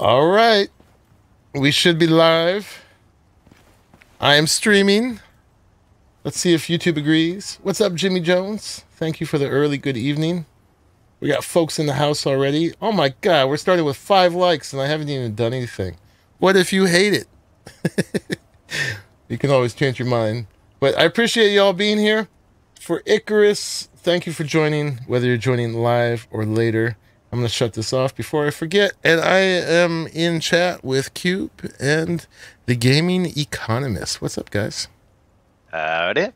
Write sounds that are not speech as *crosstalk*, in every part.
All right. We should be live. I am streaming. Let's see if YouTube agrees. What's up, Jimmy Jones? Thank you for the early good evening. We got folks in the house already. Oh my God, we're starting with five likes and I haven't even done anything. What if you hate it? *laughs* you can always change your mind. But I appreciate y'all being here. For Icarus, thank you for joining, whether you're joining live or later. I'm going to shut this off before I forget. And I am in chat with Cube and the Gaming Economist. What's up, guys? Howdy.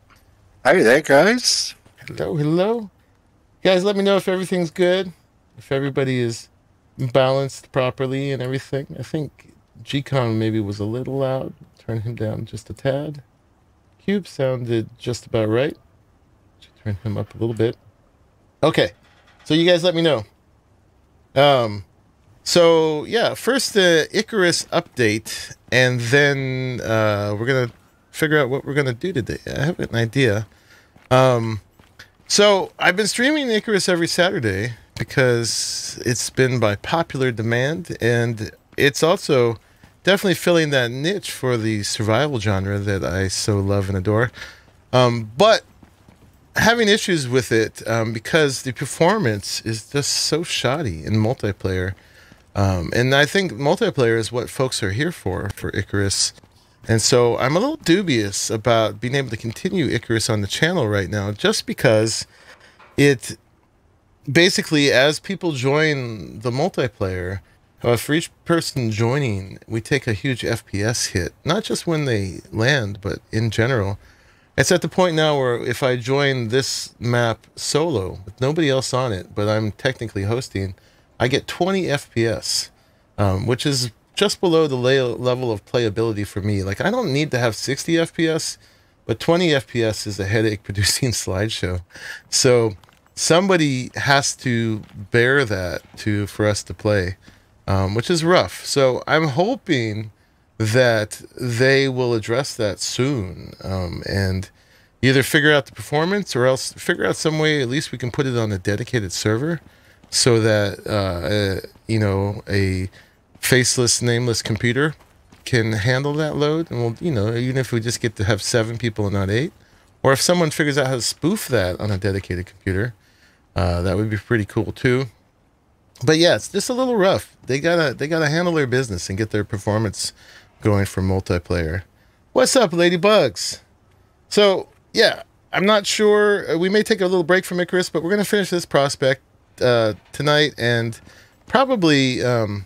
Hi there, guys. Hello, hello. Guys, let me know if everything's good, if everybody is balanced properly and everything. I think Gcon maybe was a little loud. Turn him down just a tad. Cube sounded just about right. Turn him up a little bit. Okay, so you guys let me know. Um, so yeah, first the Icarus update, and then uh, we're gonna figure out what we're gonna do today. I have an idea. Um, so I've been streaming Icarus every Saturday because it's been by popular demand, and it's also definitely filling that niche for the survival genre that I so love and adore. Um, but having issues with it um, because the performance is just so shoddy in multiplayer. Um, and I think multiplayer is what folks are here for, for Icarus. And so I'm a little dubious about being able to continue Icarus on the channel right now just because it basically, as people join the multiplayer, uh, for each person joining, we take a huge FPS hit, not just when they land, but in general. It's at the point now where if I join this map solo with nobody else on it, but I'm technically hosting, I get 20 FPS, um, which is just below the level of playability for me. Like I don't need to have 60 FPS, but 20 FPS is a headache *laughs* producing slideshow. So somebody has to bear that to for us to play, um, which is rough. So I'm hoping that they will address that soon um, and either figure out the performance or else figure out some way at least we can put it on a dedicated server so that uh, uh, you know a faceless nameless computer can handle that load and we'll you know even if we just get to have seven people and not eight or if someone figures out how to spoof that on a dedicated computer uh, that would be pretty cool too but yeah it's just a little rough they gotta they gotta handle their business and get their performance going for multiplayer. What's up, ladybugs? So, yeah, I'm not sure. Uh, we may take a little break from Icarus, but we're going to finish this prospect uh, tonight and probably um,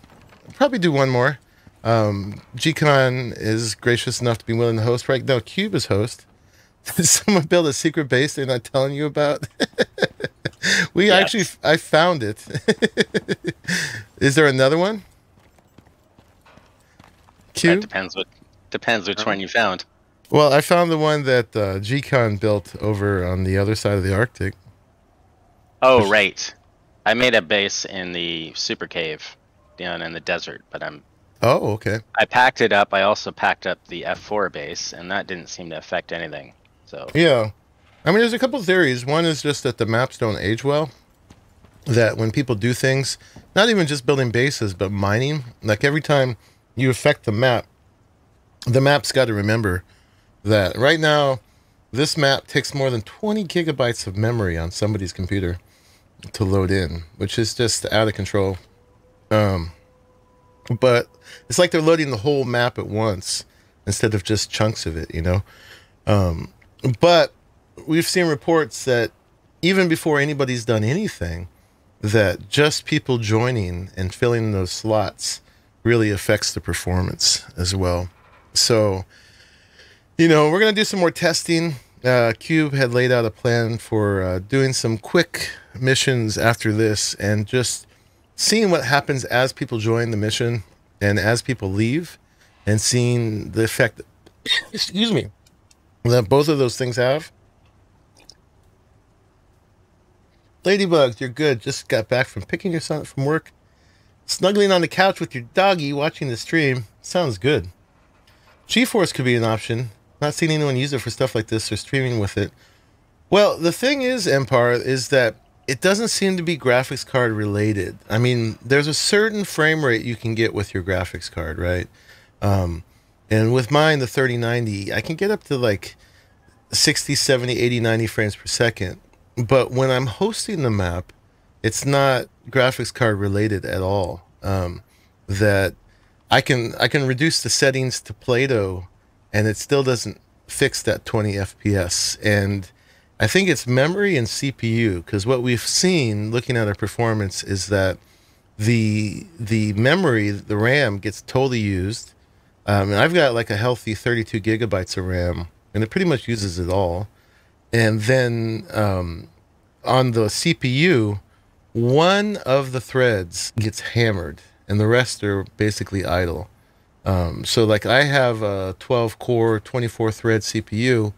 probably do one more. Um, Gcon is gracious enough to be willing to host right now. Cube is host. *laughs* Did someone build a secret base they're not telling you about? *laughs* we yes. actually, I found it. *laughs* is there another one? That depends what depends which one you found. Well, I found the one that uh, Gcon built over on the other side of the Arctic. Oh, Which... right. I made a base in the super cave down in the desert, but I'm. Oh, okay. I packed it up. I also packed up the F4 base, and that didn't seem to affect anything. So. Yeah, I mean, there's a couple theories. One is just that the maps don't age well. That when people do things, not even just building bases, but mining, like every time you affect the map, the map's got to remember that right now, this map takes more than 20 gigabytes of memory on somebody's computer to load in, which is just out of control. Um, but it's like they're loading the whole map at once instead of just chunks of it, you know. Um, but we've seen reports that even before anybody's done anything, that just people joining and filling those slots really affects the performance as well. So, you know, we're going to do some more testing. Uh, Cube had laid out a plan for uh, doing some quick missions after this and just seeing what happens as people join the mission and as people leave and seeing the effect, *coughs* excuse me, that both of those things have. Ladybugs, you're good. Just got back from picking your son up from work Snuggling on the couch with your doggy watching the stream sounds good. GeForce could be an option. Not seeing anyone use it for stuff like this or streaming with it. Well, the thing is, Empire, is that it doesn't seem to be graphics card related. I mean, there's a certain frame rate you can get with your graphics card, right? Um, and with mine, the 3090, I can get up to like 60, 70, 80, 90 frames per second. But when I'm hosting the map, it's not graphics card related at all. Um, that I can I can reduce the settings to Play-Doh, and it still doesn't fix that 20 FPS. And I think it's memory and CPU because what we've seen looking at our performance is that the the memory, the RAM gets totally used. Um, and I've got like a healthy 32 gigabytes of RAM, and it pretty much uses it all. And then um, on the CPU, one of the threads gets hammered, and the rest are basically idle. Um, so, like, I have a 12 core, 24 thread CPU.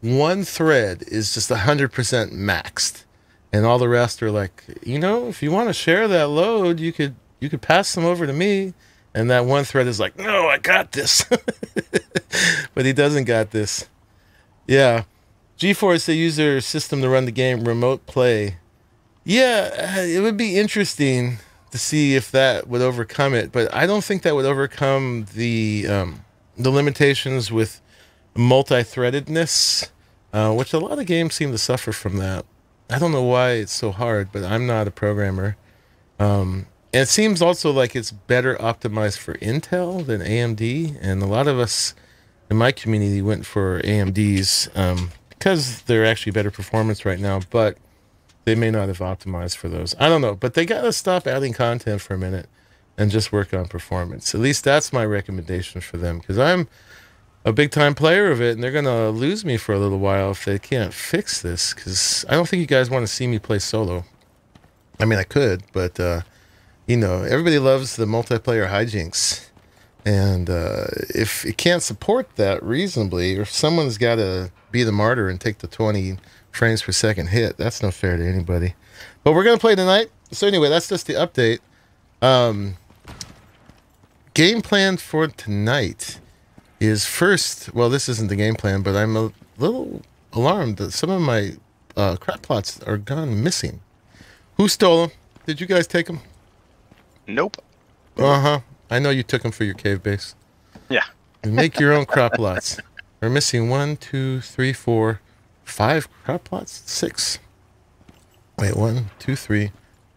One thread is just 100% maxed, and all the rest are like, you know, if you want to share that load, you could you could pass them over to me. And that one thread is like, no, I got this. *laughs* but he doesn't got this. Yeah. GeForce, they use their system to run the game remote play. Yeah, it would be interesting to see if that would overcome it, but I don't think that would overcome the um, the limitations with multi-threadedness, uh, which a lot of games seem to suffer from that. I don't know why it's so hard, but I'm not a programmer. Um, and it seems also like it's better optimized for Intel than AMD, and a lot of us in my community went for AMDs um, because they're actually better performance right now, but they may not have optimized for those. I don't know, but they got to stop adding content for a minute and just work on performance. At least that's my recommendation for them because I'm a big time player of it and they're going to lose me for a little while if they can't fix this because I don't think you guys want to see me play solo. I mean, I could, but, uh, you know, everybody loves the multiplayer hijinks. And uh, if it can't support that reasonably, or if someone's got to be the martyr and take the 20 frames per second hit, that's no fair to anybody. But we're going to play tonight. So, anyway, that's just the update. Um, game plan for tonight is first, well, this isn't the game plan, but I'm a little alarmed that some of my uh, crap plots are gone missing. Who stole them? Did you guys take them? Nope. Uh huh. I know you took them for your cave base. Yeah. You make your own crop lots. We're missing one, two, three, four, five crop plots. Six. Wait, one, two, three,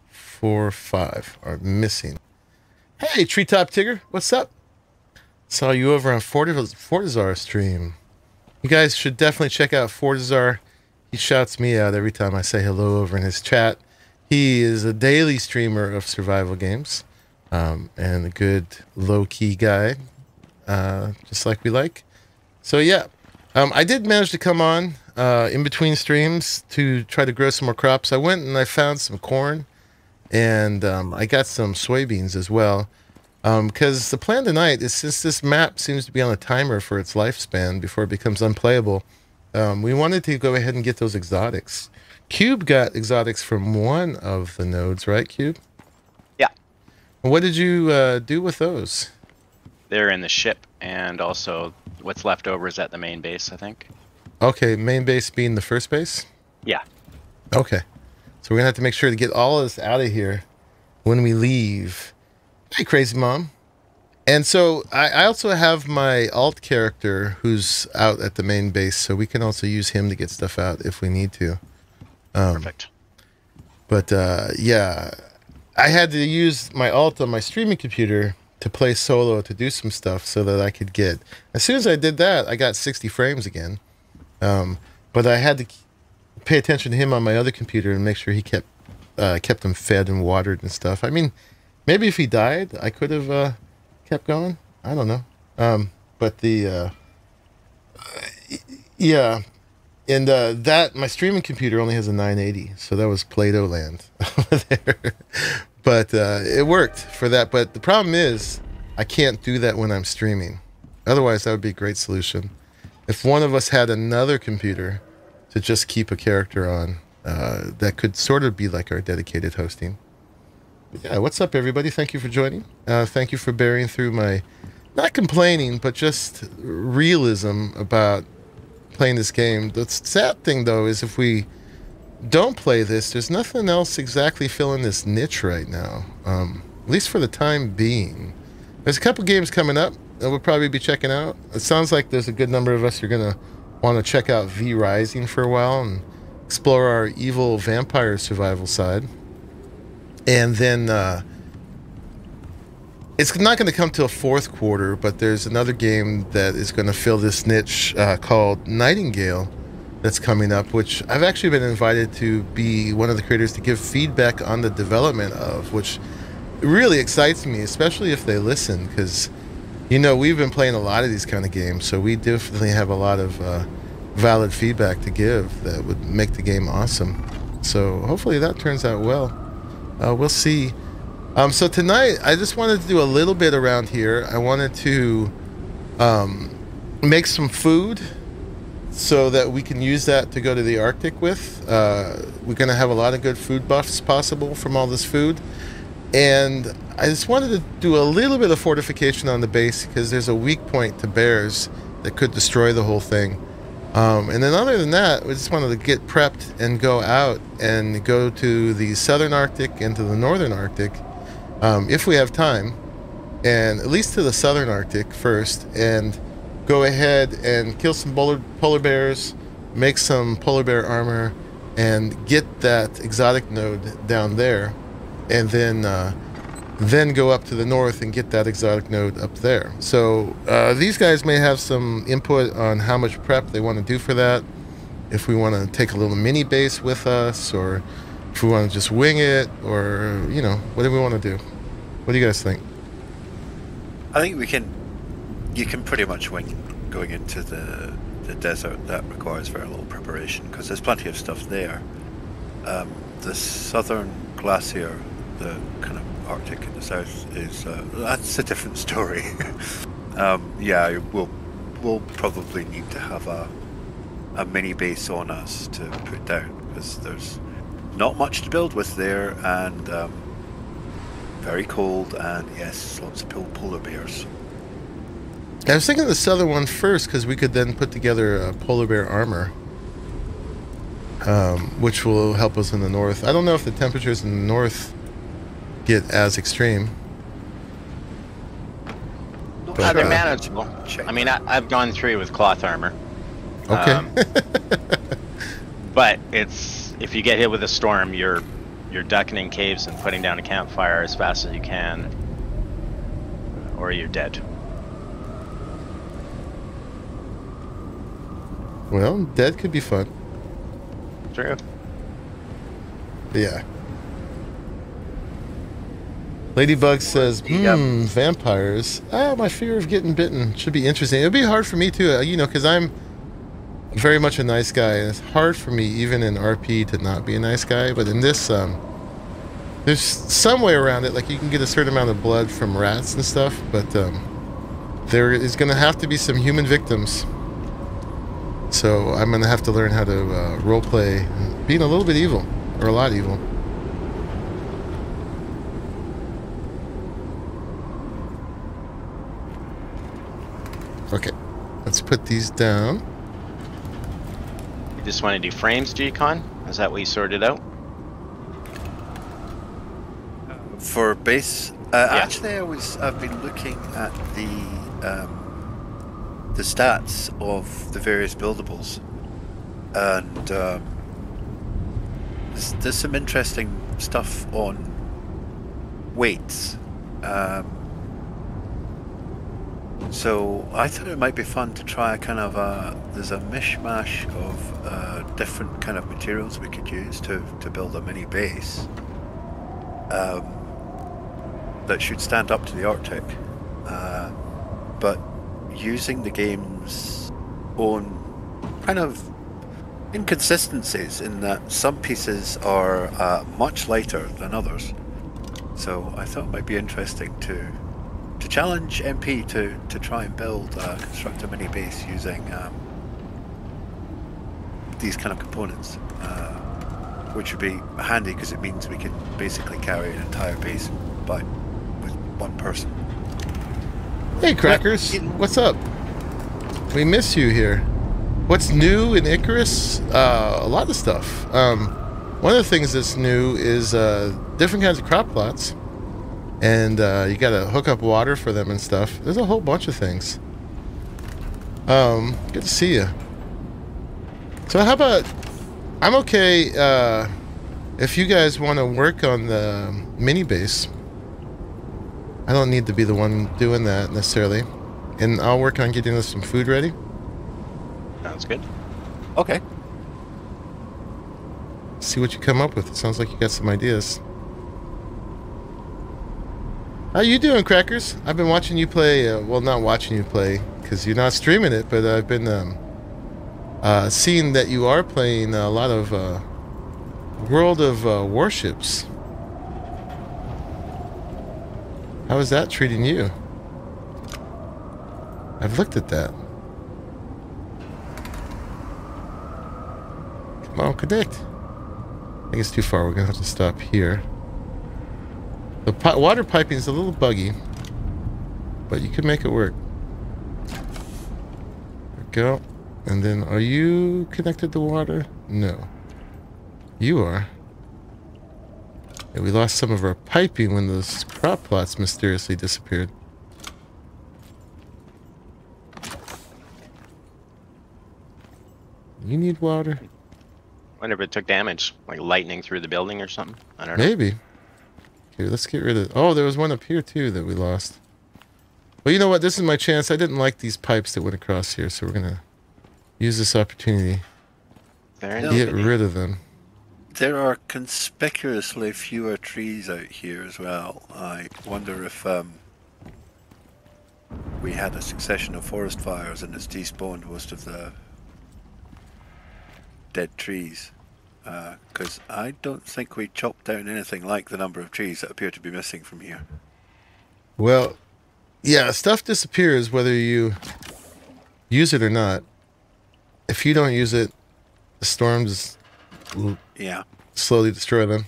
four, five are missing. Hey, Treetop Tigger, what's up? Saw you over on Fortiz- Fortizar stream. You guys should definitely check out Fortizar. He shouts me out every time I say hello over in his chat. He is a daily streamer of survival games um, and a good low key guy, uh, just like we like. So, yeah, um, I did manage to come on uh, in between streams to try to grow some more crops. I went and I found some corn and um, I got some soybeans as well. Because the plan tonight is since this map seems to be on a timer for its lifespan before it becomes unplayable, um, we wanted to go ahead and get those exotics. Cube got exotics from one of the nodes, right, Cube? Yeah. What did you uh, do with those? They're in the ship, and also what's left over is at the main base, I think. Okay, main base being the first base? Yeah. Okay. So we're going to have to make sure to get all of this out of here when we leave. Hey, Crazy Mom. And so I, I also have my alt character who's out at the main base, so we can also use him to get stuff out if we need to. Um, Perfect. But uh, yeah, I had to use my alt on my streaming computer to play solo to do some stuff so that I could get. As soon as I did that, I got 60 frames again. Um, but I had to pay attention to him on my other computer and make sure he kept uh, kept him fed and watered and stuff. I mean, maybe if he died, I could have uh, kept going. I don't know. Um, but the uh, yeah, and uh, that my streaming computer only has a 980, so that was Play-Doh land *laughs* over there. but uh, it worked for that. But the problem is, I can't do that when I'm streaming. Otherwise, that would be a great solution. If one of us had another computer to just keep a character on, uh, that could sort of be like our dedicated hosting. But yeah, what's up, everybody? Thank you for joining. Uh, thank you for bearing through my, not complaining, but just realism about playing this game. The sad thing, though, is if we don't play this, there's nothing else exactly filling this niche right now. Um, at least for the time being. There's a couple games coming up that we'll probably be checking out. It sounds like there's a good number of us who are gonna want to check out V Rising for a while and explore our evil vampire survival side. And then uh, it's not going to come till fourth quarter, but there's another game that is going to fill this niche uh, called Nightingale that's coming up, which I've actually been invited to be one of the creators to give feedback on the development of, which really excites me, especially if they listen, because you know we've been playing a lot of these kind of games, so we definitely have a lot of uh, valid feedback to give that would make the game awesome. So hopefully that turns out well. Uh, we'll see. Um, so tonight, I just wanted to do a little bit around here. I wanted to um, make some food so that we can use that to go to the Arctic with. Uh, we're going to have a lot of good food buffs possible from all this food. And I just wanted to do a little bit of fortification on the base because there's a weak point to bears that could destroy the whole thing. Um, and then other than that, we just wanted to get prepped and go out and go to the southern Arctic and to the northern Arctic um, if we have time, and at least to the southern Arctic first, and go ahead and kill some polar, polar bears, make some polar bear armor, and get that exotic node down there, and then uh, then go up to the north and get that exotic node up there. So uh, these guys may have some input on how much prep they want to do for that. If we want to take a little mini base with us, or if we want to just wing it, or you know, what do we want to do? What do you guys think? I think we can. You can pretty much wing going into the the desert. That requires very little preparation because there's plenty of stuff there. Um, the southern glacier, the kind of Arctic in the south, is uh, that's a different story. *laughs* um, yeah, we'll we'll probably need to have a a mini base on us to put down because there's not much to build with there, and um, very cold, and yes, lots of polar bears. I was thinking the southern one first because we could then put together a polar bear armor, um, which will help us in the north. I don't know if the temperatures in the north get as extreme. But, uh, they're uh, manageable. I mean, I, have gone through with cloth armor. Okay. Um, *laughs* but it's if you get hit with a storm, you're you're ducking in caves and putting down a campfire as fast as you can, or you're dead. Well, dead could be fun. True. Yeah. Ladybug says, hmm, yep. vampires. Ah, my fear of getting bitten should be interesting. It'll be hard for me too, uh, you know, because I'm very much a nice guy, and it's hard for me, even in RP, to not be a nice guy. But in this, um, there's some way around it. Like you can get a certain amount of blood from rats and stuff, but um, there is going to have to be some human victims. So I'm going to have to learn how to uh, roleplay being a little bit evil, or a lot evil. Okay, let's put these down You just want to do frames, G-Con? Is that what you sorted out? For base, uh, yeah. actually, I was I've been looking at the um, the stats of the various buildables, and um, there's, there's, some interesting stuff on weights. Um, so I thought it might be fun to try a kind of a, there's a mishmash of uh, different kind of materials we could use to, to build a mini base um, that should stand up to the Arctic. Uh, but using the game's own kind of inconsistencies in that some pieces are uh, much lighter than others. So I thought it might be interesting to to challenge MP to, to try and build, uh, construct a mini base using um, these kind of components, uh, which would be handy because it means we can basically carry an entire base by with one person. Hey Crackers, what's up? We miss you here. What's new in Icarus? Uh, a lot of stuff. Um, one of the things that's new is uh, different kinds of crop plots, and uh, you got to hook up water for them and stuff. There's a whole bunch of things. Um, good to see you. So how about I'm okay uh, if you guys want to work on the mini base. I don't need to be the one doing that necessarily, and I'll work on getting us some food ready. Sounds good. Okay. see what you come up with. It sounds like you got some ideas. How you doing, Crackers? I've been watching you play. Uh, well, not watching you play because you're not streaming it, but I've been um, uh, seeing that you are playing a lot of uh, World of uh, Warships. How is that treating you? I've looked at that. Come on, connect. I think it's too far. We're gonna have to stop here. The pi water piping is a little buggy, but you can make it work. There we go. And then, are you connected to water? No. You are. Yeah, we lost some of our piping when those crop plots mysteriously disappeared. You need water? Wonder if it took damage, like lightning through the building or something. I don't know. Maybe. Okay, let's get rid of... Oh, there was one up here, too, that we lost. Well, you know what? This is my chance. I didn't like these pipes that went across here, so we're going to use this opportunity Very No. to get nice. rid of them. There are conspicuously fewer trees out here as well. I wonder if um, we had a succession of forest fires and it's despawned most of the dead trees. Uh, because I don't think we chopped down anything like the number of trees that appear to be missing from here. Well, yeah, stuff disappears whether you use it or not. If you don't use it, the storms will Yeah. slowly destroy them.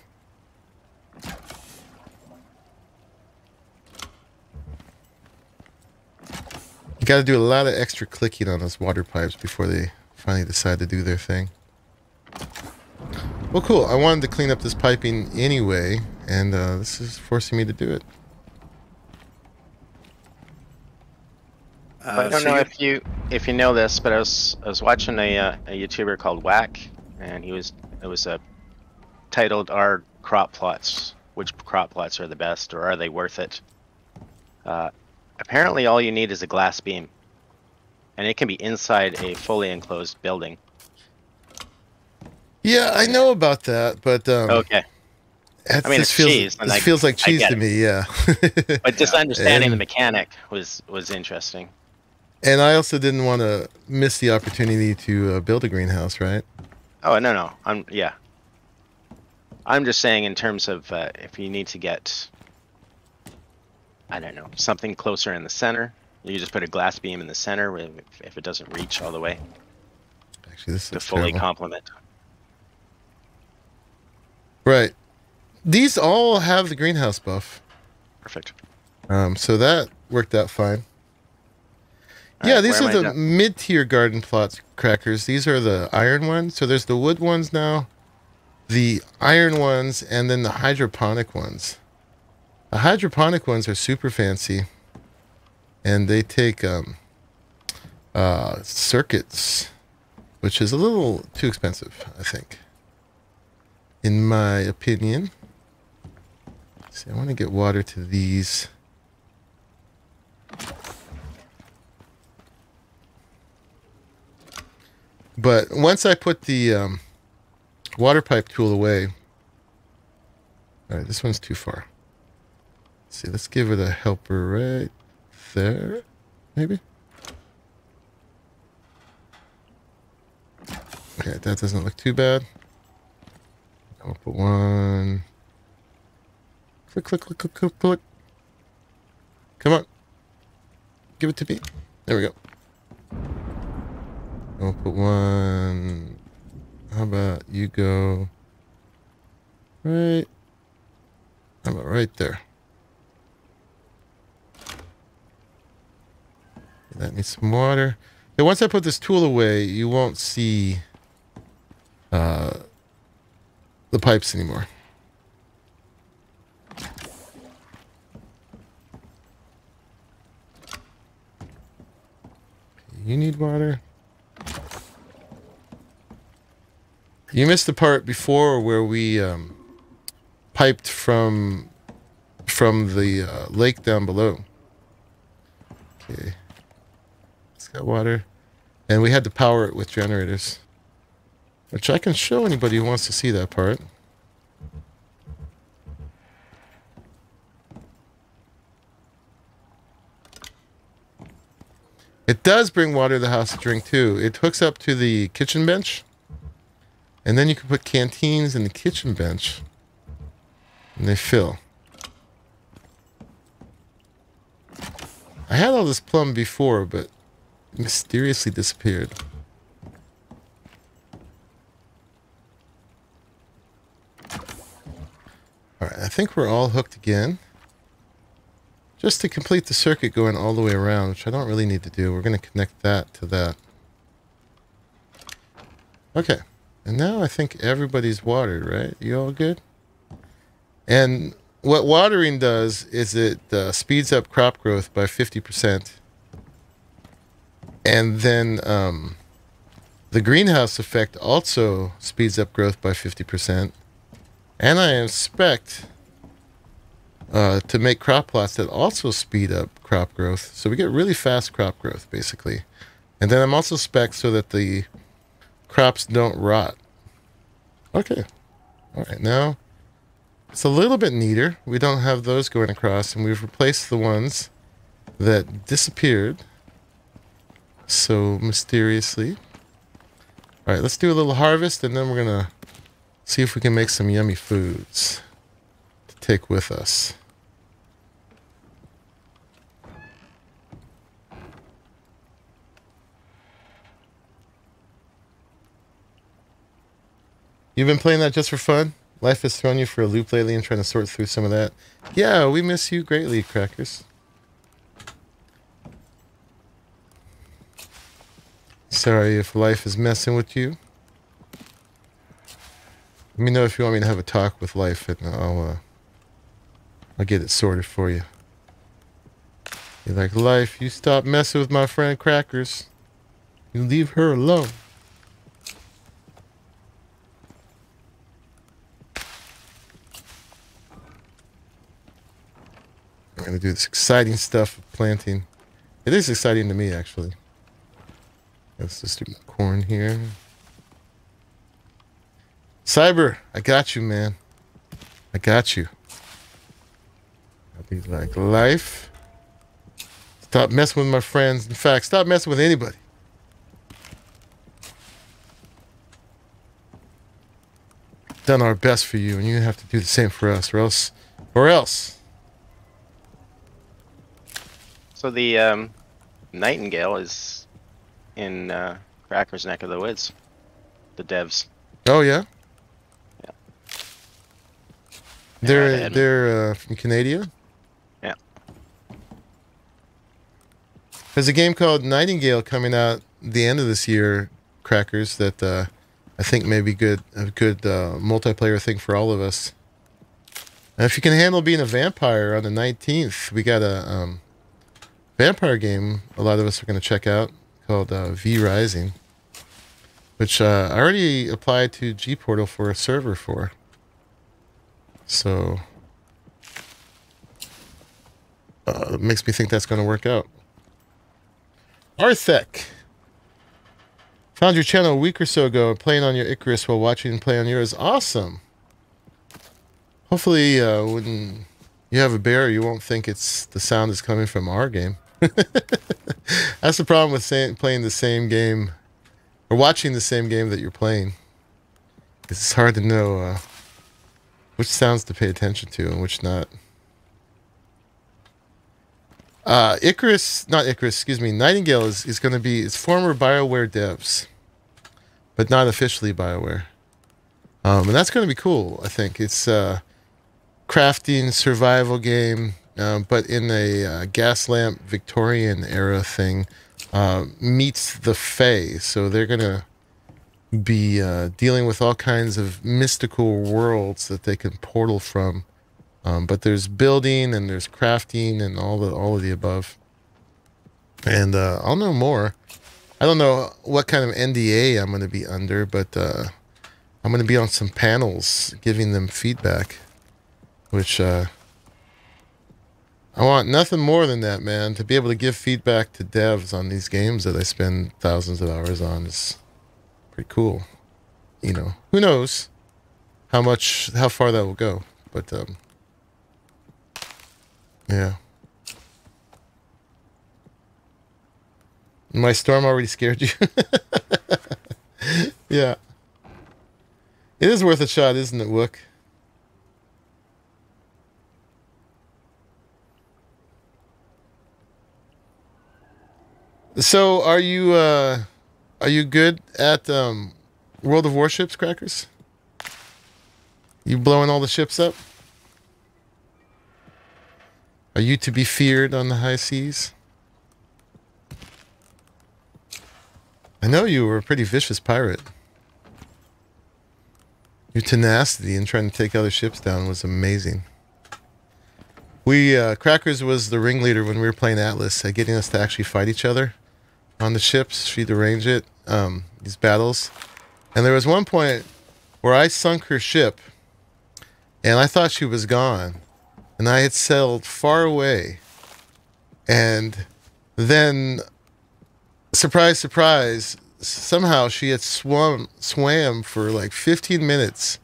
You got to do a lot of extra clicking on those water pipes before they finally decide to do their thing. Well, cool. I wanted to clean up this piping anyway, and uh, this is forcing me to do it. Uh, I don't so know you- if you if you know this, but I was I was watching a uh, a YouTuber called Whack, and he was it was a titled "Are crop plots which crop plots are the best, or are they worth it?" Uh, apparently, all you need is a glass beam, and it can be inside a fully enclosed building. Yeah, I know about that, but um, Okay, I mean, it's feels, cheese, this I- feels like cheese to me. Yeah. *laughs* but just understanding the mechanic was was interesting. And I also didn't want to miss the opportunity to uh, build a greenhouse, right? Oh no no, I'm yeah. I'm just saying in terms of uh, if you need to get, I don't know, something closer in the center, you just put a glass beam in the center if, if it doesn't reach all the way Actually, this is to fully terrible. complement. Right. These all have the greenhouse buff, Perfect. um, so that worked out fine. All yeah, right, these are the mid-tier garden plots crackers. These are the iron ones. So there's the wood ones now, the iron ones, and then the hydroponic ones. The hydroponic ones are super fancy, and they take um, uh, circuits, which is a little too expensive, I think, in my opinion. See, I want to get water to these. But once I put the um, water pipe tool away, all right, this one's too far. Let's see, let's give it a helper right there, maybe. Okay, that doesn't look too bad. I'll put one. Click, click, click, click, click, click. Come on. Give it to me. There we go. I'll put one. How about you go right? How about right there? That needs some water. And once I put this tool away, you won't see uh, the pipes anymore. You need water. You missed the part before where we um, piped from from the uh, lake down below. Okay, it's got water, and we had to power it with generators, which I can show anybody who wants to see that part. It does bring water to the house to drink too. It hooks up to the kitchen bench. And then you can put canteens in the kitchen bench. And they fill. I had all this plum before, but mysteriously disappeared. Alright, I think we're all hooked again. Just to complete the circuit going all the way around, which I don't really need to do. We're going to connect that to that. Okay. And now I think everybody's watered, right? You all good? And what watering does is it uh, speeds up crop growth by 50%. And then um, the greenhouse effect also speeds up growth by 50%. And I expect uh, to make crop plots that also speed up crop growth. So we get really fast crop growth, basically. And then I'm also spec so that the crops don't rot. Okay. All right, now it's a little bit neater. We don't have those going across, and we've replaced the ones that disappeared so mysteriously. All right, let's do a little harvest, and then we're going to see if we can make some yummy foods to take with us. You've been playing that just for fun? Life has thrown you for a loop lately and trying to sort through some of that. Yeah, we miss you greatly, Crackers. Sorry if life is messing with you. Let me know if you want me to have a talk with life and I'll uh, I'll get it sorted for you. You're like, life, you stop messing with my friend Crackers. You leave her alone. I'm to do this exciting stuff of planting. It is exciting to me, actually. Let's just do corn here. Cyber, I got you, man. I got you. I'll be like, life. Stop messing with my friends. In fact, stop messing with anybody. Done our best for you, and you have to do the same for us, or else, or else. So the um, Nightingale is in uh, Cracker's neck of the woods. The devs. Oh yeah. Yeah. They're they're uh, from Canada. Yeah. There's a game called Nightingale coming out the end of this year, Crackers. That uh, I think may be good a good uh, multiplayer thing for all of us. And if you can handle being a vampire on the 19th, we got a um, vampire game. A lot of us are going to check out called uh, V Rising, which uh, I already applied to G Portal for a server for. So uh, makes me think that's going to work out. Arthek. Found your channel a week or so ago, playing on your Icarus while watching play on yours. Awesome. Hopefully, uh, when you have a bear, you won't think it's the sound is coming from our game. *laughs* That's the problem with saying, playing the same game or watching the same game that you're playing. It's hard to know uh, which sounds to pay attention to and which not. Uh, Icarus, not Icarus, excuse me, Nightingale is, is going to be, it's former BioWare devs, but not officially BioWare. Um, and that's going to be cool, I think. It's a crafting survival game, um, but in a uh, gas lamp Victorian era thing, uh, meets the Fae. So they're going to be uh, dealing with all kinds of mystical worlds that they can portal from. Um, but there's building and there's crafting and all the all of the above. And uh, I'll know more. I don't know what kind of NDA I'm going to be under, but uh, I'm going to be on some panels giving them feedback, which uh, I want nothing more than that, man. To be able to give feedback to devs on these games that I spend thousands of hours on is pretty cool. You know, who knows how much, how far that will go, but um, yeah. My storm already scared you. *laughs* yeah. It is worth a shot, isn't it, Wook? So, are you uh are you good at um World of Warships, crackers? You blowing all the ships up? Are you to be feared on the high seas? I know you were a pretty vicious pirate. Your tenacity in trying to take other ships down was amazing. We, uh, Crackers was the ringleader when we were playing Atlas at getting us to actually fight each other on the ships. She'd arrange it, um, these battles. And there was one point where I sunk her ship and I thought she was gone. And I had sailed far away. And then surprise, surprise, somehow she had swum, swam for like 15 minutes,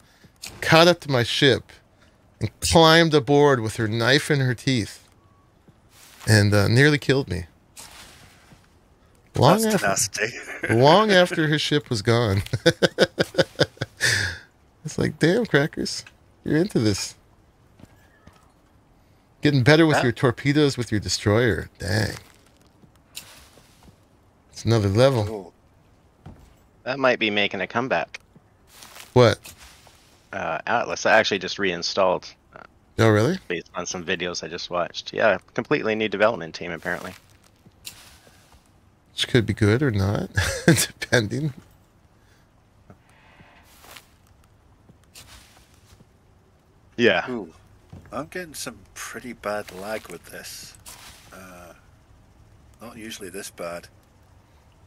caught up to my ship, and climbed aboard with her knife in her teeth, and uh, nearly killed me. Long That's after, tenacity. *laughs* long after her ship was gone. *laughs* it's like, damn, crackers, you're into this. Getting better with your torpedoes with your destroyer. Dang. It's another level. That might be making a comeback. What? Uh, Atlas, I actually just reinstalled uh, Oh, really? based on some videos I just watched. Yeah, completely new development team apparently. Which could be good or not, *laughs* depending. Yeah. Ooh, I'm getting some pretty bad lag with this. Uh, not usually this bad.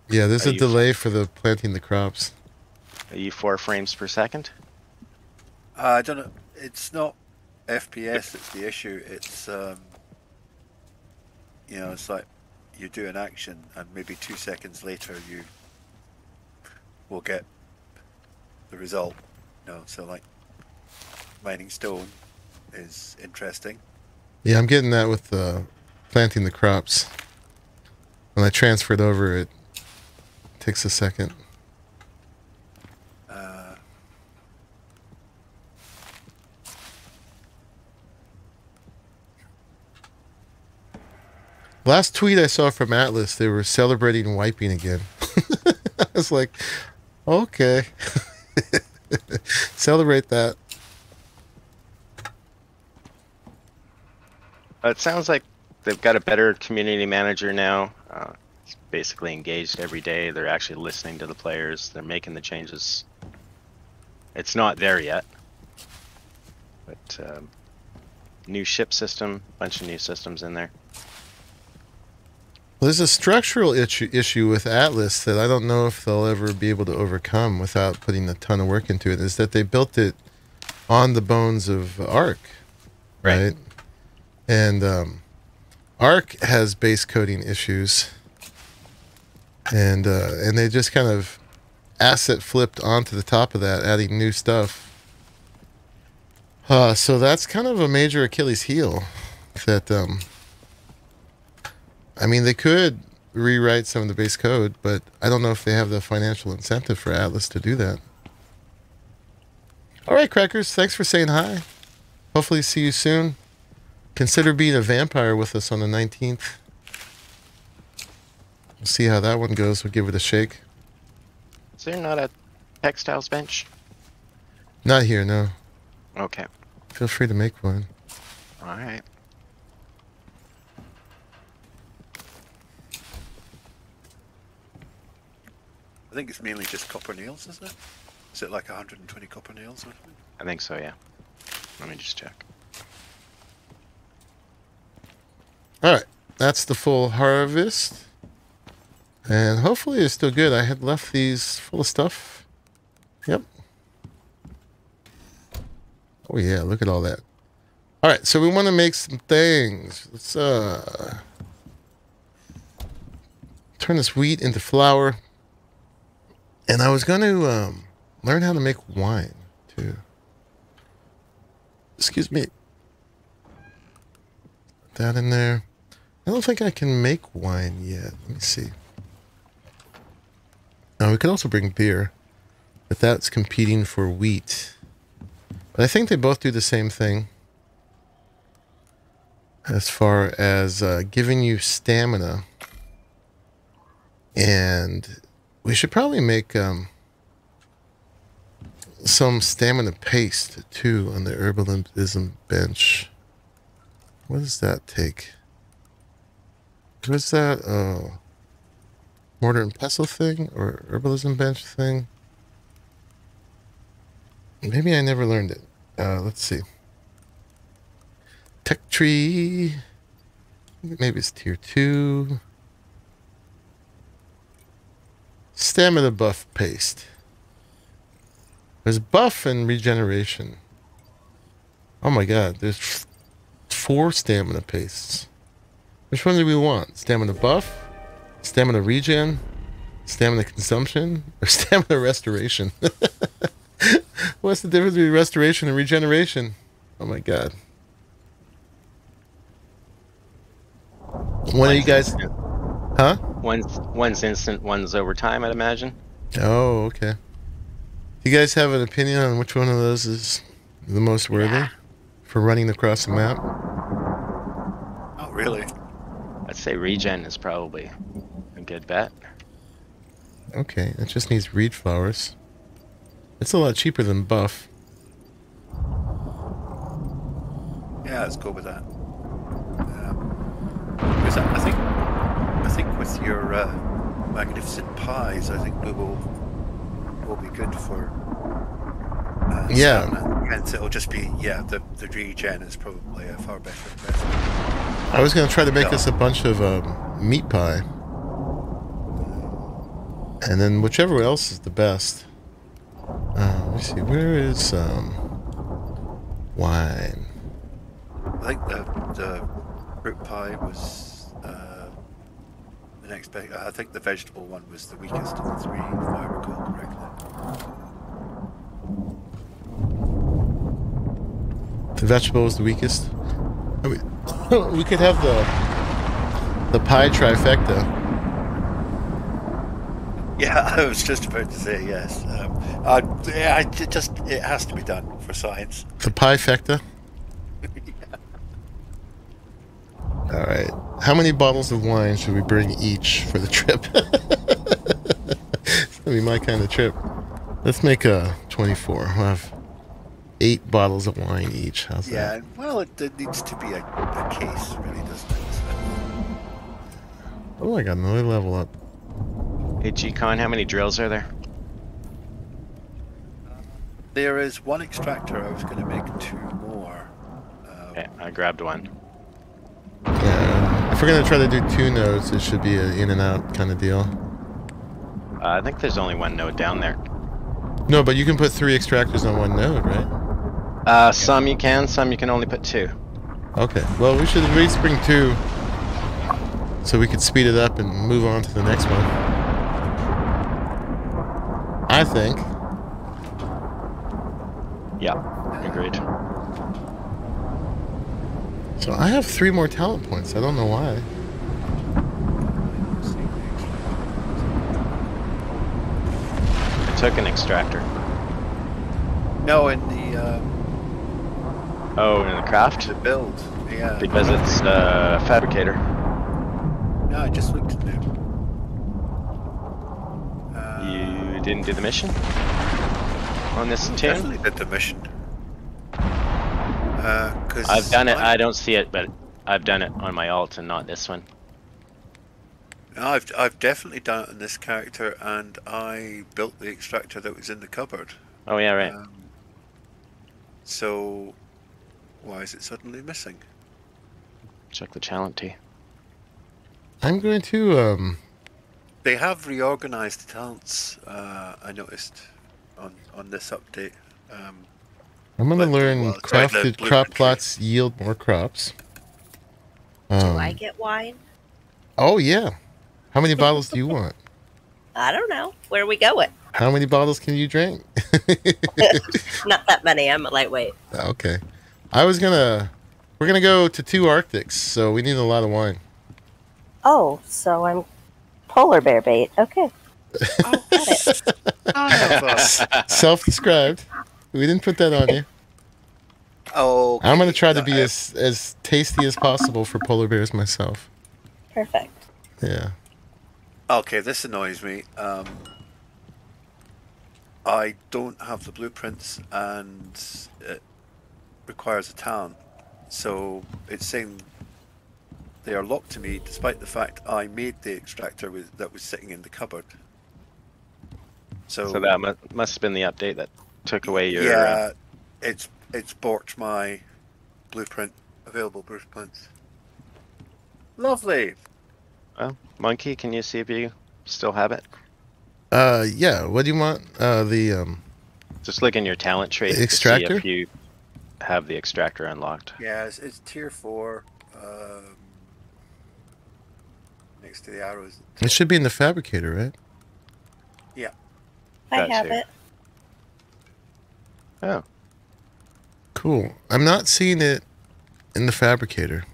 Yeah, there's Are a delay for the planting the crops. Are you four frames per second? Uh, I don't know. It's not FPS that's the issue. It's um, you know, it's like you do an action and maybe two seconds later you will get the result. You know, so like mining stone is interesting. Yeah, I'm getting that with uh, planting the crops. When I transfer it over, it takes a second. Uh, Last tweet I saw from Atlas, they were celebrating wiping again. *laughs* I was like, okay. *laughs* Celebrate that. Uh, It sounds like they've got a better community manager now. Uh, it's basically engaged every day. They're actually listening to the players. They're making the changes. It's not there yet, but um, new ship system, bunch of new systems in there. Well, there's a structural issue, issue with Atlas that I don't know if they'll ever be able to overcome without putting a ton of work into it. Is that they built it on the bones of ARK, Right. right? And um, ARK has base coding issues, and uh, and they just kind of asset flipped onto the top of that, adding new stuff. Uh, so that's kind of a major Achilles heel. That um, I mean, they could rewrite some of the base code, but I don't know if they have the financial incentive for Atlas to do that. All right, Crackers, thanks for saying hi. Hopefully, see you soon. Consider being a vampire with us on the 19th. We'll see how that one goes. We'll give it a shake. Is there not a textiles bench? Not here, no. Okay. Feel free to make one. All right. I think it's mainly just copper nails, isn't it? Is it like 120 copper nails or something? I think so, yeah. Let me just check. All right, that's the full harvest. And hopefully it's still good. I had left these full of stuff. Yep. Oh yeah, look at all that. All right, so we want to make some things. Let's uh turn this wheat into flour. And I was going to um, learn how to make wine too. Excuse me. Put that in there. I don't think I can make wine yet. Let me see. Now we could also bring beer, but that's competing for wheat. But I think they both do the same thing as far as uh, giving you stamina. And we should probably make um, some stamina paste too on the herbalism bench. What does that take? What's that? Oh, mortar and pestle thing or herbalism bench thing? Maybe I never learned it. Uh, let's see. Tech tree. Maybe it's tier two. Stamina buff paste. There's buff and regeneration. Oh my god, there's four stamina pastes. Which one do we want? Stamina buff? Stamina regen? Stamina consumption? Or *laughs* stamina restoration? *laughs* What's the difference between restoration and regeneration? Oh my god. One of you guys... Huh? One's one's instant, one's over time, I'd imagine. Oh, okay. You guys have an opinion on which one of those is the most worthy Yeah. for running across the map? Oh, really. I'd say regen is probably a good bet. Okay, it just needs reed flowers. It's a lot cheaper than buff. Yeah, let's go with that. Um, because I, I think, I think with your uh, magnificent pies, I think we will will be good for. Uh, Yeah. stamina. Hence, it'll just be yeah. The the regen is probably a far better investment. I was gonna try to make Yeah. us a bunch of um, meat pie, and then whichever else is the best. Uh, let me see. Where is um, wine? I think the the fruit pie was uh, next big. I think the vegetable one was the weakest of the three, if I recall correctly. The vegetable was the weakest. I mean, *laughs* we could have the the pie trifecta. Yeah, *laughs* I was just about to say yes. Um, I, yeah, I it just it has to be done for science. The pie fecta. All right. How many bottles of wine should we bring each for the trip? *laughs* it's gonna be my kind of trip. Let's make a 24. We'll have eight bottles of wine each. How's Yeah, that? well, it, it needs to be a, a case, really, doesn't it? Oh, I got another level up. Hey, G-Con, how many drills are there? there is one extractor. I was going to make two more. Um, Okay, I grabbed one. Yeah. If we're gonna try to do two nodes, it should be an in and out kind of deal. Uh, I think there's only one node down there. No, but you can put three extractors on one node, right? Uh, some you can, some you can only put two. Okay. Well, we should at least bring two, so we could speed it up and move on to the next one. I think. Yeah, agreed. So I have three more talent points. I don't know why. I took an extractor. No, in the um, Oh, in the craft? the build. Yeah. Because it's uh, fabricator. No, I just looked at it. Uh, You didn't do the mission on this tune? definitely did the mission. Uh, I've done it. I- I don't see it, but I've done it on my alt and not this one. I've I've definitely done it on this character, and I built the extractor that was in the cupboard. Oh yeah, right. Um, so, why is it suddenly missing? Check the challenge T. I'm going to um. They have reorganized the talents. Uh, I noticed on on this update. Um, I'm gonna But, learn well, crafted blue crop *laughs* tree. plots yield more crops. Do Um, I get wine? Oh yeah. How many *laughs* bottles do you want? I don't know. Where are we going? How many bottles can you drink? *laughs* Not that many. I'm a lightweight. okay. I was gonna. We're gonna go to two Arctics, so we need a lot of wine. Oh, so I'm polar bear bait. Okay. Oh, Got it. I Self-described. We didn't put that on you. oh, I'm gonna try to okay. be as as tasty as possible for polar bears myself. Perfect. Yeah. Okay, this annoys me. Um, I don't have the blueprints, and it requires a talent. So it's saying they are locked to me, despite the fact I made the extractor with, that was sitting in the cupboard. So, So that mu- must have been the update that took away your. Uh, yeah, it's it's borked my blueprint available blueprints. Lovely. well, monkey, can you see if you still have it? Uh, yeah. What do you want? Uh, the um. Just look in your talent tree to see Extractor? if you have the extractor unlocked. Yeah, it's, it's tier four. Um, next to the arrows. It should be in the fabricator, right? Yeah. I That's have here. it. Oh, Cool. I'm not seeing it in the fabricator.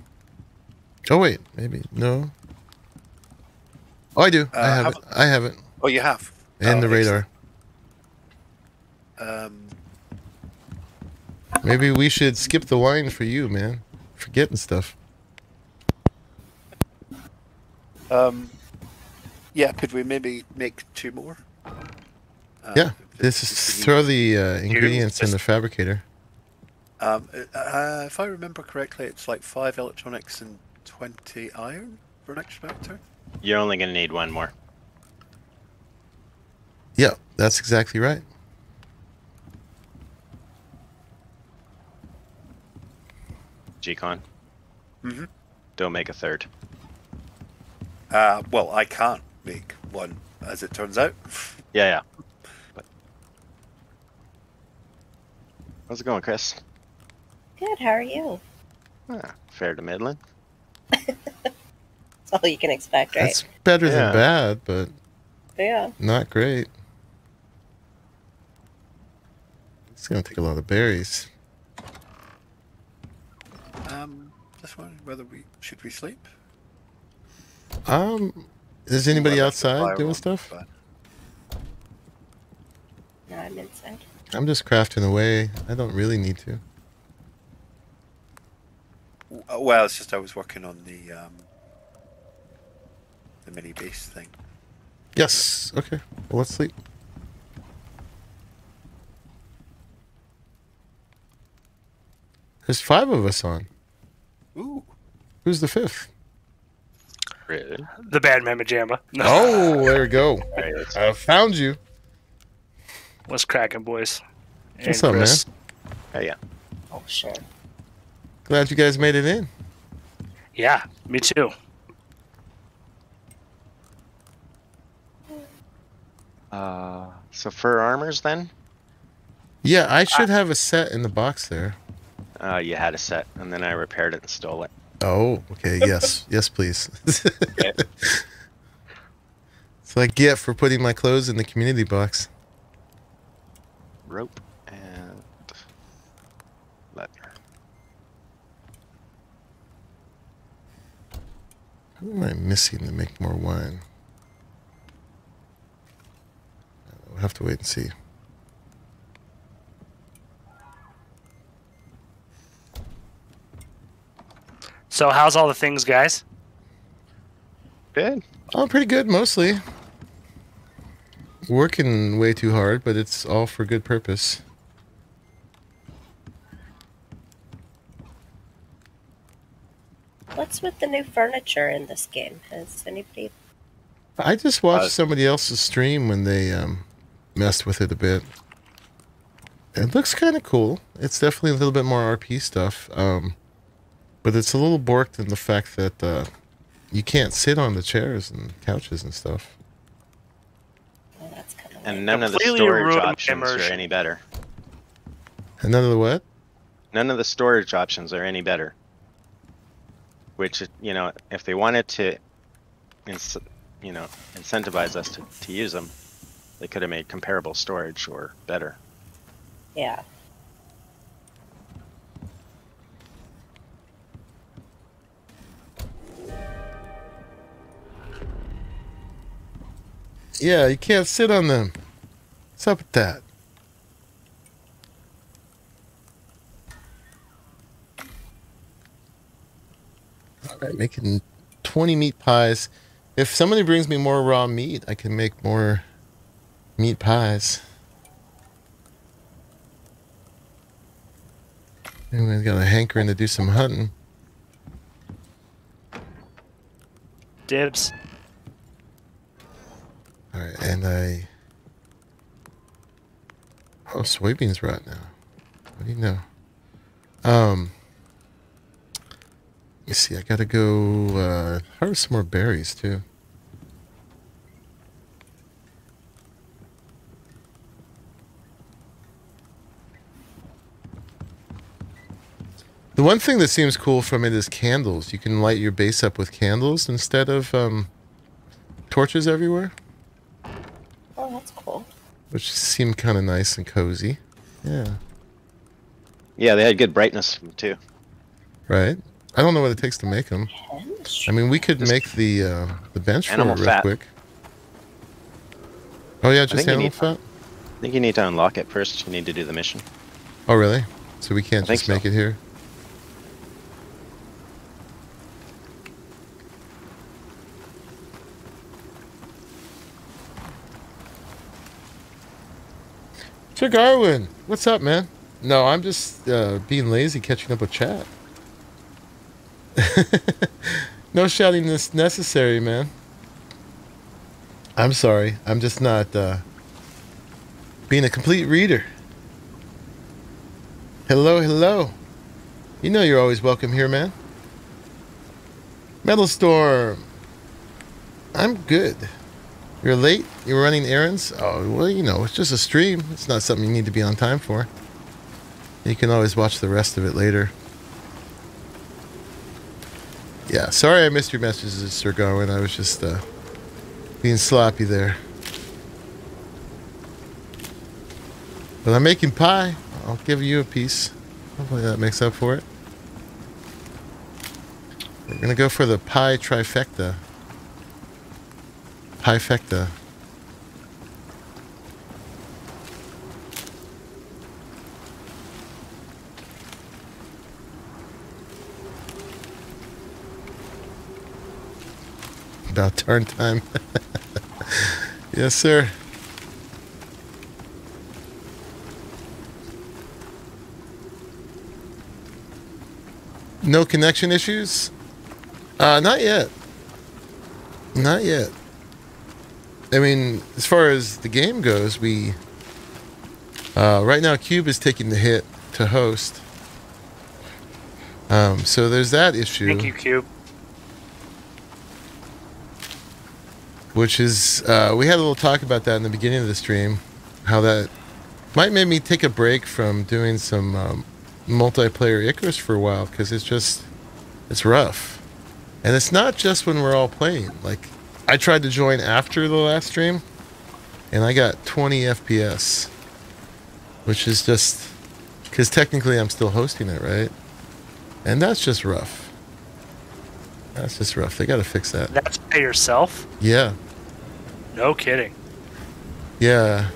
Oh wait, maybe no. Oh, I do. I Uh, have how it. I have it. Oh, you have. And Oh, the radar. Um, Maybe we should skip the wine for you, man. Forgetting stuff. um, yeah, could we maybe make two more? Uh, Yeah. If- This is throw the uh, ingredients in the fabricator. Um, uh, if I remember correctly, it's like five electronics and twenty iron for an extra extractor. you're only gonna need one more. Yeah, that's exactly right. G-Con. Mhm. Don't make a third. Uh, well, I can't make one, as it turns out. Yeah, yeah. How's it going, Chris? Good. How are you? Ah, fair to middling. That's all you can expect, right? That's better Yeah. than bad, but Yeah. not great. It's gonna take a lot of berries. Um, just wondering whether we should we sleep. Um, is anybody outside doing one, stuff? but- No, I'm inside. I'm just crafting away. I don't really need to. Uh, Well, it's just I was working on the um, the mini base thing. Yes. Okay. Well, let's sleep. There's five of us on. Ooh. Who's the fifth? Really? The bad Mamma Jamma. No. Oh, there we go. Alright, let's- I found you. What's cracking, boys? What's up, Chris. Oh, yeah. Oh, shit. Glad you guys made it in. Yeah, me too. Uh, so fur armors then? Yeah, I should have a set in the box there. Uh, you had a set, and then I repaired it and stole it. Oh, okay. *laughs* Yes. yes, please. Okay. *laughs* so I get for putting my clothes in the community box. Rope and leather. What am I missing to make more wine? We'll have to wait and see. So, how's all the things, guys? Good. Oh, pretty good, mostly. Working way too hard, but it's all for good purpose. What's with the new furniture in this game? Has anybody I just watched Uh, somebody else's stream when they um, messed with it a bit. It looks kind of cool. It's definitely a little bit more RP stuff, um, but it's a little borked in the fact that uh, you can't sit on the chairs and couches and stuff. Yeah, that's kind of And none of the storage ruined my options are any better. And none of the what? None of the storage options are any better. Which, you know, if they wanted to, you know, incentivize us to, to use them, they could have made comparable storage or better. yeah. Yeah, you can't sit on them. What's up with that? All right, making 20 meat pies. If somebody brings me more raw meat, I can make more meat pies. Anyway, got a hankering to do some hunting. Dibs. All right, and I. Oh, soybeans right now. What do you know? Um. You see. I gotta go uh, harvest some more berries too. The one thing that seems cool from it is candles. You can light your base up with candles instead of um, torches everywhere that's cool. which seemed kind of nice and cozy. Yeah, Yeah, they had good brightness too. right. I don't know what it takes to make them. I mean, we could Just make the uh, the bench for it real fat. quick. Oh yeah, just think you animal need- fat. I think you need to unlock it first. You need to do the mission. Oh really? So we can't I think just so. make it here. Sir Garwin, what's up, man? No, I'm just uh, being lazy catching up with chat. *laughs* no shouting this necessary, man. I'm sorry. I'm just not uh, being a complete reader. Hello, hello. You know you're always welcome here, man. Metal Storm. I'm good. You're late? You're running errands? Oh, well, you know, it's just a stream. It's not something you need to be on time for. You can always watch the rest of it later. Yeah, sorry I missed your messages, Sir Garwin. I was just uh, being sloppy there. But I'm making pie. I'll give you a piece. Hopefully that makes up for it. We're gonna go for the pie trifecta. Piefecta. *laughs* About turn time. *laughs* yes, sir. No connection issues? Uh, not yet. Not yet. I mean, as far as the game goes, we uh, right now Cube is taking the hit to host. Um, so there's that issue, Thank you, Cube. which is uh, we had a little talk about that in the beginning of the stream, how that might make me take a break from doing some um, multiplayer Icarus for a while because it's just it's rough, and it's not just when we're all playing. Like I tried to join after the last stream, and I got 20 FPS, which is just because technically I'm still hosting it, right? And that's just rough. That's just rough. They got to fix that. That's by yourself? Yeah, No kidding. yeah.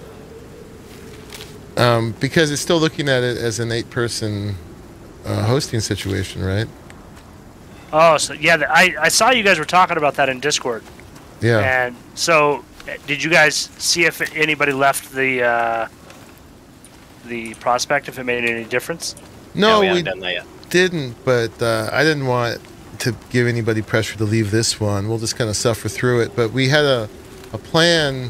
Um, because it's still looking at it as an eight-person uh, hosting situation, right? Oh, so yeah, I, I saw you guys were talking about that in Discord. Yeah. And so, did you guys see if anybody left the uh, the prospect? If it made any difference? no, we we haven't done that yet. didn't, but uh, I didn't want to give anybody pressure to leave this one. We'll just kind of suffer through it. But we had a, a plan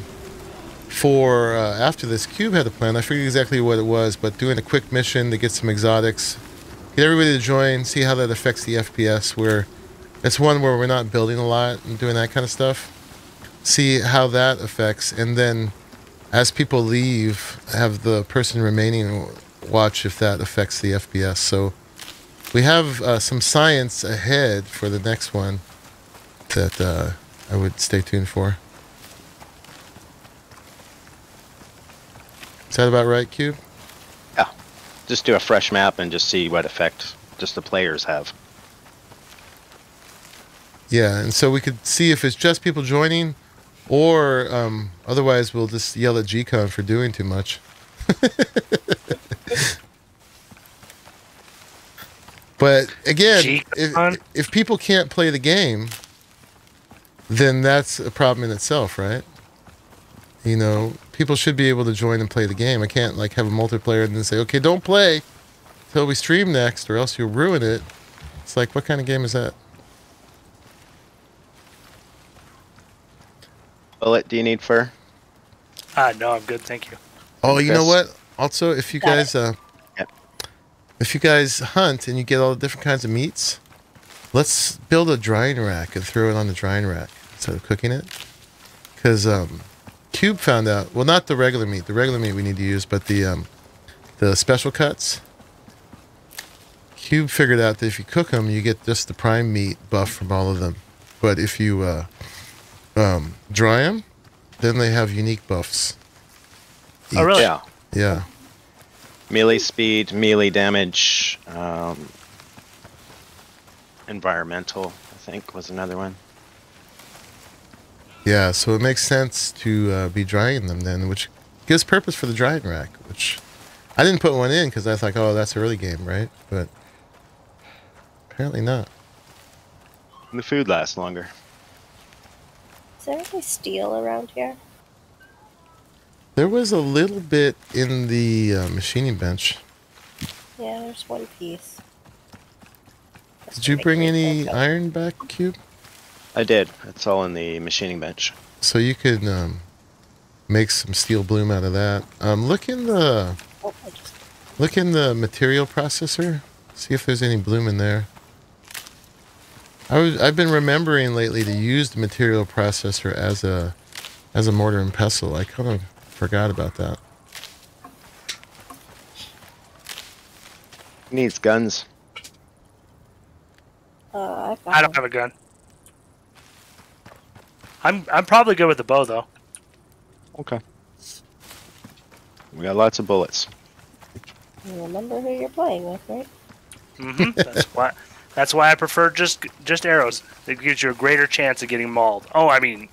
for uh, after this. Cube had a plan. I forget exactly what it was, but doing a quick mission to get some exotics, get everybody to join, see how that affects the FPS. Where it's one where we're not building a lot and doing that kind of stuff. See how that affects, and then as people leave, have the person remaining watch if that affects the FPS. So we have uh, some science ahead for the next one that uh, I would stay tuned for. Is that about right, Cube? Yeah. Just do a fresh map and just see what effect just the players have. Yeah, and so we could see if it's just people joining, or um, otherwise we'll just yell at GCon for doing too much. *laughs* but again, if, if people can't play the game, then that's a problem in itself, right? You know, people should be able to join and play the game. I can't like have a multiplayer and then say, "Okay, don't play till we stream next, or else you'll ruin it." It's like, what kind of game is that? Bullet, do you need fur? Ah, no, I'm good, thank you. Oh, you know what? Also, if you Got guys uh, Yep. if you guys hunt and you get all the different kinds of meats, let's build a drying rack and throw it on the drying rack instead of cooking it. Because um, Cube found out. Well, not the regular meat. The regular meat we need to use, but the um, the special cuts. Cube figured out that if you cook them, you get just the prime meat buff from all of them. But if you uh, um, dry them, then they have unique buffs. Oh, really? Yeah. Yeah. Melee speed, melee damage, um, environmental, I think was another one. Yeah, so it makes sense to uh, be drying them then, which gives purpose for the drying rack, which I didn't put one in because I thought, oh, that's early game, right? But apparently not. And the food lasts longer. Is there any steel around here? There was a little bit in the uh, machining bench. Yeah, there's one piece. Did you bring any iron back, Cube? I did. It's all in the machining bench. So you could um, make some steel bloom out of that. Um, look in the Oh, just look in the material processor. See if there's any bloom in there. I was I've been remembering lately to use the material processor as a as a mortar and pestle. I kind of forgot about that. Needs guns. uh, I've I don't have a gun. I'm I'm probably good with the bow though. Okay. We got lots of bullets. You remember who you're playing with, right? Mm-hmm. that's *laughs* why that's why I prefer just just arrows. It gives you a greater chance of getting mauled. Oh, I mean,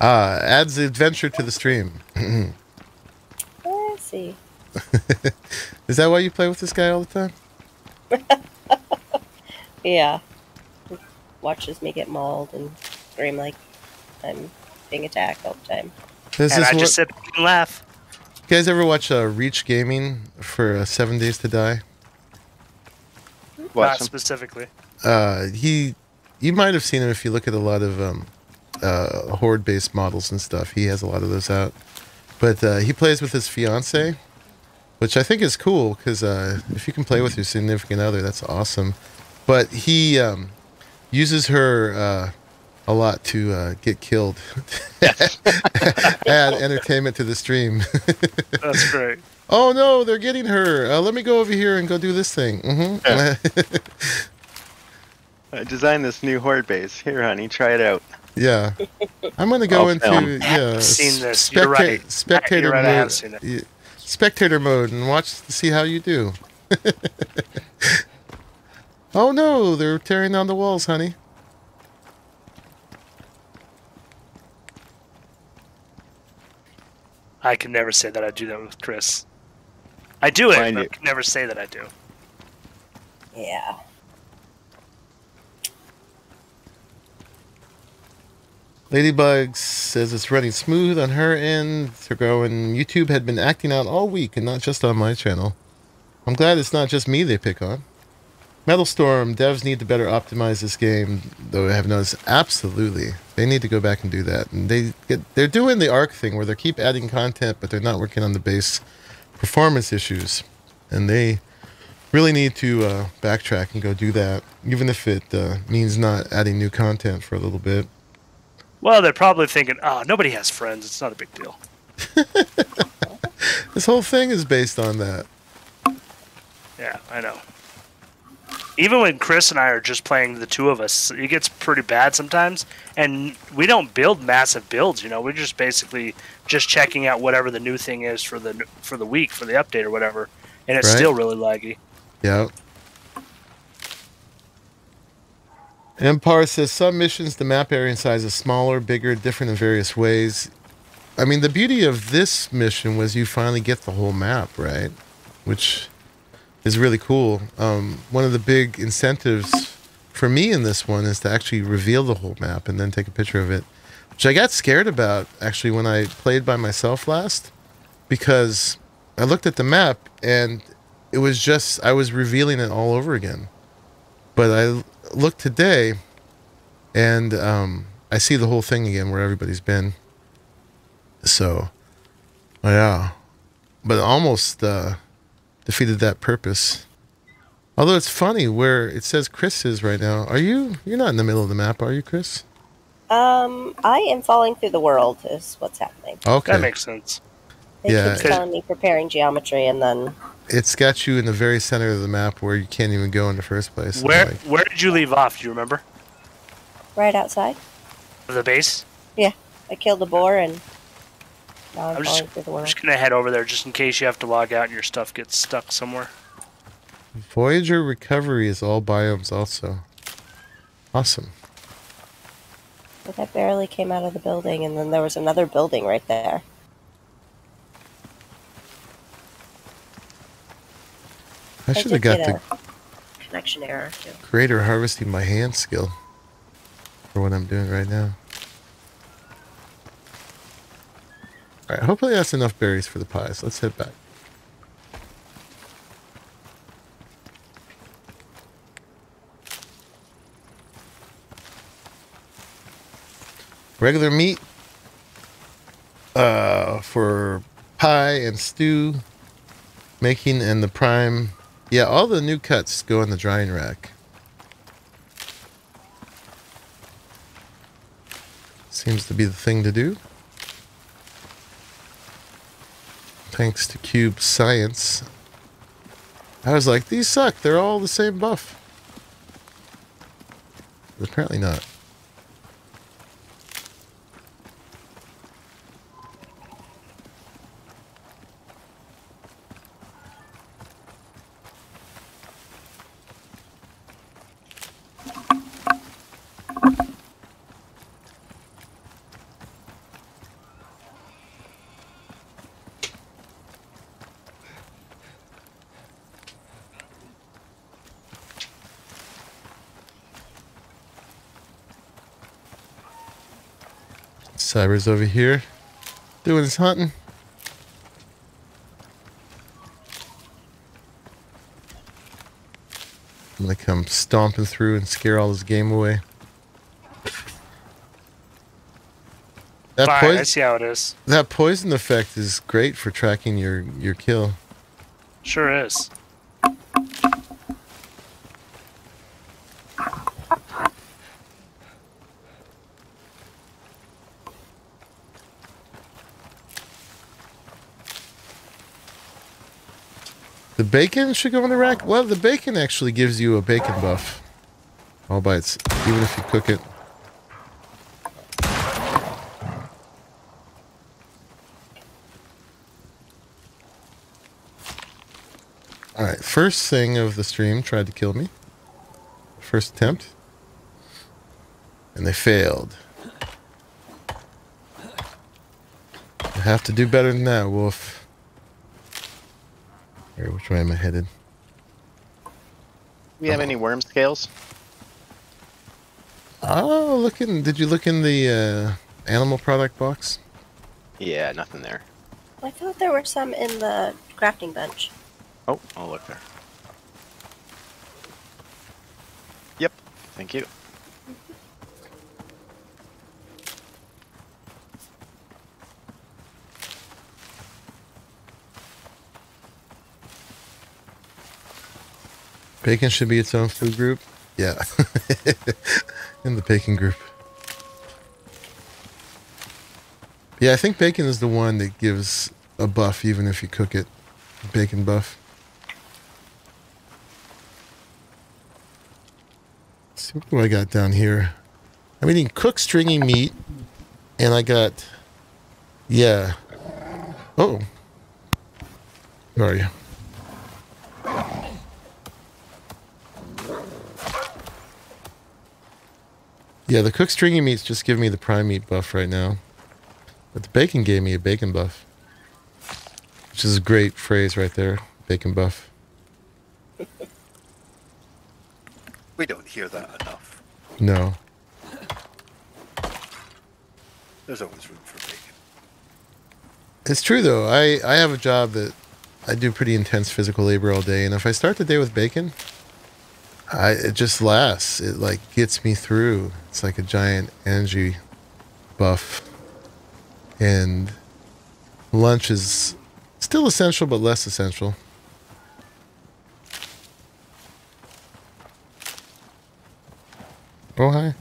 Ah, adds adventure to the stream. *laughs* I see. *laughs* Is that why you play with this guy all the time? *laughs* Yeah. Watches me get mauled and scream like I'm being attacked all the time. Is and this I what, just sit back and laugh. you guys ever watch uh, Reach Gaming for uh, Seven Days to Die? Not Watch 'em. specifically. uh, he you might have seen him if you look at a lot of um, uh, horde based models and stuff he has a lot of those out but uh, he plays with his fiance which i think is cool because uh, if you can play with your significant other that's awesome but he um, uses her uh, a lot to uh, get killed *laughs* add entertainment to the stream *laughs* That's great. Oh no they're getting her uh, let me go over here and go do this thing hmm *laughs* I designed this new horde base. Here, honey, try it out. Yeah, I'm gonna go I'll into film. yeah. seen this. specta- You're right. Spectator You're right, mode. have seen it. yeah, spectator mode and watch to see how you do. *laughs* oh no, they're tearing down the walls, honey. I can never say that I do that with Chris. I do it, Find but I can never say that I do. Yeah. Ladybug says it's running smooth on her end. They're going. YouTube had been acting out all week and not just on my channel. I'm glad it's not just me they pick on. Metal Storm devs need to better optimize this game, though I have noticed absolutely they need to go back and do that. And they get, they're doing the ARK thing where they keep adding content, but they're not working on the base performance issues, and they really need to uh, backtrack and go do that, even if it uh, means not adding new content for a little bit. Well, they're probably thinking, oh, nobody has friends. It's not a big deal. *laughs* This whole thing is based on that. Yeah, I know. Even when Chris and I are just playing the two of us, it gets pretty bad sometimes. And we don't build massive builds, you know. We're just basically just checking out whatever the new thing is for the for the week for the update or whatever, and it's Right. still really laggy. Yeah. Empire says some missions the map area and size is smaller, bigger, different in various ways. I mean, the beauty of this mission was you finally get the whole map, right? Which is really cool. Um, one of the big incentives for me in this one is to actually reveal the whole map and then take a picture of it, which I got scared about actually when I played by myself last because I looked at the map and it was just I was revealing it all over again. But I look today, and um, I see the whole thing again where everybody's been. So, yeah, but almost uh, defeated that purpose. Although it's funny where it says Chris is right now. Are you? You're not in the middle of the map, are you, Chris? Um, I am falling through the world. Is what's happening. Okay. That makes sense. It Yeah. keeps telling me preparing geometry, and then it's got you in the very center of the map where you can't even go in the first place. Where like, where did you leave off? Do you remember right outside, the base? Yeah, I killed a boar, and now I'm, I'm just, I'm just gonna head over there just in case you have to log out and your stuff gets stuck somewhere. Voyager recovery is all biomes also. Awesome. But I barely came out of the building, and then there was another building right there. I should did have got the connection error too. greater harvesting my hand skill for what I'm doing right now. Alright, hopefully that's enough berries for the pies. Let's head back. Regular meat uh, for pie and stew making and the prime yeah, all the new cuts go in the drying rack. Seems to be the thing to do. Thanks to Cube Science. I was like, these suck. They're all the same buff. But apparently not. Cyber's over here doing his hunting. I'm gonna come stomping through and scare all his game away. That, Fine, I poison, see how it is. that poison effect is great for tracking your, your kill. Sure is. Bacon should go in the rack. Well, the bacon actually gives you a bacon buff. All by its, even if you cook it. All right, first thing of the stream tried to kill me. First attempt. And they failed. I have to do better than that, Wolf. Here, which way am I headed? We have any worm scales? Oh, look in. Did you look in the uh, animal product box? Yeah, nothing there. I thought there were some in the crafting bench. Oh, I'll look there. Yep, thank you. Bacon should be its own food group. Yeah. *laughs* In the bacon group. Yeah, I think bacon is the one that gives a buff even if you cook it. Bacon buff. Let's see what I got down here? I'm eating cooked stringy meat, and I got, yeah. Oh, where Yeah, the cooked stringy meats just give me the prime meat buff right now. But the bacon gave me a bacon buff. Which is a great phrase right there. Bacon buff. *laughs* We don't hear that enough. No. *laughs* There's always room for bacon. It's true though. I, I have a job that I do pretty intense physical labor all day, and if I start the day with bacon, I it just lasts. It like gets me through. It's like a giant energy buff. And lunch is still essential but less essential. Oh hi.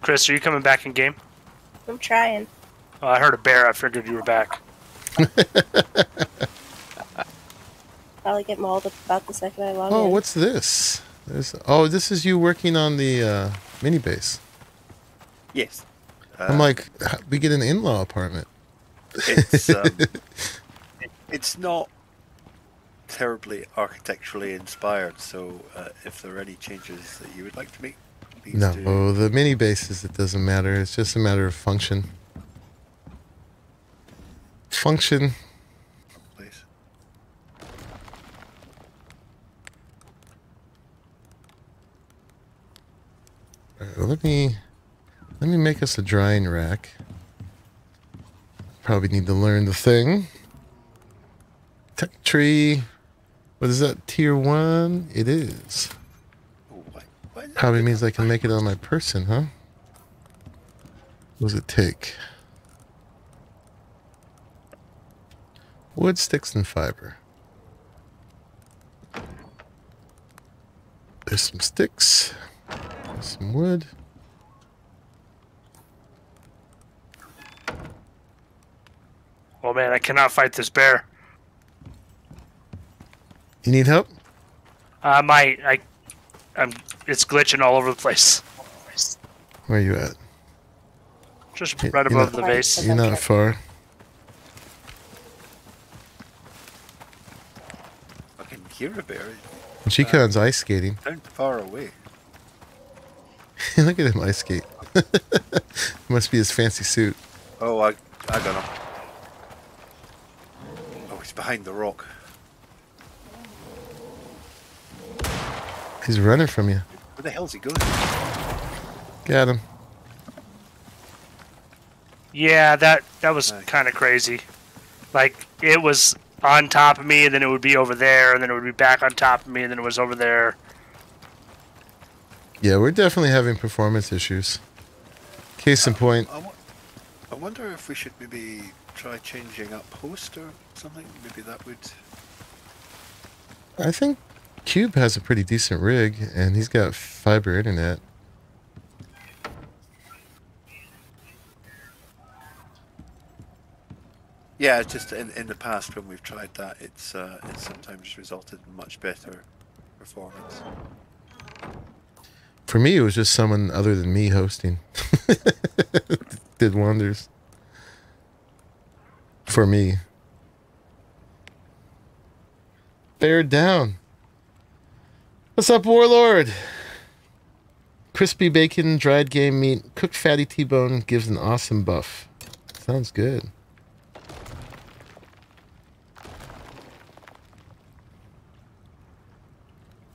Chris, are you coming back in game? I'm trying. Oh, I heard a bear. I figured you were back. *laughs* Probably get mauled about the second I log Oh, in. what's this? There's, oh, this is you working on the uh, mini base. Yes. I'm Uh, like, we get an in-law apartment. it's um, it- *laughs* it's not terribly architecturally inspired. So uh, if there are any changes that you would like to make, please No, do. the mini bases, it doesn't matter. It's just a matter of function. Function. Please. Let me let me make us a drying rack. Probably need to learn the thing. Tech tree. What is that? Tier one? It is. Why, why Probably means? I can make it on my person, huh? What does it take? Wood, sticks, and fiber. There's some sticks. There's some wood. Oh man, I cannot fight this bear. You need help? I might. I, I'm. It's glitching all over the place. Where are you at? Just right you're above not- the base. You're not far. I can hear a ice skating. down far away. *laughs* Look at him ice skate. *laughs* Must be his fancy suit. Oh, I I got him. Oh, he's behind the rock. He's running from you. Where the hell's he going? Got him. Yeah, that that was Nice. kind of crazy. Like it was on top of me, and then it would be over there, and then it would be back on top of me, and then it was over there. Yeah, we're definitely having performance issues. Case in point, I, wa- I wonder if we should maybe try changing up host or something. Maybe that would. I think Cube has a pretty decent rig, and he's got fiber internet. Yeah, just in, in the past when we've tried that, it's uh, it's sometimes resulted in much better performance. For me, it was just someone other than me hosting. *laughs* Did wonders. For me. Bear down. What's up, Warlord? Crispy bacon, dried game meat, cooked fatty T-bone gives an awesome buff. Sounds good.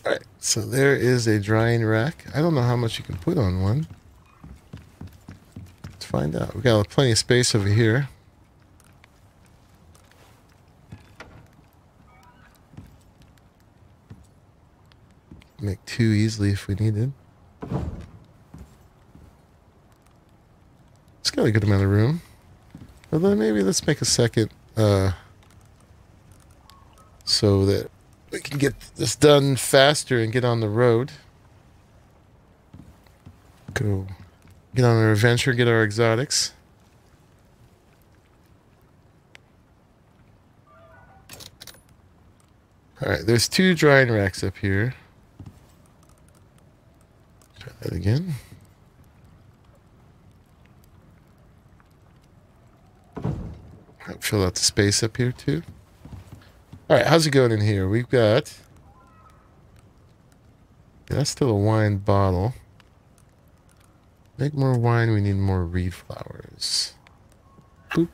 Alright, so there is a drying rack. I don't know how much you can put on one. Let's find out. We've got plenty of space over here. Make two easily if we needed. It's got a good amount of room. Although maybe let's make a second, uh, so that we can get this done faster and get on the road. Go get on our adventure, get our exotics. Alright, there's two drying racks up here. Try that again. Alright, Fill out the space up here too. Alright, how's it going in here? We've got. Yeah, that's still a wine bottle. Make more wine, we need more reed flowers. Boop.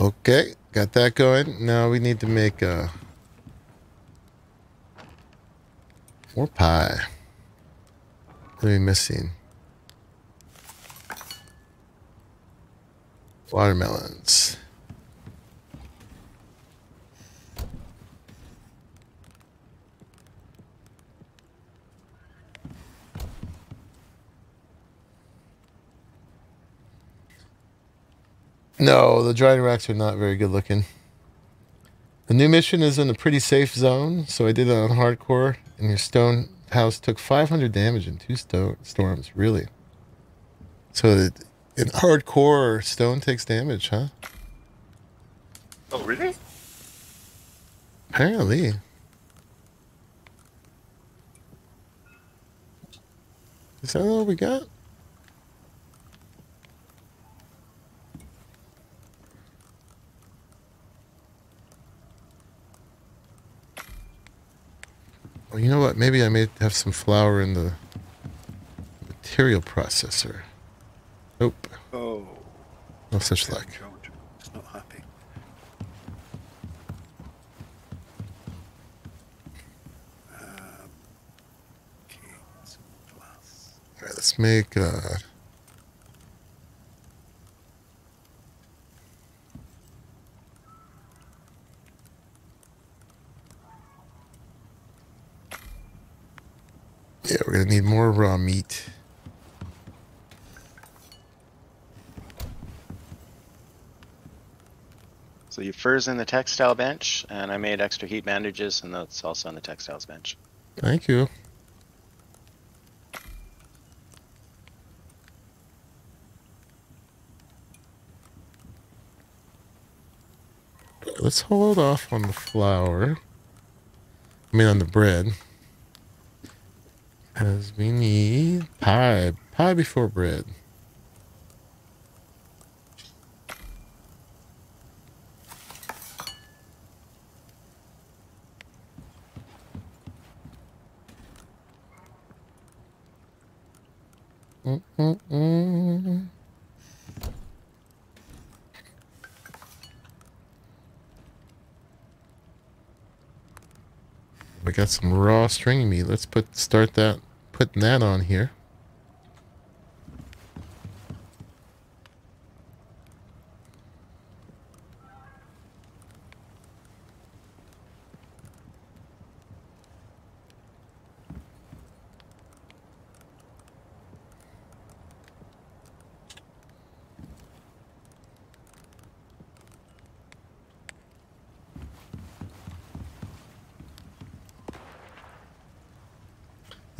Okay, got that going. Now we need to make uh, more pie. What are we missing? Watermelons. No, the drying racks are not very good looking. The new mission is in a pretty safe zone, so I did it on hardcore, and your stone house took 500 damage in two sto- storms, really. So in hardcore, stone takes damage, huh? Oh, really? Apparently. Is that all we got? Well, you know what? Maybe I may have some flour in the material processor. Nope. Oh, No such luck. It's not happy. Um, okay, glass. All right, let's make uh Yeah, we're gonna need more raw meat. Your fur's in the textile bench, and I made extra heat bandages, and that's also on the textiles bench. Thank you. Let's hold off on the flour. I mean, on the bread. Because we need pie. Pie before bread. We got some raw string meat. Let's put start that putting that on here.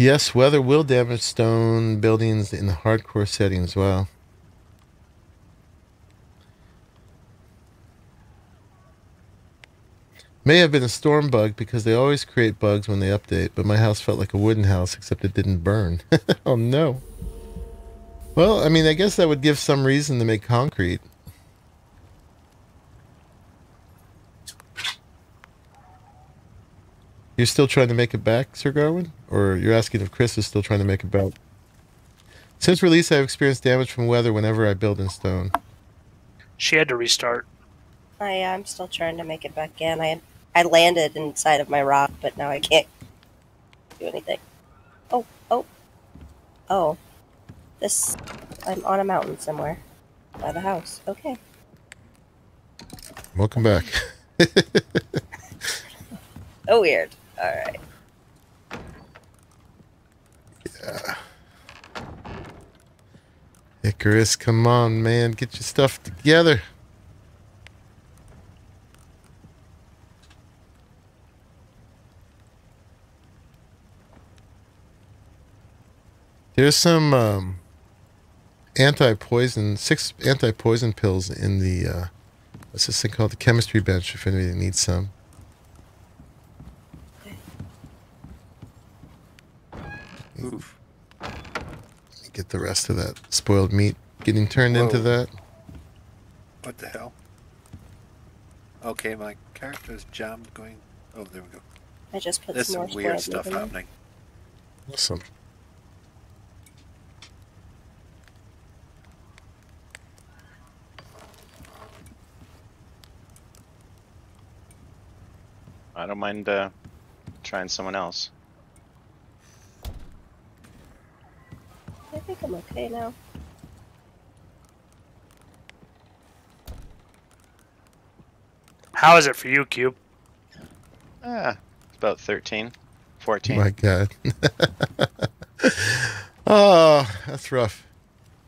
Yes, weather will damage stone buildings in the hardcore setting as well. May have been a storm bug because they always create bugs when they update, but my house felt like a wooden house except it didn't burn. *laughs* oh no. Well, I mean, I guess that would give some reason to make concrete. You're still trying to make it back, Sir Garwin? Or you're asking if Chris is still trying to make it back? Since release, I've experienced damage from weather whenever I build in stone. She had to restart. I am still trying to make it back in. I I landed inside of my rock, but now I can't do anything. Oh, oh, oh. This. I'm on a mountain somewhere by the house. Okay. Welcome back. *laughs* *laughs* Oh, weird. All right. Yeah. Icarus, come on, man. Get your stuff together. There's some um, anti-poison, six anti-poison pills in the, uh, what's this thing called? The chemistry bench, if anybody needs some. Oof. Get the rest of that spoiled meat getting turned into that. What the hell? Okay, my character's jammed going. Oh, there we go. I just put There's some some weird stuff in happening. Awesome. I don't mind uh, trying someone else. I think I'm okay now. How is it for you, Cube? Ah, it's about 13, 14. My God. oh, *laughs* that's rough.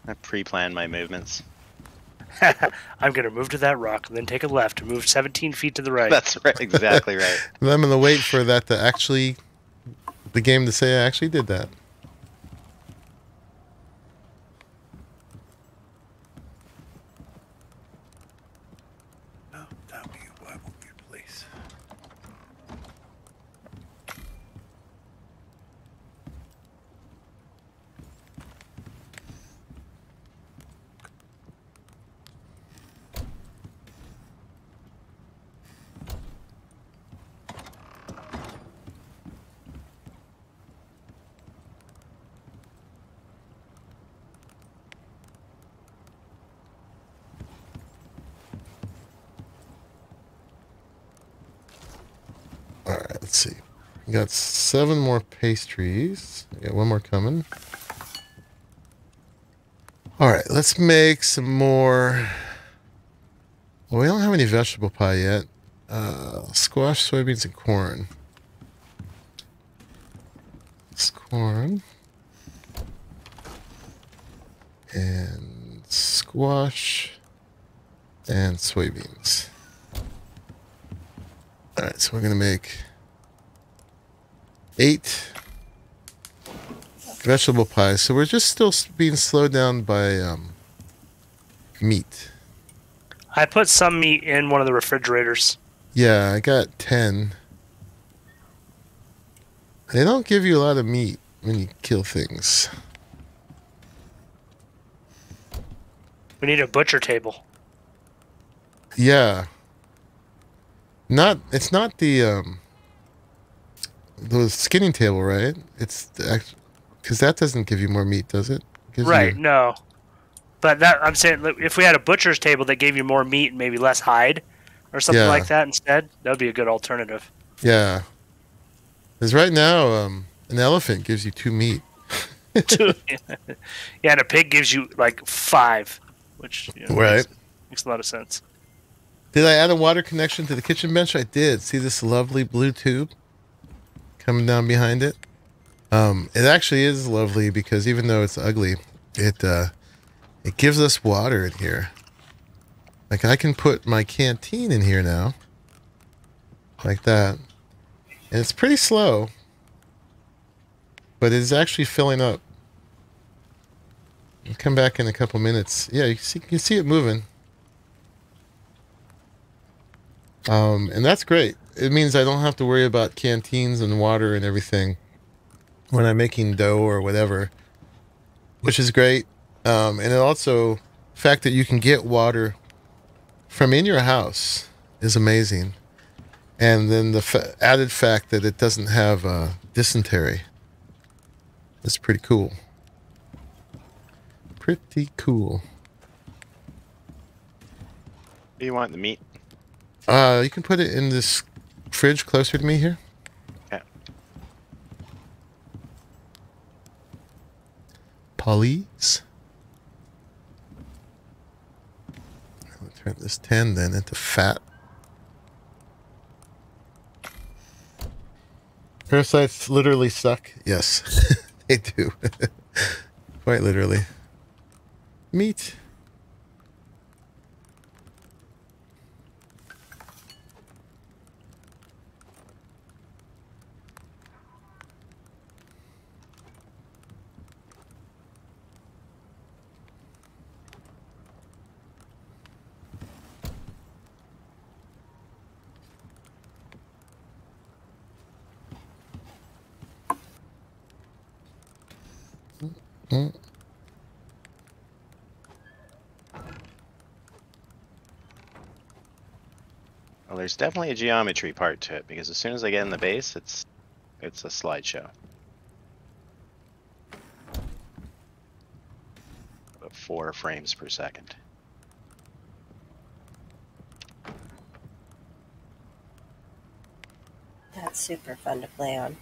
I pre-planned my movements. *laughs* I'm gonna move to that rock, and then take a left, and move 17 feet to the right. That's right, exactly right. *laughs* I'm gonna wait for that to actually, the game to say I actually did that. Oh, damn you! Why won't you please? All right, let's see. Got seven more pastries. I got one more coming. All right, let's make some more. Well, we don't have any vegetable pie yet. Uh, squash, soybeans, and corn. It's corn. And squash. And soybeans. All right, so we're gonna make eight vegetable pies. So we're just still being slowed down by um, meat. I put some meat in one of the refrigerators. Yeah, I got ten. They don't give you a lot of meat when you kill things. We need a butcher table. Yeah. Not it's not the um the skinning table, right? It's because that doesn't give you more meat, does it? Gives Right, You, no. But that I'm saying, if we had a butcher's table that gave you more meat and maybe less hide, or something Yeah. like that instead, that would be a good alternative. yeah. Because right now, um, an elephant gives you two meat. two. *laughs* yeah, and a pig gives you like five, which you know, Right. makes, makes a lot of sense. Did I add a water connection to the kitchen bench? I did. See this lovely blue tube coming down behind it? Um, it actually is lovely because even though it's ugly, it uh, it gives us water in here. Like I can put my canteen in here now, like that, and it's pretty slow, but it's actually filling up. I'll come back in a couple minutes. Yeah, you, see, you can see it moving. Um, and that's great. It means I don't have to worry about canteens and water and everything when I'm making dough or whatever, which is great. Um, and it also, the fact that you can get water from in your house is amazing. And then the fa- added fact that it doesn't have uh, dysentery is pretty cool. Pretty cool. Do you want the meat? Uh, you can put it in this fridge closer to me here? Yeah. Police. I'll turn this 10 then into fat. Parasites literally suck. Yes, *laughs* they do. *laughs* Quite literally. Meat. Well, there's definitely a geometry part to it because as soon as I get in the base, it's it's a slideshow. About four frames per second. That's super fun to play on.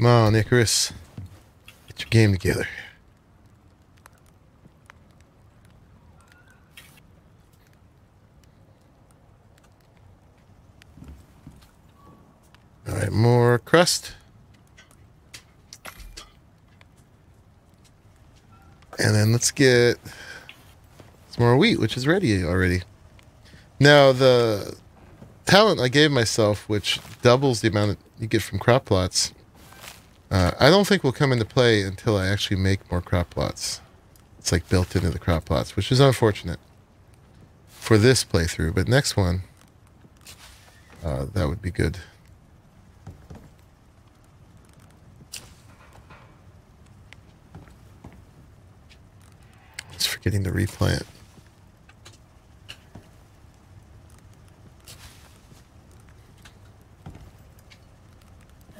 Come on, Icarus. Get your game together. All right, more crust. And then let's get some more wheat, which is ready already. Now, the talent I gave myself, which doubles the amount you get from crop plots, uh, I don't think will come into play until I actually make more crop plots. It's like built into the crop plots, which is unfortunate for this playthrough. But next one, uh, that would be good. Just forgetting to replant.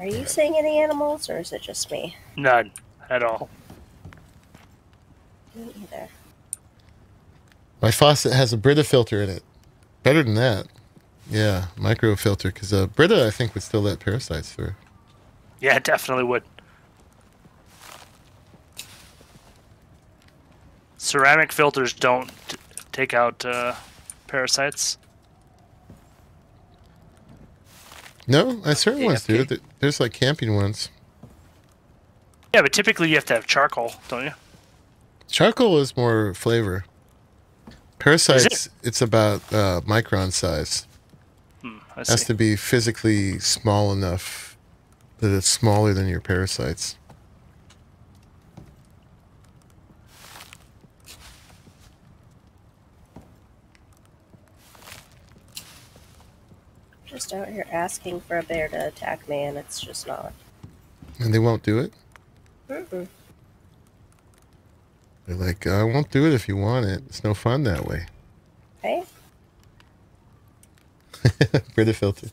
Are you seeing any animals, or is it just me? None at all. Me either. My faucet has a Brita filter in it. Better than that. Yeah, micro filter. Because uh, Brita, I think, would still let parasites through. Yeah, it definitely would. Ceramic filters don't t- take out uh, parasites. No, I certain ones do. There's like camping ones. Yeah, but typically you have to have charcoal, don't you? Charcoal is more flavor. Parasites, it's about uh, micron size. Hmm, I has to be physically small enough that it's smaller than your parasites. Just out here asking for a bear to attack me, and it's just not. And they won't do it. Mm-mm. They're like, I won't do it if you want it. It's no fun that way. Hey, *laughs* Brita filter.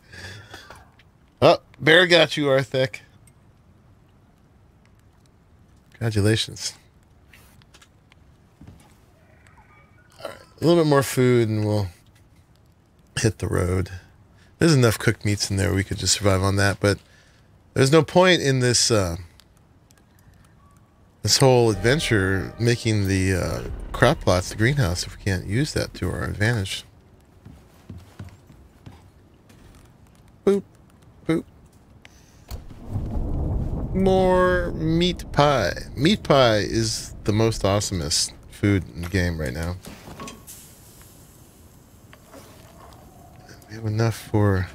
Oh, bear got you, Arthek. Congratulations. All right, a little bit more food and we'll hit the road. There's enough cooked meats in there. We could just survive on that, but there's no point in this uh, this whole adventure making the uh, crop plots the greenhouse if we can't use that to our advantage. Boop, boop. More meat pie. Meat pie is the most awesomest food in the game right now. Have enough for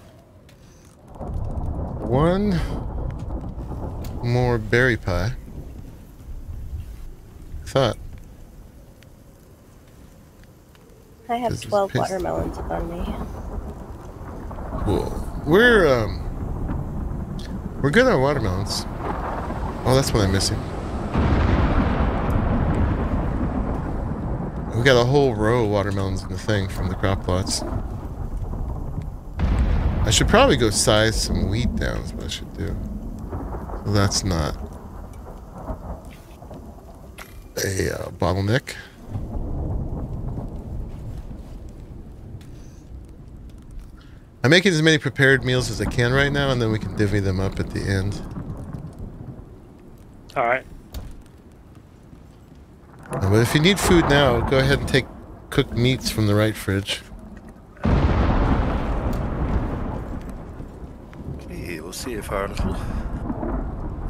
one more berry pie. I thought. I have This 12 piss- watermelons on me. Cool. We're um we're good on watermelons. Oh, that's what I'm missing. We got a whole row of watermelons in the thing from the crop plots. I should probably go size some wheat down. Is what I should do. So that's not a uh, bottleneck. I'm making as many prepared meals as I can right now, and then we can divvy them up at the end. All right. But if you need food now, go ahead and take cooked meats from the right fridge. Okay, we'll see if our little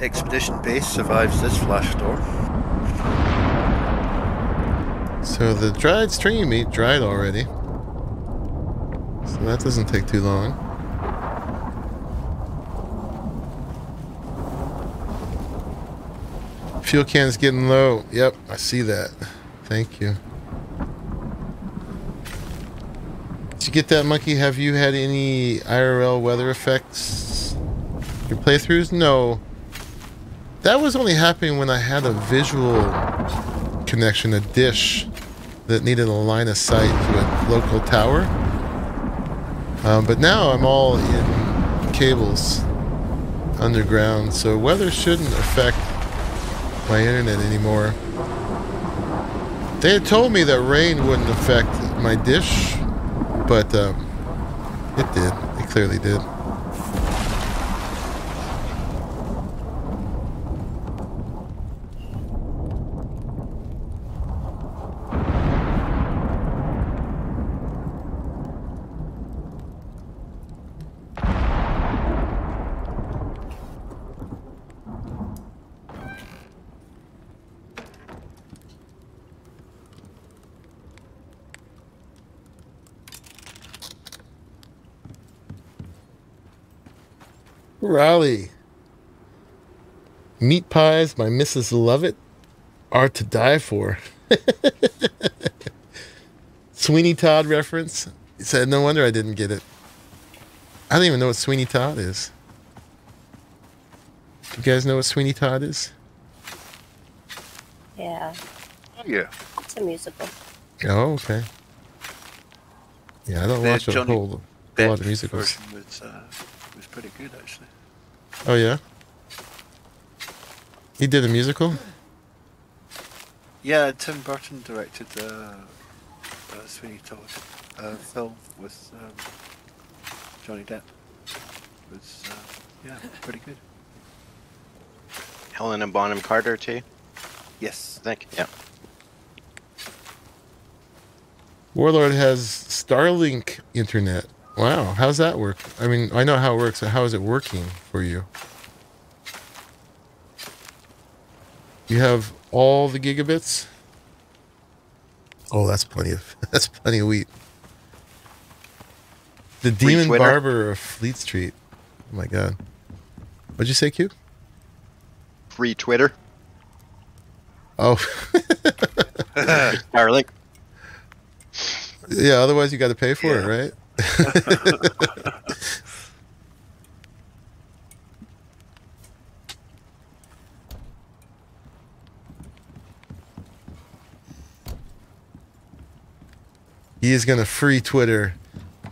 expedition base survives this flash storm. So the dried stringy meat dried already. So that doesn't take too long. Fuel can's getting low. Yep, I see that. Thank you. Did you get that monkey? Have you had any IRL weather effects? Your playthroughs? No. That was only happening when I had a visual connection, a dish that needed a line of sight to a local tower. Um, but now I'm all in cables underground, so weather shouldn't affect my internet anymore. They had told me that rain wouldn't affect my dish, but um, it did. It clearly did. Raleigh. Meat pies by Mrs. Lovett are to die for. *laughs* Sweeney Todd reference. He said, no wonder I didn't get it. I don't even know what Sweeney Todd is. You guys know what Sweeney Todd is? Yeah, Oh, yeah. it's a musical. Oh, okay. Yeah, I don't The watch a Johnny whole a lot of Depp musicals. version was, uh, was pretty good, actually. Oh yeah. He did a musical. Yeah, Tim Burton directed uh, uh, Sweeney Todd uh, film with um, Johnny Depp. It was uh, yeah, pretty good. Helena Bonham Carter too. Yes. I think. Yeah. Warlord has Starlink internet. Wow, how's that work? I mean, I know how it works. but How is it working for you? You have all the gigabits. Oh, that's plenty of *laughs* that's plenty of wheat. The Free Demon Twitter. Barber of Fleet Street. Oh my god. What'd you say, Q? Free Twitter. Oh, *laughs* Starlink. *laughs* yeah. Otherwise, you got to pay for Yeah. it, right? He is going to free Twitter.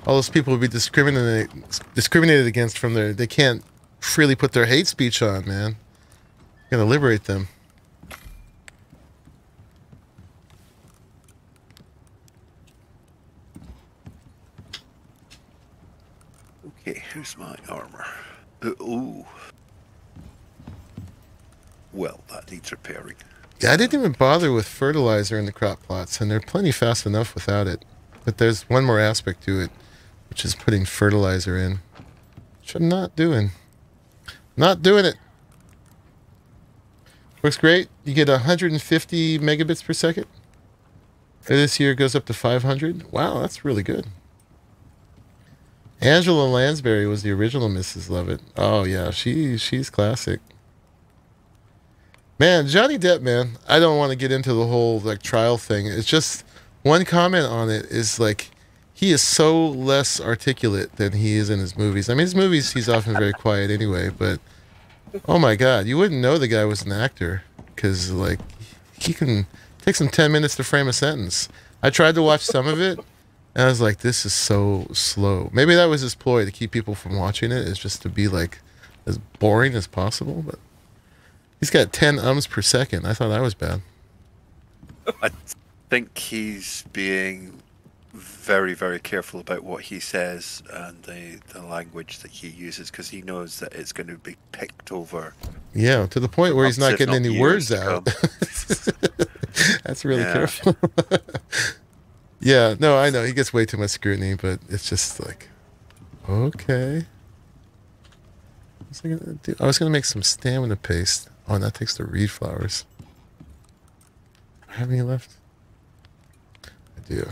All those people will be discriminated discriminated against from their. They can't freely put their hate speech on, man. Going to liberate them. Okay, here's my armor. Uh, ooh. Well, that needs repairing. Yeah, I didn't even bother with fertilizer in the crop plots, and they're plenty fast enough without it. But there's one more aspect to it, which is putting fertilizer in. Which I'm not doing. Not doing it. Works great. You get 150 megabits per second. This year goes up to 500. Wow, that's really good. Angela Lansbury was the original Mrs. Lovett. Oh yeah, she she's classic. Man, Johnny Depp, man, I don't want to get into the whole like trial thing. It's just one comment on it is like he is so less articulate than he is in his movies. I mean, his movies he's often very quiet anyway, but oh my god, you wouldn't know the guy was an actor because like he can takes him ten minutes to frame a sentence. I tried to watch some of it, and I was like, this is so slow. Maybe that was his ploy to keep people from watching it, is just to be like as boring as possible, but. He's got 10 ums per second. I thought that was bad. I think he's being very, very careful about what he says and the, the language that he uses because he knows that it's going to be picked over. Yeah, to the point where he's not getting any words out. *laughs* That's really Yeah. careful. *laughs* Yeah, no, I know he gets way too much scrutiny, but it's just like, okay. What was I gonna do? I was gonna make some stamina paste. Oh, and that takes the reed flowers. I have any left? I do.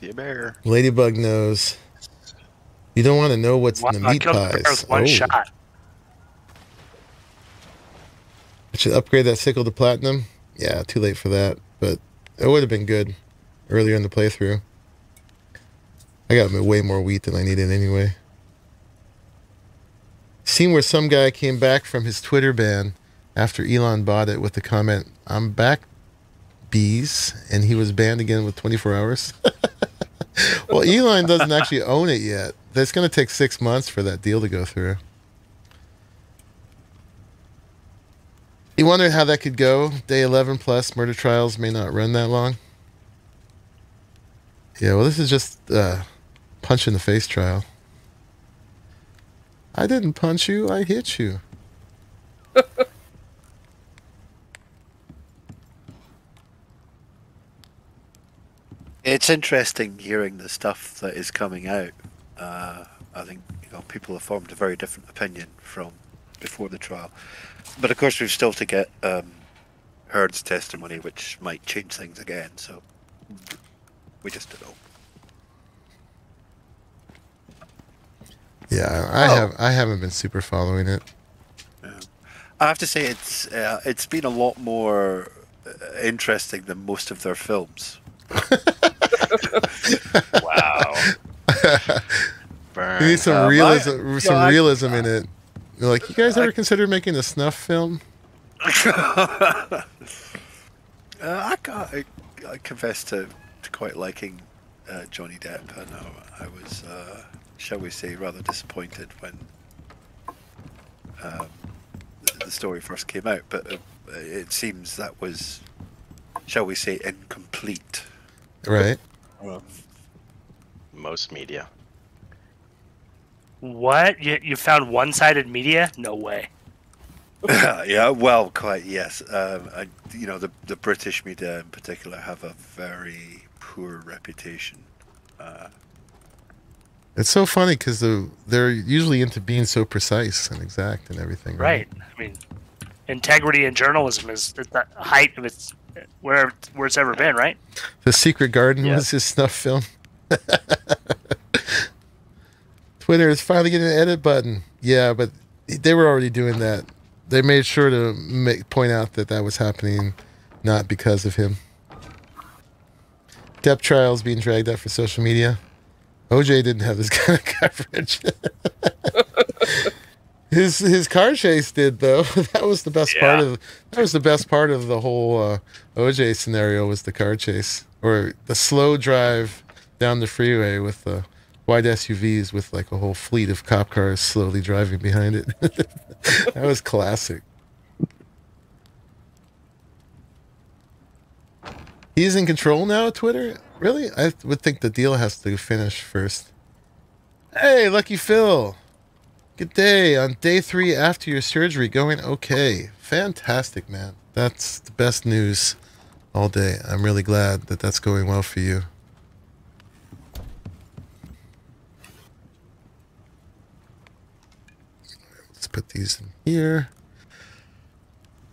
See a bear. Ladybug knows. You don't want to know what's Wow, in the meat killed the pies. one Oh. shot. I should upgrade that sickle to platinum. Yeah, too late for that, but it would have been good earlier in the playthrough. I got way more wheat than I needed anyway. Seen where some guy came back from his Twitter ban after Elon bought it with the comment, I'm back, bees, and he was banned again with 24 hours. *laughs* well, Elon doesn't actually own it yet. It's going to take six months for that deal to go through. You wonder how that could go. Day 11 plus murder trials may not run that long. Yeah, well, this is just uh, punch in the face trial. I didn't punch you, I hit you. *laughs* It's interesting hearing the stuff that is coming out. Uh, I think you know people have formed a very different opinion from before the trial, but of course we've still to get um, Heard's testimony, which might change things again. So we just don't know. Yeah, I Oh. have I haven't been super following it. I have to say it's uh, it's been a lot more uh, interesting than most of their films. *laughs* *laughs* Wow. *laughs* Burn. You need some Uh, my- realism, some yeah, I- realism in it. You're like, you guys ever I- consider making a snuff film? *laughs* uh, I, ca- I, I confess to, to quite liking uh, Johnny Depp, and I, I was, uh, shall we say, rather disappointed when um, the, the story first came out. But uh, it seems that was, shall we say, incomplete. Right? Most media. What? You, you found one-sided media? No way. *laughs* yeah, well, quite yes. Um, I, you know, the the British media in particular have a very poor reputation. Uh, It's so funny because the they're usually into being so precise and exact and everything. Right? Right. I mean, integrity in journalism is at the height of its where where it's ever been. Right. The Secret Garden Yeah. was his snuff film. *laughs* Twitter is finally getting an edit button. Yeah, but they were already doing that. They made sure to make, point out that that was happening not because of him. Depp trials being dragged out for social media. OJ didn't have this *laughs* kind of coverage. *laughs* his his car chase did though. *laughs* that was the best part of that was the best part of the whole uh, OJ scenario was the car chase or the slow drive down the freeway with the wide SUVs with like a whole fleet of cop cars slowly driving behind it. *laughs* that was classic. He's in control now, Twitter? Really? I would think the deal has to finish first. Hey, Lucky Phil. Good day. On day three after your surgery, going okay. Fantastic, man. That's the best news all day. I'm really glad that that's going well for you. Let's put these in here.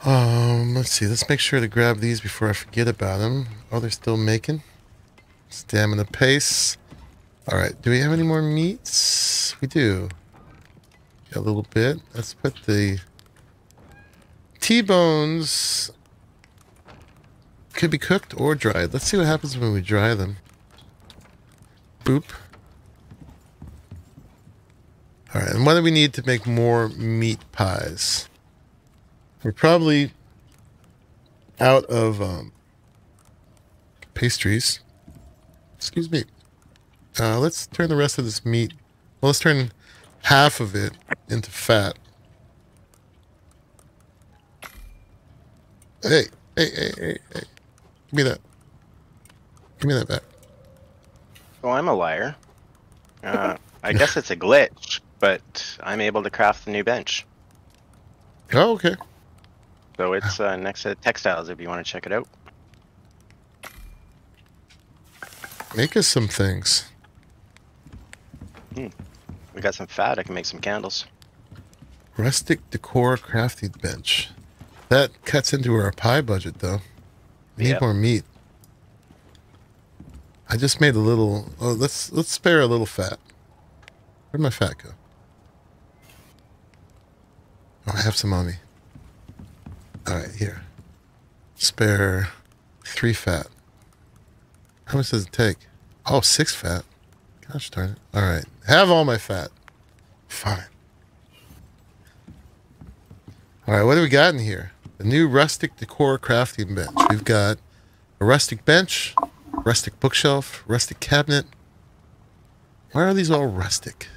Um, let's see. Let's make sure to grab these before I forget about them. Oh, they're still making. Stamina paste. All right. Do we have any more meats? We do. Got a little bit. Let's put the T-bones. Could be cooked or dried. Let's see what happens when we dry them. Boop. All right. And what do we need to make more meat pies? We're probably out of um, pastries. Excuse me. Uh, let's turn the rest of this meat. Well, let's turn half of it into fat. Hey, hey, hey, hey, hey. Give me that. Give me that back. Oh, I'm a liar. Uh, I guess it's a glitch. But I'm able to craft the new bench. Oh, okay. So it's uh, next to textiles if you want to check it out. Make us some things. Hmm. We got some fat. I can make some candles. Rustic decor crafting bench. That cuts into our pie budget, though. We need Yep. more meat. I just made a little. Oh, let's let's spare a little fat. Where'd my fat go? Oh, I have some me. All right, here. Spare three fat. How much does it take? Oh, six fat. Gosh darn it. All right, have all my fat. Fine. All right, what do we got in here? The new rustic decor crafting bench. We've got a rustic bench, rustic bookshelf, rustic cabinet. Why are these all rustic?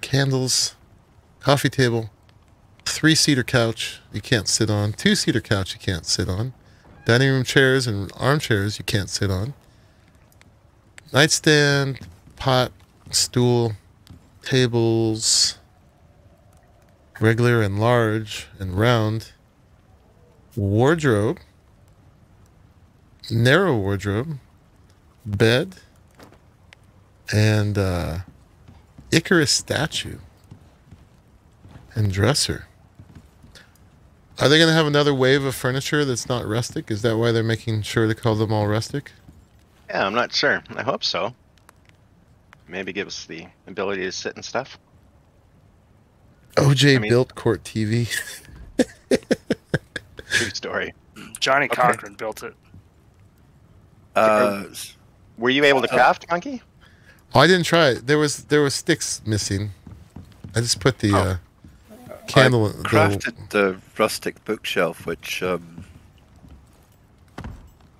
Candles, coffee table, three seater couch you can't sit on, two seater couch you can't sit on, dining room chairs and armchairs you can't sit on, nightstand, pot, stool, tables, regular and large and round, wardrobe, narrow wardrobe, bed, and uh, Icarus statue and dresser. Are they going to have another wave of furniture that's not rustic? Is that why they're making sure to call them all rustic? Yeah, I'm not sure. I hope so. Maybe give us the ability to sit and stuff. OJ I mean- built court TV. *laughs* True story. Johnny Okay. Cochran built it. Uh, Were you able to Uh, craft, Monkey? Oh, I didn't try it. There was there was sticks missing. I just put the Oh. uh, candle. I crafted the rustic bookshelf, which um,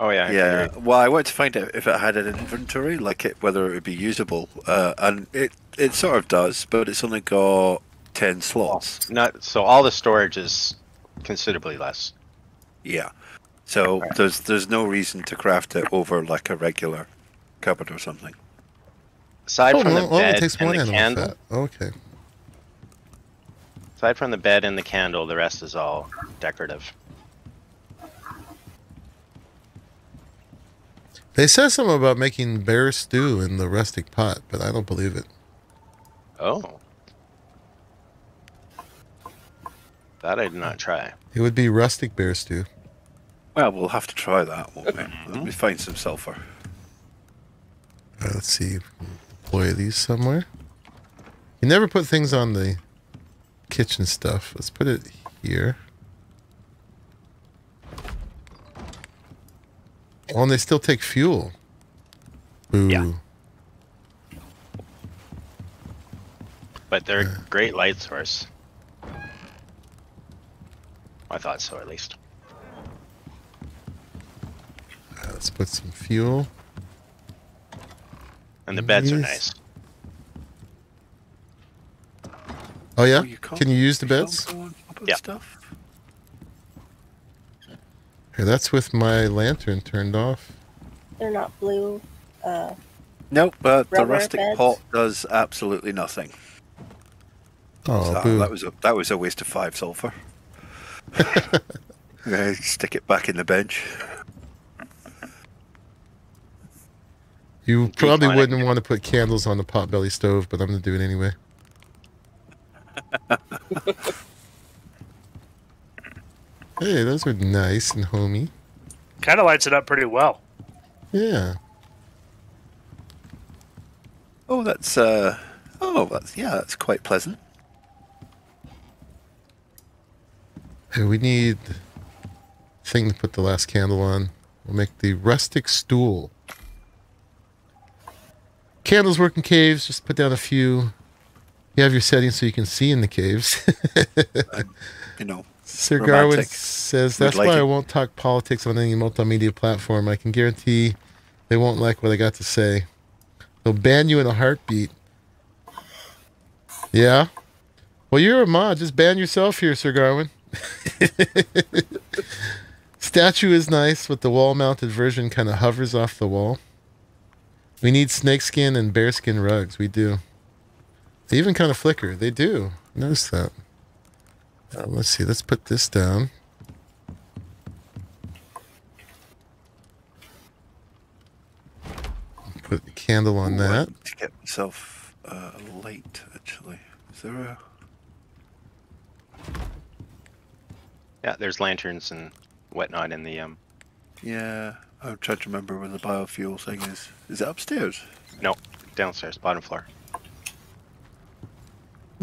Oh yeah. I yeah. figured. Well, I wanted to find out if it had an inventory, like it whether it would be usable, uh, and it it sort of does, but it's only got ten slots. Not so. All the storage is considerably less. Yeah. So Okay. there's there's no reason to craft it over like a regular cupboard or something. Aside oh, from the no, oh, it bed takes and one the candle, fat. Okay. Aside from the bed and the candle, the rest is all decorative. They said something about making bear stew in the rustic pot, but I don't believe it. Oh. That I did not try. It would be rustic bear stew. Well, we'll have to try that, won't we? Let me find some sulfur. Uh, let's see. Deploy these somewhere. You never put things on the kitchen stuff. Let's put it here. Oh, and they still take fuel. Boo. Yeah. But they're a great light source. I thought so, at least. Let's put some fuel. And the beds are nice. Oh yeah, you can't- you use the beds? can't go on top of Yeah. Stuff? Here, that's with my lantern turned off. They're not blue. Uh, Nope, but the rustic beds? pot does absolutely nothing. Oh, So boo. that was a that was a waste of five sulfur. *laughs* Yeah, stick it back in the bench. You probably wouldn't want to put candles on the potbelly stove, but I'm gonna do it anyway. Hey, those are nice and homey. Kind of lights it up pretty well. Yeah. Oh, that's uh oh, that's yeah, that's quite pleasant. Hey, we need thing to put the last candle on. We'll make the rustic stool. Candles work in caves. Just put down a few. You have your settings so you can see in the caves. *laughs* You know, Sir Romantic. Garwin says that's like why I won't talk politics on any multimedia platform. I can guarantee they won't like what I got to say. They'll ban you in a heartbeat. Yeah. Well, you're a mod. Just ban yourself here, Sir Garwin. *laughs* Statue is nice, but the wall-mounted version kind of hovers off the wall. We need snakeskin and bearskin rugs. We do. They even kind of flicker. They do. Notice that. Uh, let's see. Let's put this down. Put the candle on Ooh, that. To get myself uh, a light, actually. Is there a. Yeah, there's lanterns and whatnot in the um. Yeah, I'm trying to remember where the biofuel thing is. Is it upstairs? No, downstairs, bottom floor.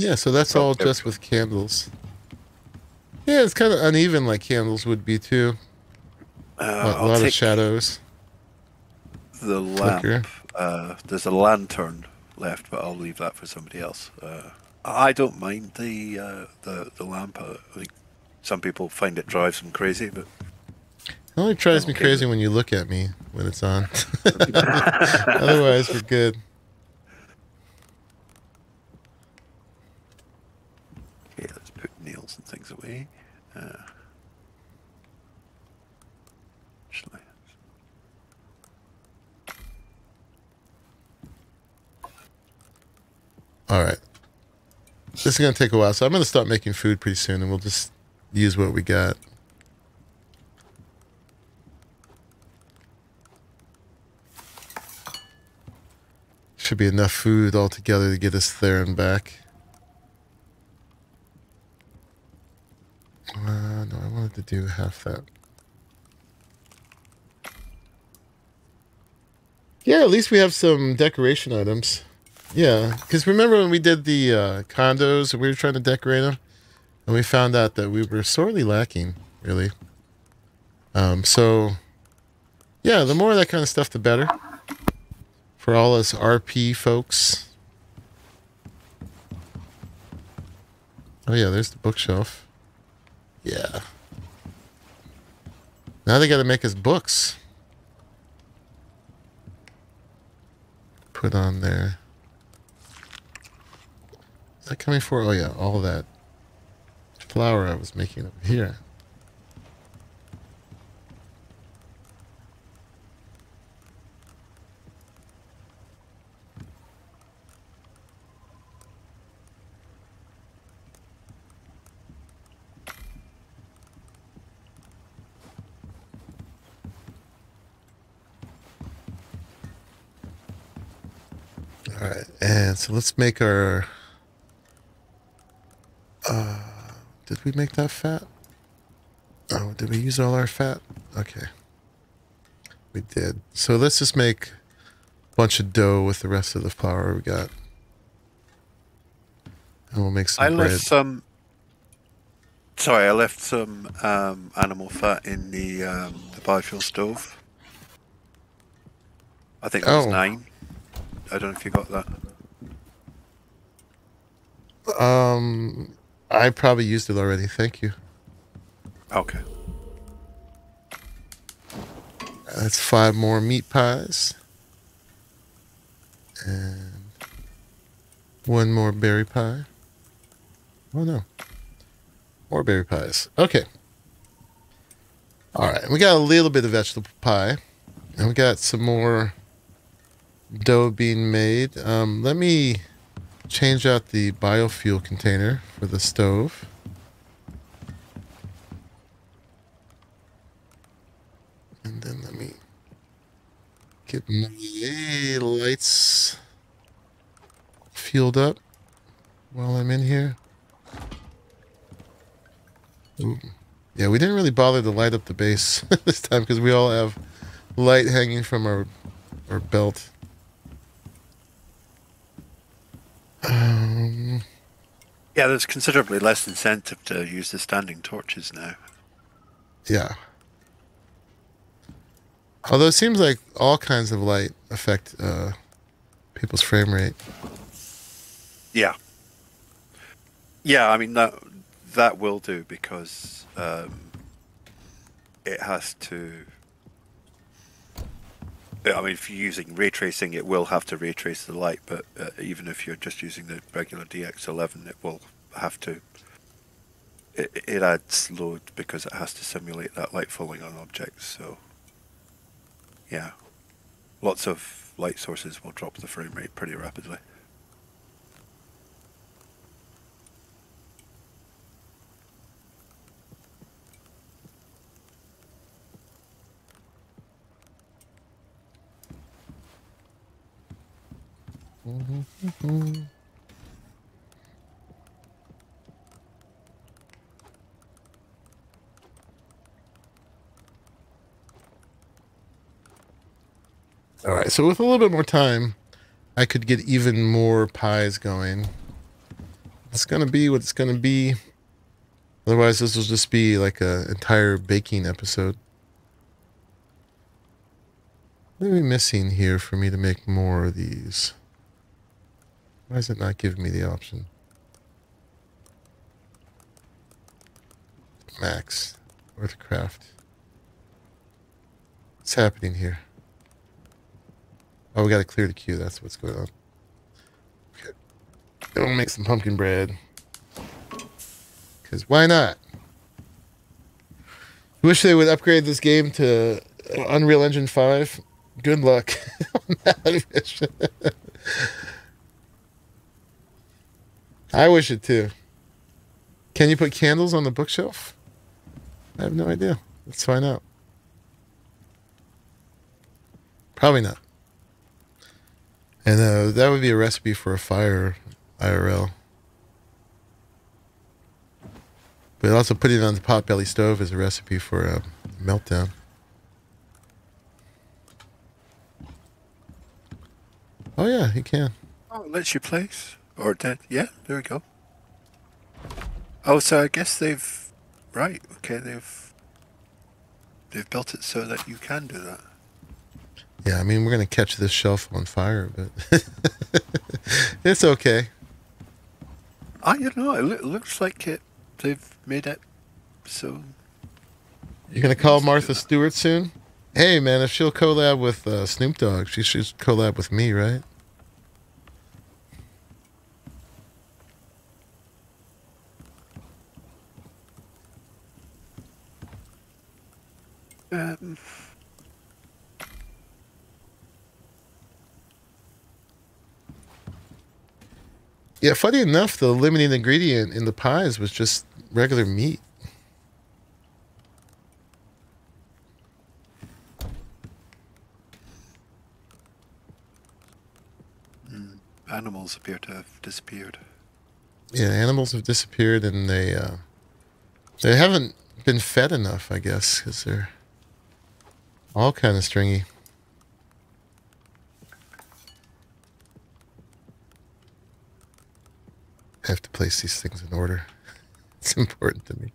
Yeah, so that's all just with candles. Yeah, it's kind of uneven like candles would be too. Uh, A lot, lot of shadows. the lamp. Uh, there's a lantern left, but I'll leave that for somebody else. Uh, I don't mind the uh, the the lamp. Uh, I think some people find it drives them crazy, but It only drives me crazy when you look at me when it's on. *laughs* *laughs* Otherwise, we're good. okay, let's put and. Uh, All right. This is going to take a while, so I'm going to start making food pretty soon, and we'll just use what we got. Should be enough food altogether to get us there and back. Uh, no, I wanted to do half that. Yeah, at least we have some decoration items. Yeah, because remember when we did the uh, condos we were trying to decorate them, and we found out that we were sorely lacking, really. Um, so, yeah, the more of that kind of stuff, the better. For all us RP folks. Oh yeah, there's the bookshelf. Yeah. Now they got to make us books. Put on there. Is that coming for? Oh yeah, all that flour I was making over here. All right, and so let's make our. Uh, did we make that fat? Oh, did we use all our fat? Okay, we did. So let's just make a bunch of dough with the rest of the flour we got, and we'll make some I bread. left some. Sorry, I left some um, animal fat in the um, the biofuel stove. I think it was Oh. nine. I don't know if you got that. Um, I probably used it already. Thank you. Okay. That's five more meat pies. And one more berry pie. Oh no. More berry pies. Okay. All right. We got a little bit of vegetable pie. And we got some more dough being made. Um, let me change out the biofuel container for the stove. And then let me get my lights fueled up while I'm in here. Ooh. Yeah, we didn't really bother to light up the base *laughs* this time because we all have light hanging from our our belt. Um, Yeah, there's considerably less incentive to use the standing torches now. Yeah. Although it seems like all kinds of light affect uh, people's frame rate. Yeah. Yeah, I mean that that will do because um, it has to. I mean, if you're using ray tracing, it will have to ray trace the light, but uh, even if you're just using the regular DX11, it will have to. It, it adds load because it has to simulate that light falling on objects. So, yeah, lots of light sources will drop the frame rate pretty rapidly. All right, so with a little bit more time, I could get even more pies going. It's gonna be what it's gonna be. Otherwise, this will just be like an entire baking episode. What are we missing here for me to make more of these? Why is it not giving me the option? Max, Earthcraft. What's happening here? Oh, we gotta clear the queue. That's what's going on. Okay. Then we'll make some pumpkin bread. Because why not? Wish they would upgrade this game to uh, Unreal Engine 5. Good luck *laughs* on that mission. *laughs* I wish it too. Can you put candles on the bookshelf? I have no idea. Let's find out. Probably not. And uh, that would be a recipe for a fire IRL. But also putting it on the potbelly stove is a recipe for a meltdown. Oh yeah, he can. Oh, it lets you place. Or dead. Yeah, there we go. Oh, so I guess they've... Right, okay, they've... They've built it so that you can do that. Yeah, I mean we're gonna catch this shelf on fire, but *laughs* it's okay. I don't know, it loo- looks like it... They've made it so... You're gonna call Martha Stewart soon? Hey man, if she'll collab with uh, Snoop Dogg, she should collab with me, right? Um, Yeah, funny enough, the limiting ingredient in the pies was just regular meat. animals appear to have disappeared. Yeah, animals have disappeared, and they uh, they haven't been fed enough, I guess, because they're all kind of stringy. I have to place these things in order. *laughs* It's important to me.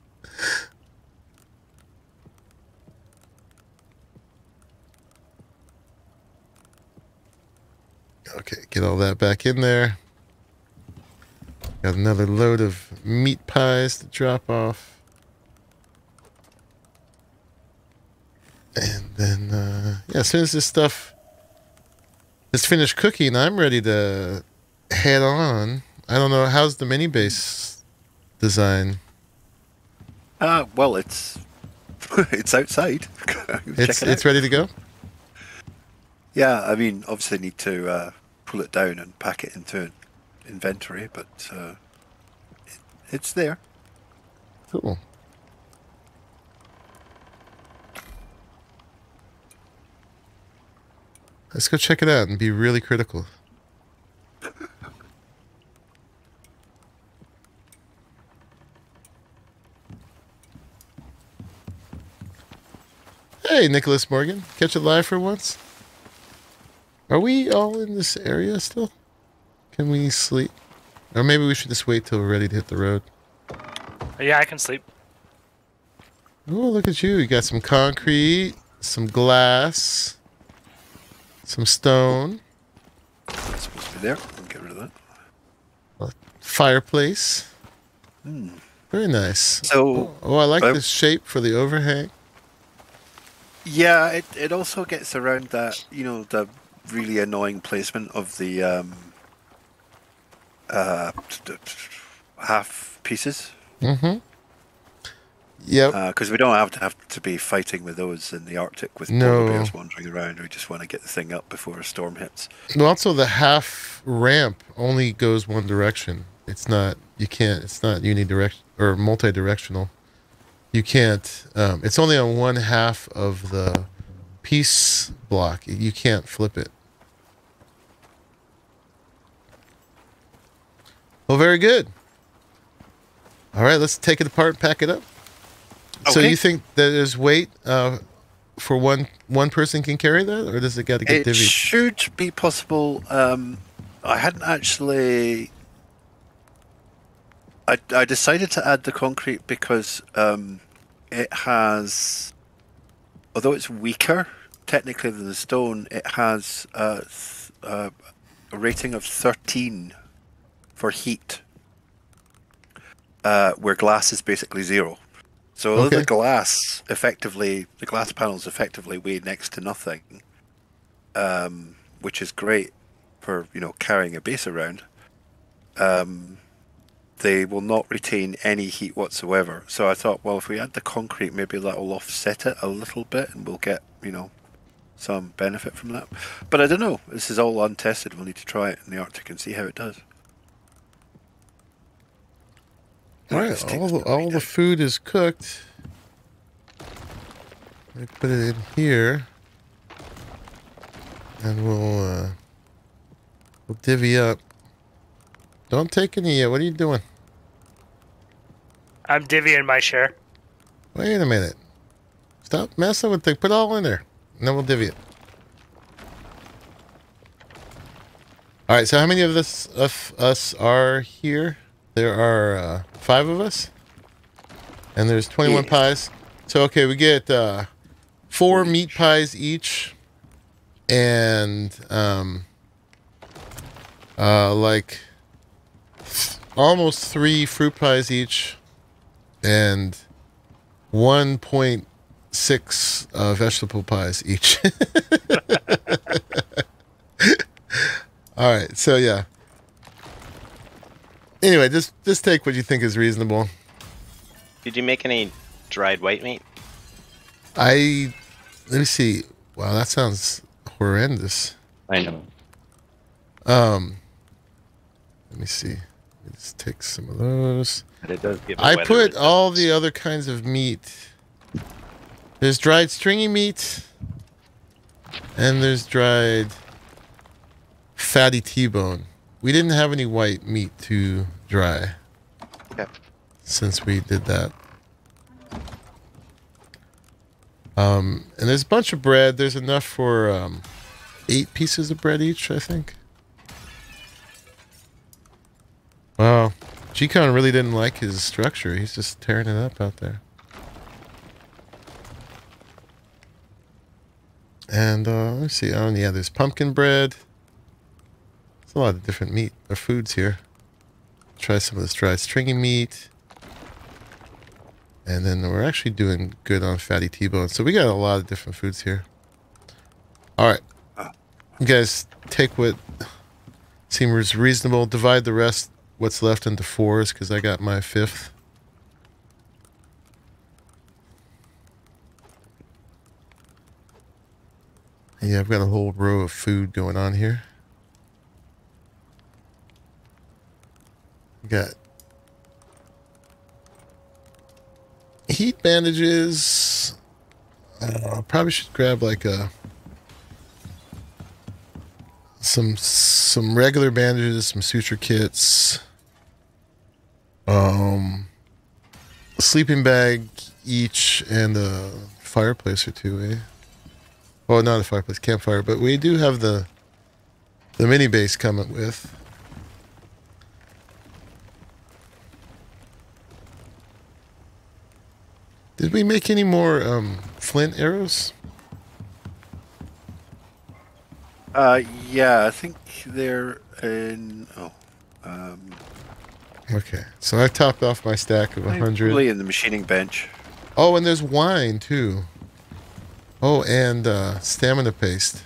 Okay, get all that back in there. Got another load of meat pies to drop off. And then, uh, yeah, as soon as this stuff is finished cooking, I'm ready to head on. I don't know, how's the mini base design? Ah, well, it's... *laughs* it's outside. *laughs* It's, it it's ready to go? Yeah, I mean, obviously need to uh, pull it down and pack it into an inventory, but uh, it, it's there. Cool. Let's go check it out and be really critical. Hey, Nicholas Morgan. Catch it live for once? Are we all in this area still? Can we sleep? Or maybe we should just wait till we're ready to hit the road. Yeah, I can sleep. Oh, look at you. You got some concrete, some glass, some stone, It's supposed to be there. I'll get rid of that. fireplace. Hmm. Very nice. So, Oh, I like this shape for the overhang. yeah, it, it also gets around that, you know, the really annoying placement of the um, uh, half pieces. Mm-hmm. Yep. Because we don't have to have to be fighting with those in the Arctic with No. polar bears wandering around. We just want to get the thing up before a storm hits. Also the half ramp only goes one direction. It's not. You can't. It's not unidirectional or multi-directional. You can't. Um, it's only on one half of the piece block. You can't flip it. Well, very good. All right, let's take it apart and pack it up. So you think that there's weight uh, for one one person can carry that, or does it got to get It divvied? should be possible. Um, I hadn't actually. I, I decided to add the concrete because um, it has, although it's weaker technically than the stone, it has uh, th- uh, a rating of 13 for heat, uh, where glass is basically zero. So although Okay. the glass effectively, the glass panels effectively weigh next to nothing, um, which is great for you know carrying a base around. Um, they will not retain any heat whatsoever. So I thought, well, if we add the concrete, maybe that will offset it a little bit, and we'll get you know some benefit from that. But I don't know. This is all untested. We'll need to try it in the Arctic and see how it does. All Let's right, take all the, all the food is cooked. Let me put it in here, and we'll uh, we'll divvy up. Don't take any yet. What are you doing? I'm divvying my share. Wait a minute. Stop messing with things. Put it all in there, and then we'll divvy it. All right. So how many of this of us are here? There are uh, five of us, and there's 21 Yeah. pies. So okay, we get uh, four meat pies each, and um, uh, like almost three fruit pies each, and 1.6 uh, vegetable pies each. *laughs* *laughs* All right, so yeah. Anyway, just just take what you think is reasonable. Did you make any dried white meat? I let me see. Wow, that sounds horrendous. I know. Um, let me see. Let's take some of those. But it does give. a I put result. all the other kinds of meat. There's dried stringy meat, and there's dried fatty T-bone. We didn't have any white meat to dry Okay. since we did that. Um, and there's a bunch of bread. There's enough for um, eight pieces of bread each, I think. Wow. G-Con really didn't like his structure. He's just tearing it up out there. And uh, let's see. Oh, yeah, there's pumpkin bread. There's a lot of different meat or foods here. Try some of this dry stringy meat. And then we're actually doing good on fatty T-bone. So we got a lot of different foods here. All right. You guys take what seems reasonable. Divide the rest, what's left, into fours because I got my fifth. Yeah, I've got a whole row of food going on here. Got heat bandages. Uh, probably should grab like a some some regular bandages, some suture kits, um, sleeping bag each, and a fireplace or two. Eh? Well, not a fireplace, campfire, but we do have the the mini base coming with. Did we make any more um, flint arrows? Uh, yeah, I think they're in. Oh, um, Okay, so I topped off my stack of a hundred. probably in the machining bench. Oh, and there's wine too. Oh, and uh, stamina paste.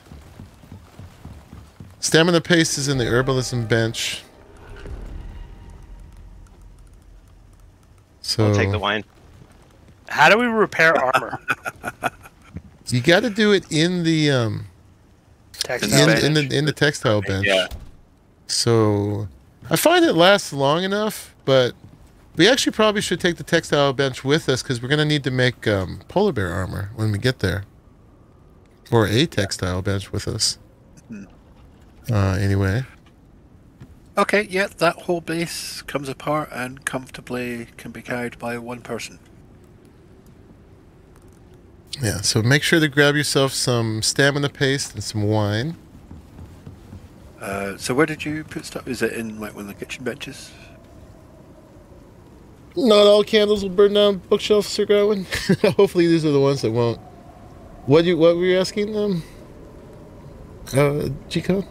Stamina paste is in the herbalism bench. So I'll take the wine. How do we repair armor? *laughs* you got to do it in the um Textile in, bench. in the in the textile bench. Yeah. So I find it lasts long enough, but we actually probably should take the textile bench with us because we're gonna need to make um, polar bear armor when we get there, or a textile bench with us. Mhm. Uh, anyway, Okay, yeah, that whole base comes apart and comfortably can be carried by one person. Yeah, so make sure to grab yourself some stamina paste and some wine. Uh, so where did you put stuff? Is it in like one of the kitchen benches? Not all candles will burn down bookshelves, Sir Gawain. *laughs* Hopefully, these are the ones that won't. What you what were you asking them? Uh, Chico. Oh,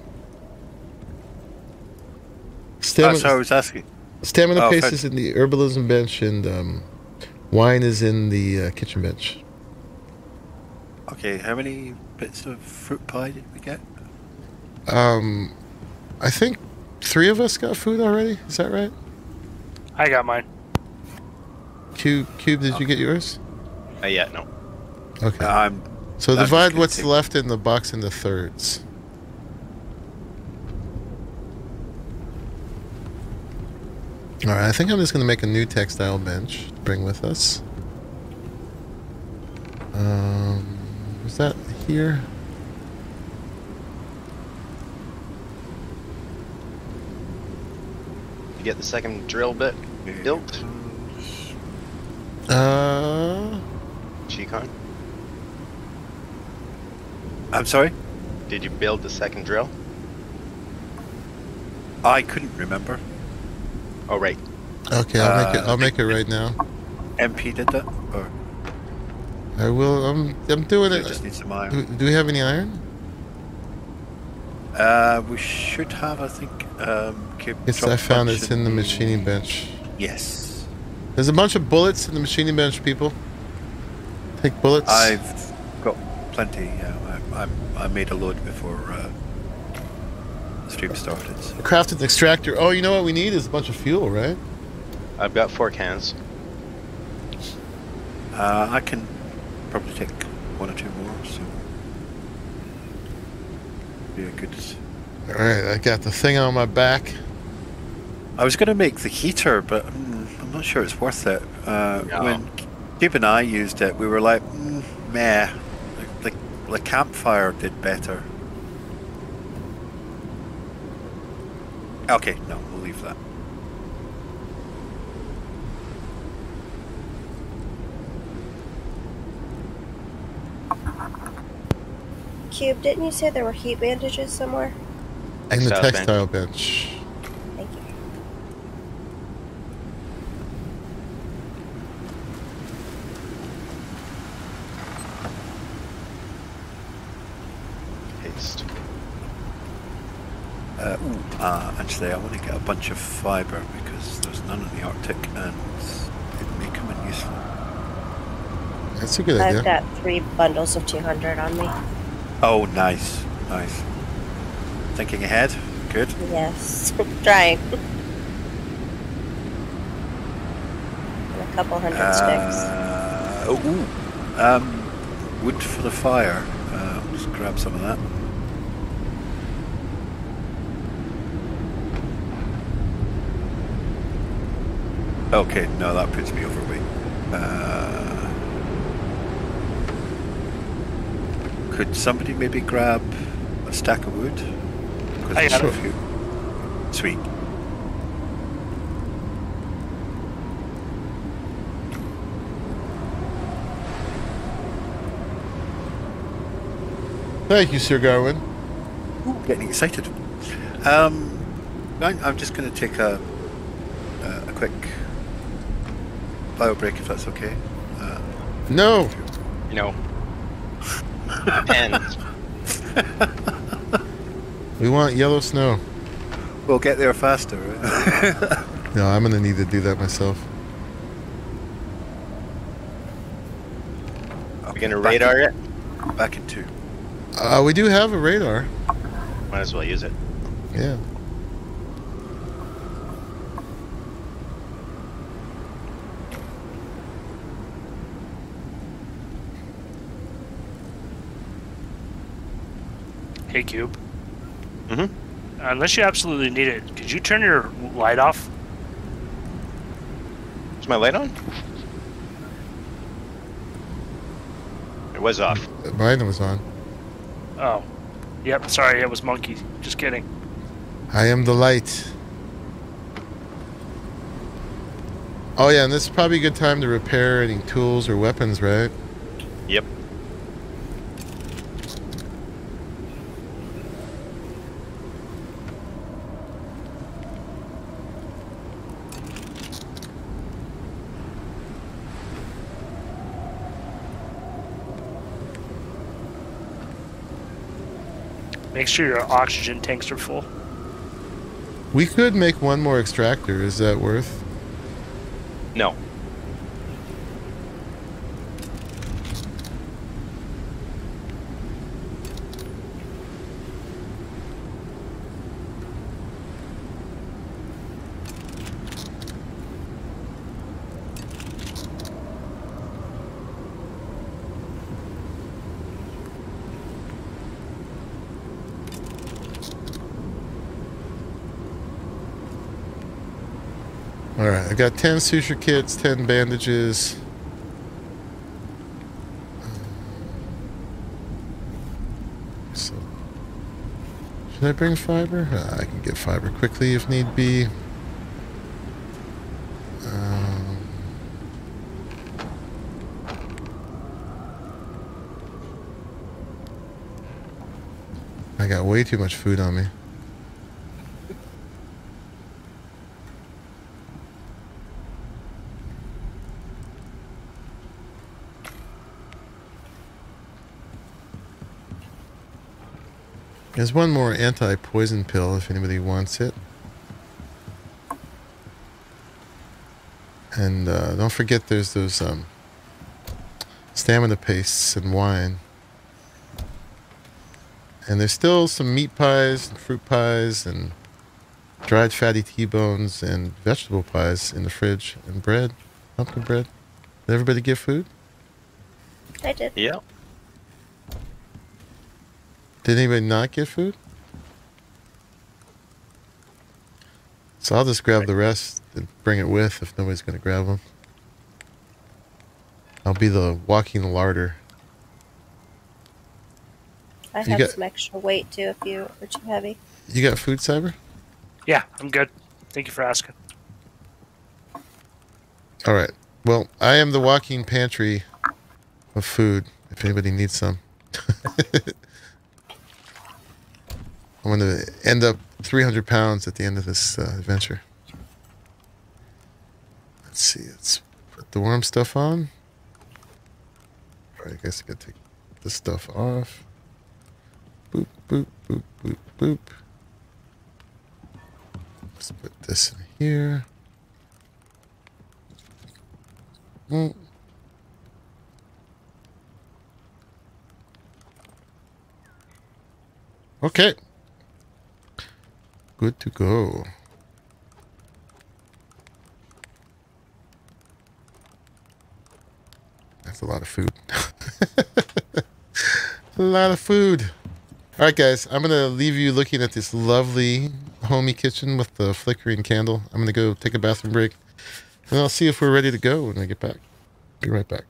Stamina, so I was asking. stamina oh, paste is in the herbalism bench, and um, wine is in the uh, kitchen bench. Okay, how many bits of fruit pie did we get? Um, I think three of us got food already. Is that right? I got mine. Cube, Cube, did you get yours? Uh, yeah, no. Okay. I'm So I'm divide what's take- left in the box into thirds. All right, I think I'm just going to make a new textile bench to bring with us. Um, is that here? You get the second drill bit built, Uh, Chicon? I'm sorry. Did you build the second drill? I couldn't remember. Oh, right. okay, I'll make it. Uh, I'll make it right now. MP did that, or I will. I'm. I'm doing it it. just need some iron? do we have any iron? Uh, we should have, I think. Um, Cube It's. I found bunch it's in the machining bench. Yes, There's a bunch of bullets in the machining bench, people. Take bullets. I've got plenty. Yeah, I, I, I made a load before uh, the stream started. So. crafted extractor. Oh, you know what we need is a bunch of fuel, right? I've got four cans. Uh, I can probably take one or two more. So be a good. All right, I got the thing on my back. I was going to make the heater, but mm, I'm not sure it's worth it. Uh, No. When Cube and I used it, we were like, mm, meh. The, the, the campfire did better. Okay, no, we'll leave that. Cube, didn't you say there were heat bandages somewhere? In the Textile bench. bench. Thank you. Paste. Uh, ooh, uh, actually, I want to get a bunch of fibre because there's none in the Arctic and it may come in useful. That's a good I've idea. got three bundles of 200 on me. Oh, nice, nice. Thinking ahead, good. Yes, *laughs* trying. A couple hundred sticks. Uh, oh, ooh, um, wood for the fire. Uh, I'll just grab some of that. Okay, no, that puts me overweight. Uh, could somebody maybe grab a stack of wood? 'Cause I there's a few. Sweet. Thank you, Sir Gawain. Ooh, getting excited. Um, I'm, I'm just going to take a, a a quick bio break if that's okay. Uh, No, You know. Depends. we want yellow snow. we'll get there faster. Right? *laughs* No, I'm gonna need to do that myself. Are We're gonna Back radar it. in, back in two. Uh, we do have a radar. Might as well use it. Yeah. Hey, Cube. Mm-hmm. Unless you absolutely need it, could you turn your light off? Is my light on? It was off. Mine was on. Oh. Yep, sorry, it was monkey. Just kidding. I am the light. Oh yeah, and this is probably a good time to repair any tools or weapons, right? Yep. Make sure your oxygen tanks are full. We could make one more extractor. Is that worth? No. All right, I got 10 suture kits, 10 bandages. So, should I bring fiber? Uh, I can get fiber quickly if need be. Um, I got way too much food on me. There's one more anti-poison pill if anybody wants it. And uh, don't forget there's those um, stamina pastes and wine. And there's still some meat pies and fruit pies and dried fatty T-bones and vegetable pies in the fridge and bread, pumpkin bread. Did everybody get food? I did. Yep. Did anybody not get food? So I'll just grab the rest and bring it with if nobody's going to grab them. I'll be the walking larder. I You have got- some extra weight too if you are too heavy. You got food, Cyber? Yeah, I'm good. Thank you for asking. All right. Well, I am the walking pantry of food if anybody needs some. *laughs* I'm going to end up 300 pounds at the end of this uh, adventure. Let's see. Let's put the worm stuff on. All right, I guess I got to take this stuff off. Boop, boop, boop, boop, boop. Let's put this in here. Mm. Okay. Good to go. That's a lot of food. *laughs* a lot of food. All right, guys. I'm going to leave you looking at this lovely homey kitchen with the flickering candle. I'm going to go take a bathroom break. And I'll see if we're ready to go when I get back. Be right back.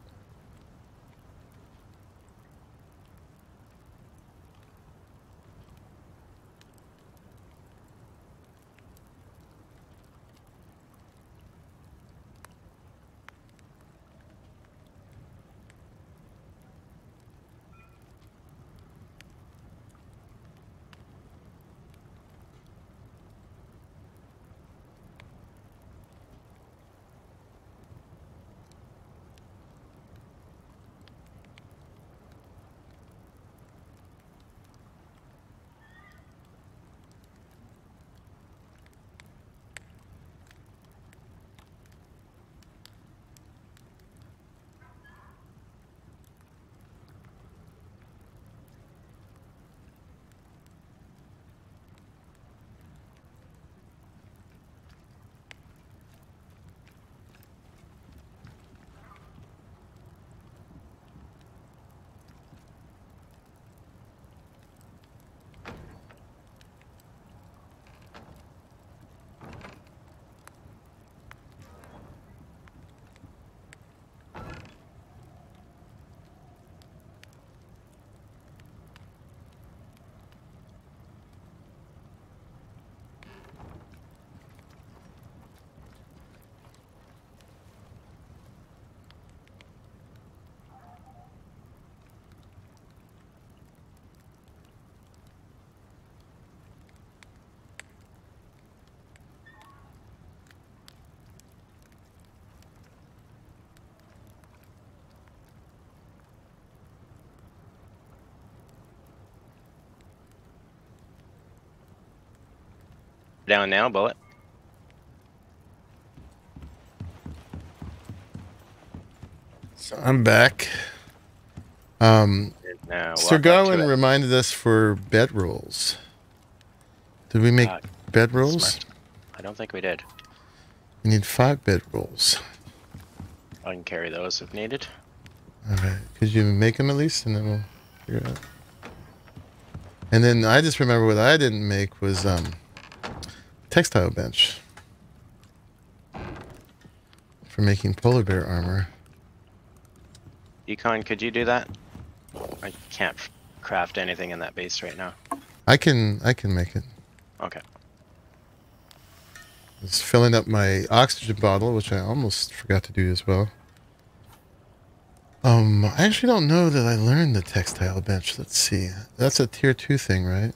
Down now, bullet. So I'm back. Um, Now, Sir Gawain reminded us for bed rolls. Did we make Uh, bed rolls? smart. I don't think we did. We need five bed rolls. I can carry those if needed. All right. Could you make them at least, and then we'll figure it out. And then I just remember what I didn't make was um, textile bench for making polar bear armor. Econ, could you do that? I can't craft anything in that base right now. I can I can make it. Okay. Just filling up my oxygen bottle, which I almost forgot to do as well. Um, I actually don't know that I learned the textile bench. Let's see. That's a tier two thing, right?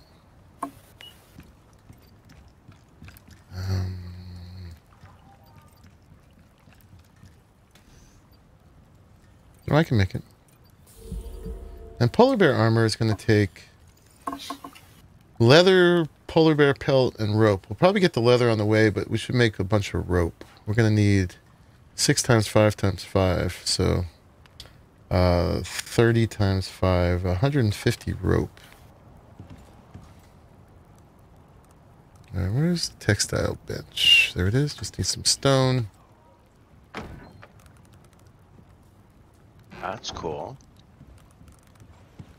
Um, no, I can make it. And polar bear armor is going to take leather, polar bear pelt, and rope. We'll probably get the leather on the way, but we should make a bunch of rope. We're going to need six times five times five, so uh, 30 times five, 150 rope. Where's the textile bench? There it is. Just need some stone. That's cool.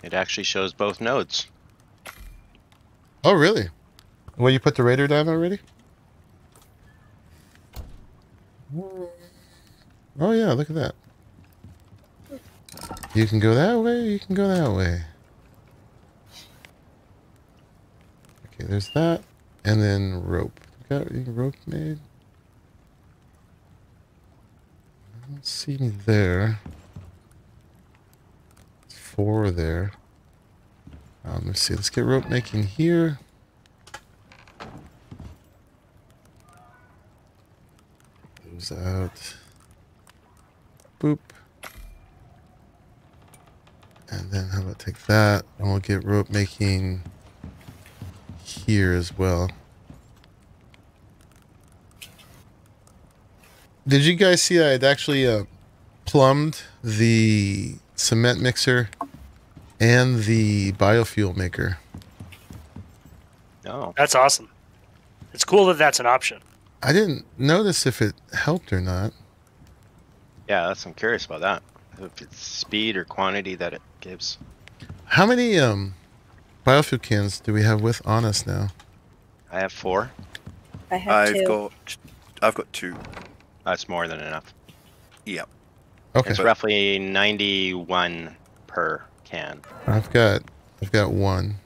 It actually shows both nodes. Oh, really? Well, you put the radar down already? Oh, yeah, look at that. You can go that way, you can go that way. Okay, there's that. And then rope. Got rope made? I don't see any there. Four there. Um, let's see. Let's get rope making here. Those out. Boop. And then how about take that and we'll get rope making here as well. Did you guys see I had actually uh, plumbed the cement mixer and the biofuel maker? Oh, That's awesome. It's cool that that's an option. I didn't notice if it helped or not. yeah, that's, I'm curious about that. If it's speed or quantity that it gives. How many um biofuel cans do we have with on us now? I have four. I have I've two. got, I've got two. That's more than enough. Yeah. Okay, It's roughly 91 per can. I've got I've got one.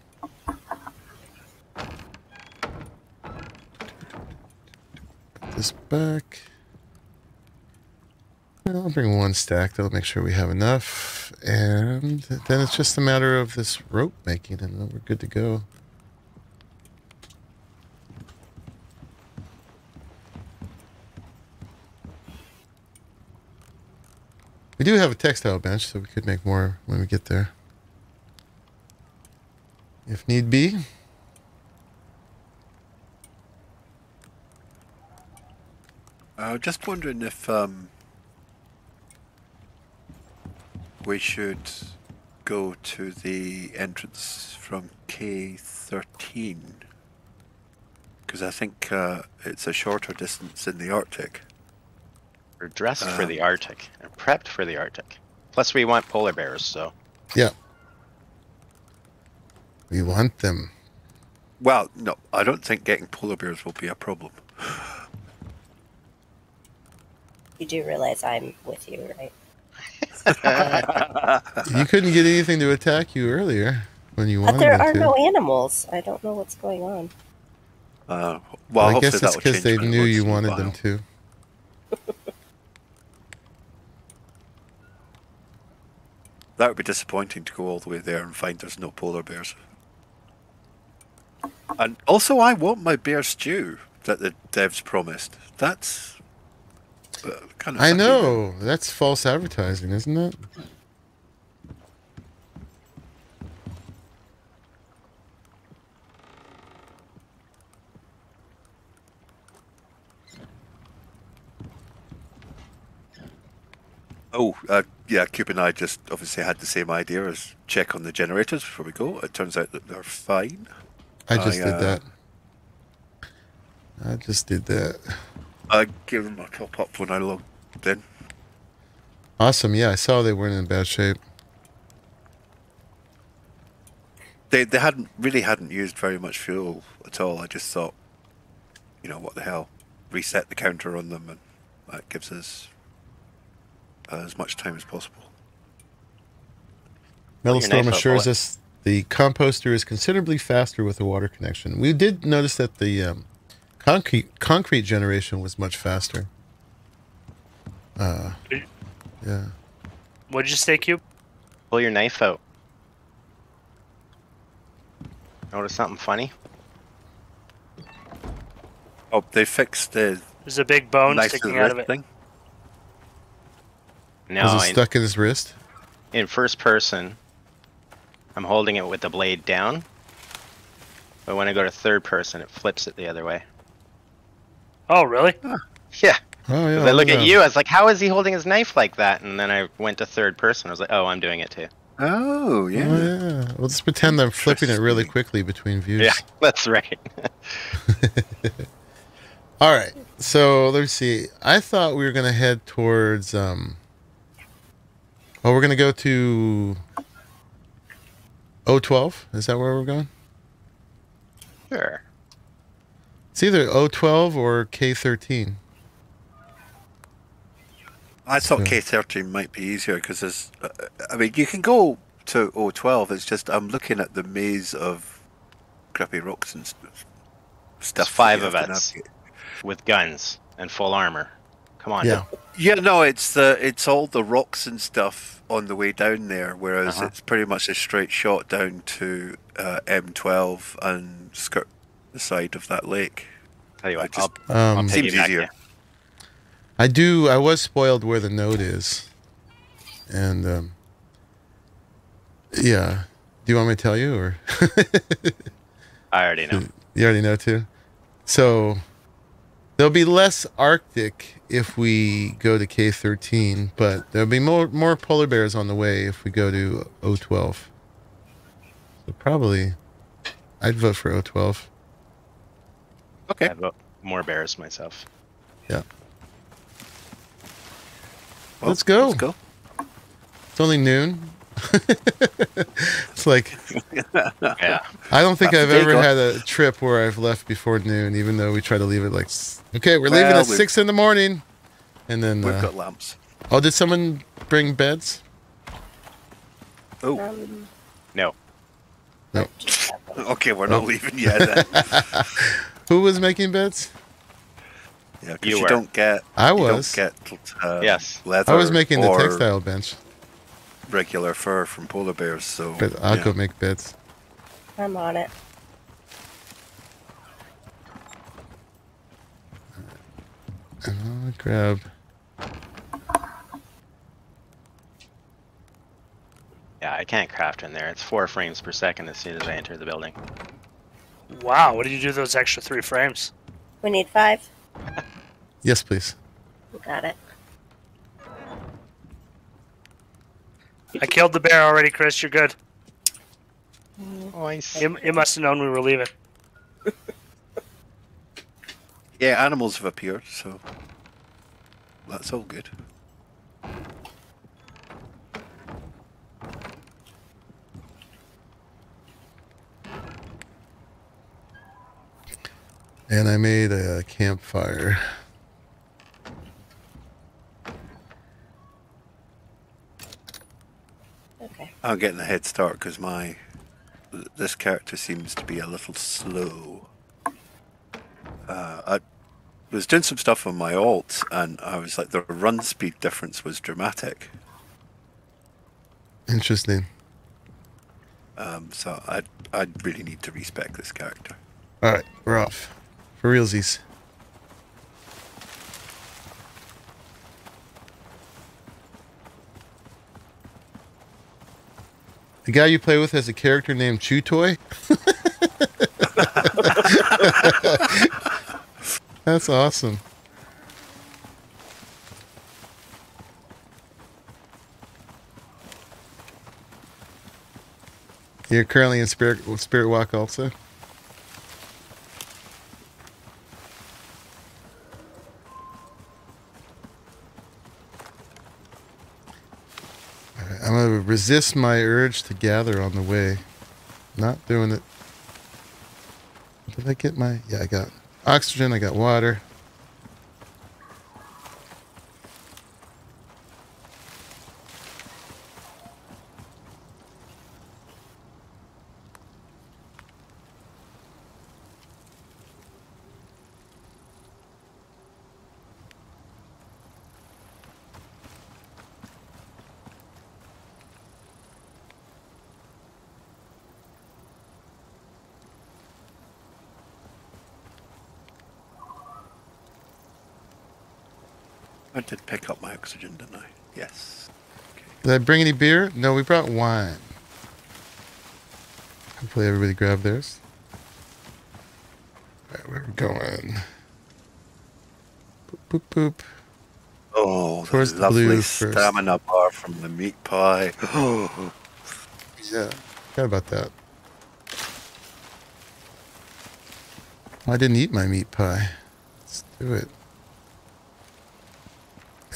Put this back. I'll bring one stack. That'll make sure we have enough, and then it's just a matter of this rope making, and then we're good to go. We do have a textile bench, so we could make more when we get there. If need be. I was just wondering if um, we should go to the entrance from K13 because I think uh, it's a shorter distance in the Arctic. We're dressed for Um, the Arctic and prepped for the Arctic. Plus, we want polar bears, so Yeah. We want them. Well, no, I don't think getting polar bears will be a problem. You do realize I'm with you, right? *laughs* You couldn't get anything to attack you earlier when you But wanted there are to. no animals. I don't know what's going on. Uh, well, Well, I guess it's because they knew you wanted them wild. to. That would be disappointing to go all the way there and find there's no polar bears. And also, I want my bear stew that the devs promised. That's uh, kind of. I know thing. that's false advertising, isn't it? Oh, uh, yeah, Cube and I just obviously had the same idea as check on the generators before we go. It turns out that they're fine. I just I, did uh, that. I just did that. I gave them a top up when I logged in. Awesome. Yeah, I saw they weren't in bad shape. They they hadn't really hadn't used very much fuel at all. I just thought, you know, what the hell, reset the counter on them, and that gives us as much time as possible. your Metalstorm knife assures us the composter is considerably faster with a water connection. We did notice that the um, concrete concrete generation was much faster. Uh, yeah. What did you say, Cube? Pull your knife out. Notice something funny? Oh, they fixed the There's a big bone sticking out of it. thing. No, was it stuck in his wrist? in first person, I'm holding it with the blade down. But when I go to third person, it flips it the other way. Oh, really? Yeah. Oh yeah. 'cause I look yeah. at you, I was like, how is he holding his knife like that? And then I went to third person. I was like, oh, I'm doing it too. Oh Oh yeah. yeah. We'll just pretend I'm flipping it really quickly between views. Yeah, *laughs* that's right. *laughs* All right. So let me see. I thought we were gonna head towards. um Oh, we're gonna go to. O12. Is that where we're going? sure. It's either O12 or K13. I thought So- K thirteen might be easier because there's. Uh, I mean, you can go to O twelve. It's just I'm looking at the maze of crappy rocks and stuff. that five you of have us. With guns and full armor. Come on. Yeah. Yeah, no, it's the it's all the rocks and stuff on the way down there, whereas Uh-huh. it's pretty much a straight shot down to uh, M12 and skirt the side of that lake. Tell you I what, just- I'll, I'll Um, Seems easier. there. I do. I was spoiled where the note is, and um, yeah. Do you want me to tell you, or *laughs* I already know. you already know too? So there'll be less Arctic if we go to K thirteen, but there'll be more more polar bears on the way if we go to O twelve. So probably, I'd vote for O twelve. Okay. I vote more bears myself. Well, Let's go. Let's go. It's only noon. *laughs* it's like Yeah. I don't think That's I've ever had a trip where I've left before noon, even though we try to leave it like, okay, we're leaving Well, at six in the morning, and then We've uh, got lamps. oh, did someone bring beds? Oh, Um, No. just have one. okay, we're not leaving yet. Then. *laughs* Who was making beds? Yeah, because You you, don't get. I you was. don't get uh, Yes. leather. I was making the or textile bench, regular fur from polar bears. So but I'll yeah. go make beds. I'm on it. And I'll grab. Yeah, I can't craft in there. It's four frames per second as soon as I enter the building. Wow, what did you do with those extra three frames? We need five. Yes, please. We got it. I killed the bear already, Chris. You're good. Oh, nice. You, you must have known we were leaving. *laughs* Yeah, animals have appeared, so that's all good. And I made a campfire. Okay. I'm getting a head start because my this character seems to be a little slow. Uh, I was doing some stuff on my alt, and I was like, the run speed difference was dramatic. Interesting. Um, so I I really need to respec this character. All right, we're off for realsies. The guy you play with has a character named Chew Toy. *laughs* That's awesome. You're currently in Spirit Spirit Walk also? Resist my urge to gather on the way. Not doing it. Did I get my? Yeah, I got oxygen. I got water. I did pick up my oxygen, didn't I? Yes. Did I bring any beer? No, we brought wine. Hopefully everybody grabbed theirs. Alright, where we going? Boop, boop, boop. Oh, Towards the the lovely first. stamina bar from the meat pie. Oh, *gasps* Yeah, forgot about that. I didn't eat my meat pie. Let's do it.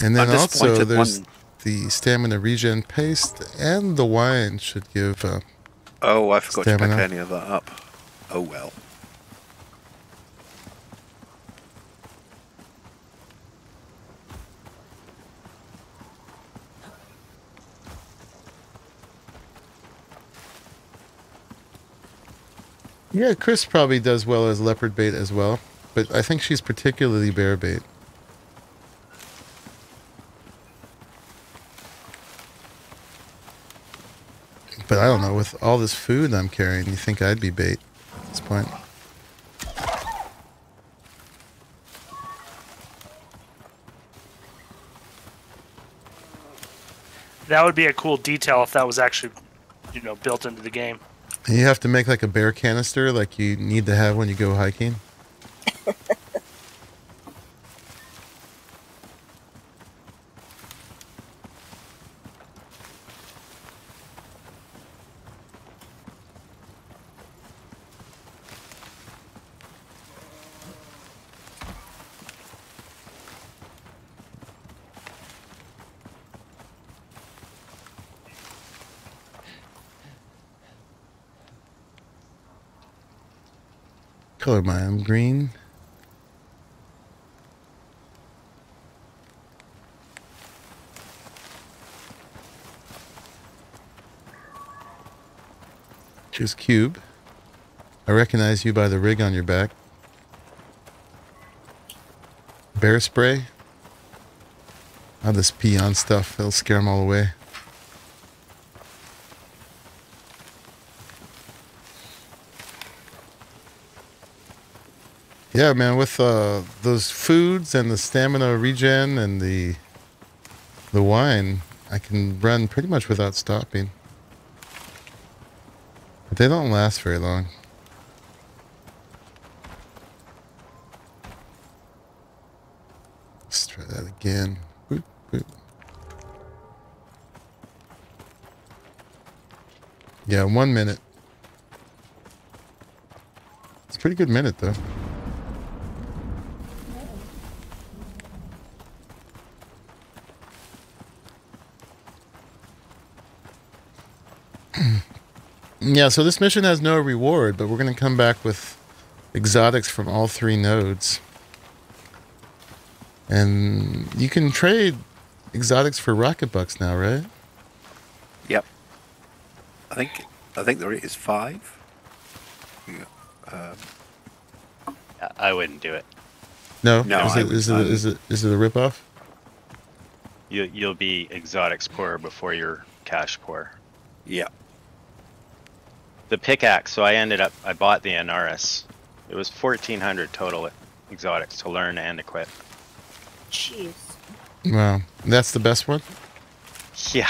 And then also, there's one- the stamina regen paste, and the wine should give. Uh, oh, I forgot to Stamina. pick any of that up. Oh well. yeah, Chris probably does well as leopard bait as well, but I think she's particularly bear bait. But I don't know, with all this food I'm carrying, you think I'd be bait at this point? That would be a cool detail if that was actually, you know, built into the game. You have to make like a bear canister like you need to have when you go hiking. *laughs* Color mine green. Choose cube. I recognize you by the rig on your back. Bear spray. All this peon stuff, it'll scare them all away. Yeah, man, with uh, those foods and the stamina regen and the the wine, I can run pretty much without stopping. But they don't last very long. Let's try that again. Boop, boop. Yeah, one minute. It's a pretty good minute, though. Yeah, so this mission has no reward, but we're going to come back with exotics from all three nodes. And you can trade exotics for rocket bucks now, right? Yep. I think I think the rate is five. Yeah. Um, I- I wouldn't do it. No, No, Is I it, would- is, it, I is it is it a ripoff? You you'll be exotics poor before you're cash poor. yeah. The pickaxe. So I ended up. I bought the Inaris. It was fourteen hundred total exotics to learn and equip. Jeez. Wow, that's the best one. Yeah.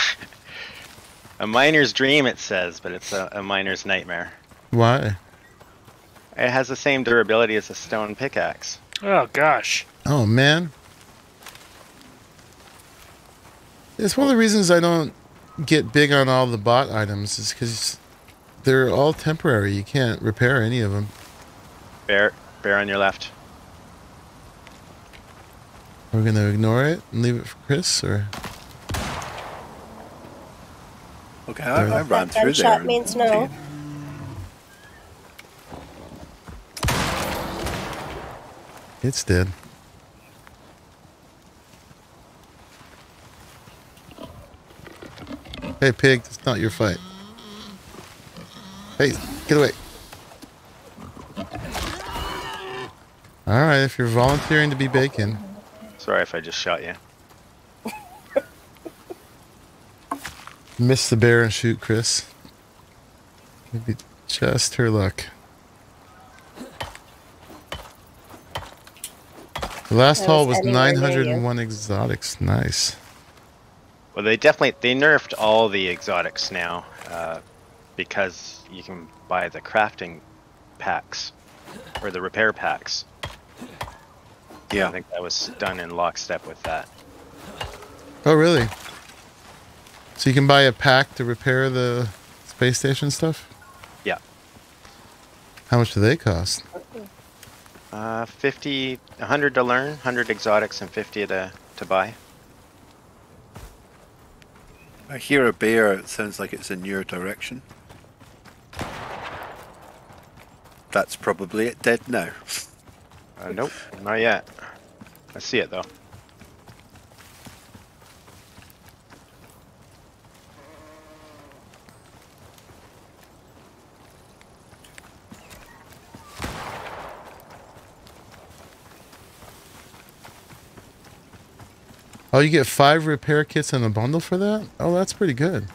A miner's dream, it says, but it's a, a miner's nightmare. Why? It has the same durability as a stone pickaxe. Oh gosh. Oh man, it's one of the reasons I don't get big on all the bot items is because they're all temporary. You can't repair any of them. Bear, bear on your left. We're gonna ignore it and leave it for Chris, or Okay, I, I There. ran That through gunshot there. and- means no. it's dead. Hey, pig, it's not your fight. Hey, get away. All right, if you're volunteering to be bacon, Sorry if I just shot you. miss the bear and shoot Chris. Maybe just her luck. The last haul was was anywhere near you. 901 exotics. Nice. Well, they definitely they nerfed all the exotics now, uh, because you can buy the crafting packs or the repair packs. Yeah. I think that was done in lockstep with that. Oh, really? So you can buy a pack to repair the space station stuff? Yeah. How much do they cost? Uh, 50, 100 to learn, 100 exotics, and 50 to to buy. I hear a bear. It sounds like it's in your direction. That's probably it. Dead now. Uh, nope, not yet. I see it though. Oh, you get five repair kits in a bundle for that? Oh, that's pretty good.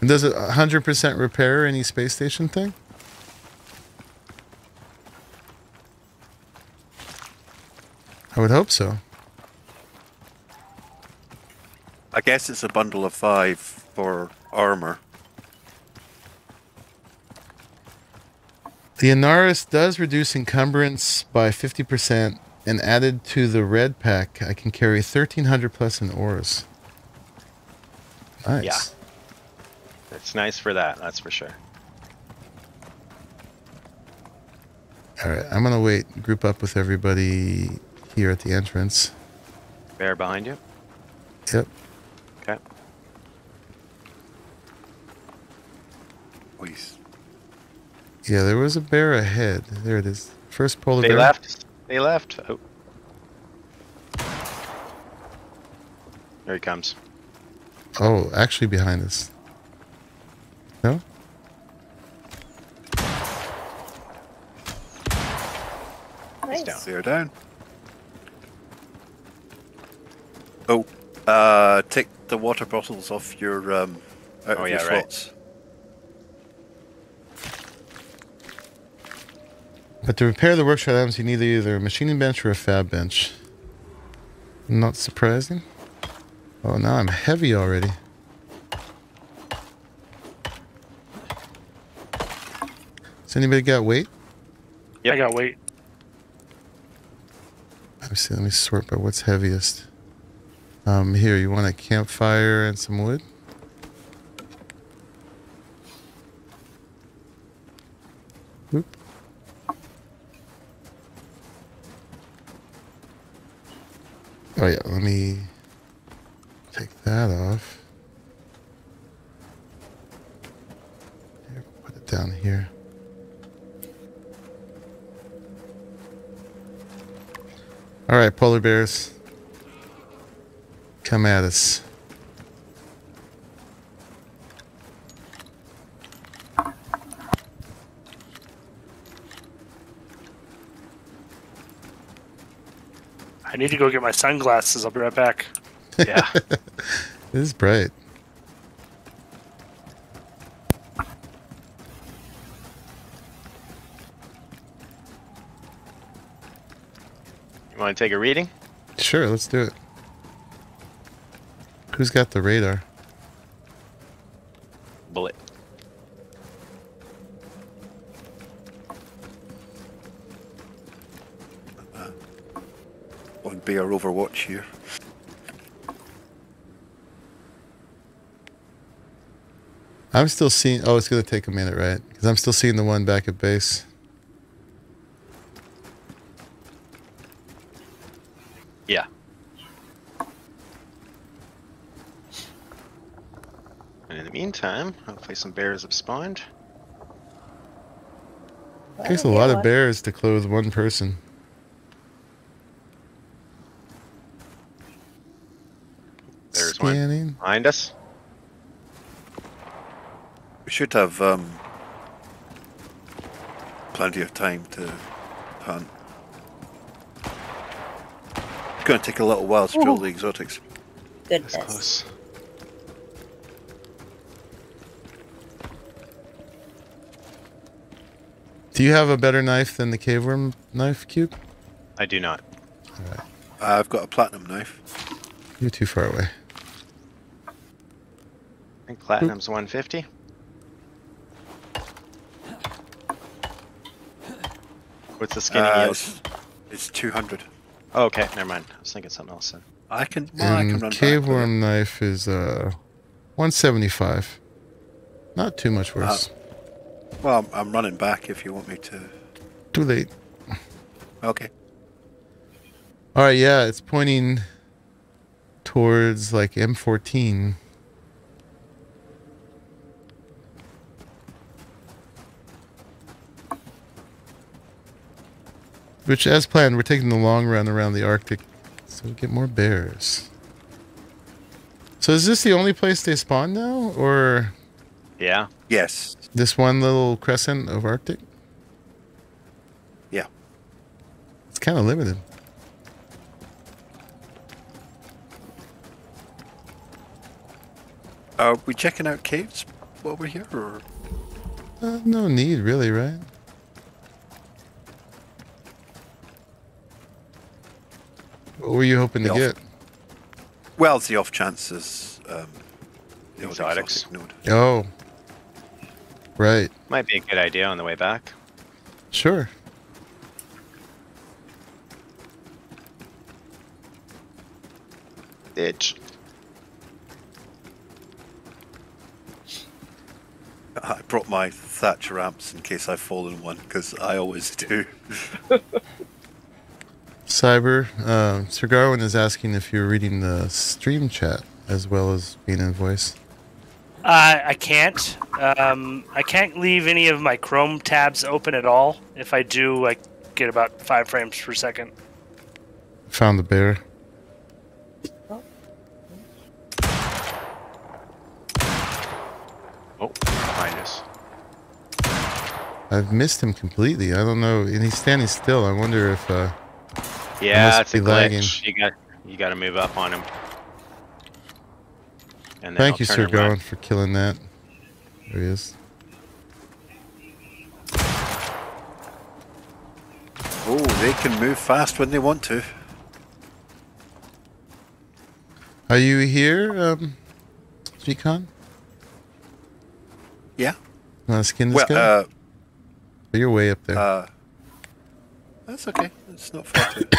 And does it 100% repair any space station thing? I would hope so. I guess it's a bundle of five for armor. The Inaris does reduce encumbrance by 50%, and added to the red pack, I can carry 1300 plus in ores. Nice. Yeah. It's nice for that, that's for sure. All right, I'm gonna wait, group up with everybody here at the entrance. Bear behind you. Yep. Okay. Please. Yeah, there was a bear ahead. There it is. First polar They bear. left. They left. Oh. There he comes. Oh, actually behind us. No? Nice. down. They're down. Oh, uh, take the water bottles off your um, out Oh, of yeah, your right. slots. But to repair the workshop items, you need either a machining bench or a fab bench. Not surprising. Oh, now I'm heavy already. Has anybody got weight? Yeah, I got weight. Let me see. Let me sort by what's heaviest. Um, here, you want a campfire and some wood? Oop. Oh yeah, let me take that off. Here, put it down here. All right, polar bears. Come at us. I need to go get my sunglasses. I'll be right back. *laughs* Yeah. This is bright. you want to take a reading? Sure, let's do it. Who's got the radar? Bullet. Uh, On bear Overwatch here. I'm still seeing. Oh, it's gonna take a minute, right? Because I'm still seeing the one back at base. Yeah. And in the meantime, hopefully some bears have spawned. It takes a lot of bears to clothe one person. There's one. Scanning. Behind us. We should have um, plenty of time to hunt. It's going to take a little while to drill the exotics. That's Goodness. close. Do you have a better knife than the cave worm knife, Cube? I do not. I've got a platinum knife. You're too far away. I think platinum's 150. What's the skinny Uh, yield? it's, it's 200. Oh, okay, never mind. I was thinking something else then. I can, well, I can And run cave back worm knife is uh 175. Not too much worse. Well, I'm, I'm running back if you want me to. Too late. Okay. All right, yeah, it's pointing towards like M14. Which, as planned, we're taking the long run around the Arctic, so we get more bears. So, is this the only place they spawn now, or Yeah. Yes. This one little crescent of Arctic? Yeah. It's kind of limited. Are we checking out caves while we're here? Or? Uh, no need, really, right? What were you hoping to Yeah. get? Well, it's the off chances. Um, the odd Exotics. exotic node. Oh, right. Might be a good idea on the way back. Sure. Itch. I brought my thatch ramps in case I fall in one, because I always do. *laughs* Cyber, uh, Sir Gawain is asking if you're reading the stream chat as well as being in voice. Uh, I can't. Um, I can't leave any of my Chrome tabs open at all. If I do, I get about five frames per second. Found the bear. Oh, behind us. I've missed him completely. I don't know, and he's standing still. I wonder if uh, Yeah, it's a be lagging. glitch. You got you got to move up on him. And then Thank I'll you, Sir and run. Gawain, for killing that. There he is. Oh, they can move fast when they want to. Are you here, um, G-Con? Yeah. Want to skin this Well, guy? uh, You're way up there. uh, that's okay. It's not far to. *coughs*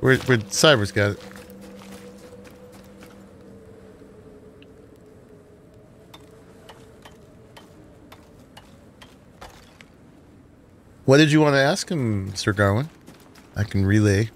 where, where Cyber's got it. What did you want to ask him, Sir Gawain? I can relay.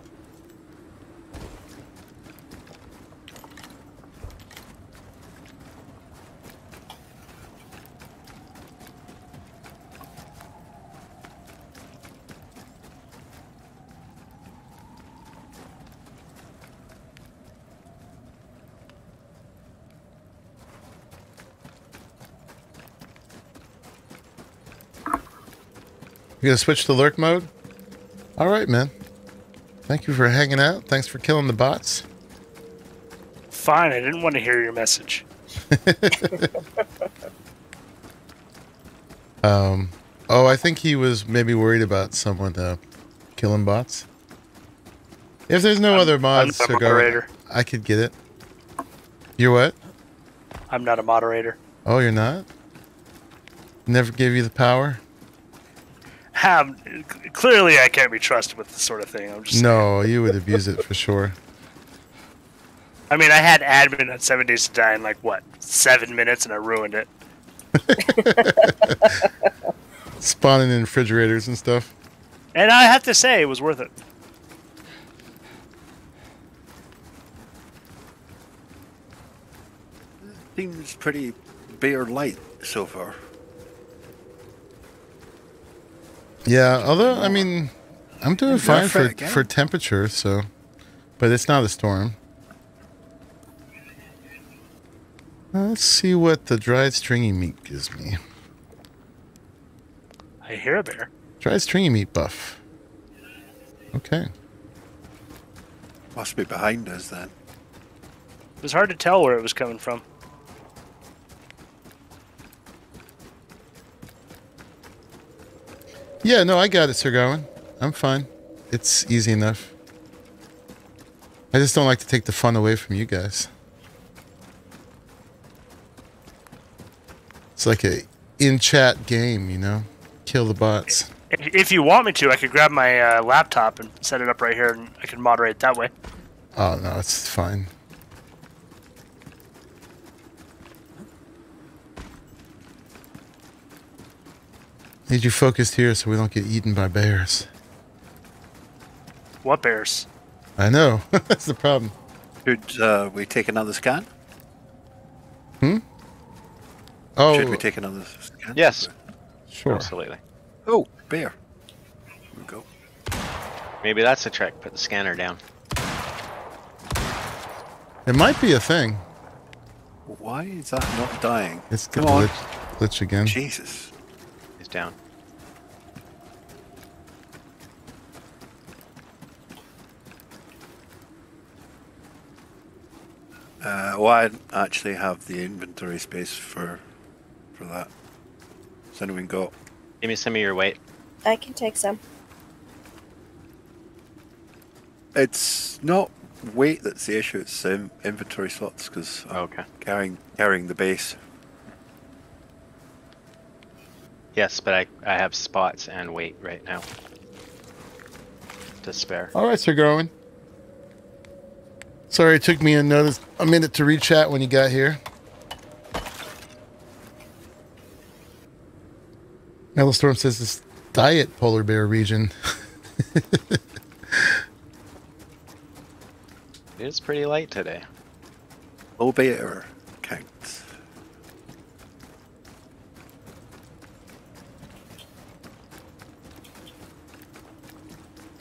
You gonna switch to lurk mode? All right, man. Thank you for hanging out. Thanks for killing the bots. Fine, I didn't want to hear your message. *laughs* Um, oh, I think he was maybe worried about someone uh, killing bots. If there's no other I'm mods, not a Sir moderator. I could get it. You're what? I'm not a moderator. Oh, you're not? Never gave you the power? Have clearly I can't be trusted with this sort of thing. I'm just No, you would abuse it for sure. I mean, I had admin on Seven Days to Die in like what seven minutes, and I ruined it. *laughs* Spawning in refrigerators and stuff. And I have to say, it was worth it. Seems pretty bear light so far. Yeah, although I mean, I'm doing fine for for again. for temperature, so, but it's not a storm. Let's see what the dried stringy meat gives me. I hear a bear. Dried stringy meat buff. Okay. Must be behind us then. It was hard to tell where it was coming from. Yeah, no, I got it, Sir Gawain. I'm fine. It's easy enough. I just don't like to take the fun away from you guys. It's like a in-chat game, you know? Kill the bots. If you want me to, I could grab my uh, laptop and set it up right here, and I can moderate that way. Oh, no, it's fine. Need you focused here so we don't get eaten by bears. What bears? I know. *laughs* That's the problem. Should uh, we take another scan? Hmm? Oh, Should we take another scan? Yes, sure. absolutely. Oh, bear. Here we go. Maybe that's a trick. Put the scanner down. It might be a thing. Why is that not dying? It's Come the on. glitch, glitch again. Jesus. He's down. Uh, well, I actually have the inventory space for for that. Has anyone got? Give me some of your weight. I can take some. It's not weight that's the issue. It's um, inventory slots because I'm Okay. carrying carrying the base. Yes, but I, I have spots and weight right now. To spare. All right, Sir Gawain. Sorry, it took me a notice a minute to rechat when you got here. Storm says this diet polar bear region. *laughs* It is pretty light today. Low beta counts.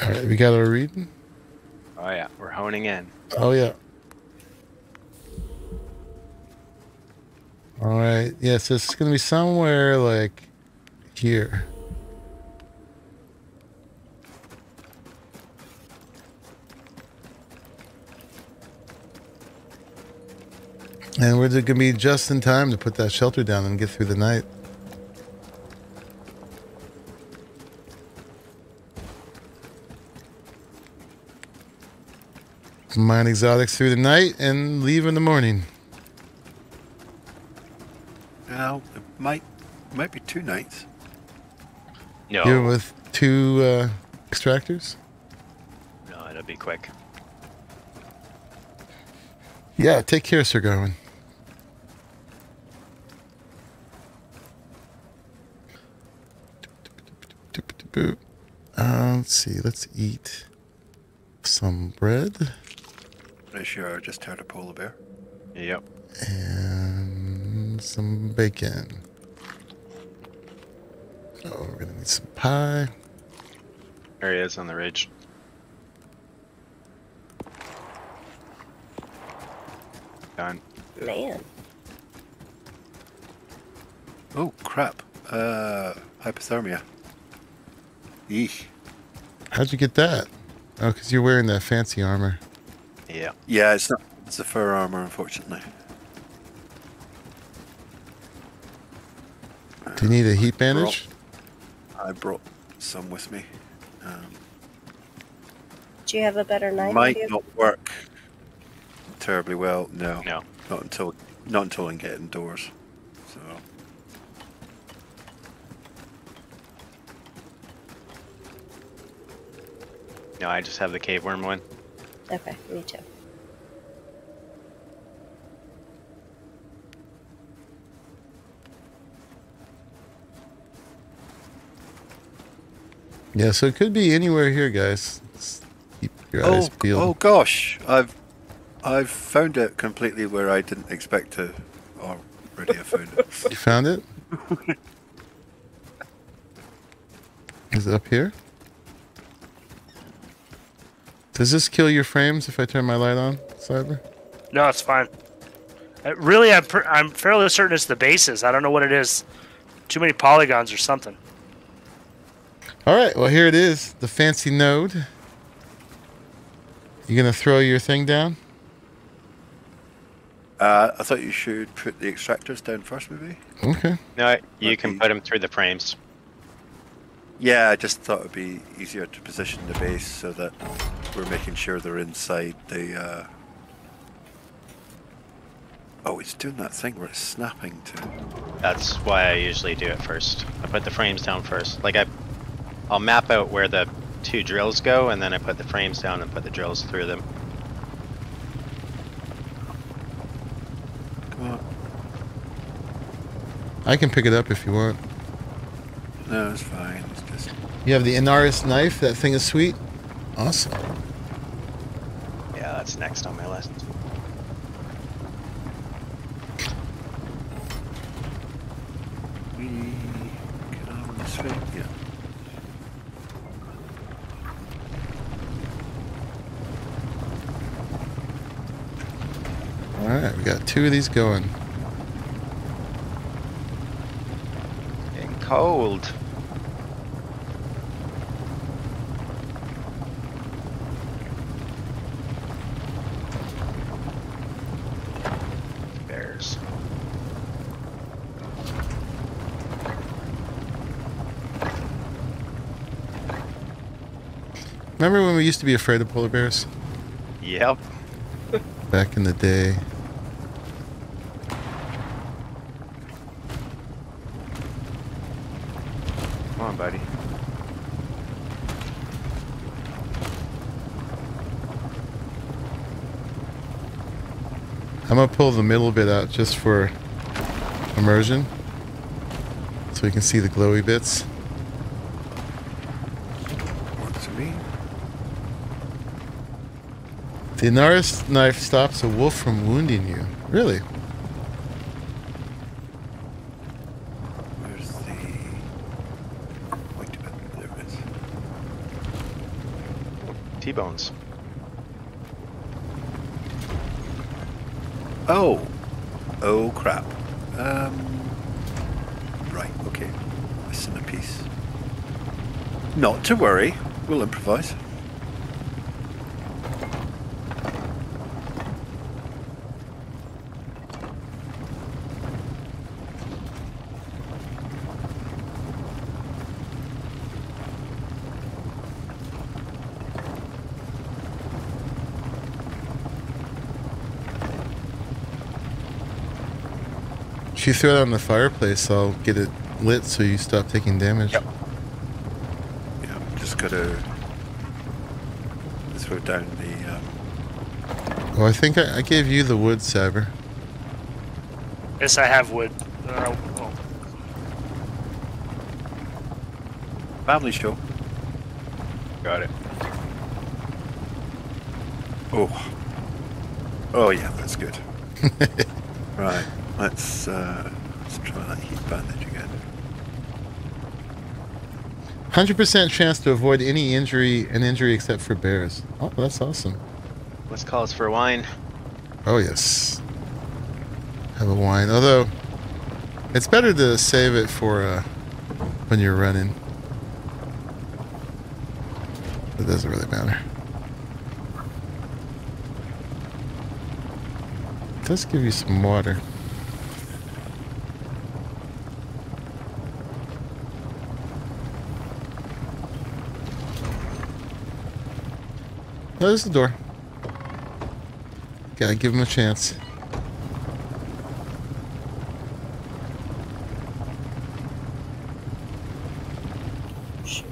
All right, we got our reading. Oh yeah, we're honing in. Oh yeah. All right. Yes, it's gonna be somewhere like here. And we're gonna be just in time to put that shelter down and get through the night. Mine exotics through the night and leave in the morning. Well, it might might be two nights. No, Here with two uh, extractors. no, it'll be quick. Yeah, take care, Sir Gawain. Uh, let's see. Let's eat some bread Pretty sure I just heard a polar bear. Yep. and some bacon. Oh, we're gonna need some pie. There he is on the ridge. Done. Man. Oh crap! Uh, hypothermia. Eesh. How'd you get that? Oh, because you're wearing that fancy armor. Yeah. Yeah, it's not. It's the fur armor, unfortunately. Do you need a heat bandage? I brought some with me. Um, Do you have a better knife? might with you? not work terribly well. No, No. not until not until I get indoors. So No, I just have the cave worm one. Okay, me too. Yeah, so it could be anywhere here, guys. Just keep your oh, eyes peeled. Oh gosh, I've I've found it completely where I didn't expect to. Already, I found it. You found it? *laughs* Is it up here? Does this kill your frames if I turn my light on, Cyber? No, it's fine. Uh, really, I'm pr- I'm fairly certain it's the bases. I don't know what it is. Too many polygons or something. All right, well here it is, the fancy node. You gonna throw your thing down? Uh, I thought you should put the extractors down first, maybe. Okay. No, you can put them through the frames. Yeah, I just thought it'd be easier to position the base so that we're making sure they're inside the. Uh... Oh, it's doing that thing where it's snapping to. That's why I usually do it first. I put the frames down first. Like I, I'll map out where the two drills go, and then I put the frames down and put the drills through them. Come on. I can pick it up if you want. No, it's fine. It's just. You have the Inaris knife. That thing is sweet. Awesome. Yeah, that's next on my list. We get on this way. Yeah. All right, we got two of these going. Getting cold. Bears. Remember when we used to be afraid of polar bears Yep. back in the day? Come on, buddy. I'm gonna pull the middle bit out just for immersion, so you can see the glowy bits. The Inaris knife stops a wolf from wounding you. Really? Where's the. Wait a minute. There it is. T-bones. Oh! Oh crap. Um. Right, okay. Missing a piece. Not to worry. We'll improvise. If you throw it on the fireplace, I'll get it lit so you stop taking damage. Yep. Yeah, just gotta throw down the. Um, Well, I think I, I gave you the wood, Saber. Yes, I have wood. Uh, oh, family show. Got it. Oh. Oh yeah, that's good. *laughs* right, let's uh, let's try that heat bandage again. 100% chance to avoid any injury, an injury except for bears. Oh, that's awesome. Let's call us for wine. Oh, yes. Have a wine. Although, it's better to save it for uh, when you're running. It doesn't really matter. It does give you some water. Oh, there's the door. Gotta give him a chance. Shoot.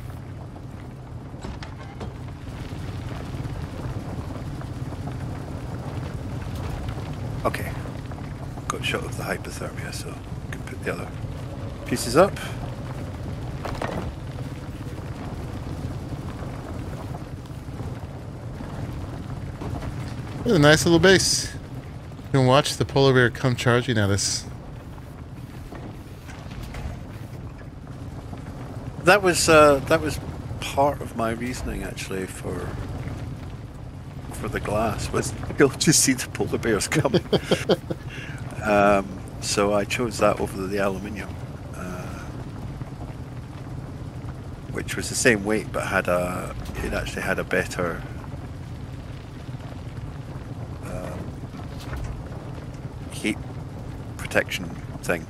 Okay, got a shot of the hypothermia, so we can put the other pieces up. What a nice little base. You can watch the polar bear come charging at us. That was uh, that was part of my reasoning actually for for the glass was *laughs* you'll just see the polar bears coming. *laughs* um, so I chose that over the aluminium, uh, which was the same weight but had a it actually had a better um, heat protection thing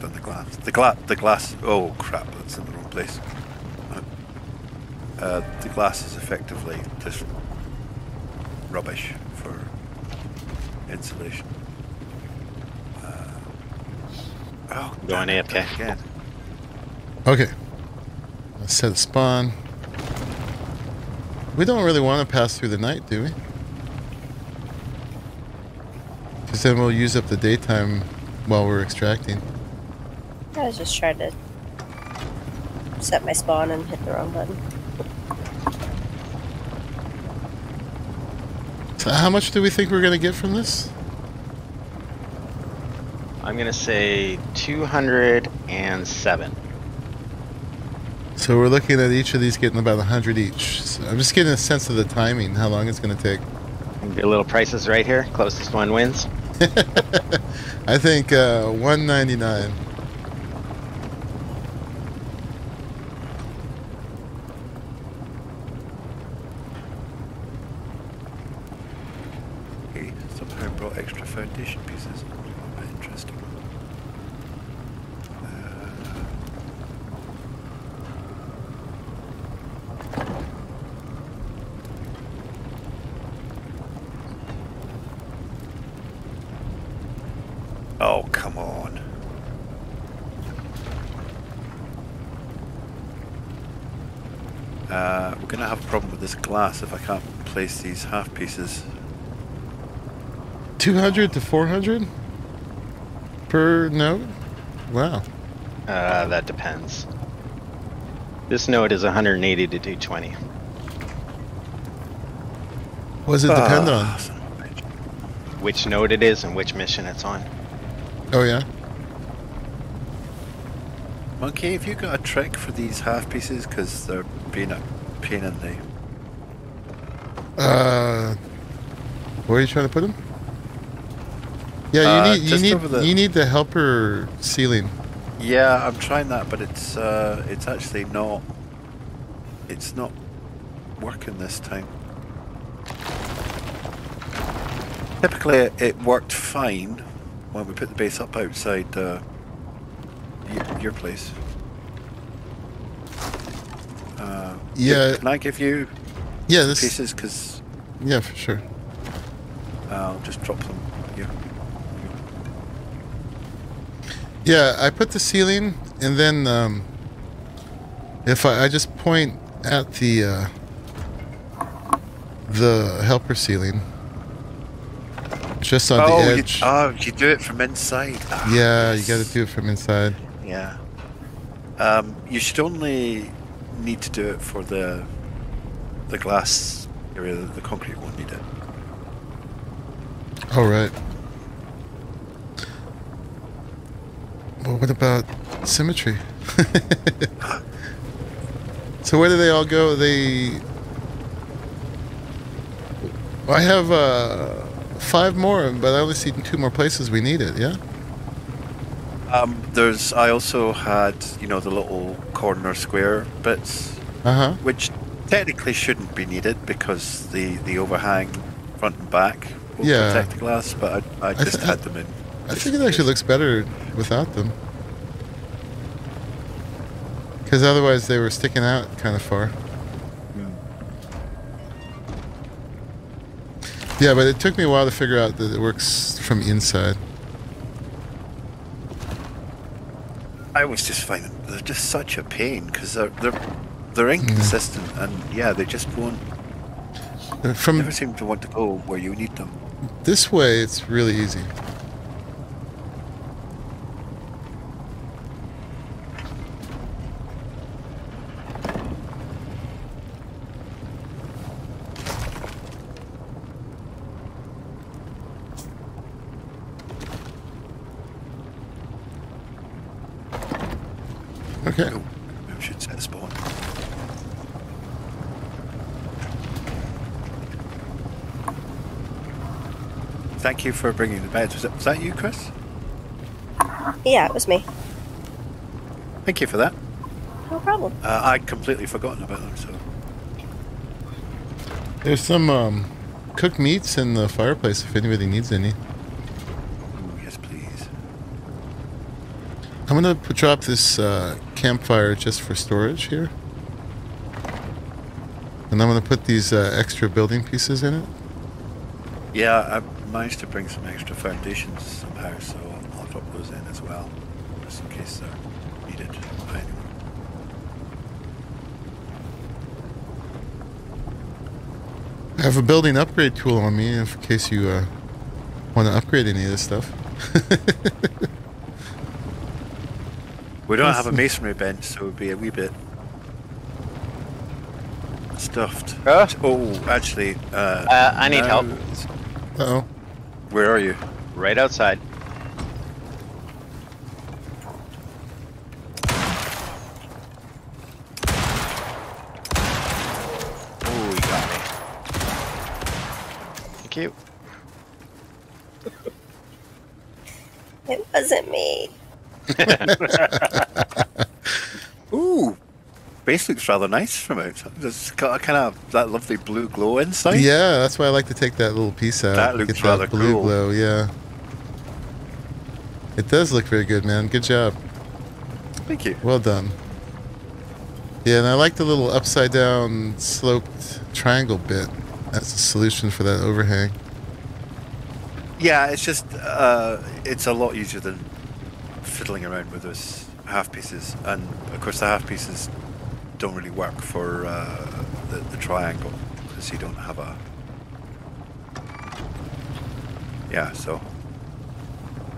than the glass. The glass, the glass. Oh crap! That's in the wrong place. Uh, the glass is effectively just rubbish for insulation. Uh, oh, Going damn it, AFK. again. Okay. Let's set a spawn. We don't really want to pass through the night, do we? Because then we'll use up the daytime while we're extracting. I was just trying to set my spawn and hit the wrong button. So how much do we think we're going to get from this? I'm gonna say 207. So we're looking at each of these getting about 100 each. So I'm just getting a sense of the timing, how long it's going to take. Get little prices right here. Closest one wins. *laughs* I think uh, 199. Okay, somehow brought extra foundation pieces. A bit interesting. Uh, Oh, come on. Uh, we're going to have a problem with this glass if I can't place these half pieces 200 to 400 per note? Wow. Uh, that depends. This note is 180 to 220. What does it depend on? Son of a bitch. Which note it is and which mission it's on. Oh, yeah? Monkey, have you got a trick for these half pieces? Because they're being a pain in the. Uh, where are you trying to put them? Yeah, you Uh, need you need the- you need the helper ceiling. Yeah, I'm trying that, but it's uh, it's actually not. It's not working this time. Typically, it- it worked fine when we put the base up outside uh, your, your place. Uh, Yeah. Can I give you Yeah, this. pieces? Because Yeah, for sure. I'll just drop them here. Yeah, I put the ceiling, and then um, if I, I just point at the uh, the helper ceiling, just on oh, the you, edge. oh, you do it from inside. Ah, yeah, you got to do it from inside. Yeah. Um, you should only need to do it for the the glass area. The, the concrete won't need it. All right. Well, what about symmetry? *laughs* so where do they all go? They. I have uh, five more, but I only see two more places we need it. Yeah. Um, there's. I also had you know the little corner square bits, Uh huh. which technically shouldn't be needed because the the overhang front and back will Yeah. protect the glass. But I, I I just had them in. I think it actually looks better without them. Because otherwise they were sticking out kind of far. Yeah, but it took me a while to figure out that it works from inside. I always just find them they're just such a pain because they're they're they're inconsistent and yeah they just won't Uh, From never seem to want to go where you need them. this way, it's really easy. Okay. Oh, maybe we should set a spawn. Thank you for bringing the beds. Was, it, was that you, Chris? Yeah, it was me. Thank you for that. No problem. Uh, I'd completely forgotten about them, so There's some um, cooked meats in the fireplace if anybody needs any. Ooh, yes, please. I'm gonna p- drop this uh, campfire just for storage here, and I'm gonna put these uh, extra building pieces in it. Yeah, I managed to bring some extra foundations somehow, so I'll, I'll drop those in as well, just in case they're needed by anyone. I have a building upgrade tool on me in case you uh, want to upgrade any of this stuff. *laughs* We don't have a masonry bench, so it would be a wee bit stuffed. Uh. Oh, actually, uh, Uh, I need now help. it's- Uh oh. Where are you? Right outside. Ooh, you got me. Thank you. It wasn't me. *laughs* Base looks rather nice from outside. It's got a kind of that lovely blue glow inside. Yeah, that's why I like to take that little piece out. That looks get rather that blue cool. glow. Yeah. It does look very good, man. Good job. Thank you. Well done. Yeah, and I like the little upside down sloped triangle bit. That's a solution for that overhang. Yeah, it's just uh, it's a lot easier than fiddling around with those half pieces, and of course the half pieces don't really work for uh, the, the triangle because you don't have a. Yeah, so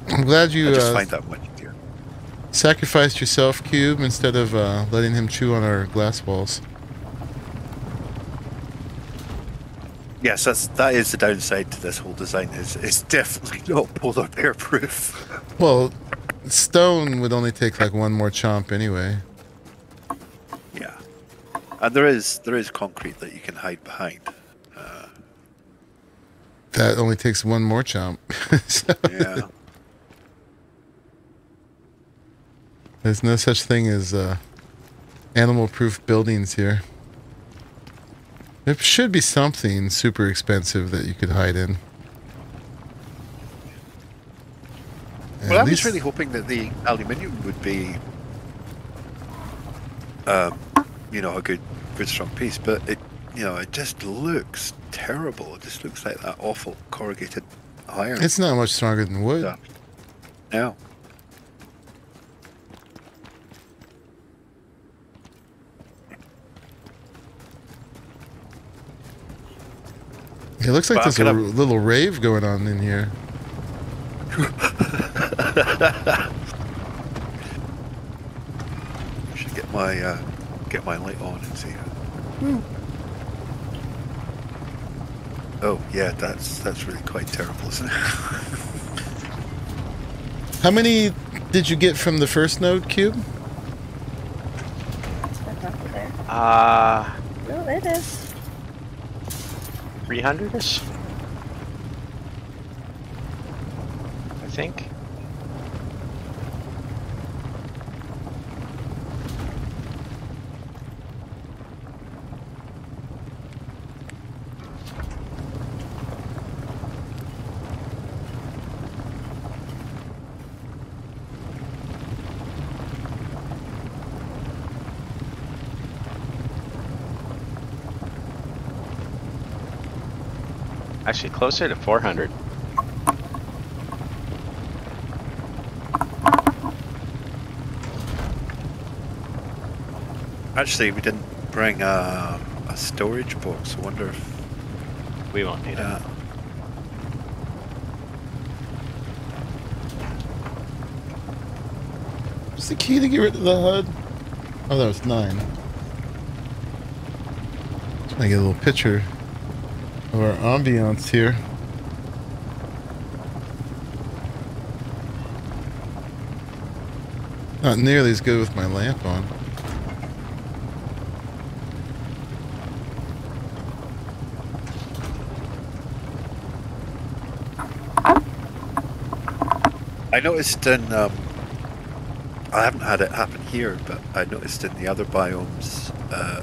I'm glad you I just uh, find that much easier. sacrificed yourself, Cube, instead of uh, letting him chew on our glass walls. Yes, that's that is the downside to this whole design. Is it's definitely not polar bear proof. *laughs* Well, stone would only take like one more chomp anyway. And there is there is concrete that you can hide behind. Uh, That only takes one more chomp. so *laughs* yeah. there's no such thing as uh, animal-proof buildings here. There should be something super expensive that you could hide in. Well, I was really hoping that the aluminium would be, um, you know, a good, good strong piece. But it, you know, it just looks terrible. It just looks like that awful corrugated iron. It's not much stronger than wood. stuff. No. It looks like But there's a little rave going on in here. *laughs* Should get my uh, get my light on and see. Oh yeah, that's that's really quite terrible, isn't it? *laughs* How many did you get from the first node cube? Ah. not there. Uh, No, it is. 300ish? I think. Actually, closer to 400. Actually, we didn't bring a, a storage box. I wonder if We won't need it. uh, What's the key to get rid of the HUD? Oh, that was nine. Trying to get a little picture of our ambiance here. Not nearly as good with my lamp on. I noticed in um, I haven't had it happen here, but I noticed in the other biomes, uh,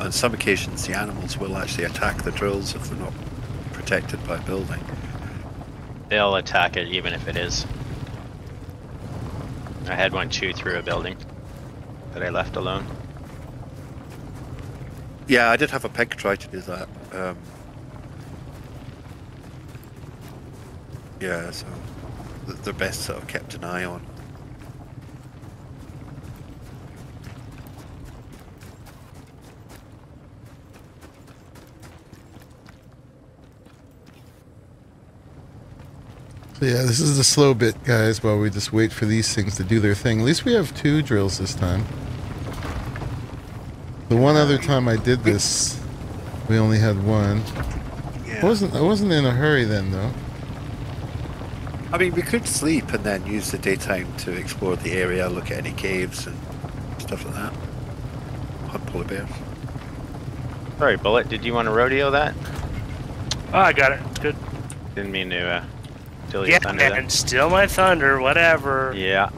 on some occasions the animals will actually attack the drills if they're not protected by building. They'll attack it even if it is. I had one chew through a building that I left alone. Yeah, I did have a pig try to do that. Um, yeah, so th- they're best sort of kept an eye on. So yeah, this is the slow bit, guys, while we just wait for these things to do their thing. At least we have two drills this time. The one other time I did this, we only had one. Yeah. I wasn't I wasn't in a hurry then though. I mean, we could sleep and then use the daytime to explore the area, look at any caves and stuff like that. Hunt polar bears. Sorry, Bullet, did you want to rodeo that? Oh, I got it. Good. Didn't mean to uh, steal your Yeah, thunder there. and steal my thunder, whatever. Yeah,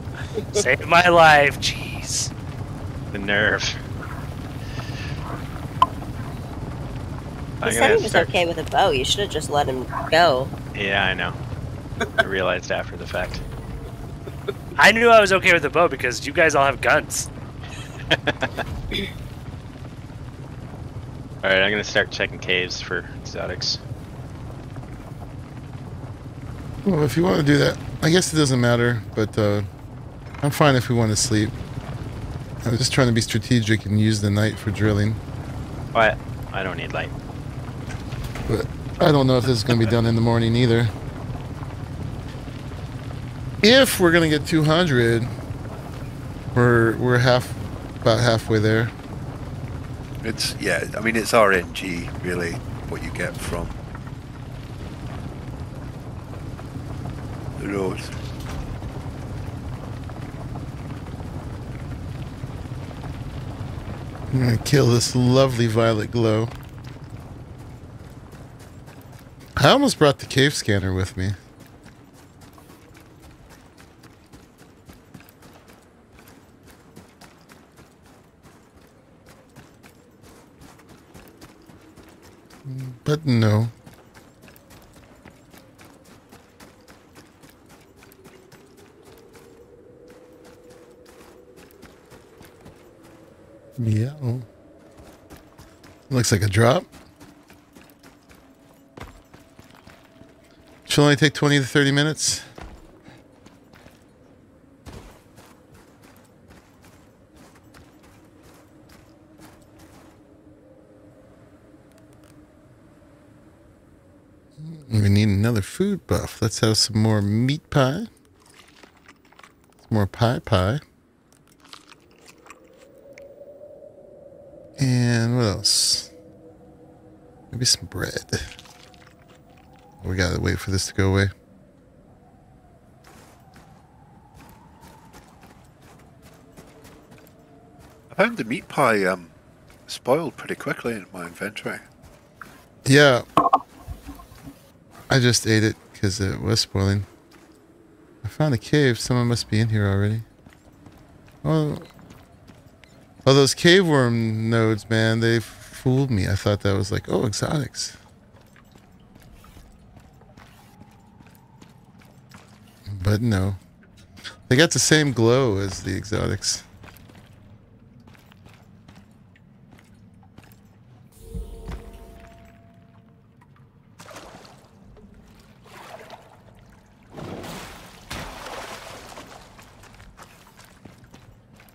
Save my life, jeez. the nerve. He said he was start- okay with a bow. You should have just let him go. Yeah, I know. I realized after the fact. I knew I was okay with the bow because you guys all have guns. *laughs* Alright, I'm gonna start checking caves for exotics. Well, if you want to do that, I guess it doesn't matter, but uh, I'm fine if we want to sleep. I'm just trying to be strategic and use the night for drilling. What? I don't need light. But I don't know if this is going to be done in the morning either. If we're going to get 200, we're we're half about halfway there. It's yeah. I mean, it's RNG really what you get from I'm to kill this lovely violet glow. I almost brought the cave scanner with me. But no. Yeah. oh. Looks like a drop. Should only take 20 to 30 minutes. We need another food buff. Let's have some more meat pie. Some more pie pie. And what else? Maybe some bread. We gotta wait for this to go away. I found the meat pie um, spoiled pretty quickly in my inventory. Yeah. I just ate it because it was spoiling. I found a cave. Someone must be in here already. Oh. Oh, those cave worm nodes, man. They fooled me. I thought that was like, oh, exotics. But no. They got the same glow as the exotics.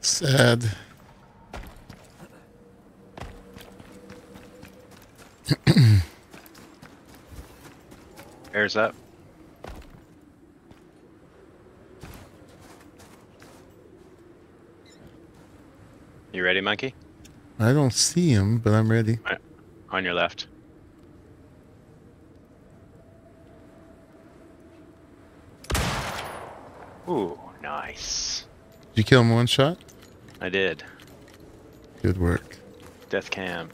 Sad. Airs up. You ready, monkey? I don't see him, but I'm ready. On your left. Ooh, nice. Did you kill him one shot? I did. Good work. Death cam.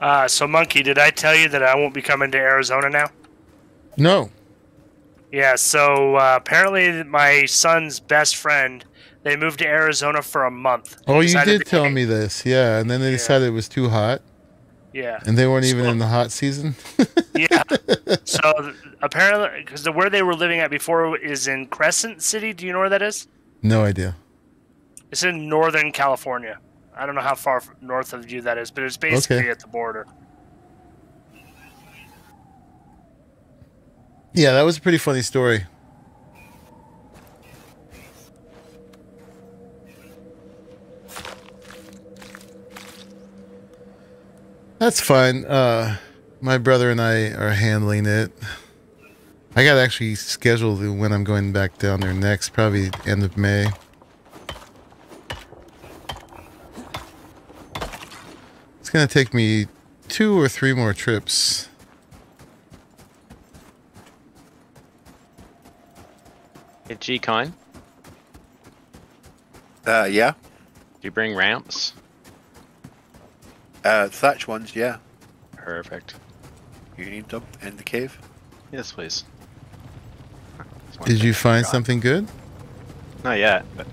Uh, so, Monkey, did I tell you that I won't be coming to Arizona now? No. Yeah, so uh, apparently my son's best friend, they moved to Arizona for a month. Oh, you did tell me this. Yeah, and then they Yeah. decided it was too hot, Yeah. and they weren't even So- in the hot season. *laughs* Yeah. *laughs* so apparently, because the where they were living at before is in Crescent City. Do you know where that is? no idea. It's in Northern California. I don't know how far north of you that is, but it's basically Okay. at the border. Yeah, that was a pretty funny story. That's fine. Uh, my brother and I are handling it. I got to actually scheduled when I'm going back down there next, probably end of May. It's gonna take me two or three more trips. Hey, G-Con, Uh, yeah. do you bring ramps? Uh, thatch ones, yeah. Perfect. You need them in the cave. Yes, please. Did you find something good? Not yet, but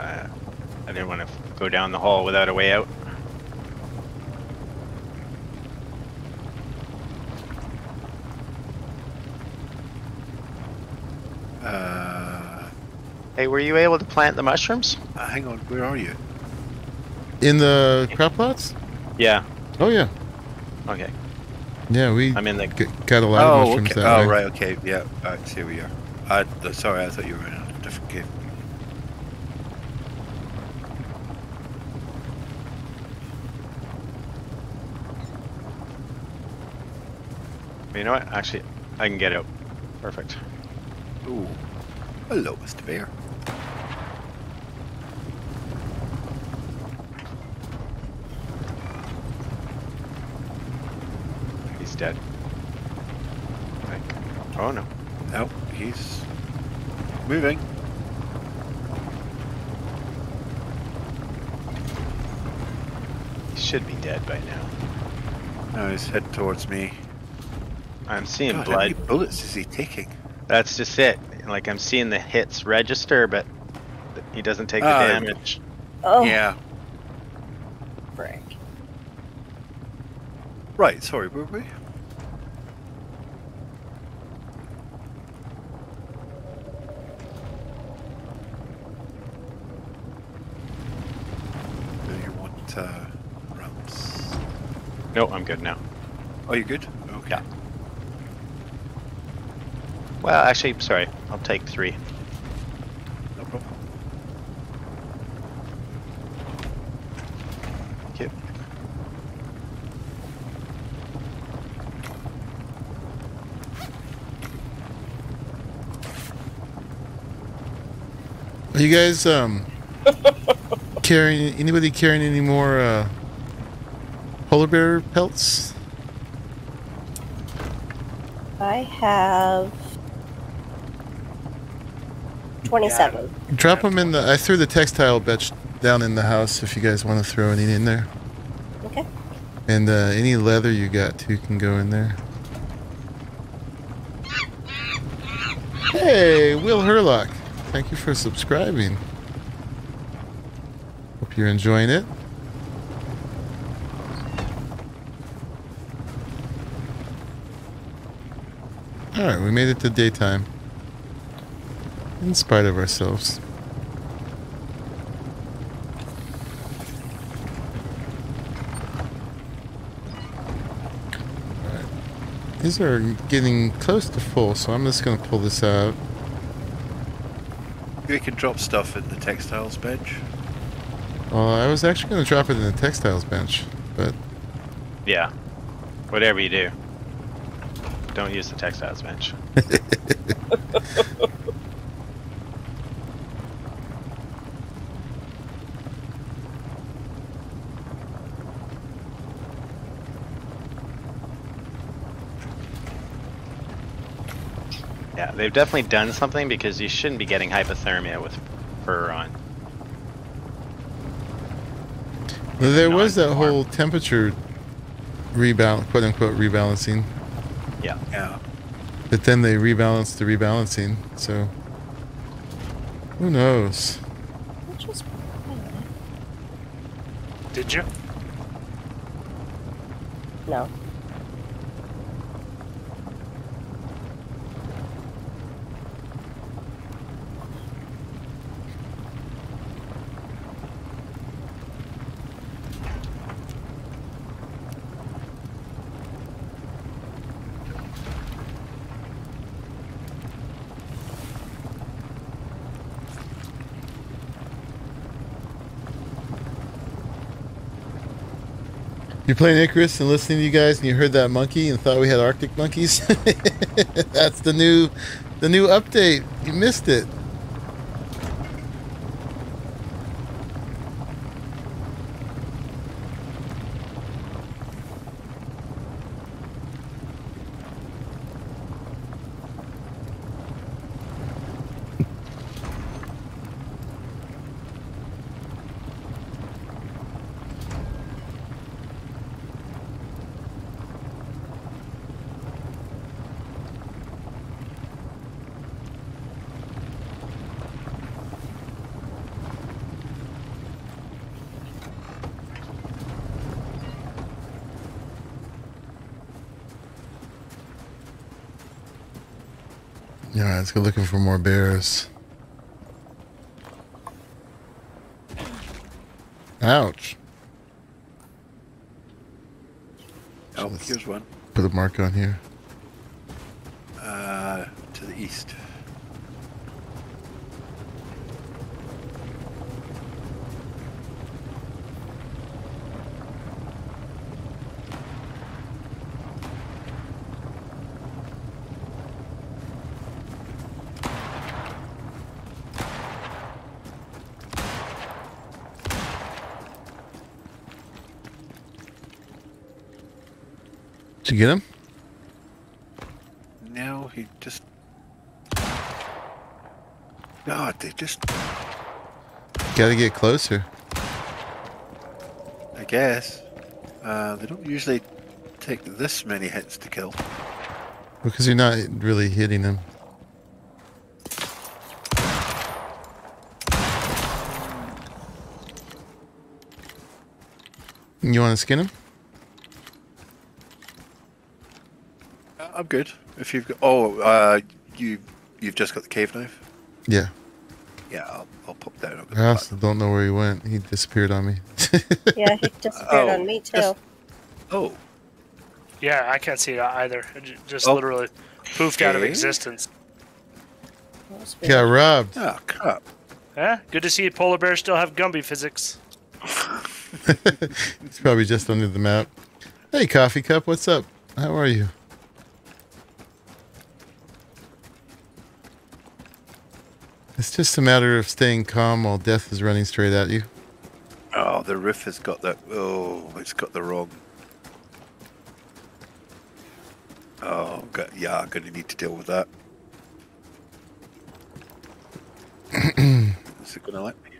uh, I didn't want to go down the hall without a way out. Uh, Hey, were you able to plant the mushrooms? uh, hang on, where are you? In the crop plots? Yeah. Oh yeah, Okay. yeah. We I'm in the. g- got a lot of oh, mushrooms okay. that oh way. right, okay, yeah. Right, here we are. I, sorry, I thought you were in a different cave. You know what? Actually, I can get out. Perfect. Ooh. Hello, Mr. Bear. He's dead. Like, oh no. No, he's moving. He should be dead by now. Now he's heading towards me. I'm seeing God, how many bullets is he taking? That's just it. Like I'm seeing the hits register, but he doesn't take the Ah. damage. Oh, Yeah. frick. Right, sorry, were we? Do you want uh, ramps? No, I'm good now. Are you good? Okay. Yeah. Well, actually, sorry. I'll take three. No problem. Thank you. Are you guys um *laughs* carrying anybody carrying any more uh, polar bear pelts? I have 27. Drop them in the. I threw the textile bench down in the house if you guys want to throw any in there. Okay. And uh, any leather you got too can go in there. Hey, Will Herlock. Thank you for subscribing. Hope you're enjoying it. Alright, we made it to daytime. In spite of ourselves. These are getting close to full, so I'm just going to pull this out. We can drop stuff in the textiles bench. Well, I was actually going to drop it in the textiles bench, but Yeah. Whatever you do. Don't use the textiles bench. *laughs* Yeah, they've definitely done something because you shouldn't be getting hypothermia with fur on. Well, there was that anymore. whole temperature rebalance, quote unquote rebalancing, Yeah. Yeah. but then they rebalanced the rebalancing. So who knows? Did you? no. Playing Icarus and listening to you guys, and you heard that monkey and thought we had Arctic monkeys. *laughs* That's the new, the new update. You missed it. Yeah, let's go looking for more bears. Ouch. Oh, here's one. Put a mark on here. Uh, to the east. Get him? No, he just. God, they just. Gotta get closer. I guess. Uh, they don't usually take this many hits to kill. Because you're not really hitting him. You want to skin him? I'm good. If you've got. Oh, uh, you you've just got the cave knife. Yeah. Yeah, I'll, I'll pop down. I also don't know where he went. He disappeared on me. *laughs* Yeah, he disappeared Oh, on me too. just- Oh, Yeah, I can't see it either. It just Oh. literally poofed out of existence. That was Got robbed. ah, crap. Yeah, good to see polar bears still have Gumby physics. *laughs* It's probably just under the map. Hey, coffee cup, what's up? How are you? Just a matter of staying calm while death is running straight at you. Oh, the roof has got that. Oh, it's got the wrong. Oh, yeah, I'm gonna need to deal with that. *coughs* Is it gonna let me?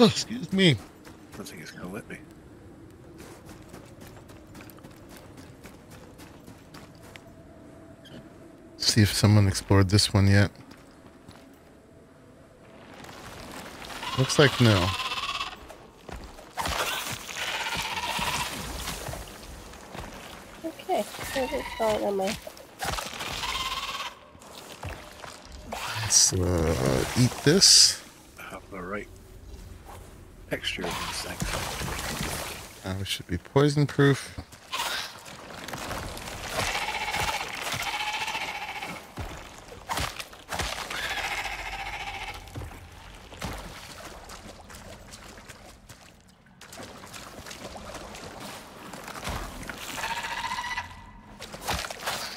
Excuse me. I don't think it's gonna let me. See if someone explored this one yet. Looks like no. Okay, so it's going on my. Let's uh, eat this. have the right texture of these things. Uh, it should be poison proof.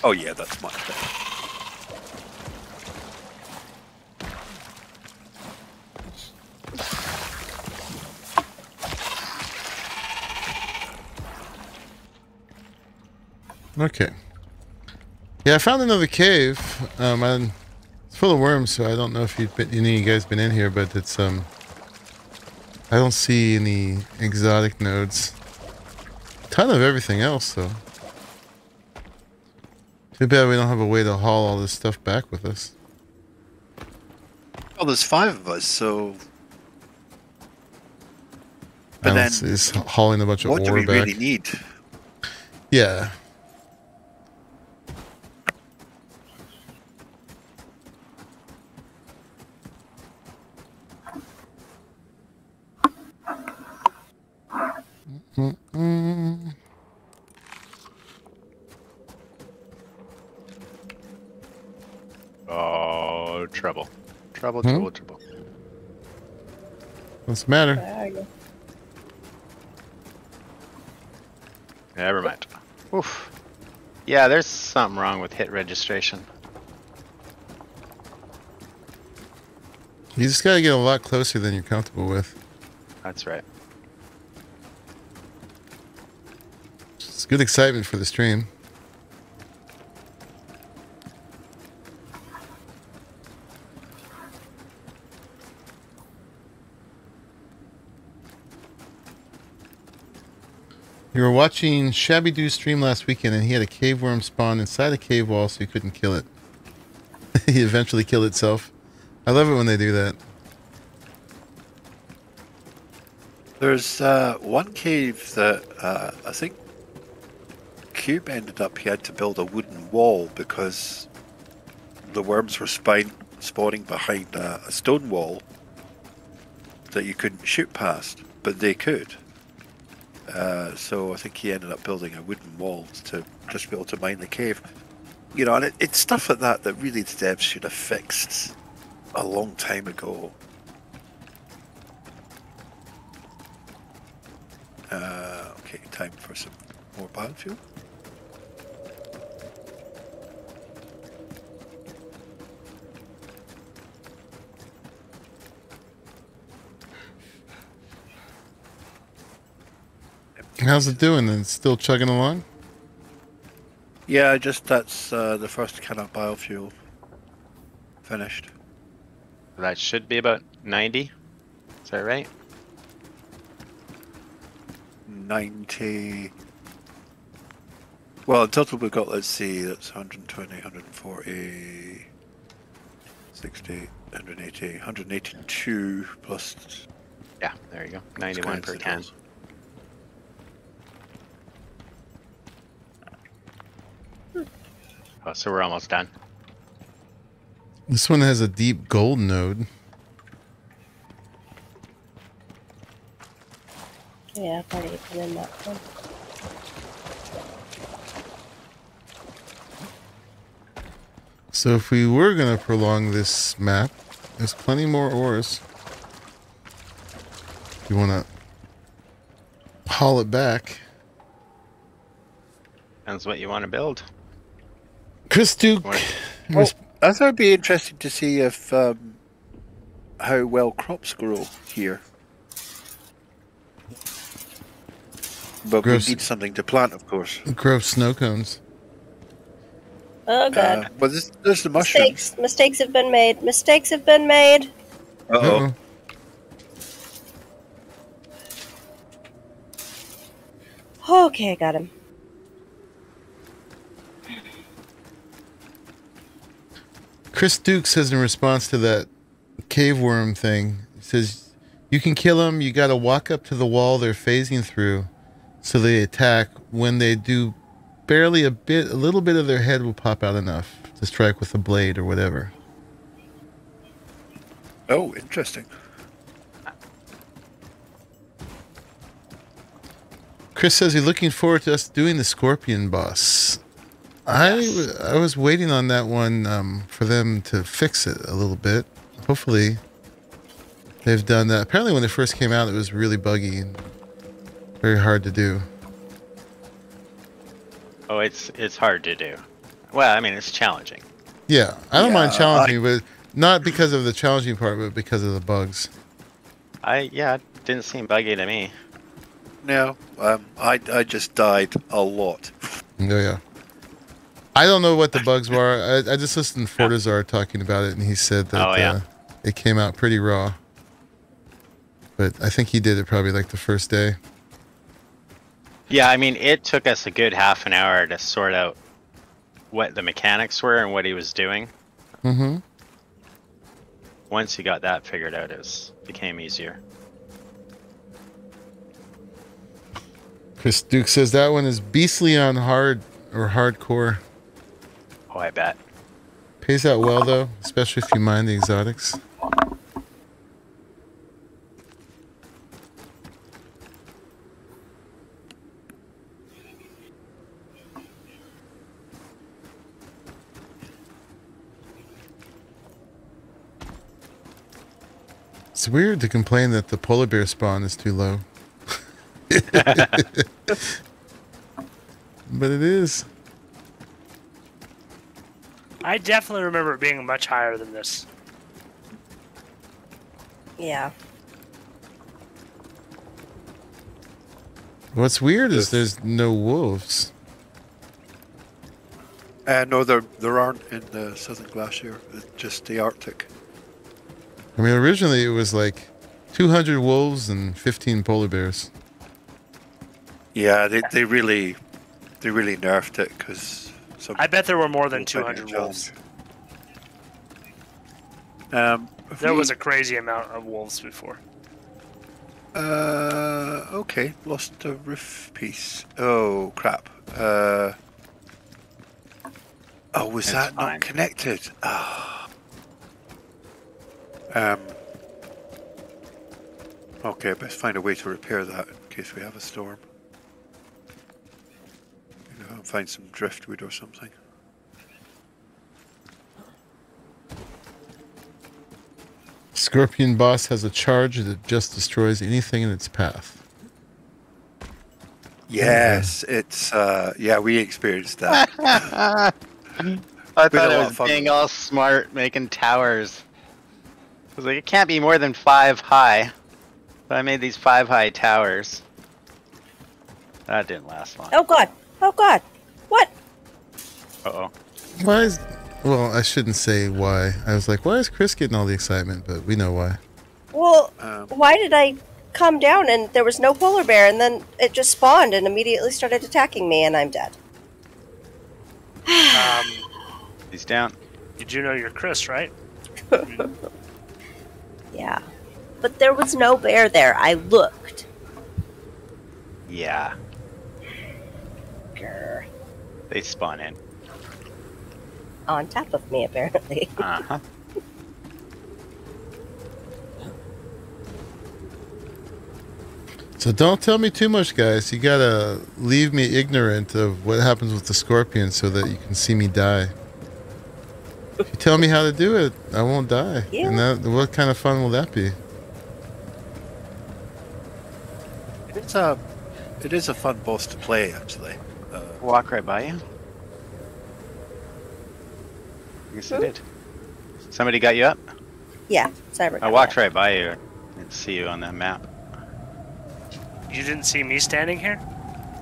Oh yeah, that's much better. Okay. Yeah, I found another cave. Um, and it's full of worms, so I don't know if you've been, any of you guys been in here, but it's um. I don't see any exotic nodes. Ton of everything else, though. Too bad we don't have a way to haul all this stuff back with us. Well, there's five of us, so. But then, is hauling a bunch of what do we back. really need? Yeah. Mm-mm. Oh, trouble. Trouble, Hmm? trouble, trouble. What's the matter? Never mind. Oof. Yeah, there's something wrong with hit registration. You just gotta get a lot closer than you're comfortable with. That's right. It's good excitement for the stream. You were watching Shabby Do stream last weekend and he had a cave worm spawn inside a cave wall so he couldn't kill it. *laughs* he eventually killed itself. I love it when they do that. There's uh, one cave that uh, I think Cube ended up he had to build a wooden wall because the worms were spine, spawning behind a, a stone wall that you couldn't shoot past, but they could. Uh, so I think he ended up building a wooden wall to just be able to mine the cave. You know, and it, it's stuff like that that really the devs should have fixed a long time ago. Uh, okay, time for some more biofuel. How's it doing? It's still chugging along? Yeah, just that's uh, the first can of biofuel finished. That should be about 90. Is that right? 90. Well, in total we've got, let's see, that's 120, 140, 60, 180, 182 plus. Yeah, there you go. 91 per can. Oh, so we're almost done. This one has a deep gold node. Yeah, I've already been in that one. So if we were going to prolong this map, there's plenty more ores. You want to haul it back. Depends what you want to build. Chris Duke. What? res- I thought it'd be interesting to see if um, how well crops grow here. But Gross. we need something to plant, of course. grow snow cones. Oh god. Uh, but there's, there's the mushrooms. Mistakes. Mistakes have been made. Mistakes have been made. Uh-oh. Uh-oh. Okay, I got him. Chris Duke says in response to that cave worm thing, he says, You can kill them, you got to walk up to the wall they're phasing through so they attack. When they do barely a bit, a little bit of their head will pop out enough to strike with a blade or whatever. Oh, interesting. Chris says he's looking forward to us doing the Scorpion boss. I Yes. w- I was waiting on that one um, for them to fix it a little bit. Hopefully, they've done that. Apparently, when it first came out, it was really buggy and very hard to do. Oh, it's it's hard to do. Well, I mean, it's challenging. Yeah, I don't mind Yeah, challenging, but not because of the challenging part, but because of the bugs. I yeah, it didn't seem buggy to me. No, um, I, I just died a lot. Oh yeah. I don't know what the bugs were. I, I just listened to Fortizar talking about it, and he said that Oh, yeah. uh, it came out pretty raw. But I think he did it probably like the first day. Yeah, I mean, it took us a good half an hour to sort out what the mechanics were and what he was doing. Mm-hmm. Once he got that figured out, it was, became easier. Chris Duke says that one is beastly on hard or hardcore. Oh, I bet. Pays out well though, especially if you mind the exotics. It's weird to complain that the polar bear spawn is too low. *laughs* *laughs* but it is. I definitely remember it being much higher than this. Yeah. What's weird is there's no wolves. Uh, no, there there aren't in the southern glacier. It's just the Arctic. I mean, originally it was like 200 wolves and 15 polar bears. Yeah, they, they really they really nerfed it because some. I bet there were more than people find it 200 wolves. Um, There we- was a crazy amount of wolves before. Uh, okay, lost a roof piece. Oh crap. Uh. Oh, was It's that fine. not connected? Ah. Um. Okay, best find a way to repair that in case we have a storm. Maybe I'll find some driftwood or something. Scorpion boss has a charge that just destroys anything in its path. Yes, it's uh yeah, we experienced that. *laughs* I thought a I lot was being all smart, making towers. I was like, it can't be more than five high. But I made these five high towers. That didn't last long. Oh god. Oh god. What? Uh oh. Why is. Well, I shouldn't say why. I was like, why is Chris getting all the excitement? But we know why. Well, Um, why did I come down and there was no polar bear and then it just spawned and immediately started attacking me and I'm dead? *sighs* Um, He's down. Did you do know you're Chris, right? *laughs* Yeah. But there was no bear there. I looked. Yeah. Grr. They spawn in. On top of me, apparently. *laughs* Uh huh. So don't tell me too much, guys. You gotta leave me ignorant of what happens with the scorpion so that you can see me die. If you tell me how to do it, I won't die. Yeah. And that, what kind of fun will that be? it's a it is a fun boss to play actually. Walk right by you. I guess I did. Somebody got you up? Yeah, cyber. I walked right by you. Didn't see you on the map. You didn't see me standing here?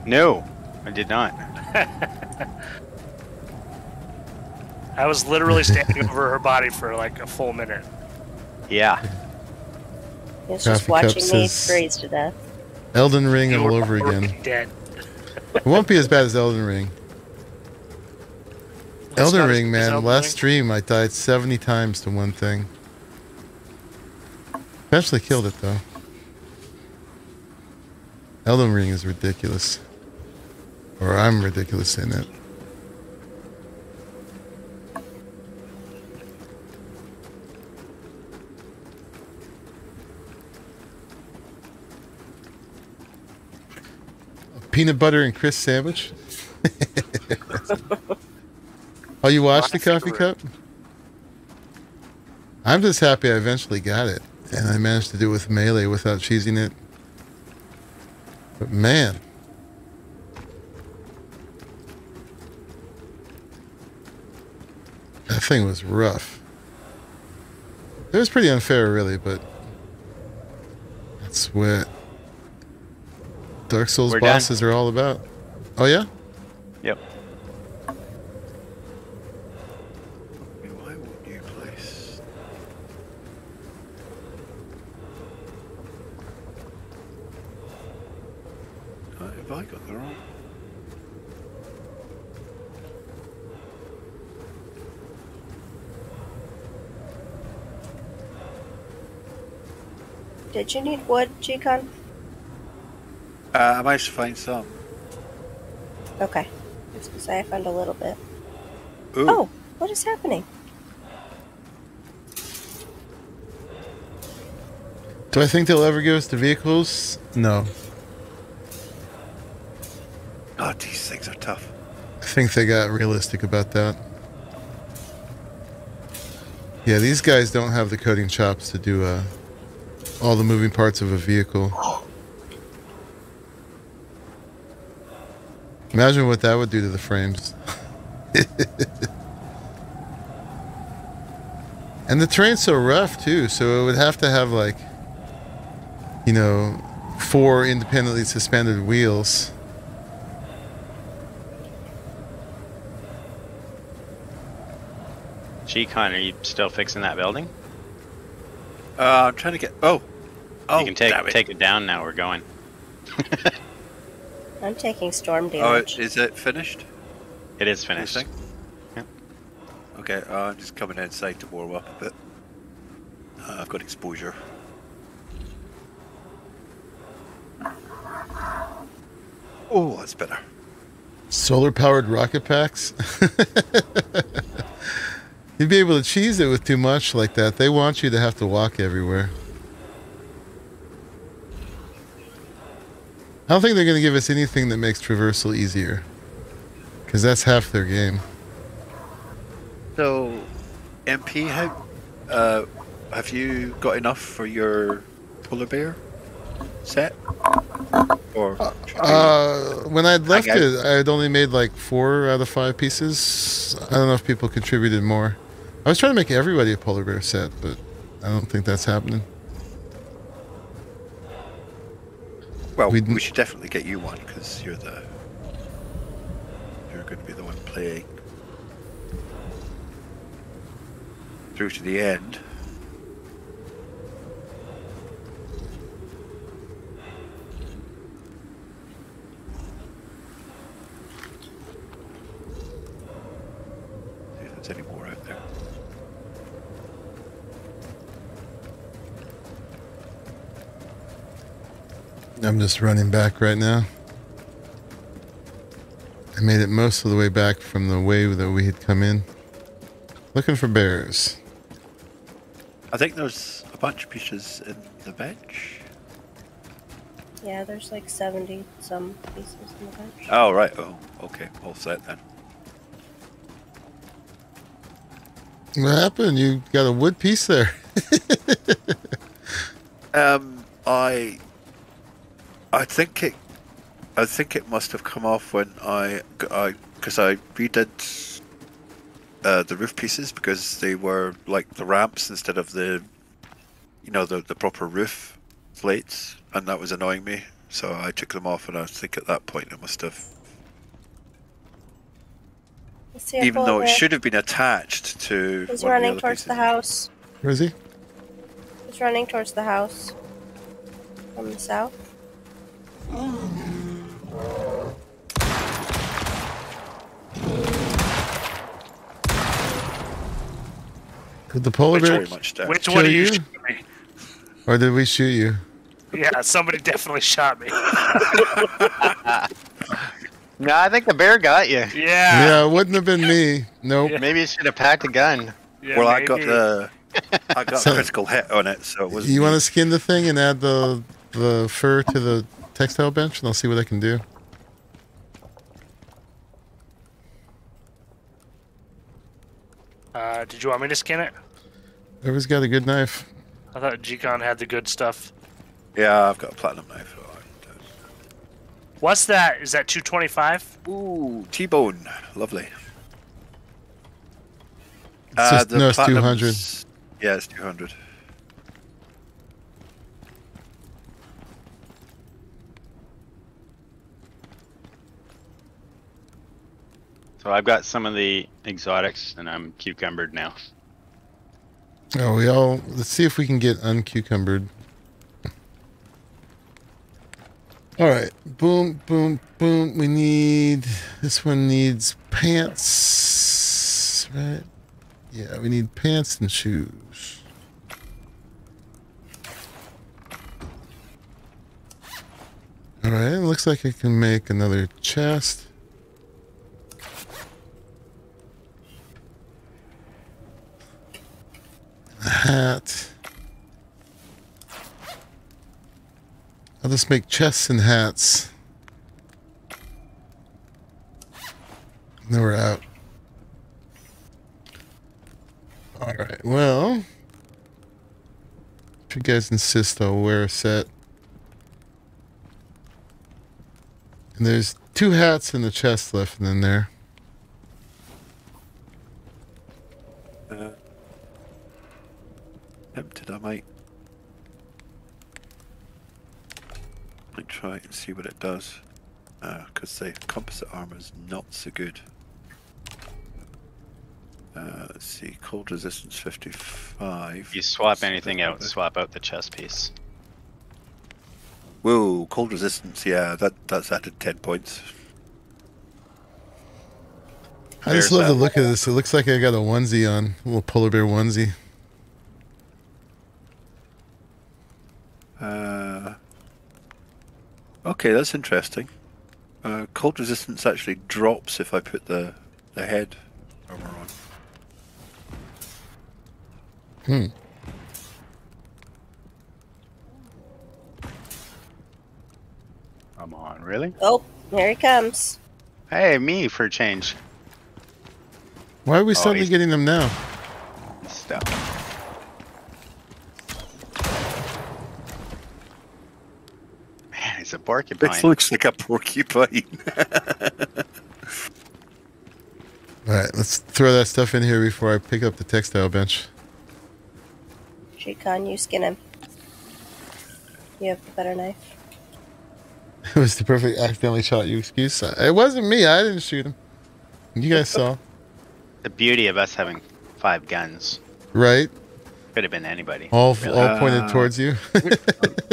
No, I did not. *laughs* I was literally *laughs* standing over her body for like a full minute. Yeah. He was just Coffee watching me says- freeze to death. Elden Ring You all over again. Dead. It won't be as bad as Elden Ring. Elden Ring, man. Elden Last Ring. stream, I died 70 times to one thing. Eventually killed it, though. Elden Ring is ridiculous. Or I'm ridiculous in it. Peanut butter and Chris sandwich? *laughs* oh, you watched the coffee cup? I'm just happy I eventually got it. And I managed to do it with melee without cheesing it. But man. That thing was rough. It was pretty unfair, really, but that's what Dark Souls We're bosses done. are all about. Oh yeah. Yep. Have I got the wrong? Did you need wood, G-Con? Uh, I managed to find some. Okay. I was gonna say I found a little bit. Ooh, Oh, what is happening? Do I think they'll ever give us the vehicles? No. oh, these things are tough. I think they got realistic about that. Yeah, these guys don't have the coding chops to do uh, all the moving parts of a vehicle. *gasps* Imagine what that would do to the frames. and the terrain's so rough too, so it would have to have like, you know, four independently suspended wheels. G-Con, are you still fixing that building? Uh, I'm trying to get. Oh, oh, you can take damn it. take it down now. We're going. *laughs* I'm taking storm Oh, is it finished? It is you finished. think? Yep. Okay, uh, I'm just coming inside to warm up a bit. Uh, I've got exposure. Oh, that's better. Solar powered rocket packs? *laughs* You'd be able to cheese it with too much like that. They want you to have to walk everywhere. I don't think they're going to give us anything that makes traversal easier. Because that's half their game. So, MP, how, uh, have you got enough for your polar bear set? Or Uh, when I'd left got- it, I had only made like four out of five pieces. I don't know if people contributed more. I was trying to make everybody a polar bear set, but I don't think that's happening. Well, we we, should definitely get you one because you're the you're going to be the one playing through to the end. See if there's any more out there. I'm just running back right now. I made it most of the way back from the way that we had come in. Looking for bears. I think there's a bunch of pieces in the bench. yeah, there's like 70 some pieces in the bench. Oh right. Oh, okay. All set then. What happened? You got a wood piece there. *laughs* Um, I, I think it, I think it must have come off when I, I, because I redid uh, the roof pieces because they were like the ramps instead of the, you know, the the proper roof plates, and that was annoying me. So I took them off, and I think at that point it must have, see even though it should have been attached to. He's one of the running other towards the house. Where is he? He's running towards the house. From the south. Did the polar Which bear, very much. Which one of you? you? me? or did we shoot you? Yeah, somebody definitely shot me. *laughs* No, I think the bear got you. Yeah. yeah, it wouldn't have been me. Nope. Yeah. Maybe you should have packed a gun. yeah, well, I got the, I got *laughs* So- a critical hit on it, so it was. You want to skin the thing and add the the fur to the textile bench and I'll see what I can do. Uh, did you want me to skin it? Everyone's got a good knife. I thought Gcon had the good stuff. Yeah, I've got a platinum knife. What's that? Is that 225? Ooh, T-bone. Lovely. It's uh, the no, it's 200. Yeah, it's 200. So I've got some of the exotics, and I'm cucumbered now. Oh, we all. Let's see if we can get uncucumbered. All right. Boom, boom, boom. We need. This one needs pants. Right? Yeah, we need pants and shoes. All right. It looks like I can make another chest. Hat. I'll just make chests and hats. And then we're out. Alright, well. If you guys insist, I'll wear a set. And there's two hats in the chest left in there. Uh, tempted, I might. Might try and see what it does. Because the composite armor is not so good. Uh, let's see, cold resistance 55. If you swap Something anything out, other. swap out the chest piece. Whoa, cold resistance, yeah, that that's added 10 points. I just There's love the look of this. It looks like I got a onesie on. A little polar bear onesie. Uh, okay, that's interesting. Uh, cold resistance actually drops if I put the, the head armor on. Hmm. Come on, really? Oh, here he comes. Hey, me for a change. Why are we Oh, suddenly he's- getting them now? Stuff. Man, it's a porcupine. This looks like a porcupine. *laughs* All right, let's throw that stuff in here before I pick up the textile bench. Shikon, you skin him. You have the better knife. *laughs* It was the perfect accidentally shot you excuse. It wasn't me. I didn't shoot him. You guys saw, *laughs* The beauty of us having five guns. right? Could have been anybody. All really. all pointed Uh, towards you. *laughs* right,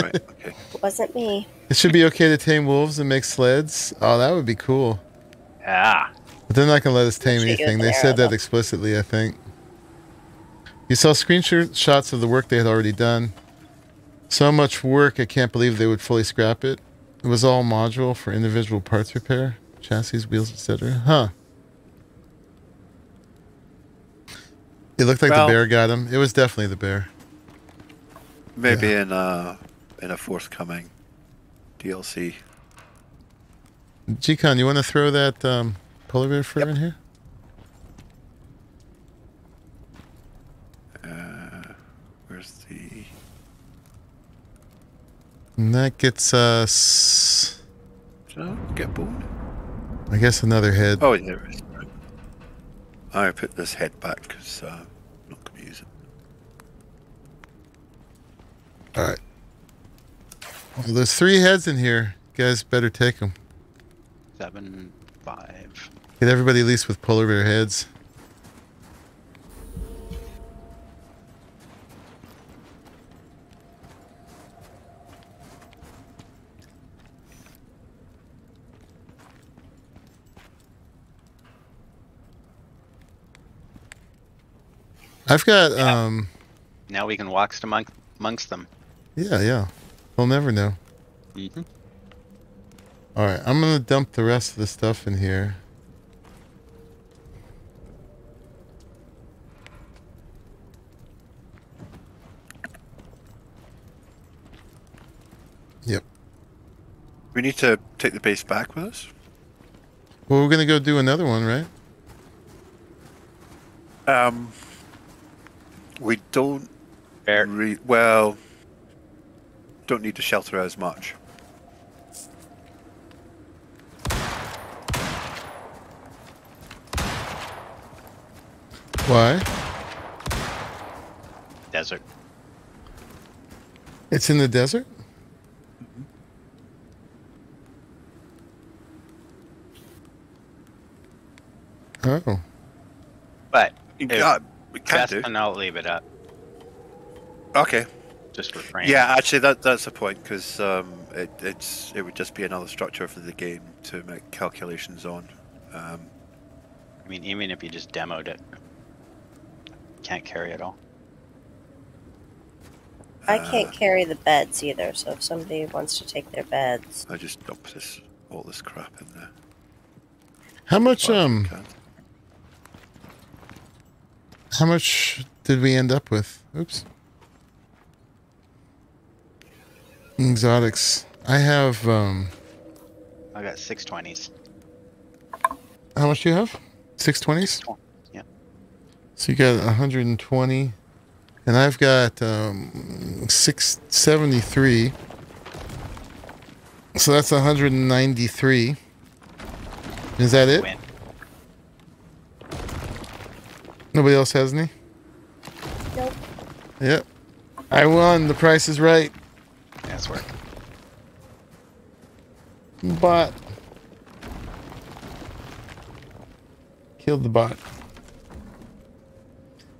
okay. It wasn't me. it should be okay to tame wolves and make sleds. Oh, that would be cool. Ah, But they're not gonna let us tame Shoot you with anything. They said that explicitly. I think. You saw screenshots of the work they had already done. So much work, I can't believe they would fully scrap it. It was all module for individual parts repair, chassis, wheels, etc. Huh. It looked like Well- the bear got him. It was definitely the bear. Maybe in a in a forthcoming DLC. G-Con, you want to throw that um, polar bear fur in here? Uh, where's the? And that gets us, get bone? I guess, another head. Oh, there it is. I put this head back because uh, I'm not going to use it. All right. Well, there's three heads in here. You guys better take them. seven, five. Get everybody at least with polar bear heads. I've got Yeah. um Now we can walk among, amongst them. Yeah, yeah. We'll never know. Mm-hmm. All right, I'm gonna dump the rest of the stuff in here. Yep. We need to take the base back with us. Well, we're gonna go do another one, right? Um, we don't Bear, re- well don't need to shelter as much. Why? desert. It's in the desert. Oh, But Yeah, we can best do. to not leave it up. Okay. Just for frame. Yeah, actually, that that's a point because um, it it's it would just be another structure for the game to make calculations on. Um, I mean, even if you just demoed it, can't carry it all. I uh, can't carry the beds either, so if somebody wants to take their beds, I just dump this all this crap in there. How much Well, um how much did we end up with? Oops. Exotics. I have um I got six twenties. how much do you have? Six twenties? Yeah. So you got 120 and I've got um 673. So that's 193. Is that it? Win. Nobody else has any? Nope. Yep. I won. The price is right. That's work. Bot. Killed the bot.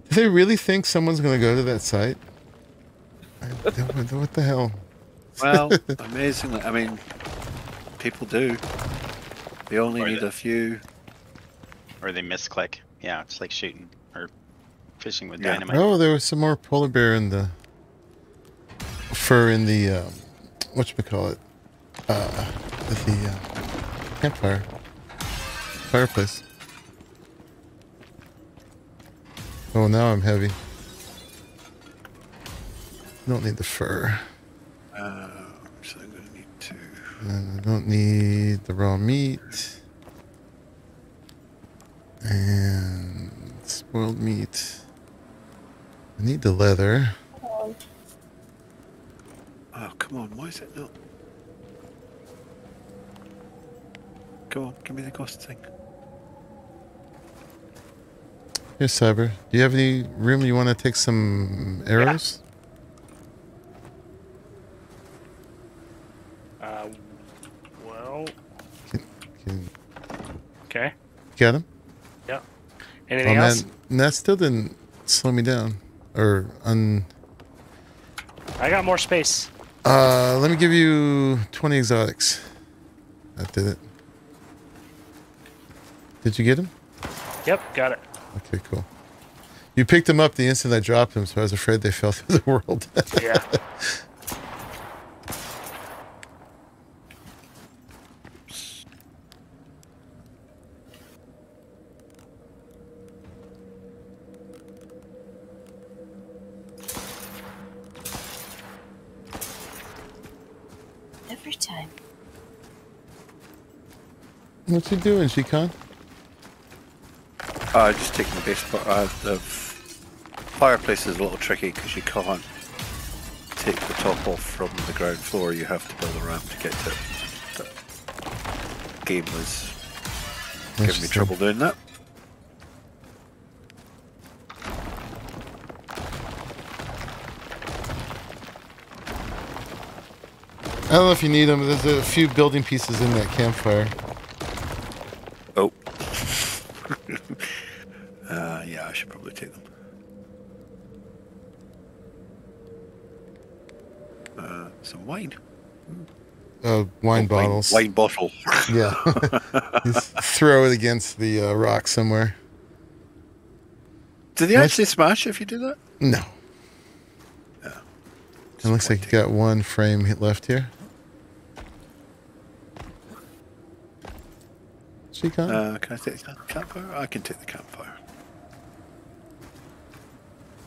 Do they really think someone's going to go to that site? I- what what the hell? Well, *laughs* amazingly, I mean, people do. They only Or need the- a few. Or they misclick. Yeah, it's like shooting or fishing with Yeah. dynamite. Oh, there was some more polar bear in the fur in the um, what you call it? Uh, the uh, campfire fireplace. Oh, now I'm heavy. Don't need the fur. Uh, so I'm to need to. And I don't need the raw meat. And spoiled meat. I need the leather. Oh, come on, why is it not? Go on, give me the ghost thing. Here, Cyber. Do you have any room you want to take some arrows? Uh, well, Can, okay. get them? Anything oh, else? man. That still didn't slow me down. Or un. I got more space. Uh, let me give you 20 exotics. That did it. Did you get them? Yep, got it. Okay, cool. You picked them up the instant I dropped them, so I was afraid they fell *laughs* through the world. Yeah. *laughs* what you doing, Shikon? Uh, just taking the base part. Uh, the fireplace is a little tricky because you can't take the top off from the ground floor. You have to build a ramp to get to it. The game was giving me trouble doing that. I don't know if you need them. There's a few building pieces in that campfire. Oh. uh, yeah, I should probably take them. Uh, some wine. Uh, bottles. Wine, bottle. *laughs* Yeah. *laughs* Throw it against the uh, rock somewhere. Do they Let's- actually smash if you do that? No. It looks like you got one frame left here. Shikon? Uh, can I take the campfire? I can take the campfire.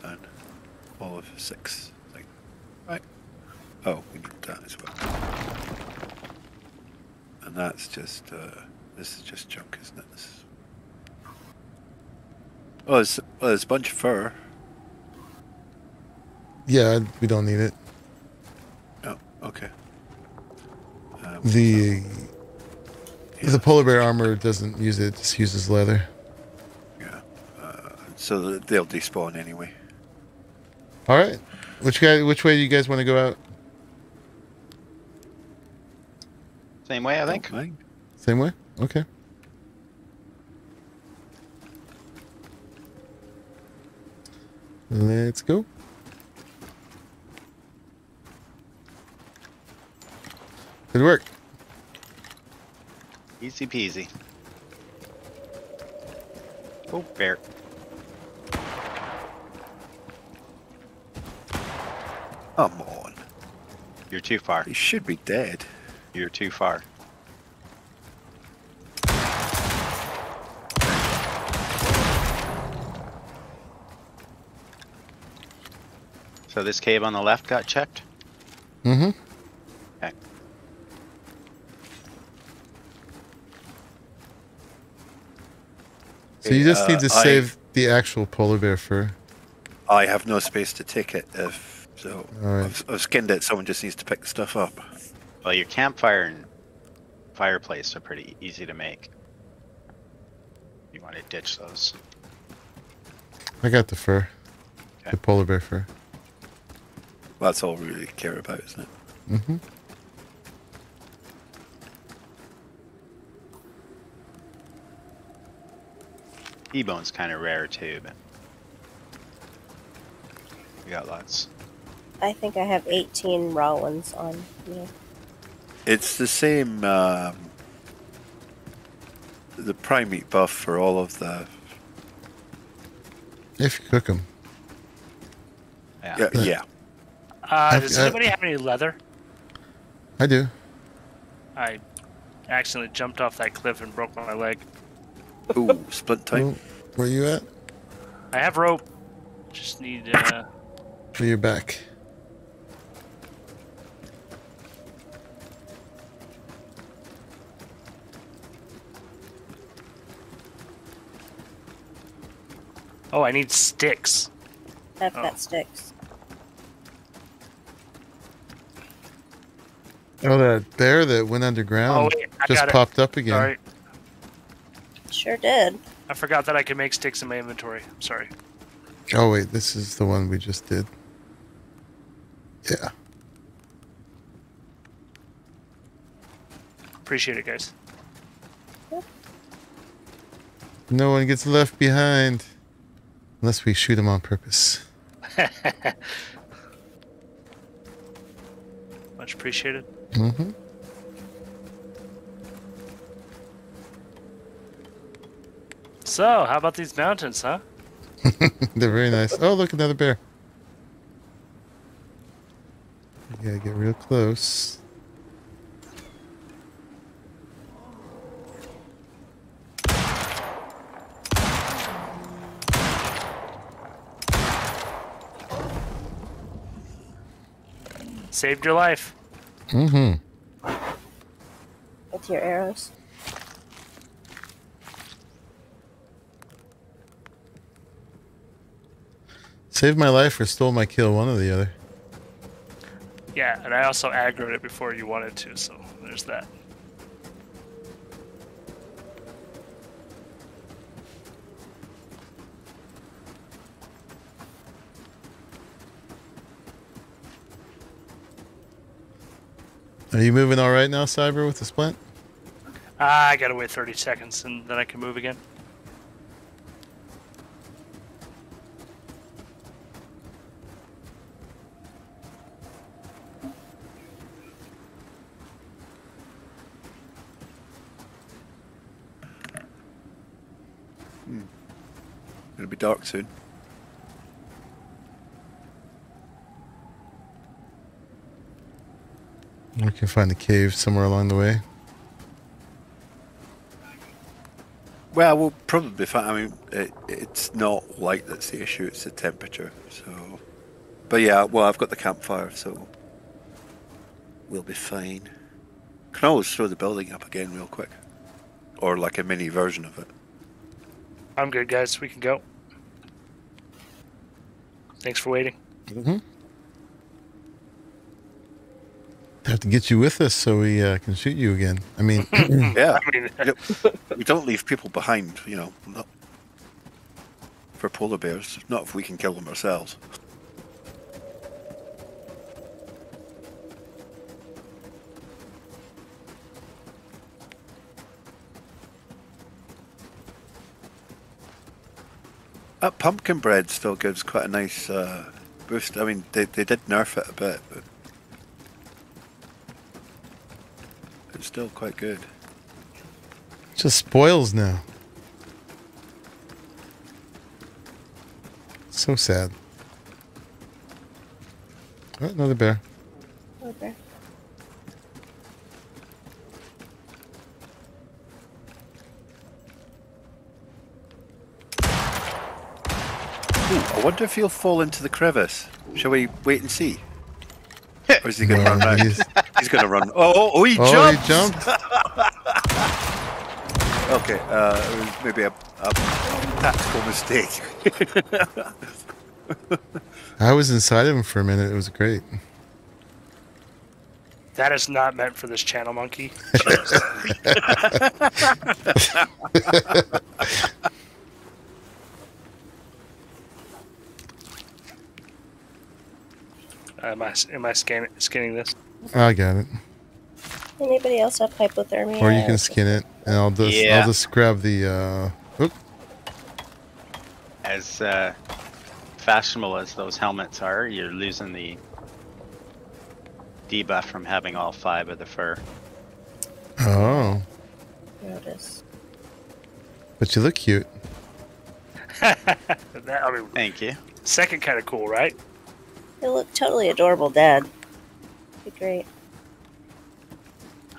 And all of six. Like, right. Oh, we need that as well. That's just, uh, this is just junk, isn't it? This is... Oh, there's, well, there's a bunch of fur. yeah, we don't need it. Oh, okay. Um, The yeah, the polar bear armor doesn't use it; it just uses leather. Yeah. Uh, so they'll despawn anyway. All right. Which guy? Which way do you guys want to go out? Same way, I think. Same way? Okay. Let's go. Good work. Easy peasy. Oh, bear. Come on. You're too far. He should be dead. You're too far. So this cave on the left got checked? Mm-hmm. Okay. So you just Uh, need to I- save the actual polar bear fur. I have no space to take it if so. Alright. I've, I've skinned it. Someone just needs to pick the stuff up. Well, your campfire and fireplace are pretty easy to make. You want to ditch those. I got the fur. Okay. The polar bear fur. That's all we really care about, isn't it? Mm-hmm. E-bone's kind of rare too, but we got lots. I think I have 18 raw ones on me. It's the same. Um, the prime meat buff for all of the. If you cook them. Yeah. Yeah, yeah. Uh, does got- anybody have any leather? I do. I accidentally jumped off that cliff and broke my leg. Ooh, split time. Where you at? I have rope. Just need uh Where you back? Oh I need sticks. I've Oh. got sticks. Oh, that bear that went Oh underground wait, just got popped up again. Sorry. Sure did. I forgot that I could make sticks in my inventory. I'm sorry. Oh wait, this is the one we just did. Yeah. Appreciate it, guys. No one gets left behind. Unless we shoot him on purpose. *laughs* Much appreciated. Mm-hmm. So, how about these mountains, huh? *laughs* They're very nice. Oh, look, another bear. You gotta get real close. Saved your life. Mm-hmm. With your arrows. Saved my life or stole my kill, one or the other. Yeah, and I also aggroed it before you wanted to, so there's that. Are you moving all right now, Cyber, with the splint? Ah, I gotta wait 30 seconds and then I can move again. It'll be dark soon. We can find a cave somewhere along the way. Well, we'll probably find. I mean, it, it's not light that's the issue; it's the temperature. So, but yeah, well, I've got the campfire, so we'll be fine. Can I always throw the building up again real quick, or like a mini version of it. I'm good, guys. We can go. Thanks for waiting. Mm-hmm. Have to get you with us so we uh, can shoot you again. I mean, *clears throat* Yeah, I mean, we don't leave people behind, you know. Not for polar bears. Not if we can kill them ourselves. That pumpkin bread still gives quite a nice uh, boost. I mean, they, they did nerf it a bit, but It's still quite good. Just spoils now. So sad. Oh, another bear. Okay. Ooh, I wonder if he'll fall into the crevice. Shall we wait and see? Or is he going to run round? He's- He's going to run. Oh, oh, oh, he Oh, jumped! he jumped. *laughs* Okay, uh, it was maybe a, a tactical mistake. *laughs* I was inside of him for a minute. It was great. That is not meant for this channel, monkey. *laughs* am I am I scanning skinning this? I got it. Anybody else have hypothermia? Or you can skin it, and I'll just Yeah. I'll just grab the. uh oop. As uh, fashionable as those helmets are, you're losing the debuff from having all five of the fur. Oh, Notice. but you look cute. *laughs* That, I mean, Thank you. second kind of cool, right? You look totally adorable, Dad. Be great.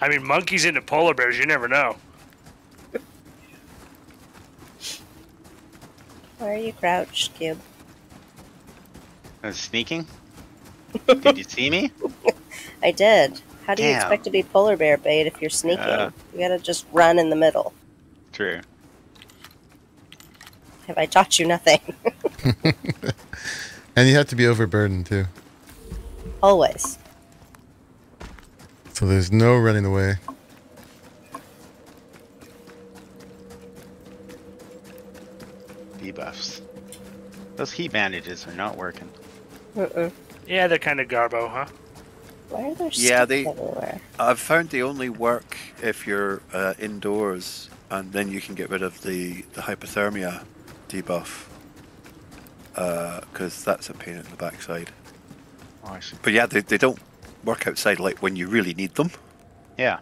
I mean, monkeys into polar bears, you never know. Why are you crouched, Cube? I was sneaking. *laughs* Did you see me? I did. How do you expect to be polar bear bait if you're sneaking? Uh. you gotta just run in the middle. True. Have I taught you nothing? *laughs* And you have to be overburdened too. Always. So there's no running away. Debuffs. Those heat bandages are not working. Mm-mm. Yeah, they're kind of garbo, huh? Why are there Yeah, they- everywhere? I've found they only work if you're uh, indoors, and then you can get rid of the, the hypothermia debuff. Because that's a pain in the backside. Oh, I should... But yeah, they, they don't work outside like when you really need them, Yeah.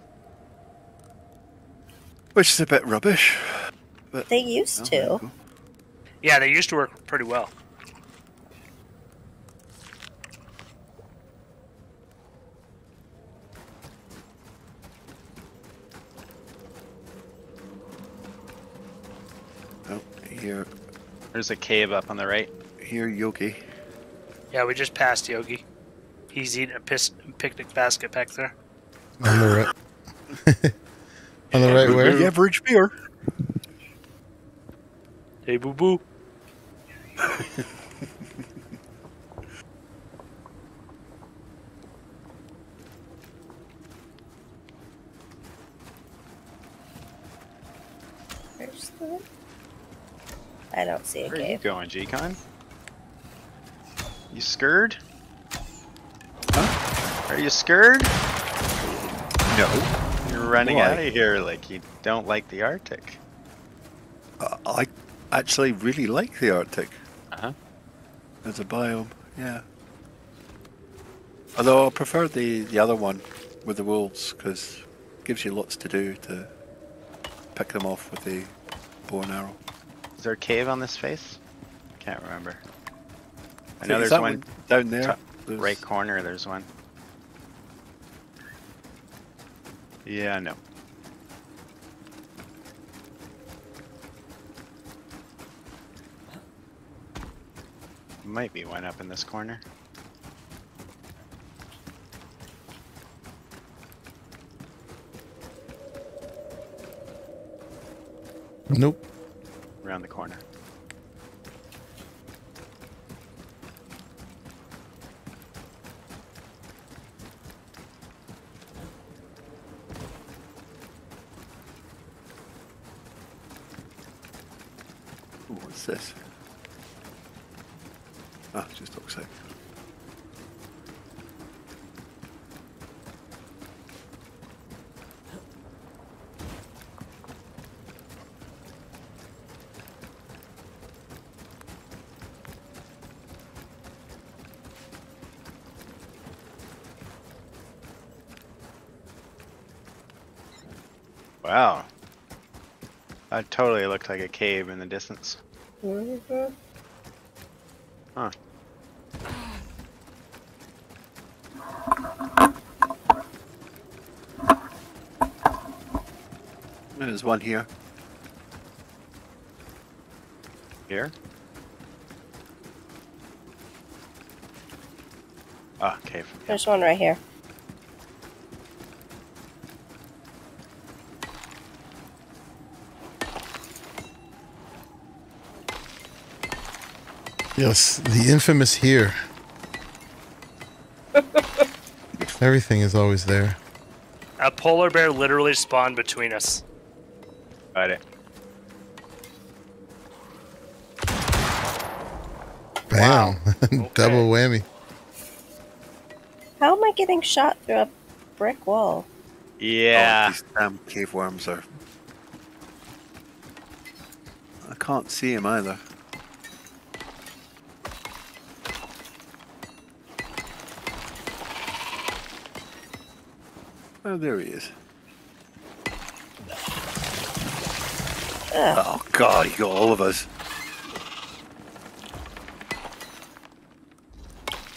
which is a bit rubbish. But They used oh, to. Yeah, they used to work pretty well. Oh, here, There's a cave up on the right. here, Yogi. Yeah, we just passed Yogi. He's eating a pis- picnic basket back there. On the right. *laughs* On the right The average beer. Hey, boo boo. Where's the... I don't see a Where are you going, G-Con? You scared? Are you scared? No, You're running Why? out of here like you don't like the Arctic. uh, I actually really like the Arctic Uh-huh. as a biome. Yeah. Although I prefer the the other one with the wolves because it gives you lots to do to pick them off with the bow and arrow. Is there a cave on this face? Can't remember. I know there's one down there. top right corner. There's one. Yeah, I know. Might be one up in this corner. Nope. Around the corner. What's this? Ah, just looks like. Wow. That totally looked like a cave in the distance. Huh. There's one here. Here? Ah, cave. There's one right here. Yes, the infamous here. Everything is always there. A polar bear literally spawned between us. Got it. Bam! *laughs* Okay. Double whammy. How am I getting shot through a brick wall? Oh, Yeah. these damn cave worms are. I can't see him either. Oh, there he is. Oh god, he got all of us.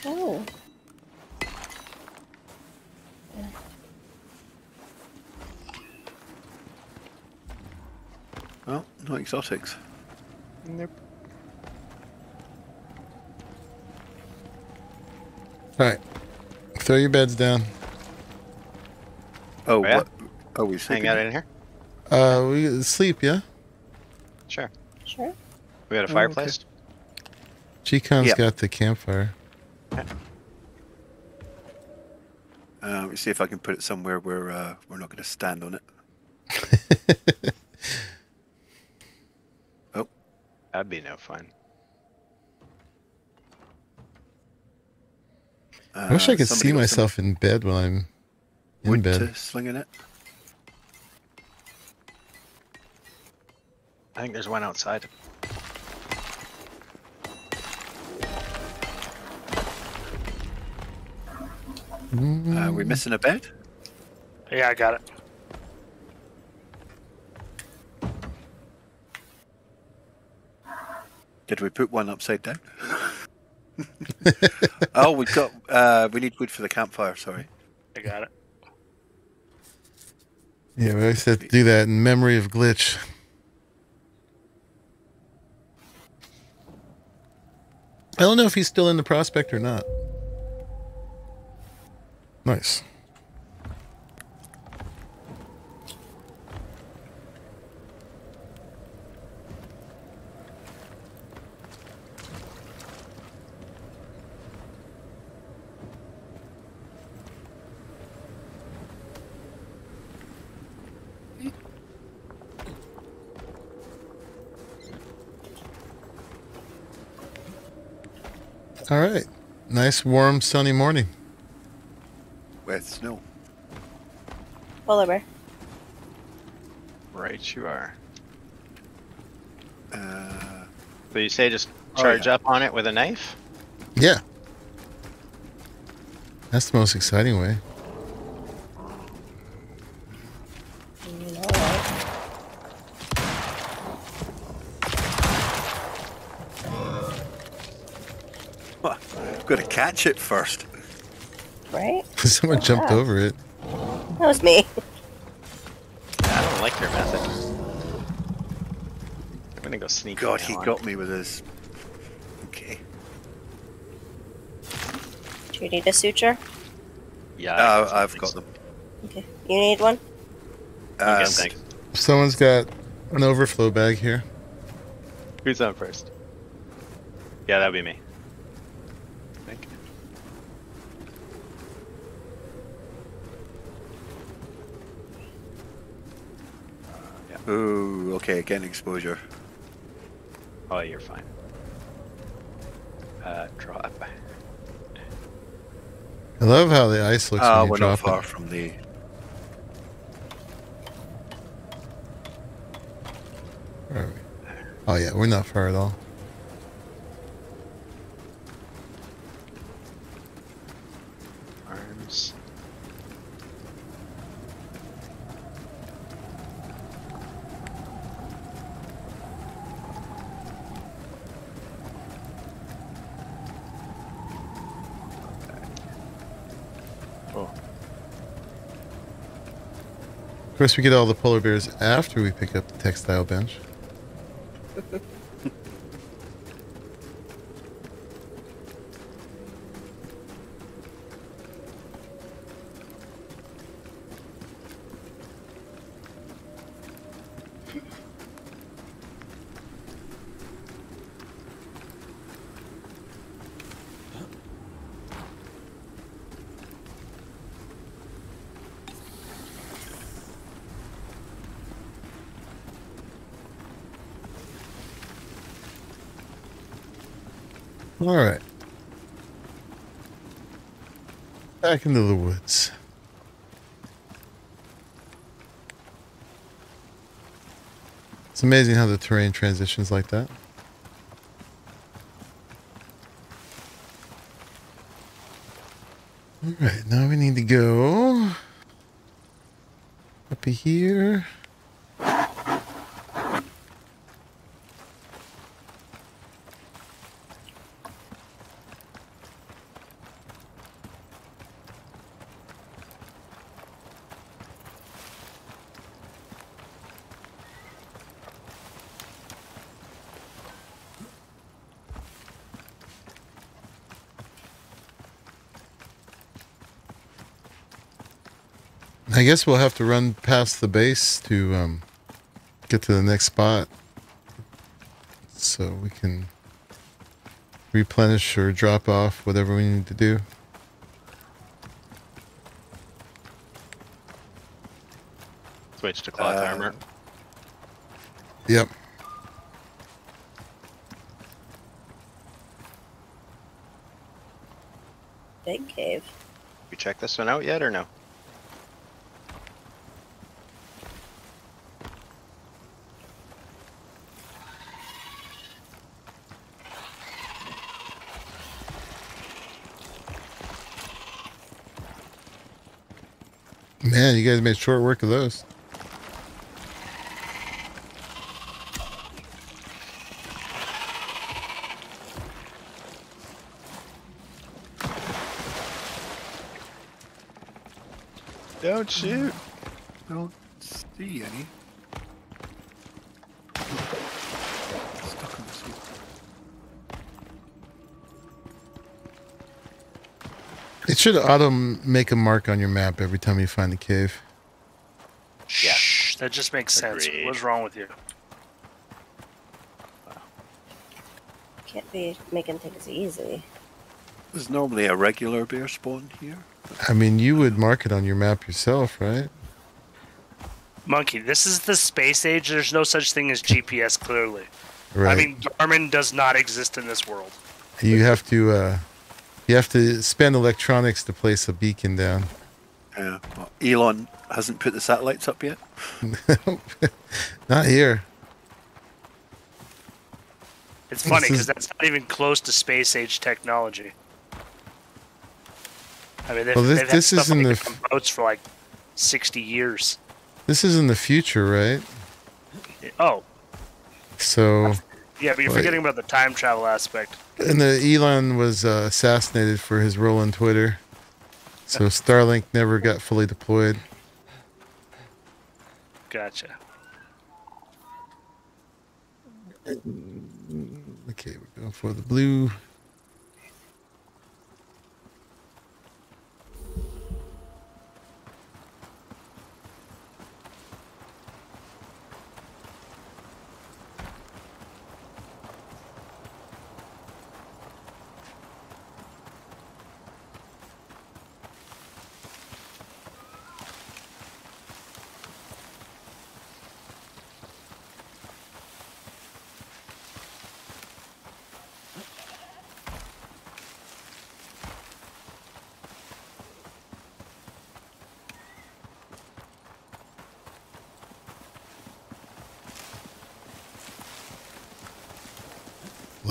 Oh. Well, no exotics. Nope. Alright. Throw your beds down. Oh, yeah? what? Oh, we Hang sleeping? out in here? Uh, we sleep, yeah? Sure. Sure. We got a Oh, fireplace? G-Con's Yep. got the campfire. Uh, let me see if I can put it somewhere where uh, we're not going to stand on it. *laughs* Oh. That'd be no fun. I wish I Uh, could somebody see myself in bed while I'm in Wood bed. to sling in it. I think there's one outside. Uh, we missing a bed? Yeah, I got it. Did we put one upside down? *laughs* oh, we've got. Uh, we need wood for the campfire. Sorry. I got it. Yeah, we always have to do that in memory of Glitch. I don't know if he's still in the prospect or not. Nice. All right. Nice, warm, sunny morning. With snow. Polar bear. Right, you are. Uh, So you say just Oh, charge yeah. up on it with a knife? Yeah. That's the most exciting way. You know, right? got to catch it first. Right? *laughs* Someone jumped Yeah. over it. That was me. I don't like your method. I'm gonna go sneak. God, he on. got me with his. Okay. Do you need a suture? Yeah. Uh, I've got them. Okay. You need one? Uh, Okay, thanks. Someone's got an overflow bag here. Who's on first? Yeah, that'd be me. Thank you. Ooh, okay, getting exposure. Oh, you're fine. Uh, drop. I love how the ice looks Ah, when you we're not far it. from the. Where are we? Oh yeah, we're not far at all. Course, we get all the polar bears after we pick up the textile bench. *laughs* All right. Back into the woods. It's amazing how the terrain transitions like that. All right, now we need to go up here. I guess we'll have to run past the base to um, get to the next spot. So we can replenish or drop off whatever we need to do. Switch to cloth Uh, armor. Yep. Big cave. You check this one out yet or no? Man, you guys made short work of those. Don't shoot. It should auto make a mark on your map every time you find the cave. Yeah. Shh, that just makes sense. Agreed. What's wrong with you? Can't be making things easy. There's normally a regular bear spawn here. I mean, you would mark it on your map yourself, right? Monkey, this is the space age. There's no such thing as GPS, clearly. Right. I mean, Garmin does not exist in this world. you have to uh, you have to spend electronics to place a beacon down. Yeah. Well, Elon hasn't put the satellites up yet. *laughs* Not here. It's This funny is- because that's not even close to space age technology. I mean, they've, Well, this- they've had this stuff is in like the this on boats for like 60 years. This is in the future, right? Oh, So, yeah, but you're Wait. forgetting about the time travel aspect. And the Elon was uh, assassinated for his role on Twitter. So Starlink never got fully deployed. Gotcha. Okay, we're going for the blue.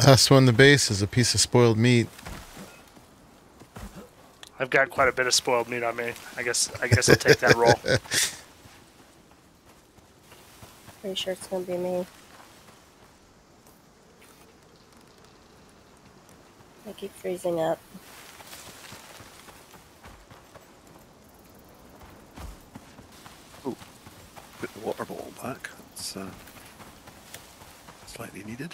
Last one, the base is a piece of spoiled meat. I've got quite a bit of spoiled meat on me. I guess I guess I'll take that roll. *laughs* Pretty sure it's gonna be me. I keep freezing up. uh, slightly needed.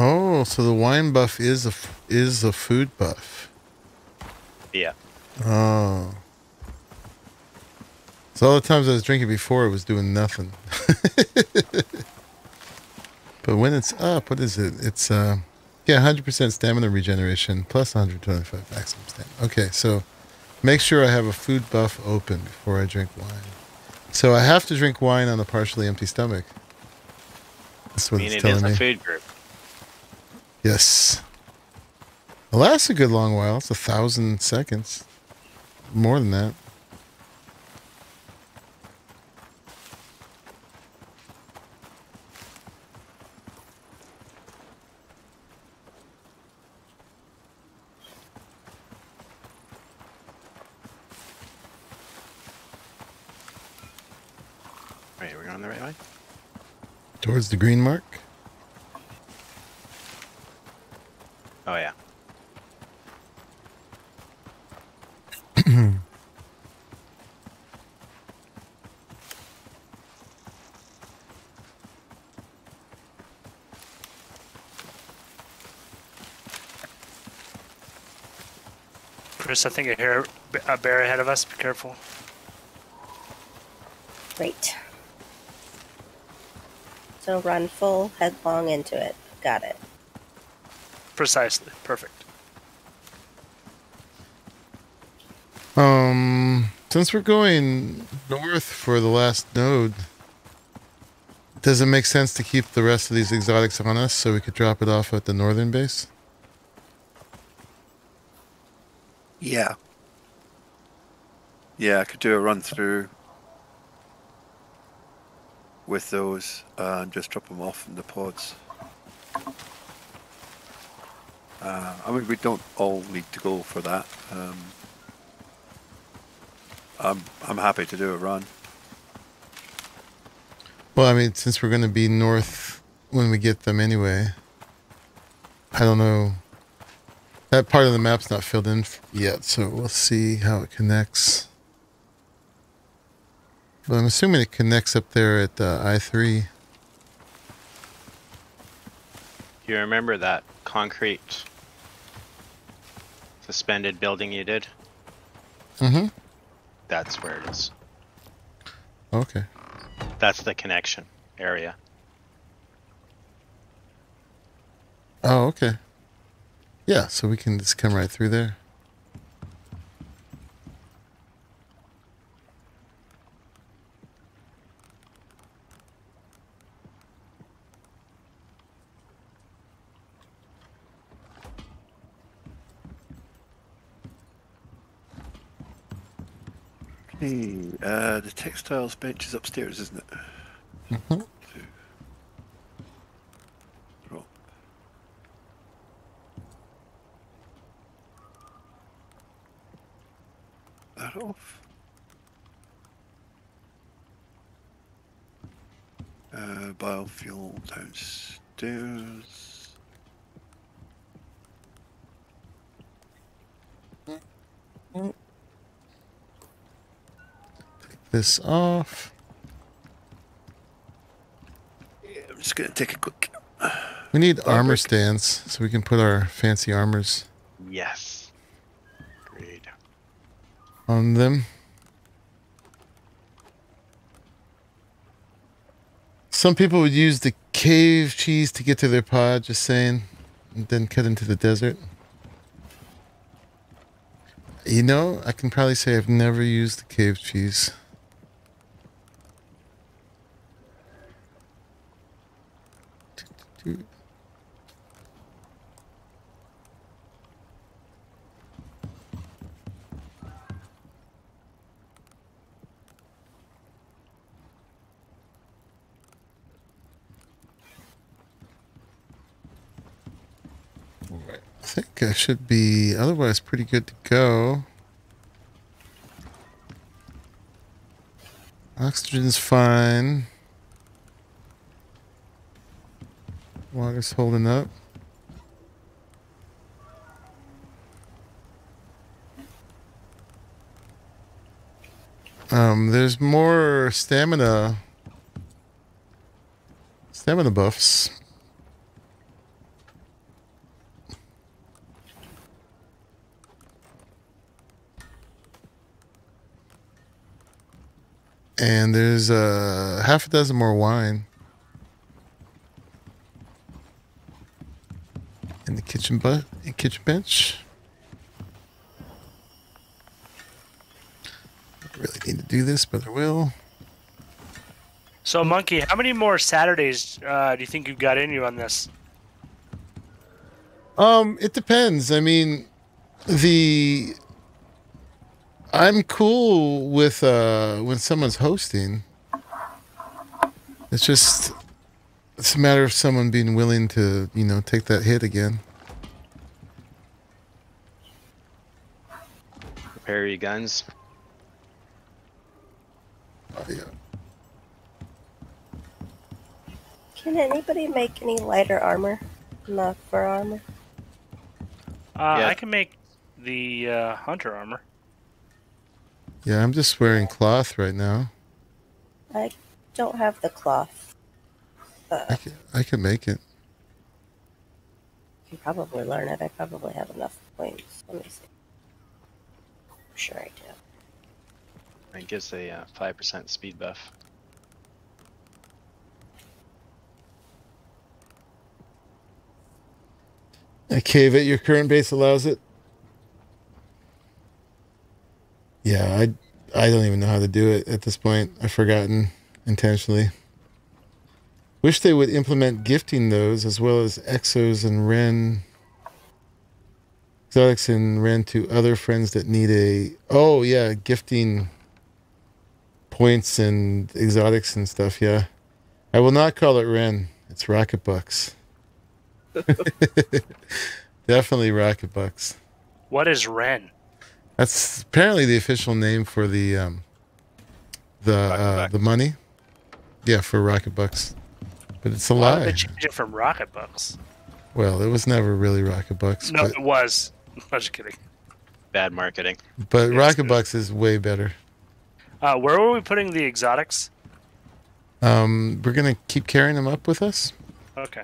Oh, so the wine buff is a is a food buff. Yeah. Oh. So all the times I was drinking before, it was doing nothing. *laughs* but when it's up, what is it? It's uh, yeah, hundred percent stamina regeneration plus one hundred twenty-five maximum stamina. Okay, so make sure I have a food buff open before I drink wine. So I have to drink wine on a partially empty stomach. That's I what mean, it's it is telling a me. food group. Yes. It lasts a good long while. It's a thousand seconds. More than that. Wait, we're going the right way? Towards the green mark. Oh yeah. Chris, I think I hear a bear ahead of us. Be careful. Great. So run full headlong into it. Got it. Precisely. Perfect. Um, since we're going north for the last node, does it make sense to keep the rest of these exotics on us so we could drop it off at the northern base? Yeah. Yeah, I could do a run through with those uh, and just drop them off in the pods. Uh, I mean, we don't all need to go for that. Um, I'm I'm happy to do a run. Well, I mean, since we're going to be north when we get them anyway, I don't know. That part of the map's not filled in yet, so we'll see how it connects. But I'm assuming it connects up there at uh, I3. You remember that concrete suspended building you did? Mm-hmm. That's where it is. Okay. That's the connection area. Oh, okay. Yeah, so we can just come right through there. Okay, uh, the textiles benches upstairs, isn't it? Mhm. Two. Drop. That off. Uh, biofuel downstairs. This off. Yeah, I'm just gonna take a quick. We need armor stands so we can put our fancy armors Yes. Agreed. on them. Some people would use the cave cheese to get to their pod, just saying, and then cut into the desert. You know, I can probably say I've never used the cave cheese. I think I should be otherwise pretty good to go. Oxygen's fine. Water's holding up. Um, there's more stamina. Stamina buffs. And there's uh, half a dozen more wine. In the kitchen but kitchen bench. Don't really need to do this, but I will. So, Monkey, how many more Saturdays uh, do you think you've got in you on this? Um, it depends. I mean, the I'm cool with uh when someone's hosting. It's just it's a matter of someone being willing to, you know, take that hit again. Prepare your guns. Oh, yeah. Can anybody make any lighter armor? Enough for armor? Uh, Yeah. I can make the uh, hunter armor. Yeah, I'm just wearing cloth right now. I don't have the cloth. I Uh, can, I can make it. I can probably learn it. I probably have enough points. Let me see. I'm sure I do. It gives a uh, 5% speed buff. A cave at your current base allows it. Yeah, I I don't even know how to do it at this point. I've forgotten intentionally. Wish they would implement gifting those as well as exos and Ren exotics and Ren to other friends that need a oh yeah, gifting points and exotics and stuff, yeah. I will not call it Ren. It's Rocket Bucks. *laughs* *laughs* Definitely Rocket Bucks. What is Ren? That's apparently the official name for the um, the uh, the money. Yeah, for Rocket Bucks. But it's a Why would lie. they change it from Rocket Bucks? Well, it was never really Rocket Bucks, No, but, it was. *laughs* I'm just kidding. Bad marketing. but Yes, Rocket Bucks is way better. Uh, where were we putting the exotics? Um, we're gonna keep carrying them up with us. Okay.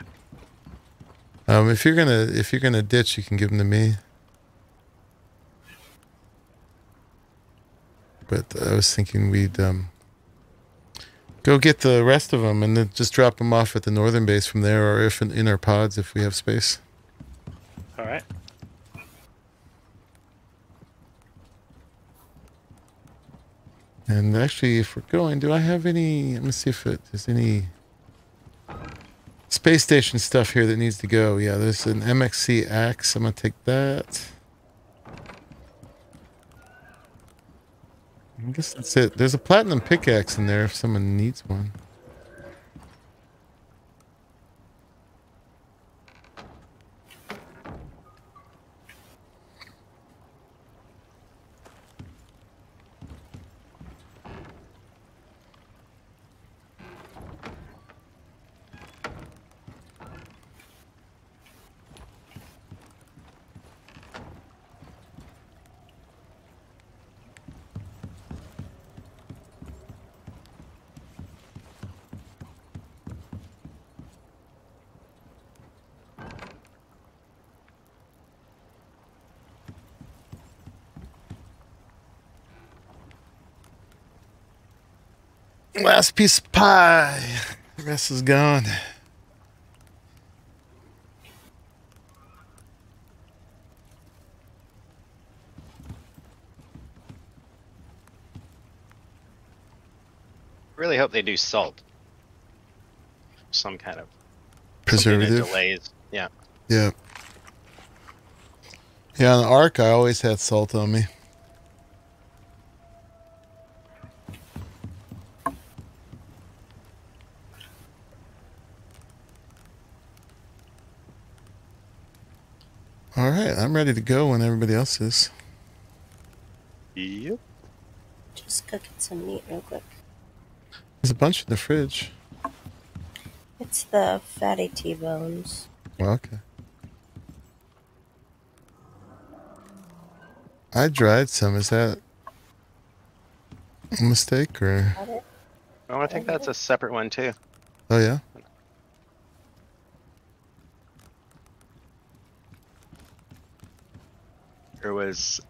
Um, if you're gonna if you're gonna ditch, you can give them to me. But I was thinking we'd um, go get the rest of them and then just drop them off at the northern base from there, or if in, in our pods if we have space. All right. And actually, if we're going, do I have any? Let me see if it, there's any space station stuff here that needs to go. Yeah, there's an MXC axe. I'm gonna take that. I guess that's it. There's a platinum pickaxe in there if someone needs one. Last piece of pie. The rest is gone. Really hope they do salt. Some kind of Preservative. delays. Yeah. Yeah. Yeah, on the ARK, I always had salt on me. All right, I'm ready to go when everybody else is. Yep. Just cooking some meat real quick. There's a bunch in the fridge. It's the fatty T-bones. Well, okay. I dried some. Is that a mistake or? Got it? Oh, I think that's a separate one too. Oh yeah. There was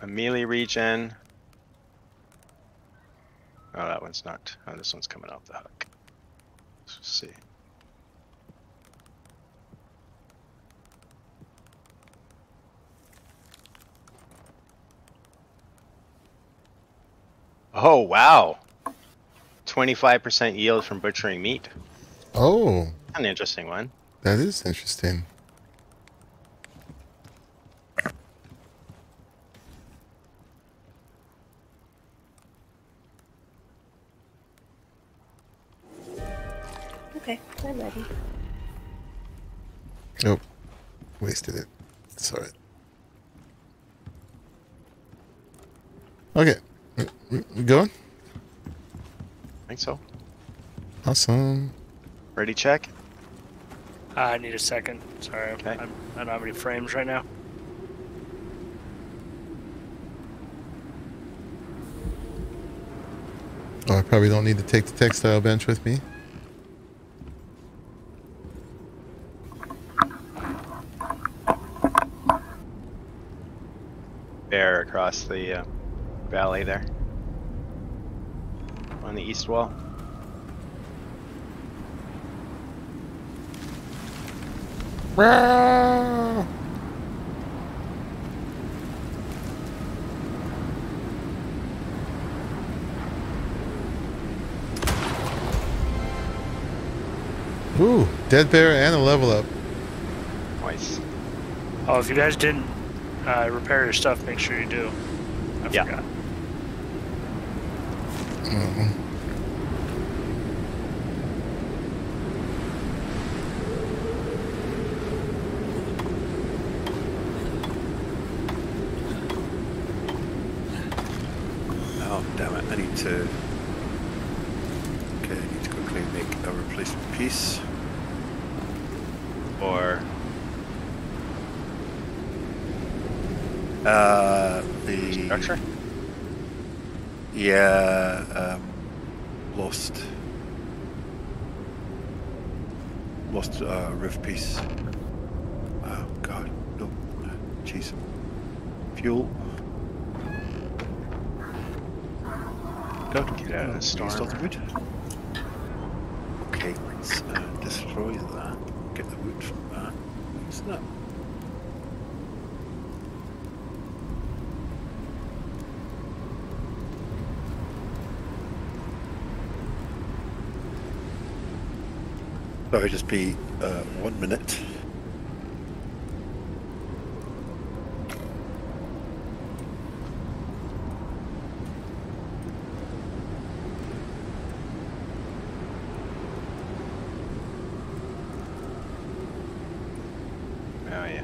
a melee regen. Oh, that one's not. Oh, this one's coming off the hook. Let's see. Oh, wow. 25% yield from butchering meat. Oh, An interesting one. that is interesting. Okay, I'm ready. Nope. Wasted it. It's alright. Okay. We- we- we going? I think so. Awesome. Ready, check? I need a second. Sorry, I'm, Okay. I'm, I don't have any frames right now. Oh, I probably don't need to take the textile bench with me. Bear across the uh, valley there. On the east wall. Ooh, dead bear and a level up. Nice. Oh, if you guys didn't uh, repair your stuff, make sure you do. I Yeah. forgot. Oh, damn it. I need to. Okay, I need to quickly make a replacement piece. Or Uh, the. structure? Yeah, um, lost. Lost uh, riv piece. Oh, God. No. Jeez. Fuel. God, Get out of the uh, storm. the wood. Okay, let's uh, destroy that. Get the wood from that. What's that? Sorry, just be uh, one minute. Oh yeah.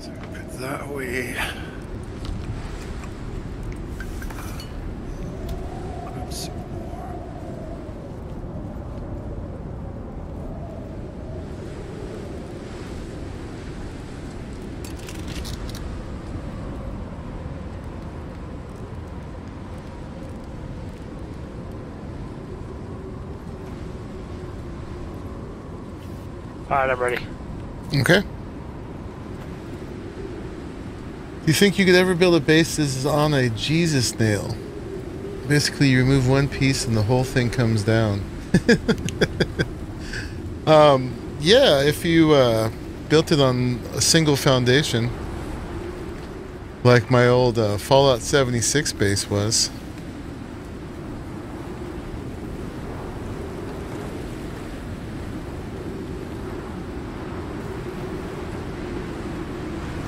So put that away. Grab some more. All right, I'm ready. Okay. Do you think you could ever build a base that is on a Jesus nail? Basically, you remove one piece and the whole thing comes down. *laughs* um, yeah, if you uh, built it on a single foundation, like my old uh, Fallout 76 base was.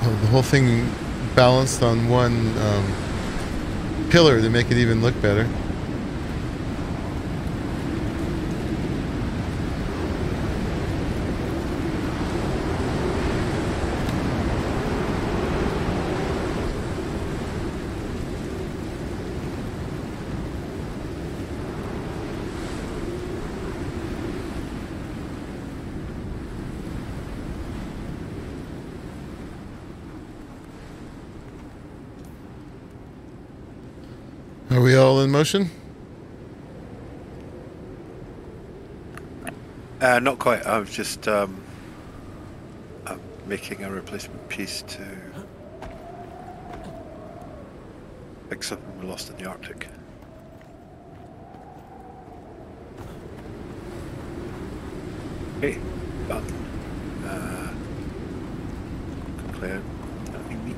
Uh, The whole thing balanced on one um, pillar to make it even look better. Are we all in motion? Uh, not quite. I was just um, I'm making a replacement piece to fix something we lost in the Arctic. Okay, done. Uh, clear. Nothing neat.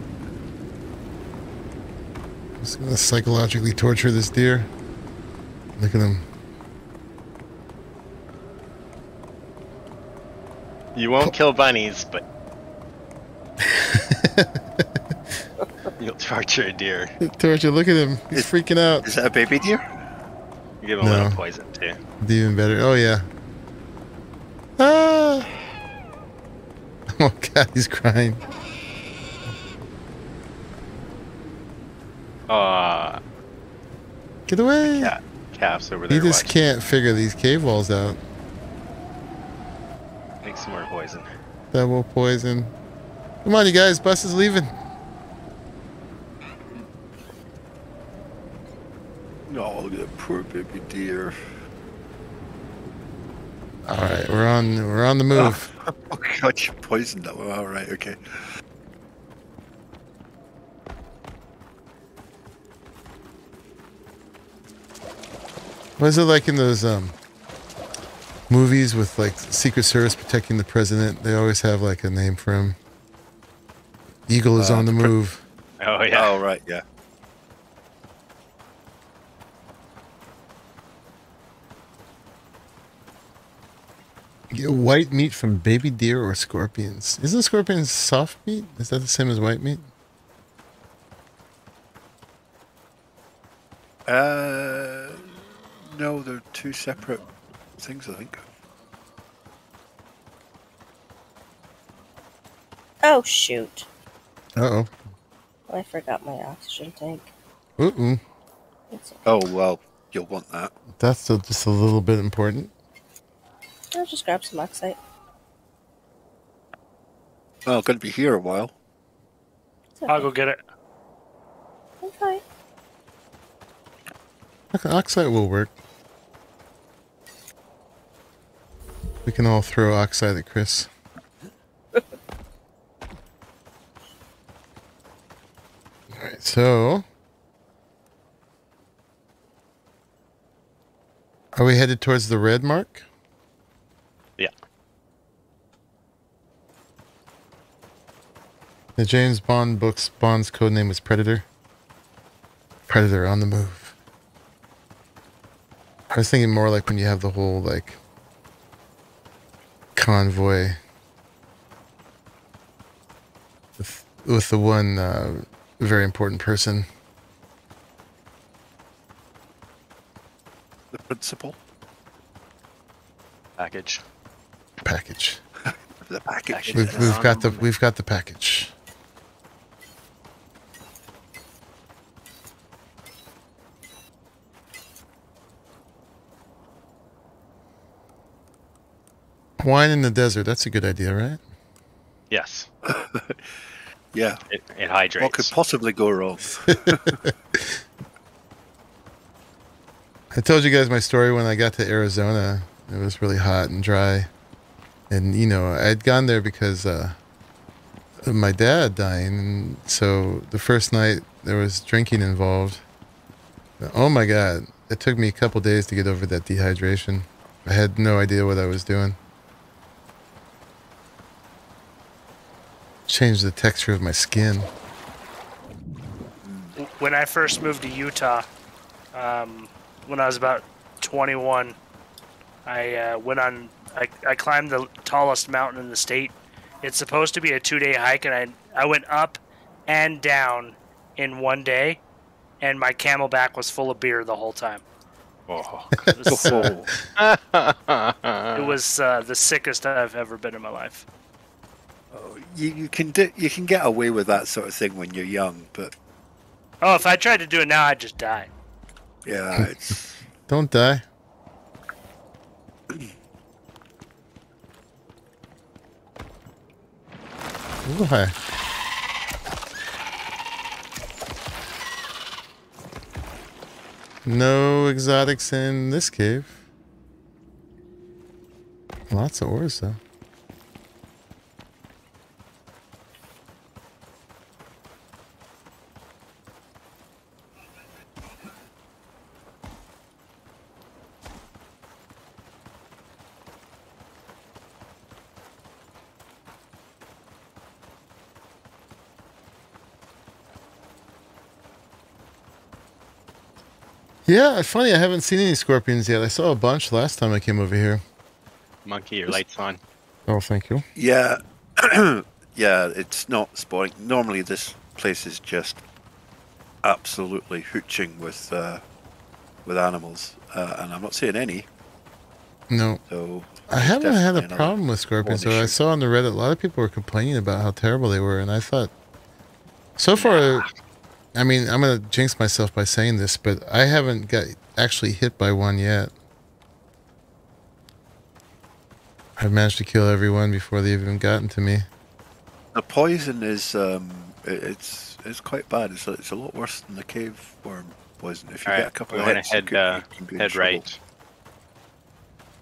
Just gonna psychologically torture this deer. Look at him. You won't kill bunnies, but *laughs* you'll torture a deer. Torture, look at him. He's Is- freaking out. Is that a baby deer? You give him a little poison too. Even better. Oh, yeah. Ah! *laughs* Oh, God, he's crying. Get away. cat, calf's over He there. just watching. can't figure these cave walls out. Make some more poison. Double poison. Come on, you guys. Bus is leaving. Oh, look at that poor baby deer. All right, we're on. We're on the move. *laughs* Oh god, you poisoned that one. All right, okay. What is it like in those um movies with like Secret Service protecting the president? They always have like a name for him. Eagle is Uh, on the the move. Oh yeah. Oh right, yeah. Get white meat from baby deer or scorpions. Isn't scorpions soft meat? Is that the same as white meat? Uh, no, they're two separate things. I think. Oh shoot! Uh oh. I forgot my oxygen tank. Uh oh. It's, Oh well, you'll want that. That's still just a little bit important. I'll just grab some oxide. Well, going to be here a while. Okay. I'll go get it. I'm. Okay, Oxide will work. We can all throw oxide at Chris. *laughs* Alright, so. Are we headed towards the red mark? Yeah. The James Bond books, Bond's codename was Predator. Predator on the move. I was thinking more like when you have the whole like convoy with, with the one uh, very important person. The principal, Package. package. *laughs* the package. Package. We've, we've got the we've got the package. Wine in the desert. That's a good idea, right? Yes. *laughs* Yeah. It, it hydrates. What could possibly go wrong? *laughs* I told you guys my story when I got to Arizona. It was really hot and dry. And, you know, I'd gone there because uh, of my dad dying. And so the first night there was drinking involved. Oh my God. It took me a couple days to get over that dehydration. I had no idea what I was doing. Changed the texture of my skin. When I first moved to Utah, um, when I was about 21, I uh, went on. I, I climbed the tallest mountain in the state. It's supposed to be a two-day hike, and I I went up and down in one day, and my CamelBak was full of beer the whole time. Oh. It was, uh, Oh, *laughs* it was uh, the sickest I've ever been in my life. You, you can do, you can get away with that sort of thing when you're young, but Oh, if I tried to do it now, I'd just die. yeah, it's *laughs* Don't die. Ooh, hi. No exotics in this cave. Lots of ores though. Yeah, it's funny. I haven't seen any scorpions yet. I saw a bunch last time I came over here. Monkey, your lights on. Oh, thank you. Yeah, *clears throat* yeah, it's not spawning. Normally, this place is just absolutely hooching with uh, with animals, uh, and I'm not seeing any. No, So I haven't had a problem with scorpions. one Though I saw on the Reddit a lot of people were complaining about how terrible they were, and I thought, so far, I mean, I'm gonna jinx myself by saying this, but I haven't got actually hit by one yet. I've managed to kill everyone before they've even gotten to me. The poison is um, it's it's quite bad. It's a, it's a lot worse than the cave worm poison. If you All get a couple of gonna hits, you head could- uh, you can be in head trouble. right.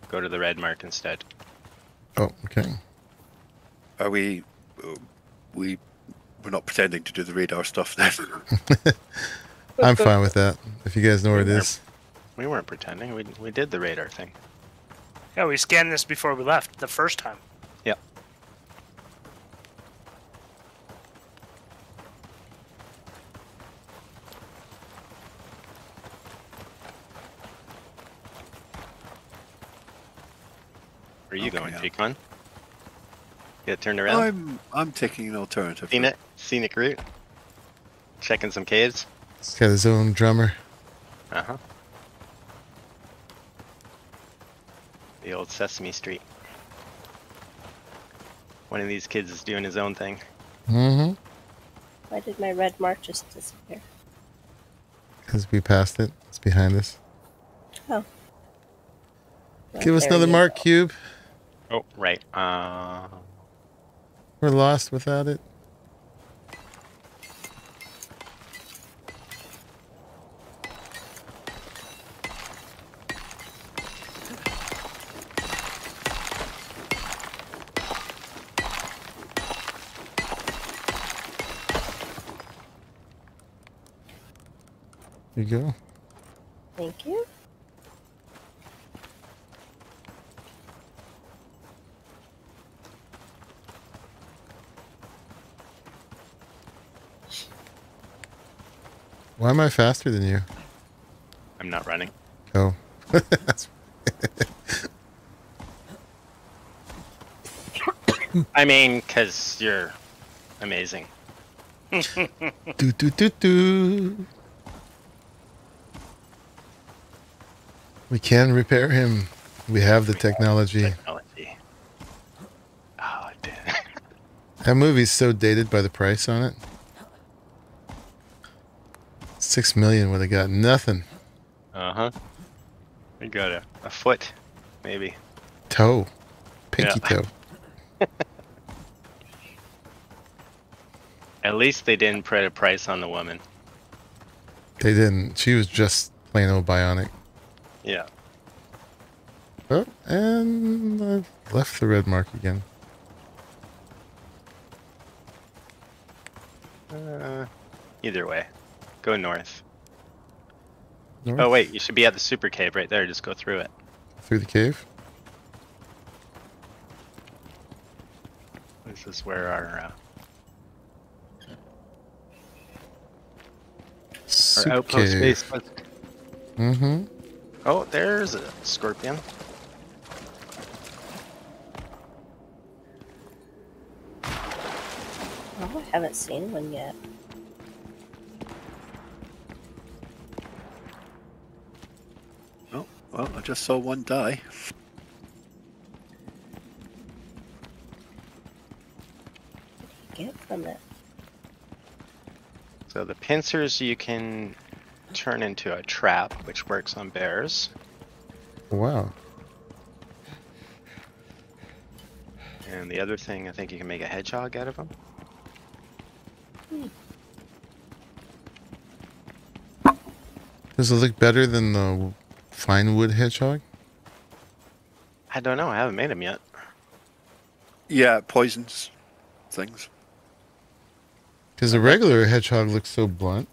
Go to the red mark instead. Oh, okay. Are we? uh, We we're not pretending to do the radar stuff then. *laughs* I'm fine with that. If you guys know where it is. We weren't pretending. We we did the radar thing. Yeah, we scanned this before we left the first time. Yep. Where are you Okay, going, yeah. Peacon? Get turned around. I'm I'm taking an alternative. Seen it? Scenic route. Checking some caves. He's got his own drummer. Uh huh. The old Sesame Street. One of these kids is doing his own thing. Mm-hmm. Why did my red mark just disappear? Because we passed it. It's behind us. Well, Give us another mark go. cube. Oh, right. Uh, We're lost without it. You go. Thank you. Why am I faster than you? I'm not running. Oh. *laughs* I mean, because you're amazing. do do do do. We can repair him. We have the technology. Technology. Oh, did. *laughs* That movie's so dated by the price on it. Six million would have got nothing. Uh huh. We got a, a foot, maybe. Toe. Pinky Yeah. toe. *laughs* At least they didn't put a price on the woman. They didn't. She was just plain old bionic. Yeah. Oh, and I've left the red mark again. Uh, either way, go north. North, Oh wait, you should be at the super cave right there. Just go through it. Through the cave. This is where our uh, Soup our outpost cave. base was. Mm-hmm. Oh, there's a scorpion. Oh, I haven't seen one yet. Oh, well, I just saw one die. Get from it. So the pincers you can turn into a trap, which works on bears. Wow. And the other thing, I think you can make a hedgehog out of them. Does it look better than the fine wood hedgehog? I don't know. I haven't made him yet. Yeah, it poisons things. Because the regular hedgehog looks so blunt.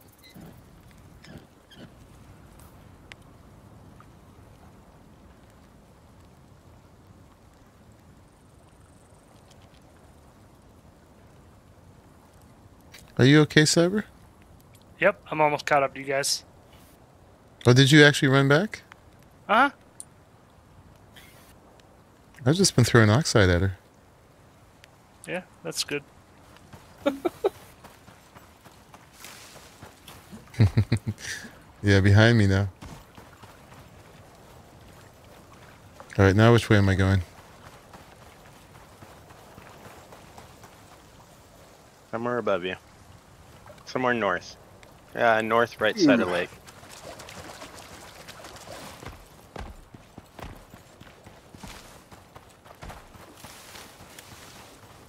Are you okay, Cyber? Yep, I'm almost caught up to you guys. Oh, did you actually run back? Uh huh. I've just been throwing oxide at her. Yeah, that's good. *laughs* Yeah, behind me now. All right, now which way am I going? Somewhere above you. Somewhere north. Yeah, north, right side of lake.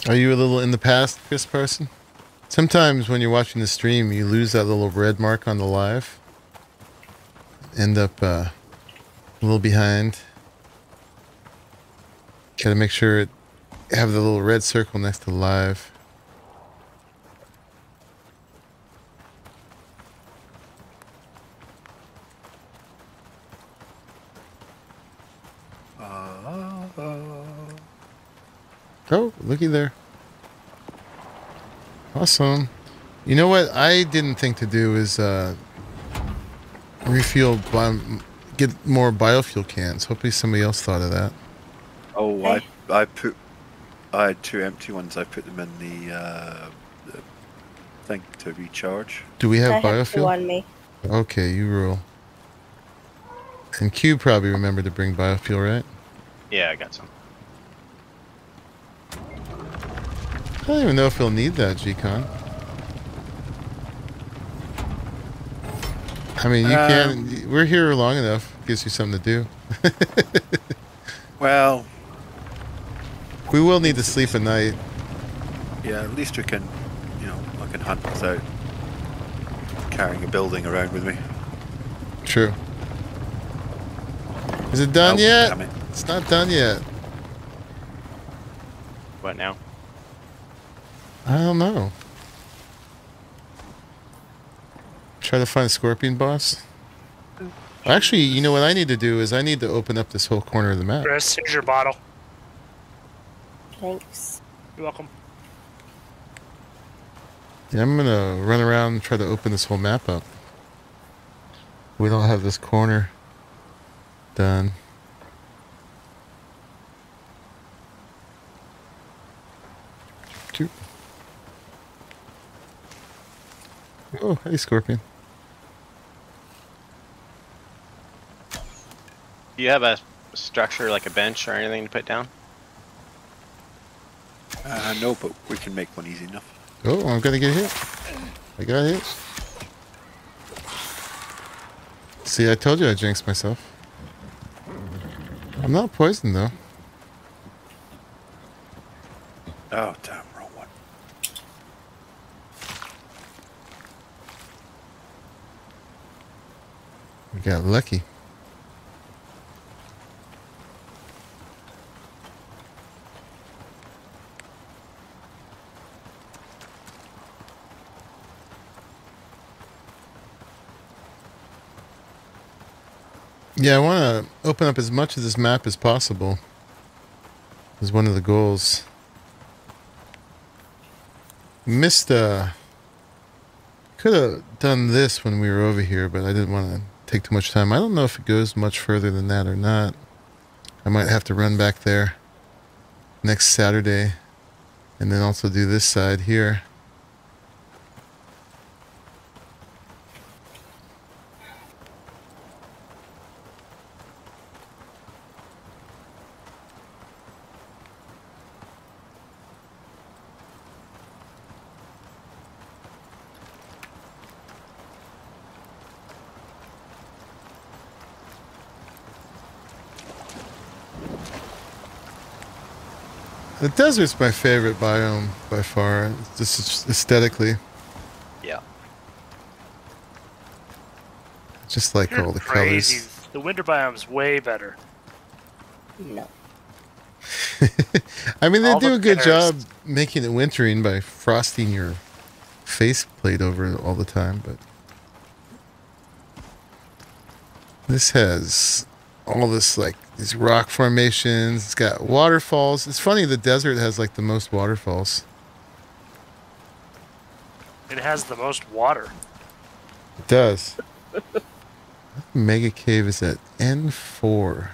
Are you a little in the past, Chris Parson? Sometimes when you're watching the stream, you lose that little red mark on the live. End up uh, a little behind. Gotta make sure it have the little red circle next to live. Uh, Oh, looky there. Awesome. You know what I didn't think to do is uh, refuel, bi- get more biofuel cans. Hopefully somebody else thought of that. oh, I I put I had two empty ones. I put them in the, uh, the thing to recharge. Do we I have have biofuel? on me. Okay, you rule. And Q probably remembered to bring biofuel, right? Yeah, I got some. I don't even know if he'll need that, G-Con. I mean, you Um, can. We're here long enough. Gives you something to do. Well, *laughs* We will need to sleep at night. yeah, at least we can, you know, I can hunt without carrying a building around with me. True. Is it done Oh, yet? it. It's not done yet. What now? I don't know. Try to find a scorpion boss. Actually, you know what I need to do is I need to open up this whole corner of the map. Chris, here's your bottle. Thanks. You're welcome. Yeah, I'm gonna run around and try to open this whole map up. We don't have this corner done. Cute. Oh, hey, Scorpion. Do you have a structure like a bench or anything to put down? Uh, no, but we can make one easy enough. Oh, I'm gonna get hit. I got hit. See, I told you I jinxed myself. I'm not poisoned though. Oh, damn, wrong one. We got lucky. Yeah, I want to open up as much of this map as possible. Is one of the goals. Missed uh could have done this when we were over here, but I didn't want to take too much time. I don't know if it goes much further than that or not. I might have to run back there next Saturday and then also do this side here. The desert's my favorite biome by far, just aesthetically. Yeah. Just like You're all the crazy. colors. The winter biome's way better. No. *laughs* I mean, they All do the a good pillars. job making it wintering by frosting your faceplate over it all the time, but this has all this like these rock formations. It's got waterfalls. It's funny the desert has like the most waterfalls. It has the most water. It does. *laughs* Mega cave is at N4.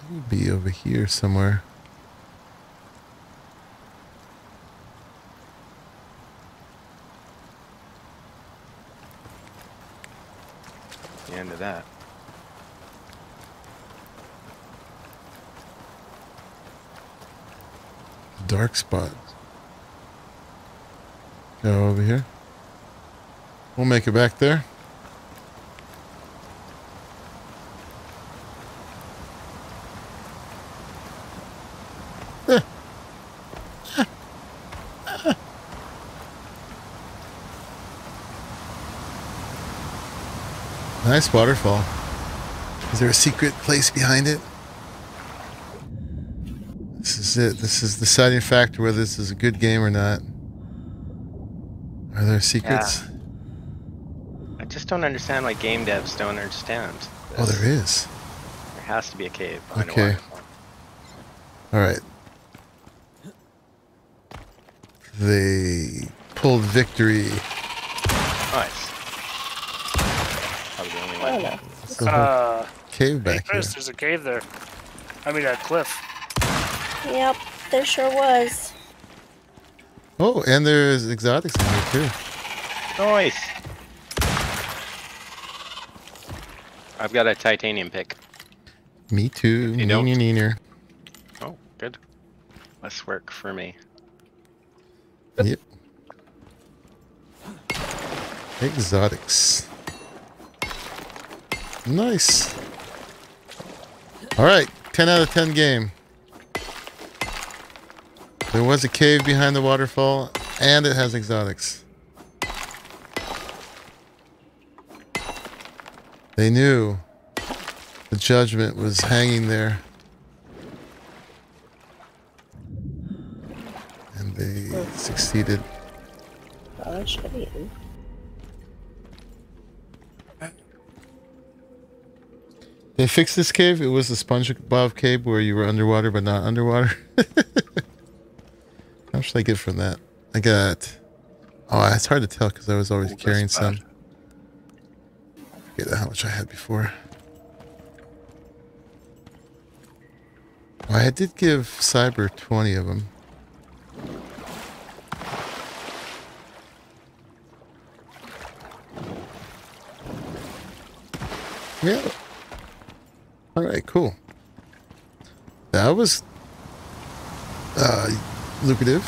It would be over here somewhere. End of that. Dark spot. Go over here. We'll make it back there. Nice waterfall. Is there a secret place behind it? This is it. This is the deciding factor whether this is a good game or not. Are there secrets? Yeah. I just don't understand why game devs don't understand. Oh, there is. There has to be a cave Okay. a. All right. They pulled victory. Nice. Probably the only I one. Don't know. It's the Uh, cave hey, back here. There's a cave there. I mean, a cliff. Yep, there sure was. Oh, and there's exotics in here too. Nice. I've got a titanium pick. Me too. You don't? Neener, neener. Oh, good. Less work for me. Yep. Exotics. Nice. All right, 10 out of 10 game. There was a cave behind the waterfall, and it has exotics. They knew the judgment was hanging there. And they succeeded. Should have eaten. They fixed this cave. It was the SpongeBob cave where you were underwater but not underwater. *laughs* How much did I get from that? I got. Oh, it's hard to tell because I was always Oh, carrying some. I forget how much I had before. Well, I did give Cyber 20 of them. Yeah. All right, cool. That was uh, lucrative.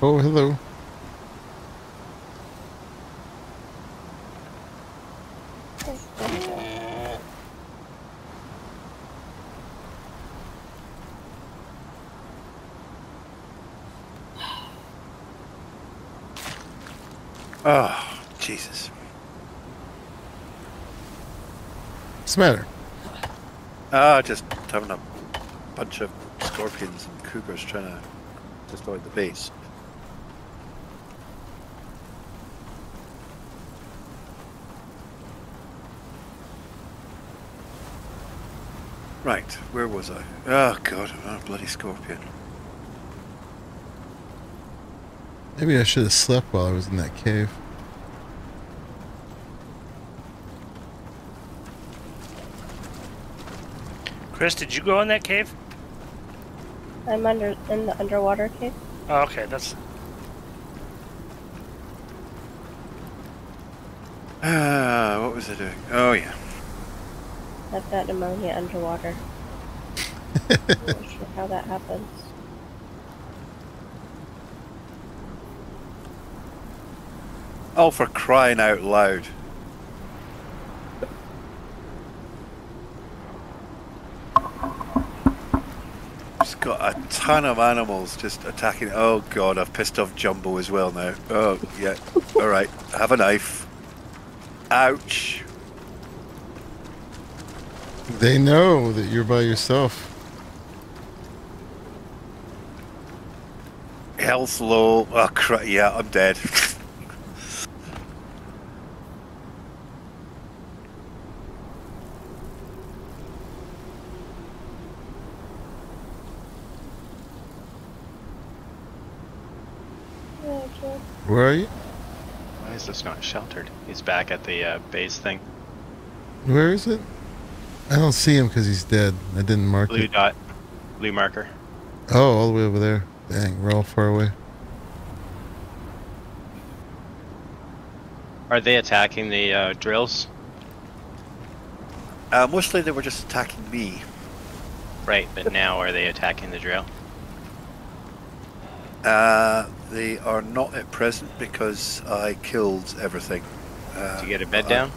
Oh, hello. Oh, Jesus. What's the matter? Ah, just having a bunch of scorpions and cougars trying to destroy the base. Right, where was I? Oh god, oh, bloody scorpion. Maybe I should have slept while I was in that cave. Chris, did you go in that cave? I'm under in the underwater cave. Oh, okay, that's Ah, what was I doing? Oh yeah. I've got pneumonia underwater. *laughs* I'm not sure how that happens. Oh, for crying out loud. It's got a ton of animals just attacking. Oh god, I've pissed off Jumbo as well now. Oh yeah. All right, have a knife. Ouch. They know that you're by yourself. Health low. Oh crap. Yeah, I'm dead. *laughs* Okay. Where are you? Why is this not sheltered? He's back at the uh, base thing. Where is it? I don't see him because he's dead. I didn't mark Blue it. dot, blue marker. Oh, all the way over there. Dang, we're all far away. Are they attacking the uh, drills? uh, mostly they were just attacking me. Right, but now are they attacking the drill? Uh, they are not at present because I killed everything. Uh, Did you get a bed uh, down?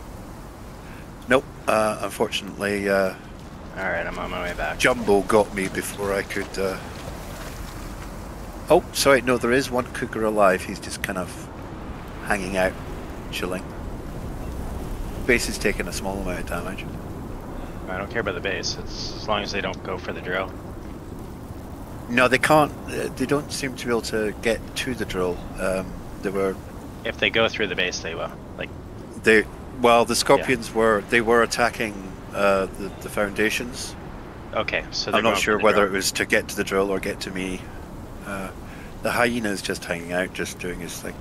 Nope. Uh, unfortunately, uh, All right, I'm on my way back. Jumbo got me before I could. Uh... Oh, sorry. No, there is one cougar alive. He's just kind of hanging out, chilling. Base is taking a small amount of damage. I don't care about the base. It's as long as they don't go for the drill. No, they can't. Uh, they don't seem to be able to get to the drill. Um, they were. If they go through the base, they will. Like, They. Well, the scorpions were. They were attacking uh, the the foundations. okay, so they're I'm not sure whether drill. it was to get to the drill or get to me. Uh, the hyena is just hanging out, just doing his thing.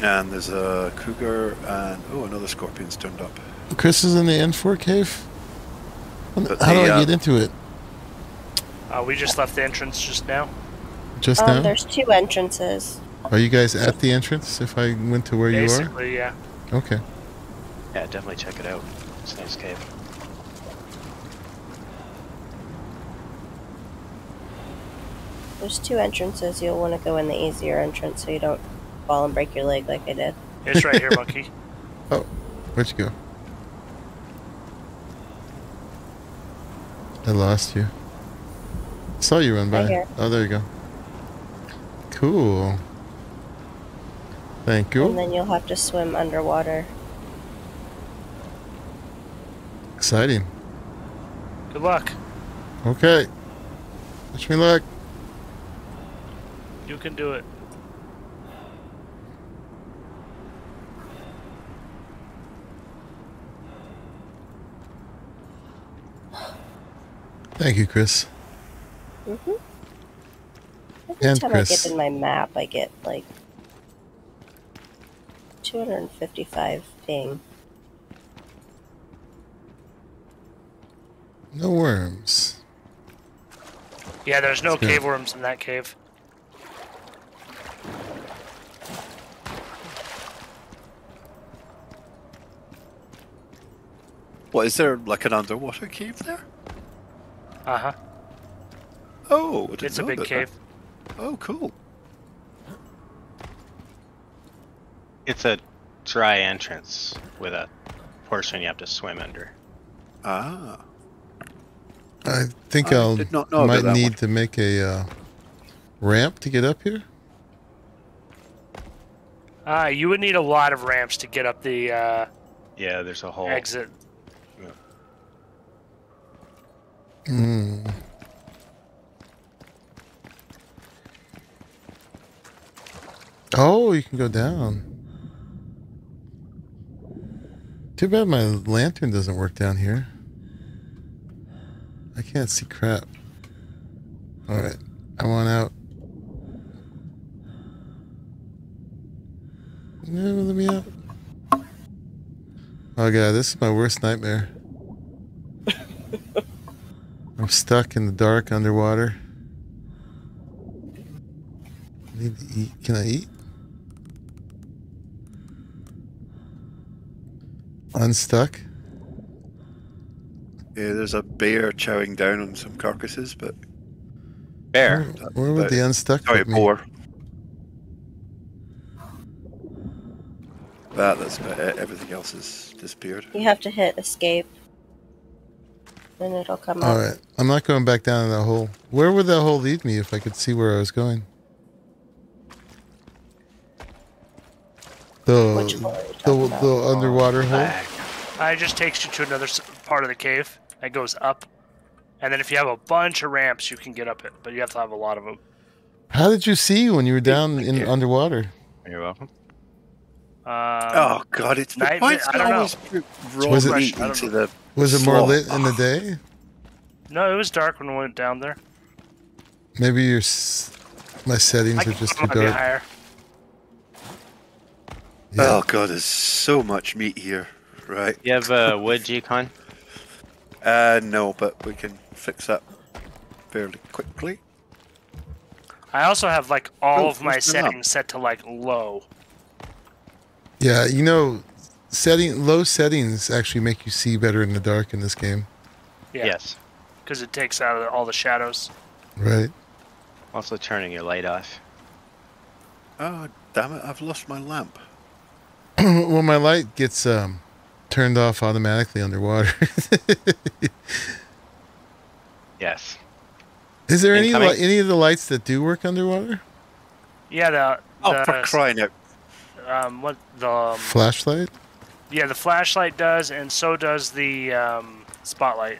And there's a cougar and oh, another scorpion's turned up. Chris is in the N4 cave? But How do I uh, get into it? Uh, we just left the entrance just now. Just Um, now? there's two entrances. Are you guys at the entrance if I went to where you Basically, yeah. are? Okay. Yeah, definitely check it out. It's a nice cave. There's two entrances. You'll want to go in the easier entrance so you don't fall and break your leg like I did. It's right here, *laughs* monkey. Oh, where'd you go? I lost you. Saw you run by. Right. Oh, there you go. Cool. Thank you. And then you'll have to swim underwater. Exciting. Good luck. Okay. Wish me luck. You can do it. Thank you, Chris. Mm-hmm. Every And time Chris. I get in my map, I get like 255 ping. No worms. Yeah, there's no That's good. cave worms in that cave. What is there like an underwater cave there? Uh huh. Oh, I didn't It's a big about cave. Oh, cool. It's a dry entrance with a portion you have to swim under. Ah, I think I I'll not know might need one. to make a uh, ramp to get up here. Uh, you would need a lot of ramps to get up the uh, Yeah, there's a whole. exit. Hmm. Oh, you can go down. Too bad my lantern doesn't work down here. I can't see crap. Alright, I want out. No, let me out. Oh god, this is my worst nightmare. *laughs* I'm stuck in the dark underwater. I need to eat. Can I eat? Unstuck? yeah. There's a bear chowing down on some carcasses, but Bear. Where, where would the unstuck sorry, put me? boar. That that's about it. Everything else has disappeared. You have to hit escape. Then it'll come All up. right. I'm not going back down in that hole. Where would that hole lead me if I could see where I was going? The Which hole are you the, the underwater hole. Uh, it just takes you to another part of the cave that goes up, and then if you have a bunch of ramps, you can get up it. But you have to have a lot of them. How did you see when you were down in Yeah. underwater? You're welcome. Um, oh God, it's the night why vi- I don't know. always put raw Was it- meat I don't into know. the Was it more lit in the day? *sighs* No, it was dark when we went down there. Maybe your my settings I are just too might be dark. higher. Yeah. Oh God, there's so much meat here. Right. You have uh, wood, G-Con? Uh, no, but we can fix that fairly quickly. I also have like all Oh, of my what's going on? settings set to like low. Yeah, you know, setting low settings actually make you see better in the dark in this game, Yeah. Yes. Because it takes out all the shadows. right? Also turning your light off. Oh damn it! I've lost my lamp. *coughs* well, my light gets um, turned off automatically underwater. *laughs* Yes. Is there any Incoming. li- any of the lights that do work underwater? Yeah, the, Oh, the for crying out! um, what the um, Flashlight? Yeah the flashlight does, and so does the um, spotlight.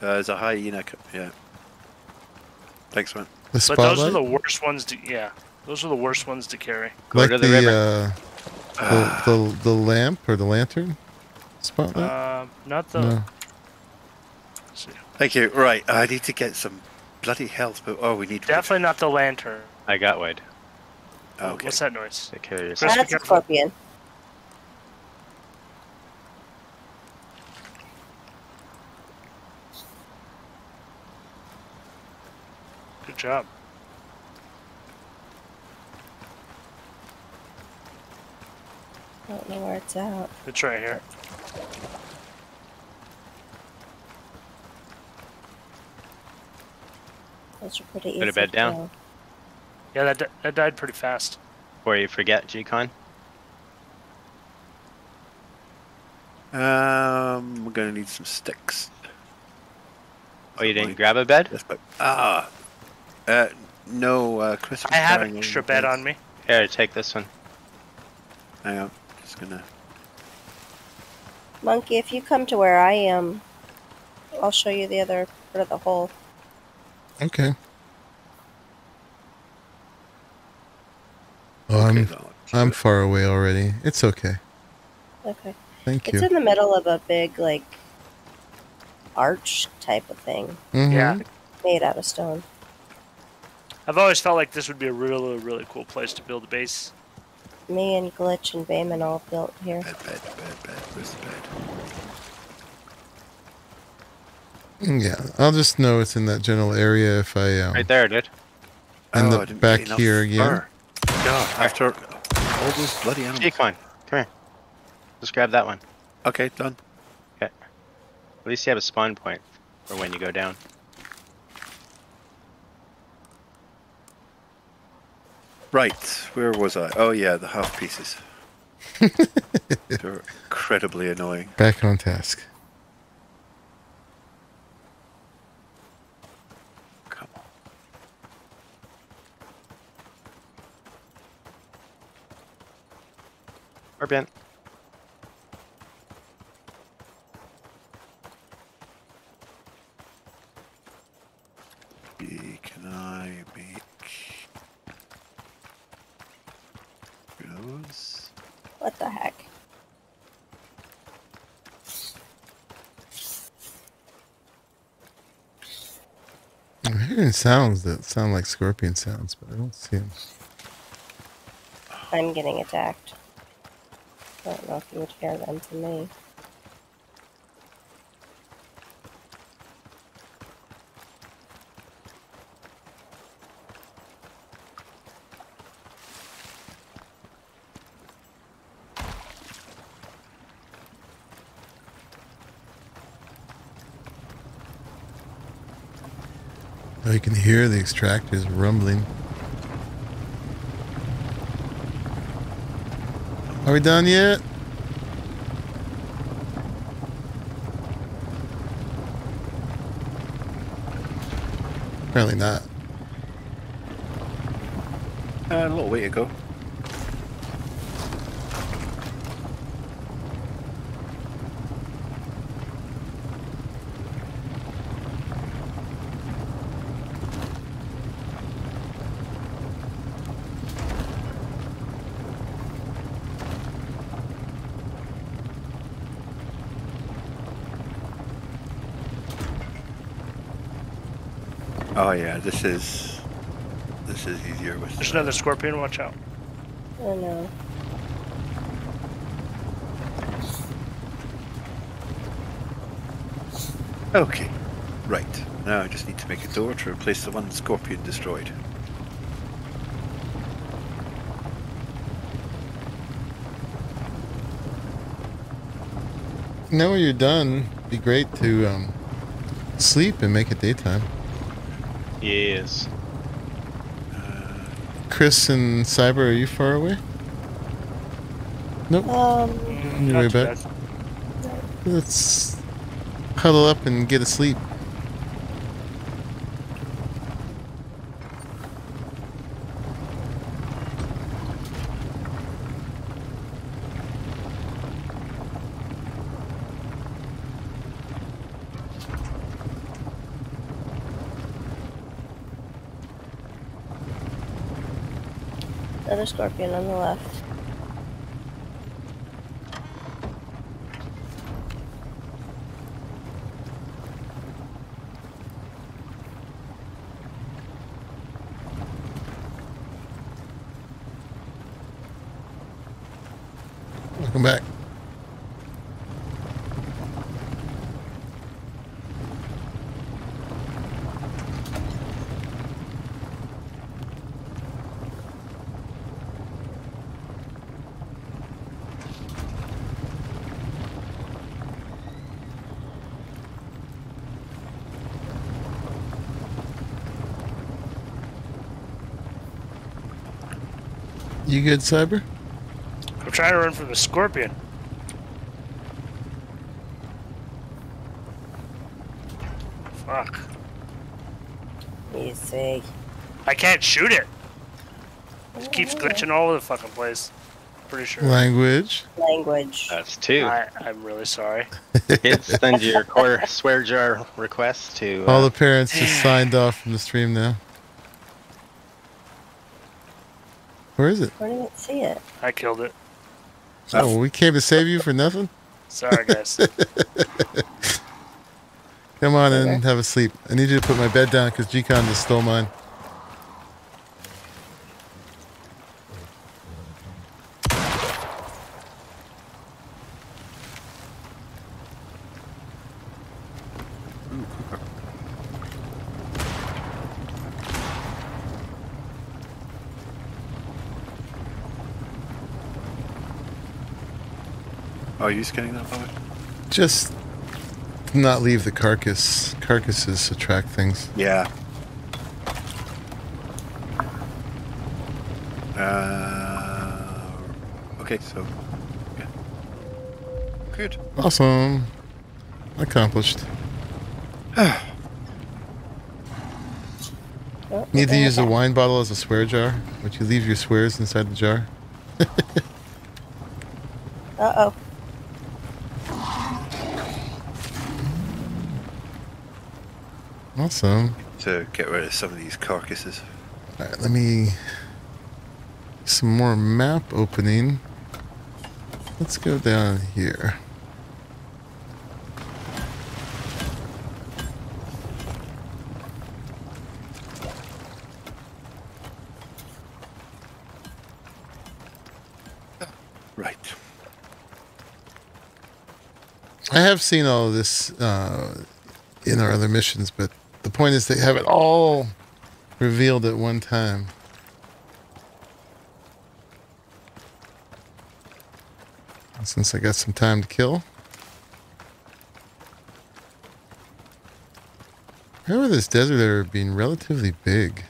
Uh, there's a hyena. Yeah. Thanks, man. The But those are the worst ones to yeah. Those are the worst ones to carry. Go like to the, the, uh, the, the the lamp or the lantern spotlight? Um, not the. no. Thank you. Right, I need to get some bloody health. But oh, we need wood. Definitely not the lantern. I got wood. Okay. What's that noise? Take care of Chris, yourself. be That's a careful. scorpion. Good job. I don't know where it's at. It's right here. Those are pretty easy. Put a bed down. kill. Yeah, that, di- that died pretty fast. Before you forget, G-Con. Um, we're gonna need some sticks. Oh, you didn't grab a bed? Yes, but ah, uh, no. Uh, Chris. I have an extra bed on me. Here, take this one. Hang on, just gonna. Monkey, if you come to where I am, I'll show you the other part of the hole. Okay. Oh, Okay, I'm that'll I'm far away already. It's okay. Okay. Thank It's you. It's in the middle of a big, like, arch type of thing Mhm. Yeah. made out of stone. I've always felt like this would be a really, really cool place to build a base. Me and Glitch and Bayman all built here. Bed, bed, bed, bed. Where's the bed? Yeah, I'll just know it's in that general area if I um, Right there, dude. And the back here again. fur. God, after all those bloody animals. G-Con, come here. Just grab that one. Okay, done. Okay. At least you have a spawn point for when you go down. Right, where was I? Oh yeah, the half pieces. *laughs* They're incredibly annoying. back on task. Come on. Or bent. Be- Can I make those? What the heck? I'm hearing sounds that sound like scorpion sounds, but I don't see them. I'm getting attacked. I don't know if you would hear them from me. I can hear the extractors rumbling. Are we done yet? Apparently not. Uh, a little way to go. Yeah, this is this is easier with. There's another scorpion. Watch out. Oh no. Okay, right. Now I just need to make a door to replace the one Scorpion destroyed. Now when you're done, it'd be great to um, sleep and make it daytime. Yes. Uh, Chris and Cyber, are you far away? Nope. Um, You're way back. Let's huddle up and get asleep. another scorpion on the left. Welcome back. You good, Cyber? I'm trying to run from the scorpion. Fuck. Easy. I can't shoot it. It keeps glitching all over the fucking place. Pretty sure. Language. Language. That's two. I, I'm really sorry. *laughs* Kids, send your *laughs* core swear jar request to. All Uh, the parents just signed off from the stream now. Where is it? I didn't see it. I killed it. Oh, we came to save you for nothing? Sorry, guys. *laughs* Come on in Okay. and have a sleep. I need you to put my bed down because G-Con just stole mine. Are you scanning that Bobby? Just not leave the carcass. Carcasses attract things. Yeah. Uh, okay, so yeah. Good. Awesome. Accomplished. Oh, *sighs* Need to use a wine bottle as a swear jar. Would you leave your swears inside the jar? *laughs* Uh-oh. Awesome. To get rid of some of these carcasses. All right, let me some more map opening. Let's go down here. Right. I have seen all of this uh, in our other missions, but point is they have it all revealed at one time. Since I got some time to kill. Remember this desert area being relatively big.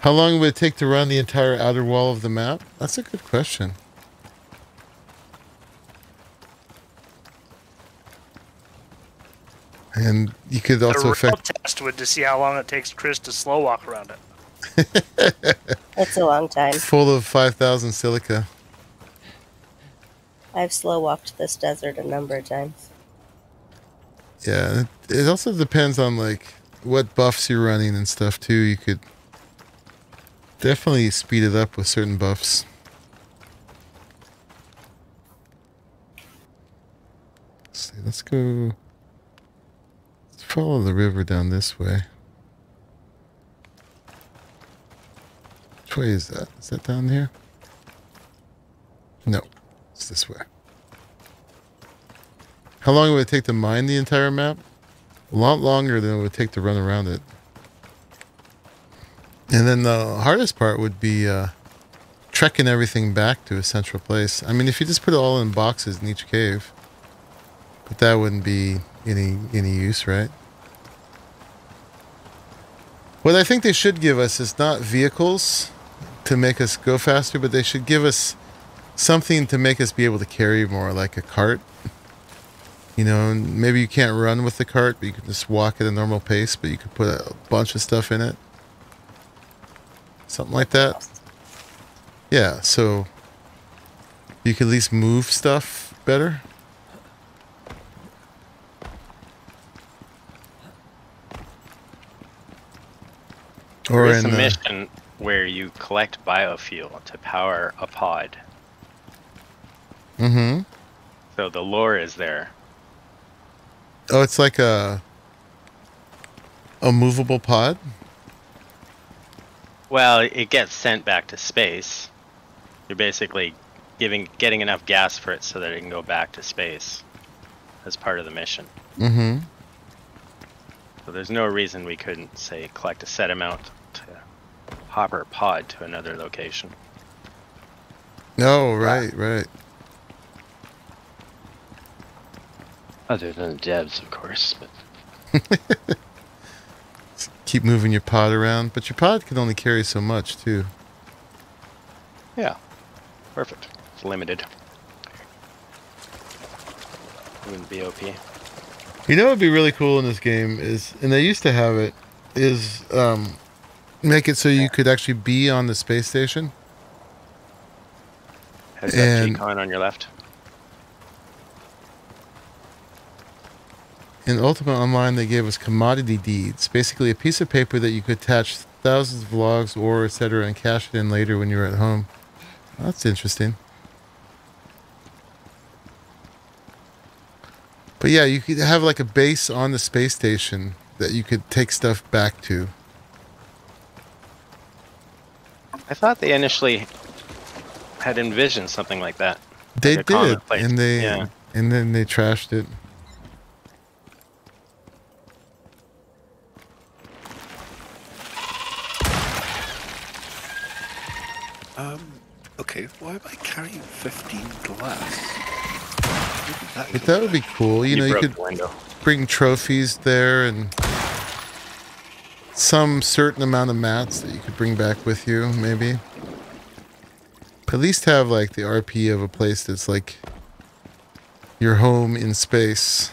How long would it take to run the entire outer wall of the map? That's a good question. And you could The also real affect. test would to see how long it takes Chris to slow walk around it. *laughs* That's a long time. Full of 5,000 silica. I've slow walked this desert a number of times. Yeah, it it also depends on like what buffs you're running and stuff too. You could definitely speed it up with certain buffs. Let's see, let's go. Follow the river down this way. Which way is that? Is that down here? No, it's this way. How long would it take to mine the entire map? A lot longer than it would take to run around it. And then the hardest part would be uh, trekking everything back to a central place. I mean, if you just put it all in boxes in each cave, but that wouldn't be any any use, right? What I think they should give us is not vehicles to make us go faster, but they should give us something to make us be able to carry more, like a cart. You know, maybe you can't run with the cart, but you can just walk at a normal pace, but you could put a bunch of stuff in it. Something like that. Yeah, so you could at least move stuff better. There Or is in a the, mission where you collect biofuel to power a pod. mm-hmm. So the lore is there. Oh, it's like a a movable pod. Well, it gets sent back to space. You're basically giving getting enough gas for it so that it can go back to space as part of the mission. Mm-hmm. So there's no reason we couldn't say collect a set amount hopper pod to another location. No, right, right. Other than devs, of course. But *laughs* Keep moving your pod around, but your pod can only carry so much too. yeah, perfect. It's limited. Wouldn't be OP. You know what would be really cool in this game is, and they used to have it, is um, make it so you could actually be on the space station. And- up, G-Con on your left. In Ultima Online, they gave us commodity deeds, basically a piece of paper that you could attach thousands of logs or etc. and cash it in later when you're at home. That's interesting. But yeah, you could have like a base on the space station that you could take stuff back to. I thought they initially had envisioned something like that. They a did, and they yeah. and then they trashed it. Um, okay, why am I carrying 15 glass? That that would be cool. You, know, you could bring trophies there and some certain amount of mats that you could bring back with you, maybe. At least have like the RP of a place that's like your home in space.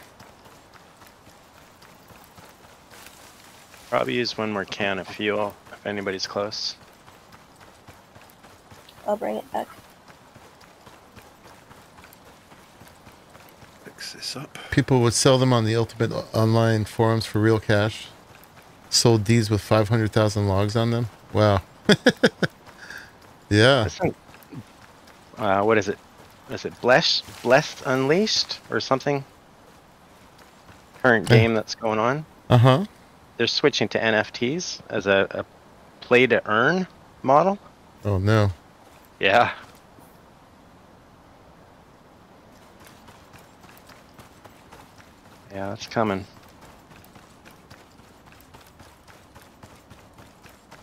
Probably use one more can of fuel if anybody's close. I'll bring it back. Fix this up. People would sell them on the Ultima Online forums for real cash. Sold these with 500,000 logs on them. Wow. *laughs* yeah. Uh, what is it? Is it Blessed, Blessed Unleashed or something? Current Yeah. game that's going on. Uh huh. They're switching to NFTs as a, a play to earn model. Oh no. Yeah. Yeah, it's coming.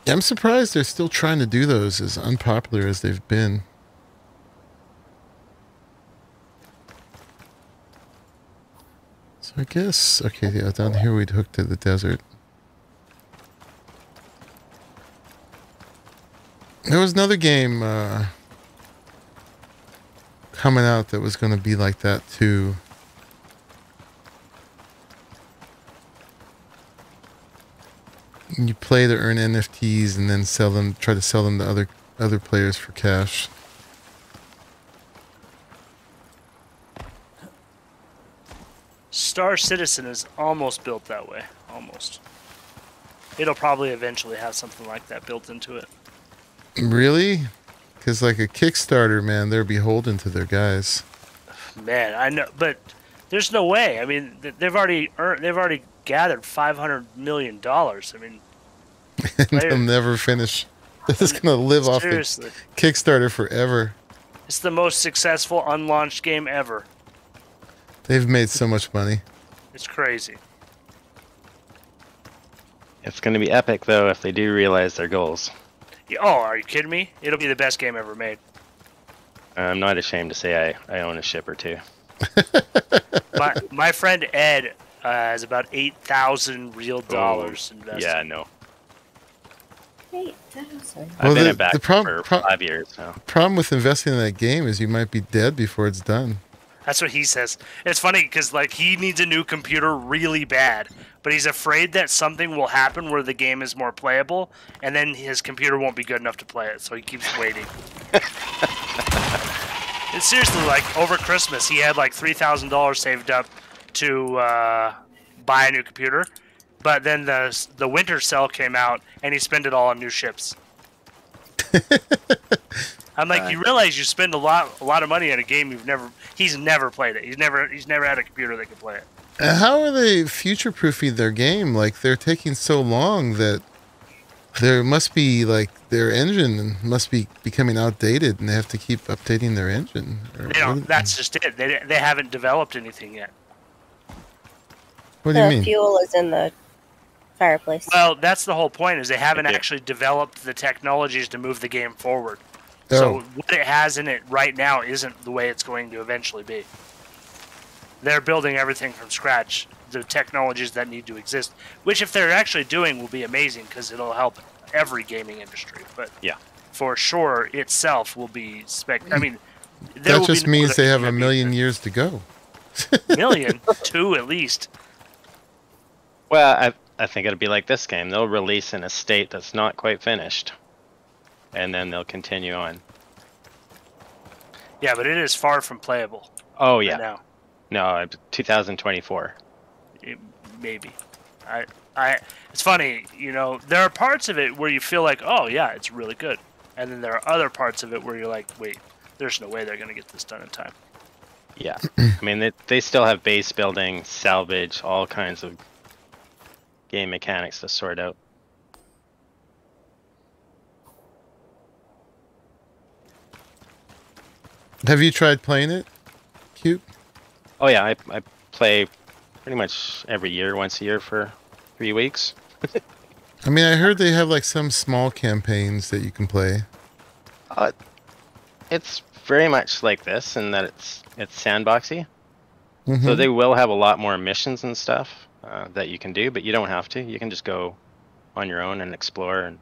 I'm surprised they're still trying to do those as unpopular as they've been. So I guess okay, yeah, down here we'd hook to the desert. There was another game uh, coming out that was going to be like that too. You play to earn NFTs and then sell them, try to sell them to other other players for cash. Star Citizen is almost built that way. Almost. It'll probably eventually have something like that built into it. Really? Because like a Kickstarter, man, they're beholden to their guys. Man, I know, but there's no way. I mean, they've already earned, they've already gathered 500 million dollars. I mean, *laughs* They'll never finish. *laughs* This is gonna live off the Kickstarter forever. it's the most successful unlaunched game ever. They've made so much money. It's crazy. It's going to be epic though if they do realize their goals. Yeah, Oh, are you kidding me? It'll be the best game ever made. I'm not ashamed to say I, I own a ship or two. *laughs* My my friend Ed uh, has about eight thousand real dollars invested. Yeah, no. Eight thousand. I've Well, been the- in back the prob- for prob- five years now. Problem with investing in that game is you might be dead before it's done. That's what he says. It's funny because like he needs a new computer really bad, but he's afraid that something will happen where the game is more playable, and then his computer won't be good enough to play it. So he keeps waiting. *laughs* it's seriously like over Christmas he had like three thousand dollars saved up to uh, buy a new computer, but then the the winter Cell came out and he spent it all on new ships. *laughs* I'm like, you realize you spend a lot, a lot of money on a game you've never. He's never played it. He's never, he's never had a computer that could play it. Uh, How are they future proofing their game? Like they're taking so long that there must be like their engine must be becoming outdated, and they have to keep updating their engine. Or They don't. That's just it. They, they haven't developed anything yet. what do you the mean? fuel is in the fireplace. Well, that's the whole point. Is they haven't Yeah. actually developed the technologies to move the game forward. Oh. So what it has in it right now isn't the way it's going to eventually be. They're building everything from scratch. The technologies that need to exist, which if they're actually doing, will be amazing because it'll help every gaming industry. But Yeah. for sure, itself will be spec. I mean, that just be more means they have a champions. million years to go. *laughs* million, two at least. Well, I, I think it'll be like this game. They'll release in a state that's not quite finished, and then they'll continue on. Yeah, but it is far from playable. Oh right yeah, now. no, uh, 2024. It- maybe. I, I. It's funny, you know. There are parts of it where you feel like, oh yeah, it's really good, and then there are other parts of it where you're like, wait, there's no way they're gonna get this done in time. Yeah, *clears throat* I mean they they still have base building, salvage, all kinds of game mechanics to sort out. Have you tried playing it? Cute. Oh yeah, I I play pretty much every year, once a year for three weeks. *laughs* I mean, I heard they have like some small campaigns that you can play. Uh, it's very much like this in that it's it's sandboxy. So Mhm. they will have a lot more missions and stuff uh, that you can do, but you don't have to. You can just go on your own and explore and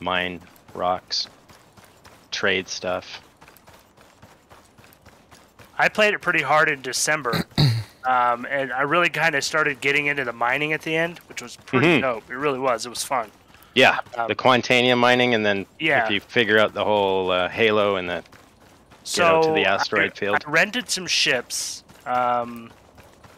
mine rocks, trade stuff. I played it pretty hard in December, *coughs* um, and I really kind of started getting into the mining at the end, which was pretty Mhm. dope. It really was. It was fun. Yeah, Um, the Quantainium mining, and then Yeah. if you figure out the whole uh, Halo and the So out to the asteroid I, field. I rented some ships, um,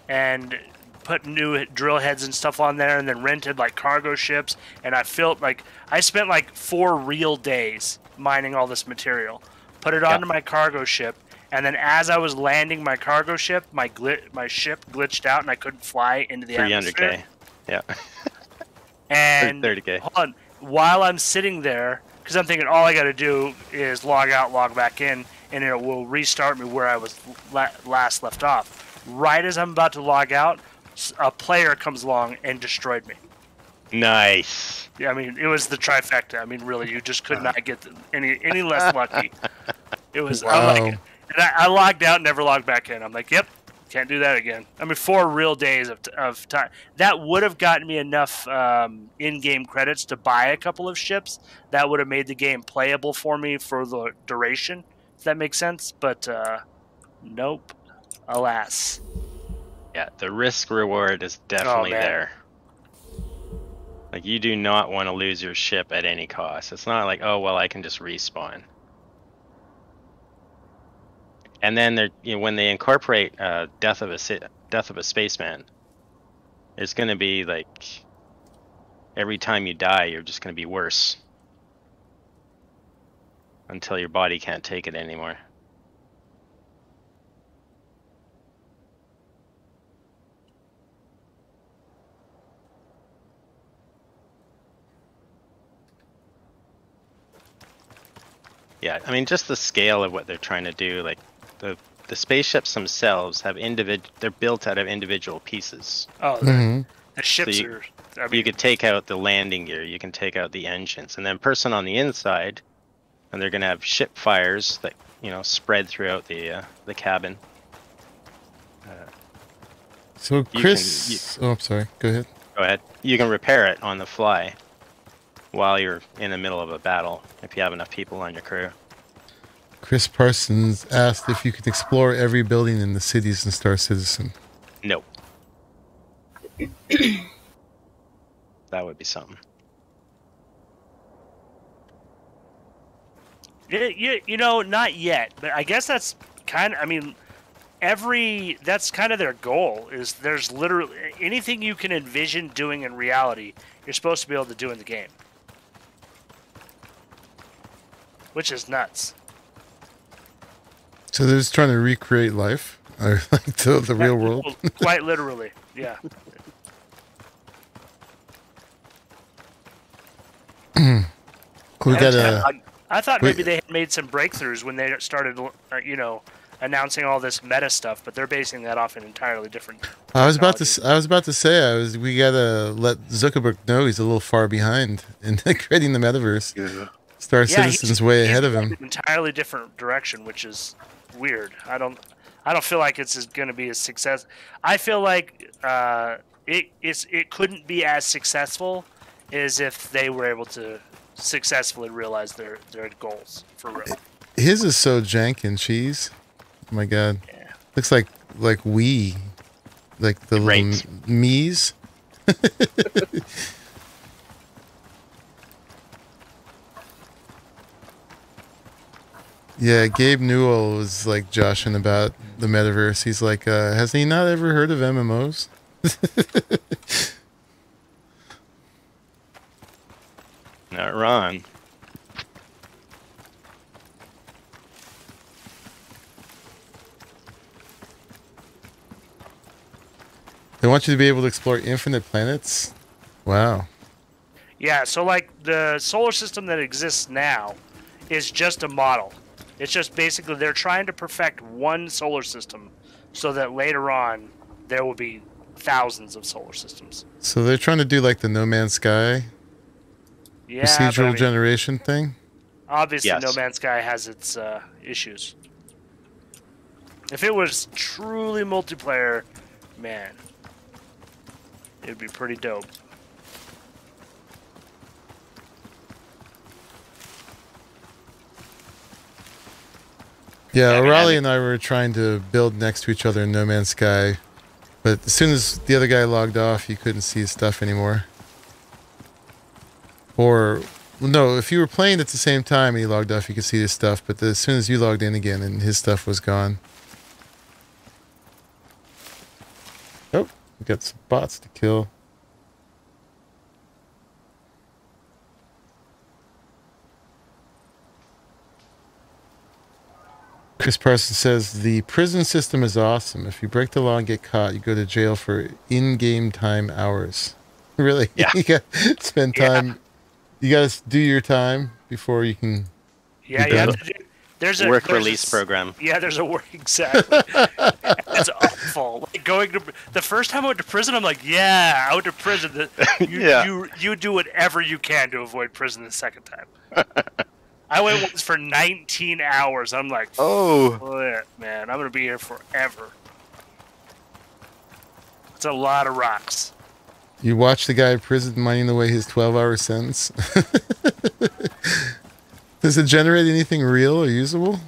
and put new drill heads and stuff on there, and then rented like cargo ships. And I felt like I spent like four real days mining all this material. Put it Yeah. onto my cargo ship, and then as I was landing my cargo ship, my glit my ship glitched out, and I couldn't fly into the 300k. atmosphere. Yeah, *laughs* And 30K. hold on, while I'm sitting there, because I'm thinking all I got to do is log out, log back in, and it will restart me where I was la- last left off. Right as I'm about to log out, a player comes along and destroyed me. nice. Yeah, I mean, it was the trifecta. I mean, really, you just could not get any any less lucky. It was. I'm Wow. like, and I, I logged out, never logged back in. I'm like, yep, can't do that again. I mean, four real days of, of time. That would have gotten me enough um, in-game credits to buy a couple of ships. That would have made the game playable for me for the duration. If that makes sense. But uh, nope. Alas. Yeah, the risk reward is definitely man. there. Like you do not want to lose your ship at any cost. It's not like, oh well, I can just respawn. And then they're you know, when they incorporate uh, death of a si- death of a spaceman, it's going to be like every time you die, you're just going to be worse until your body can't take it anymore. Yeah, I mean, just the scale of what they're trying to do, like the the spaceships themselves have individ they're built out of individual pieces. Oh, the, hmm the ships you- are. I mean, you could take out the landing gear, you can take out the engines, and then person on the inside, and they're gonna have ship fires that you know spread throughout the uh, the cabin. So can- Chris, oh, I'm sorry. Go ahead. Go ahead. You can repair it on the fly while you're in the middle of a battle if you have enough people on your crew. Chris Parsons asked if you could explore every building in the cities in Star Citizen. No. *clears throat* that would be something. Yeah, you, you know, not yet, but I guess that's kind of. I mean, every that's kind of their goal. Is there's literally anything you can envision doing in reality, you're supposed to be able to do in the game, which is nuts. So they're just trying to recreate life, or *laughs* like the, the real world. Quite *laughs* literally, yeah. *clears throat* We got I, a. I thought Wait. maybe they had made some breakthroughs when they started, uh, you know, announcing all this meta stuff, but they're basing that off an entirely different. I was about to. technology. s- I was about to say. I was. We gotta let Zuckerberg know he's a little far behind in *laughs* creating the metaverse. Yeah. Star Yeah, Citizen's way ahead of him. An entirely different direction, which is weird. I don't, I don't feel like it's going to be a success. I feel like uh, it is. It couldn't be as successful as if they were able to successfully realize their their goals for real. His is so jank and cheese. Oh my god. Yeah. Looks like like we, like the little Right. m- me's. *laughs* yeah, Gabe Newell was like joshing about the metaverse. He's like, uh, has he not ever heard of MMOs? *laughs* Not wrong. They want you to be able to explore infinite planets. Wow. Yeah, so like the solar system that exists now is just a model. It's just basically they're trying to perfect one solar system so that later on there will be thousands of solar systems. So they're trying to do like the No Man's Sky Yeah, procedural I mean, generation thing. obviously Yes. No Man's Sky has its uh, issues. If it was truly multiplayer, man, it'd be pretty dope. Yeah, Yeah, I mean, O'Reilly I- and I were trying to build next to each other in No Man's Sky, but as soon as the other guy logged off, you couldn't see his stuff anymore. Or, no, if you were playing at the same time and he logged off, you could see his stuff, but as soon as you logged in again, and his stuff was gone. Oh, we got some bots to kill. Chris Parsons says the prison system is awesome. If you break the law and get caught, you go to jail for in-game time hours. *laughs* Really? Yeah. *laughs* you got spend Yeah. time. You got to do your time before you can. Yeah, You you have to do, there's a Work there's release s- program. Yeah, there's a work *laughs* exactly. it's awful. Like going to the first time I went to prison, I'm like, yeah, I went to prison. The- You, Yeah. you you do whatever you can to avoid prison the second time. I went once for 19 hours. I'm like, Oh. "Flip, man, I'm gonna be here forever. It's a lot of rocks. You watch the guy in prison mining away his 12-hour sentence. *laughs* Does it generate anything real or usable?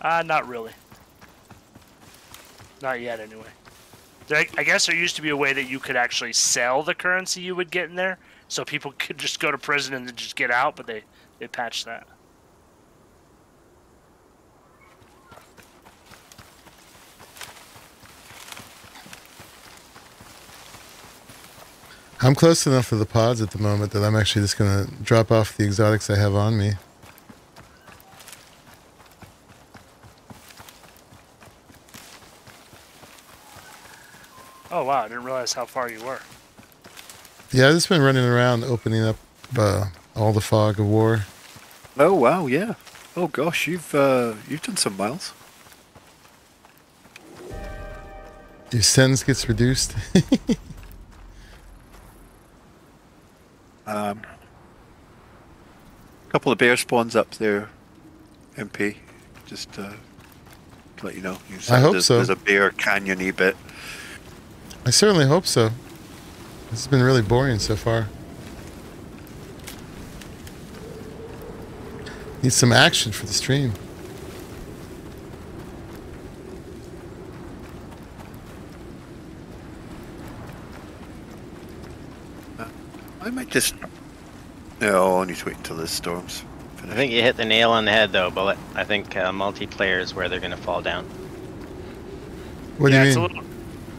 Uh, not really. Not yet, anyway. I guess there used to be a way that you could actually sell the currency you would get in there, so people could just go to prison and then just get out. But they they patched that. I'm close enough to the pods at the moment that I'm actually just going to drop off the exotics I have on me. Oh wow! I didn't realize how far you were. Yeah, I've just been running around opening up uh, all the fog of war. Oh wow, yeah. Oh gosh, you've uh, you've done some miles. Your sends gets reduced. *laughs* Um, a couple of bear spawns up there, MP. Just uh, to let you know. You said hope there's, so. There's a bear canyony bit. I certainly hope so. This has been really boring so far. Need some action for the stream. I might just. No, I'll need to wait until the storms I think you hit the nail on the head though, Bullet. I think uh, multiplayer is where they're gonna fall down. What yeah, do it's you a mean?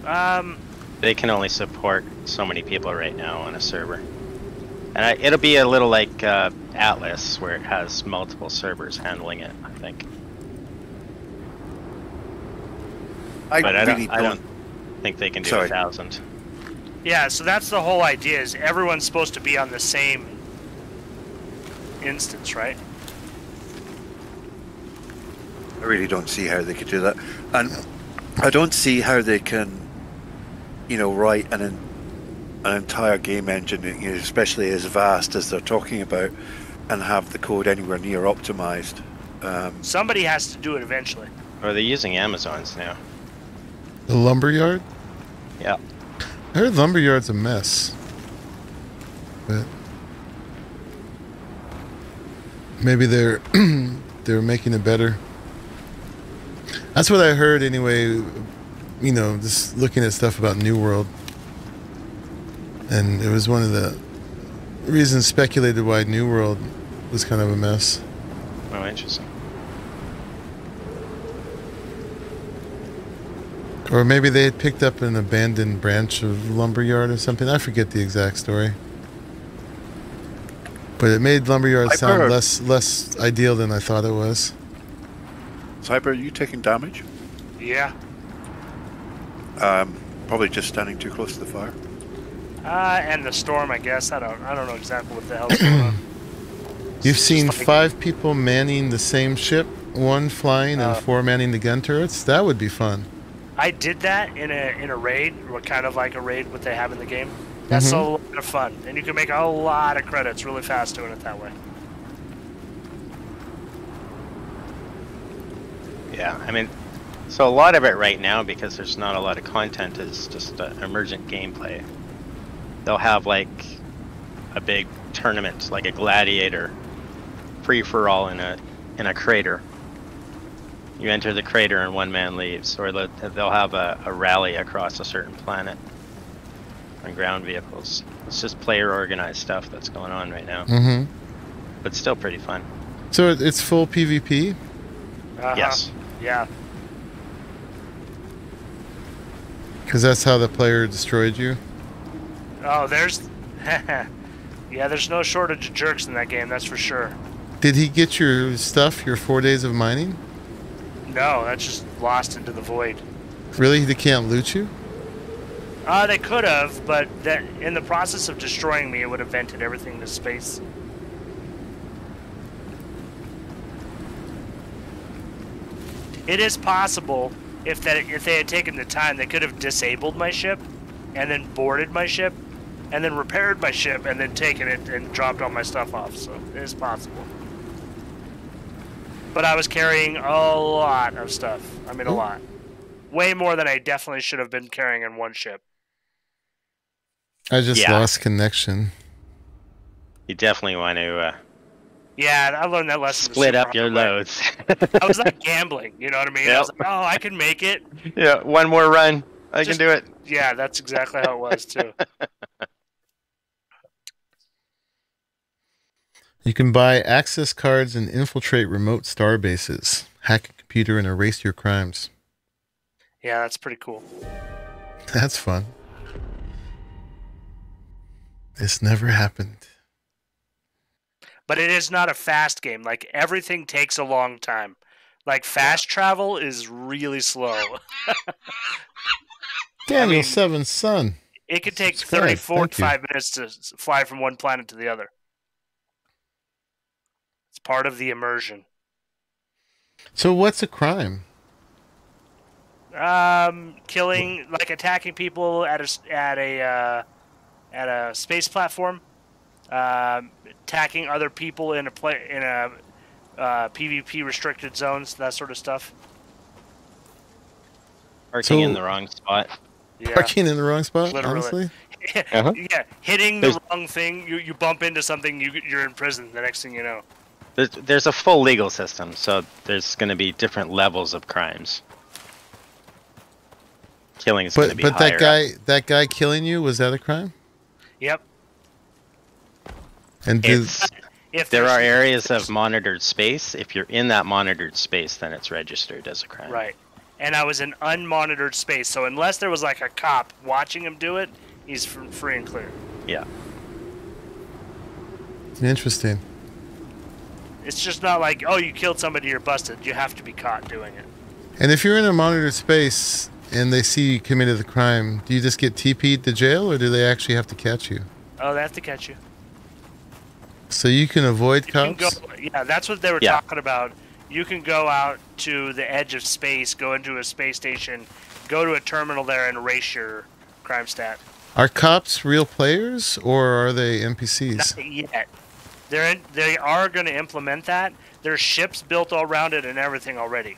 little. Um, They can only support so many people right now on a server. And I, it'll be a little like uh, Atlas, where it has multiple servers handling it. I think, I but I really don't. I don't think they can do Sorry. a thousand. yeah, so that's the whole idea. Is everyone's supposed to be on the same instance, right? I really don't see how they could do that, and I don't see how they can, you know, write an an entire game engine, you know, especially as vast as they're talking about, and have the code anywhere near optimized. Um, Somebody has to do it eventually. Or they're using Amazons now. The lumberyard? Yeah. I heard lumberyard's a mess. But maybe they're *clears throat* they're making it better. That's what I heard anyway, you know, just looking at stuff about New World. And it was one of the reasons speculated why New World was kind of a mess. Oh, interesting. Or maybe they had picked up an abandoned branch of Lumberyard or something. I forget the exact story. But it made Lumberyard I've sound less less ideal than I thought it was. Cyber, are you taking damage? Yeah. Um, probably just standing too close to the fire. Uh, and the storm, I guess. I don't. I don't know exactly what the hell's going on. *clears throat* You've It's seen like- five people manning the same ship, one flying and Uh, four manning the gun turrets. That would be fun. I did that in a in a raid, what kind of like a raid what they have in the game. That's Mhm. a lot of fun, and you can make a lot of credits really fast doing it that way. Yeah, I mean, so a lot of it right now, because there's not a lot of content, is just uh, emergent gameplay. They'll have like a big tournament, like a gladiator, free for all in a in a crater. You enter the crater and one man leaves, or they'll have a, a rally across a certain planet on ground vehicles. It's just player organized stuff that's going on right now, mm-hmm. but still pretty fun. So it's full PvP. Uh-huh. Yes. Yeah. Because that's how the player destroyed you. Oh, there's. *laughs* yeah, there's no shortage of jerks in that game. That's for sure. Did he get your stuff, your four days of mining? No, that's just lost into the void. Really? They can't loot you? Uh, they could have, but that in the process of destroying me, it would have vented everything to space. It is possible if that if they had taken the time, they could have disabled my ship, and then boarded my ship, and then repaired my ship, and then taken it and dropped all my stuff off. So it is possible. But I was carrying a lot of stuff. I mean, a lot. Way more than I definitely should have been carrying in one ship. I just Yeah. lost connection. You definitely want to uh, Yeah, I learned that lesson. split up your way. loads. I was like *laughs* gambling, you know what I mean? I was like, oh, I can make it. yeah, one more run. I Just- can do it. Yeah, that's exactly how it was too. *laughs* You can buy access cards and infiltrate remote star bases, hack a computer, and erase your crimes. Yeah, that's pretty cool. *laughs* That's fun. This never happened. But it is not a fast game. Like everything takes a long time. Like fast travel is really slow. *laughs* Daniel mean- Seven's son. It could take Jesus 30, Christ, thank you. 45 minutes to fly from one planet to the other. It's part of the immersion. So what's a crime? Um, killing, like attacking people at a at a uh, at a space platform, um, attacking other people in a play in a uh, PvP restricted zones, that sort of stuff. Parking in the wrong spot. Yeah, Parking in the wrong spot, Literally. honestly? *laughs* Uh-huh. yeah, hitting the wrong thing, you you bump into something, you you're in prison. The next thing you know. There's, there's a full legal system, so there's going to be different levels of crimes. Killing is going to But be but higher that up. guy that guy killing you was that a crime? Yep. And did, It's, If there are areas of monitored space. If you're in that monitored space, then it's registered as a crime. Right. And I was in unmonitored space, so unless there was like a cop watching him do it, he's f- free and clear. Yeah. interesting. It's just not like, oh, you killed somebody, you're busted. You have to be caught doing it. And if you're in a monitored space and they see you committed the crime, do you just get TP'd to jail or do they actually have to catch you? Oh, they have to catch you. So you can avoid You can cops? go, yeah, that's what they were Yeah. talking about. You can go out to the edge of space, go into a space station, go to a terminal there, and erase your crime stat. Are cops real players or are they NPCs? Not yet. They're in, they are going to implement that. There's ships built all around it and everything already.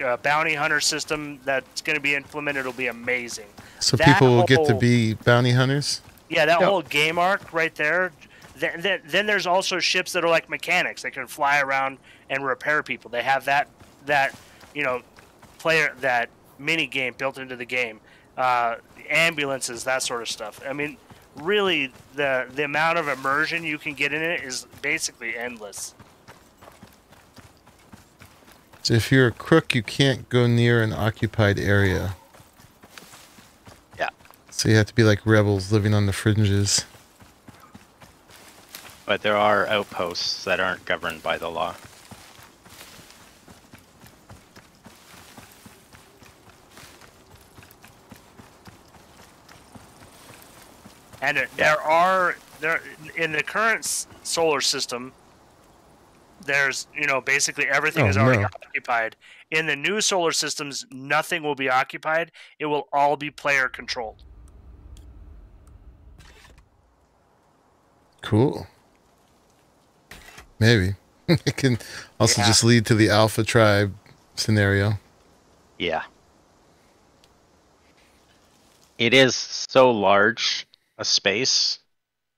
A bounty hunter system that's going to be implemented will be amazing. So that people will get to be bounty hunters? Yeah, that Yeah. whole game arc right there. Then, then, then there's also ships that are like mechanics. They can fly around and repair people. They have that that you know player that mini game built into the game. Uh, ambulances, that sort of stuff. I mean, really, the the amount of immersion you can get in it is basically endless. So if you're a crook, you can't go near an occupied area. Yeah. So you have to be like rebels living on the fringes. But there are outposts that aren't governed by the law. And there- there are there in the current solar system. There's you know basically everything Oh, is already no. occupied. In the new solar systems, nothing will be occupied. It will all be player controlled. Cool. Maybe. *laughs* it can also Yeah. just lead to the alpha tribe scenario. Yeah. It is so large a space.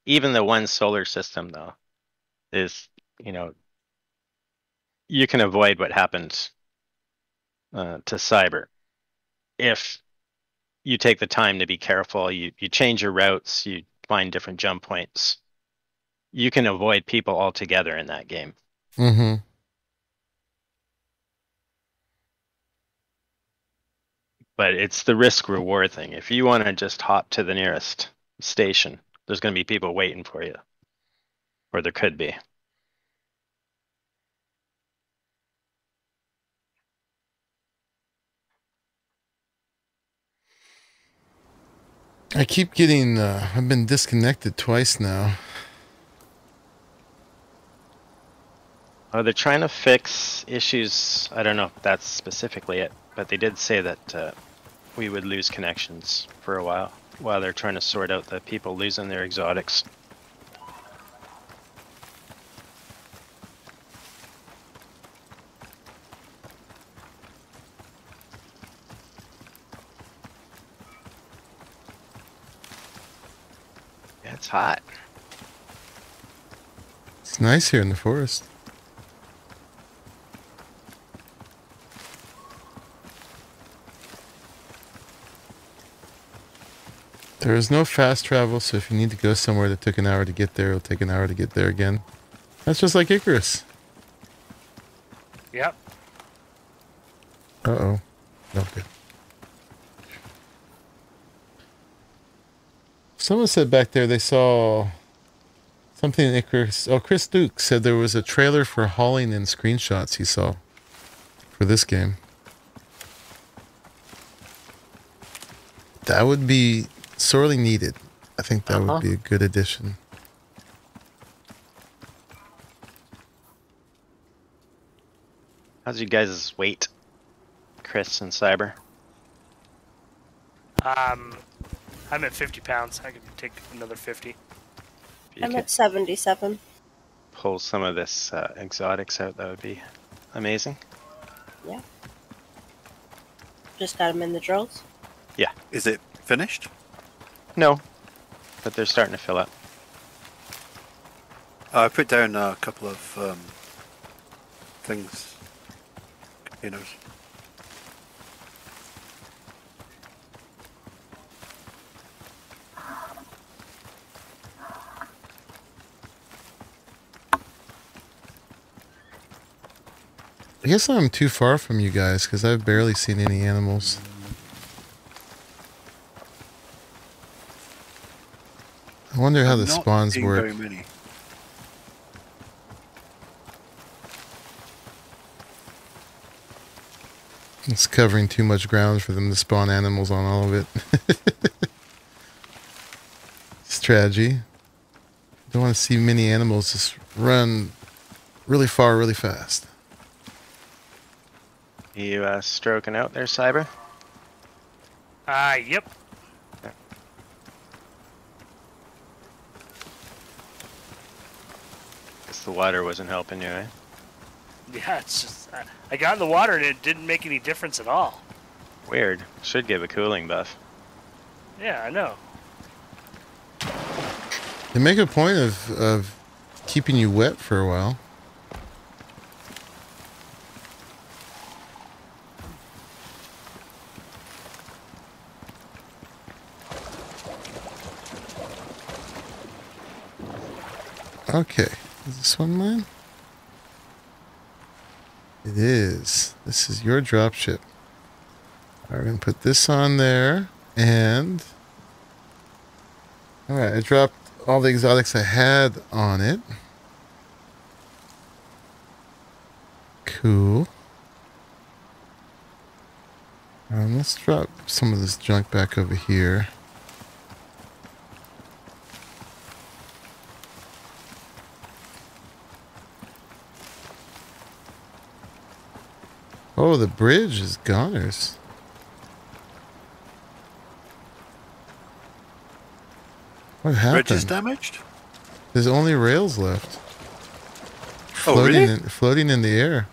Even the one solar system, though, is, you know, you can avoid what happened uh, to cyber if you take the time to be careful. You you change your routes. You find different jump points. You can avoid people altogether in that game. Mm-hmm. but it's the risk reward thing. If you want to just hop to the nearest station, there's going to be people waiting for you, or there could be. I keep getting. Uh, I've been disconnected twice now. Oh, they're trying to fix issues. I don't know if that's specifically it, but they did say that uh, we would lose connections for a while while they're trying to sort out the people losing their exotics. Yeah, it's hot. It's nice here in the forest. There is no fast travel, so if you need to go somewhere that took an hour to get there, it'll take an hour to get there again. That's just like Icarus. Yep. Uh oh. No good. Someone said back there they saw something in Icarus. Oh, Chris Duke said there was a trailer for hauling in screenshots he saw for this game. That would be sorely needed. I think that Uh-huh. would be a good addition. How's you guys' weight, Chris and Cyber? Um, I'm at 50 pounds. I could take another 50. I'm at 77. pull some of this uh, exotics out, that would be amazing. Yeah. Just got him in the drills. Yeah. Is it finished? No, but they're starting to fill up. I put down a couple of um, things, containers. I guess I'm too far from you guys because I've barely seen any animals. I wonder how I'm the spawns work. Very many. It's covering too much ground for them to spawn animals on all of it. *laughs* Strategy. Don't want to see many animals just run really far, really fast. You uh, stroking out there, Cyber? Uh, yep. Guess the water wasn't helping you, eh? Yeah, it's just I, I got in the water and it didn't make any difference at all. Weird. Should give a cooling buff. Yeah, I know. They make a point of, of keeping you wet for a while. Okay. Is this one mine? It is. This is your dropship. Alright, we're gonna put this on there and Alright, I dropped all the exotics I had on it. Cool. Um, let's drop some of this junk back over here. Oh, the bridge is goners. What happened? Bridge is damaged? There's only rails left. Oh, Floating really? in, floating in the air.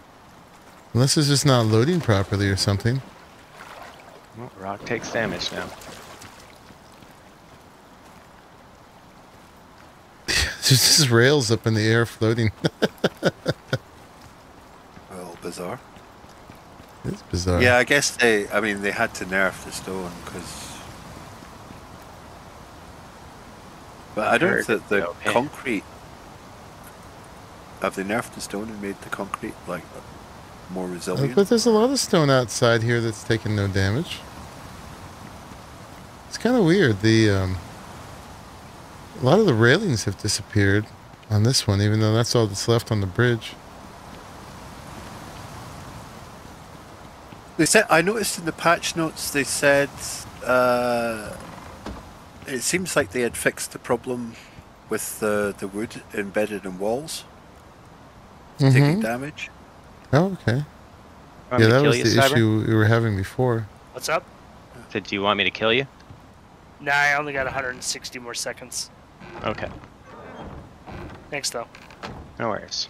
Unless it's just not loading properly or something. Well, rock takes damage now. *laughs* There's just rails up in the air floating. *laughs* Well, bizarre. It's bizarre. Yeah, I guess they. I mean, they had to nerf the stone because. But I don't think the okay. concrete. Have they nerfed the stone and made the concrete like more Uh, resilient? But there's a lot of stone outside here that's taking no damage. It's kind of weird. The um, a lot of the railings have disappeared on this one, even though that's all that's left on the bridge. They said I noticed in the patch notes they said uh, it seems like they had fixed the problem with the the wood embedded in walls taking Mhm. damage. Oh, okay. Yeah, that was you, the Cyber? issue we were having before. What's up? do you want me to kill you? Nah, I only got 160 more seconds. Okay. Thanks, though. No worries.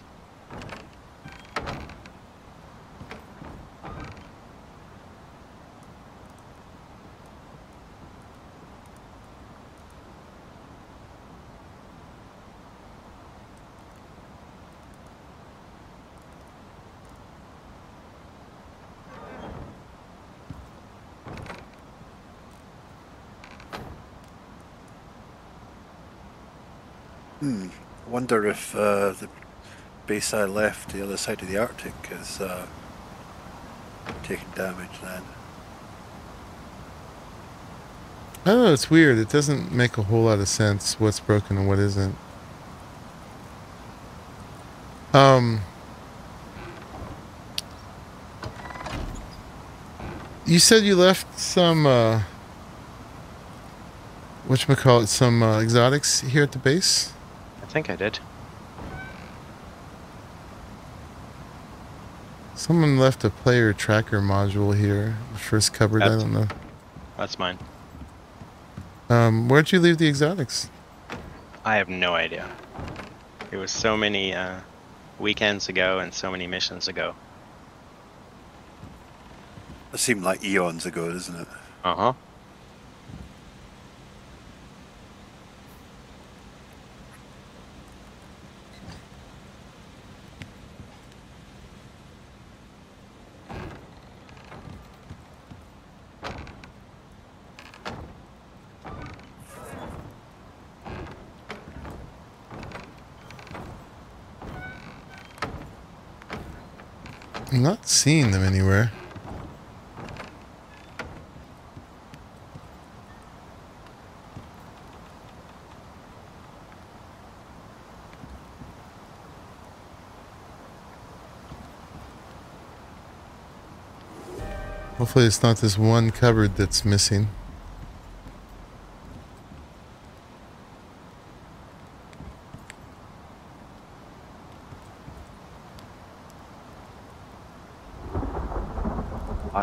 Hmm. Wonder if uh, the base I left, the other side of the Arctic, is uh, taking damage then. I don't know. It's weird. It doesn't make a whole lot of sense what's broken and what isn't. Um. You said you left some. Uh, whatchamacallit, some uh, exotics here at the base? I think I did. Someone left a player tracker module here. The first cupboard, I That's- don't know. That's mine. Um, where'd you leave the exotics? I have no idea. It was so many uh, weekends ago and so many missions ago. It seemed like eons ago, doesn't it? Uh seeing them anywhere. Hopefully it's not this one cupboard that's missing.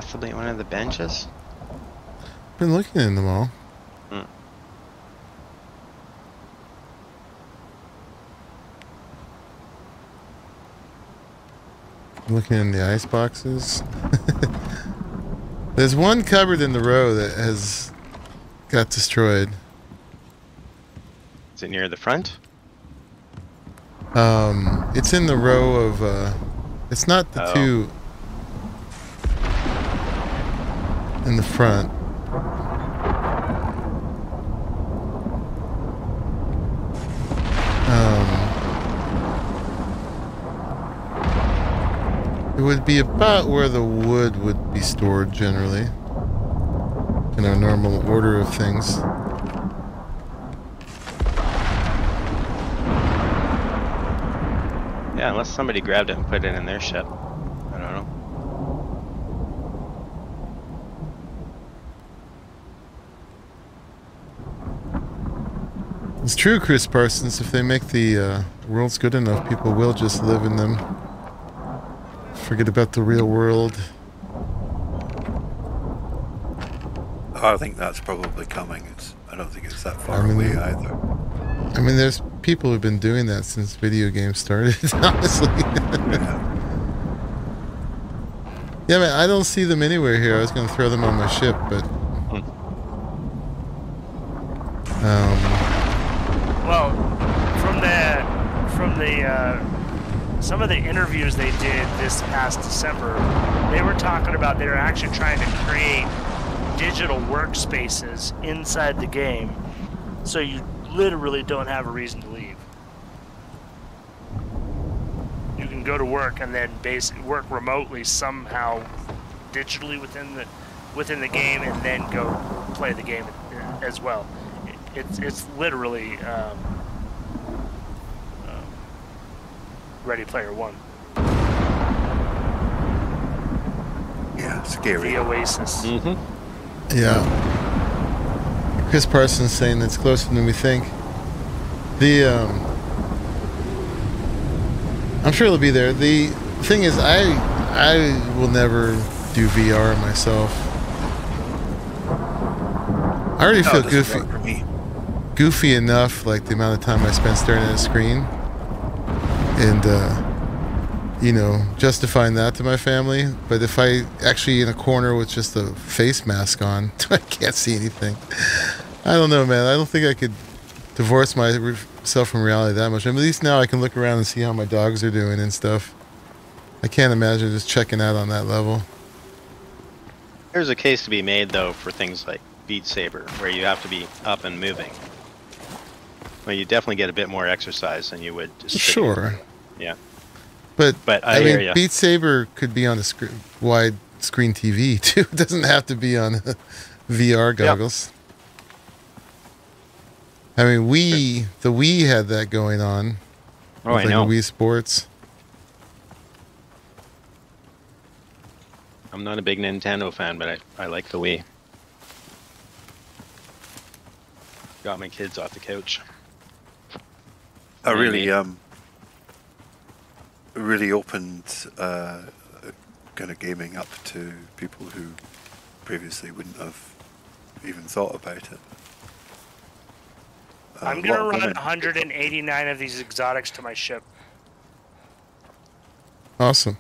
Possibly one of the benches. Been looking in them all. Hmm. Looking in the ice boxes. *laughs* There's one cupboard in the row that has got destroyed. Is it near the front? Um, it's in the row of. Uh, it's not the Oh. two in the front. Um, it would be about where the wood would be stored generally, in our normal order of things. Yeah, unless somebody grabbed it and put it in their ship. I don't know. It's true, Chris Parsons. If they make the uh, worlds good enough, people will just live in them. Forget about the real world. I think that's probably coming. It's. I don't think it's that far I mean- away either. I mean, there's people who've been doing that since video games started. *laughs* Honestly, Yeah. yeah, man. I don't see them anywhere here. I was gonna throw them on my ship, but um, Well, from the from the uh, some of the interviews they did this past December, they were talking about they were actually trying to create digital workspaces inside the game, so you literally don't have a reason to leave. You can go to work and then basically work remotely somehow, digitally within the within the game, and then go play the game as well. It- It's it's literally um, Ready Player One, Yeah. Scary. the Oasis. Mm-hmm. yeah. Chris Parsons saying it's closer than we think. The um, I'm sure it'll be there. The thing is, I I will never do VR myself. I already No, feel goofy. for me. goofy enough, like the amount of time I spent staring at a screen, and uh, you know, justifying that to my family. But if I actually in a corner with just a face mask on, *laughs* I can't see anything. I don't know, man. I don't think I could divorce myself from reality that much. I mean, at least now I can look around and see how my dogs are doing and stuff. I can't imagine just checking out on that level. There's a case to be made though for things like Beat Saber, where you have to be up and moving. Well, you definitely get a bit more exercise than you would. Just. Sure. Yeah. But But I, I, mean, ya. Beat Saber could be on a sc- wide screen TV *laughs* too. It doesn't have to be on *laughs* VR goggles. I mean, Wii, the Wii had that going on. Oh, I with, like, know. Wii Sports. I'm not a big Nintendo fan, but I, I like the Wii. Got my kids off the couch. I really um really opened uh, kind of gaming up to people who previously wouldn't have even thought about it. Uh, I'm gonna run 189 of these exotics to my ship. Awesome.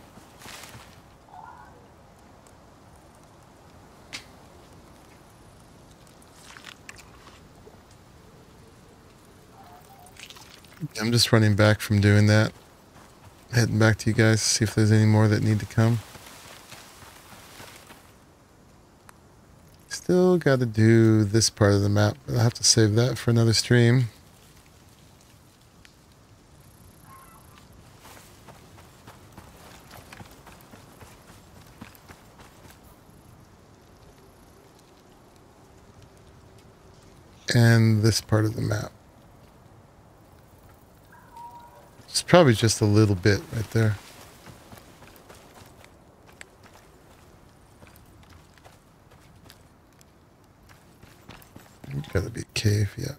I'm just running back from doing that. Heading back to you guys to see if there's any more that need to come. Still got to do this part of the map, but I'll have to save that for another stream. and this part of the map. It's probably just a little bit right there. Gotta be a cave, yeah.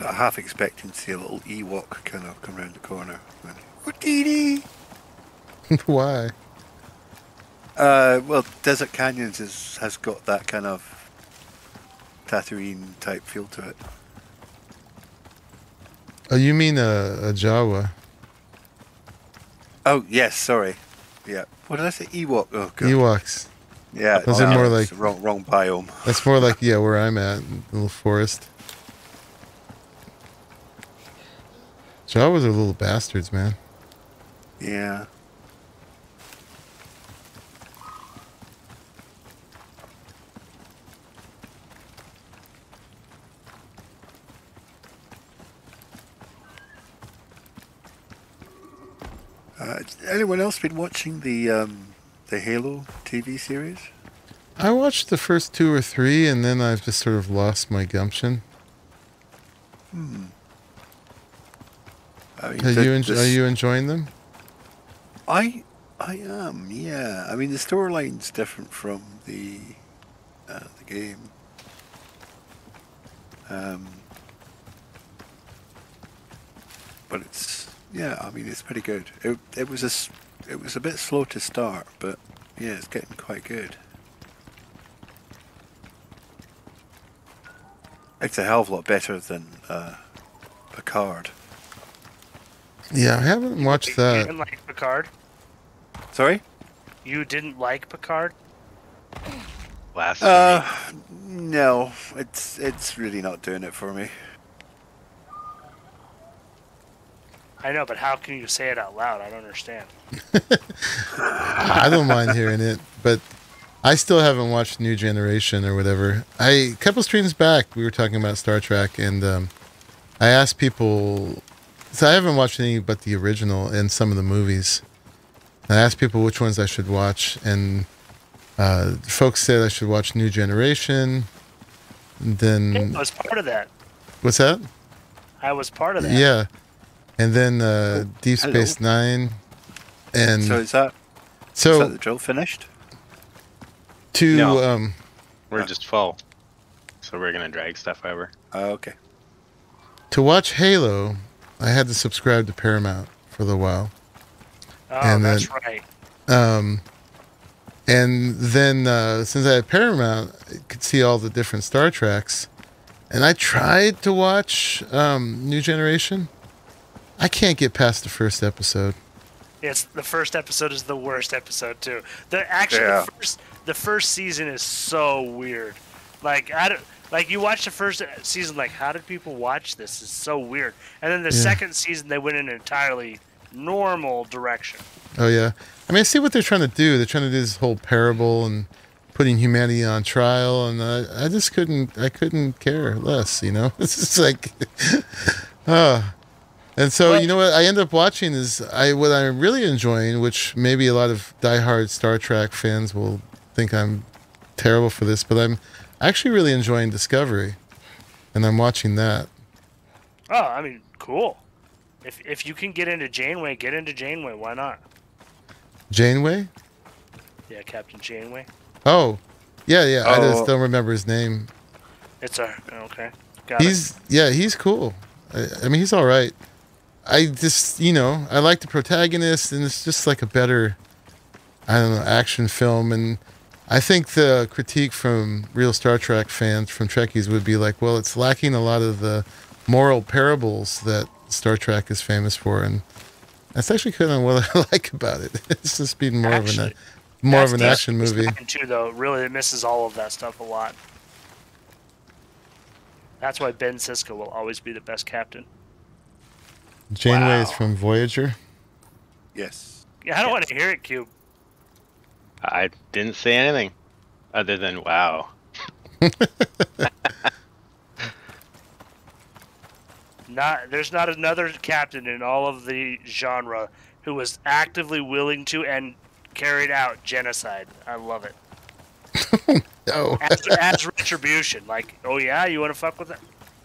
I half expecting to see a little Ewok kind of come around the corner. "Utinni!" *laughs* Why? Uh, well, Desert Canyons is, has got that kind of Tatooine type feel to it. Oh, you mean a, a Jawa? Oh yes, sorry. Yeah. What did I say? Ewok. Oh god. Ewoks. Yeah. Those are no, more like- wrong wrong biome. That's more like yeah, where I'm at, little forest. Jawas are little bastards, man. Yeah. Uh, anyone else been watching the um, the Halo TV series? I watched the first two or three, and then I've just sort of lost my gumption. Hmm. I mean, Are the- you en- the are you enjoying them? I I am, yeah. I mean, the storyline's different from the uh, the game. Um, but it's yeah. I mean, it's pretty good. It it was a it was a bit slow to start, but yeah, it's getting quite good. It's a hell of a lot better than uh, Picard. Yeah, I haven't watched You that. didn't like Picard? Sorry. You didn't like Picard? Last. Uh, no, it's it's really not doing it for me. I know, but how can you say it out loud? I don't understand. *laughs* I don't mind hearing it, but I still haven't watched New Generation or whatever. I a couple streams back we were talking about Star Trek, and um, I asked people. So I haven't watched any but the original and some of the movies. I asked people which ones I should watch, and uh, folks said I should watch New Generation. And I then was part of that. what's that? I was part of that. Yeah, and then uh, Deep hello. Space Nine, and so is that is so that the drill finished? to No. um, We're just full. So we're gonna drag stuff over. Oh, okay. to watch Halo, I had to subscribe to Paramount for a little while. Oh, And that's then- right. Um, and then uh, since I had Paramount, I could see all the different Star Treks. And I tried to watch um, New Generation. I can't get past the first episode. It's the first episode is the worst episode too. The actually Yeah. the first the first season is so weird. Like I don't. Like you watch the first season, like how did people watch this? It's so weird. And then the Yeah. second season, they went in an entirely normal direction. Oh yeah. I mean, I see what they're trying to do. They're trying to do this whole parable and putting humanity on trial, and I, I just couldn't. I couldn't care less. You know, *laughs* it's just like, *laughs* uh And so Well- you know what I end up watching is I what I'm really enjoying, which maybe a lot of diehard Star Trek fans will think I'm terrible for this, but I'm actually really enjoying Discovery, and I'm watching that. Oh, I mean, cool. If if you can get into Janeway, get into Janeway. Why not? Janeway? Yeah, Captain Janeway. Oh, yeah, yeah. I Oh. just don't remember his name. It's a okay. Got it. He's yeah, he's cool. I, I mean, he's all right. I just you know I like the protagonist, and it's just like a better, I don't know, action film. And I think the critique from real Star Trek fans, from Trekkies, would be like, well, it's lacking a lot of the moral parables that Star Trek is famous for, and that's actually kind of what *laughs* I like about it. It's just being more of an more of an action movie. Nine, Too though, really, it misses all of that stuff a lot. That's why Ben Sisko will always be the best captain. Janeway is from Voyager. Yes. Yeah, I don't want to hear it, Cube. I didn't say anything other than wow. Not there's not another captain in all of the genre who was actively willing to and carried out genocide. I love it. *laughs* Oh, As, as retribution, like, oh yeah, you want to fuck with it?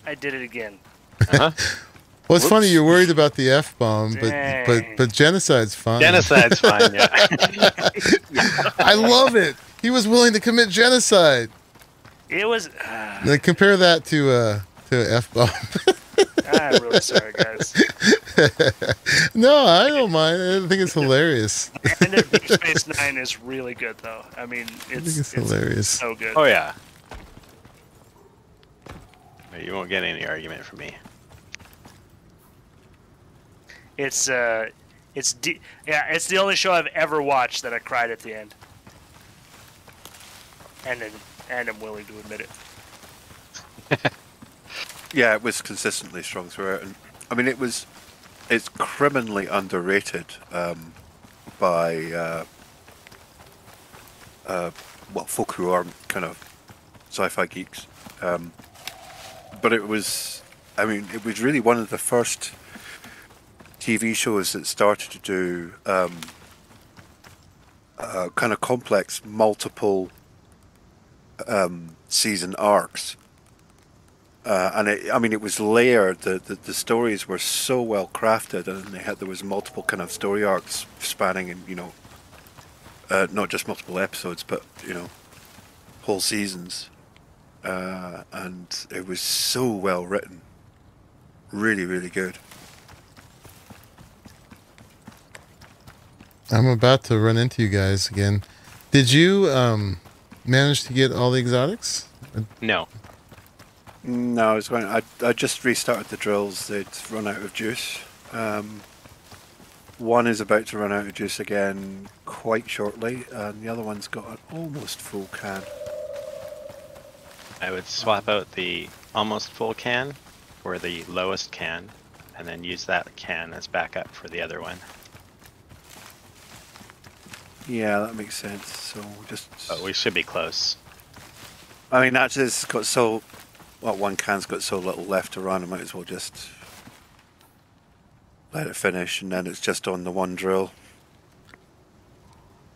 I did it again. Uh-huh. *laughs* well, it's funny you're worried about the f bomb, but but but genocide's fine. Genocide's fine, yeah. *laughs* I love it. He was willing to commit genocide. It was. Uh, Like, compare that to uh to f bomb. I'm really sorry, guys. *laughs* no, I don't mind. I think it's hilarious. And Deep Space Nine is really good, though. I mean, I it's, think it's it's hilarious. so good. oh yeah. You won't get any argument from me. It's uh, it's yeah, it's the only show I've ever watched that I cried at the end, and then and I'm willing to admit it. *laughs* Yeah, it was consistently strong throughout, and I mean, it was it's criminally underrated um, by uh, uh, well, folk who aren't kind of sci-fi geeks. Um, but it was, I mean, it was really one of the first TV shows that started to do um, uh, kind of complex, multiple um, season arcs. Uh, and it, I mean, it was layered. The, the the stories were so well crafted, and they had there was multiple kind of story arcs spanning, and you know, uh, not just multiple episodes, but you know, whole seasons. Uh, and it was so well written, really, really good. I'm about to run into you guys again. Did you um manage to get all the exotics? No. No, I was going. I I just restarted the drills. They'd run out of juice. Um, one is about to run out of juice again quite shortly, and the other one's got an almost full can. I would swap out the almost full can for the lowest can, and then use that can as backup for the other one. Yeah, that makes sense. So just. But we should be close. I mean, actually, it's got so. Well, one can's got so little left to run. I might as well just let it finish, and then it's just on the one drill.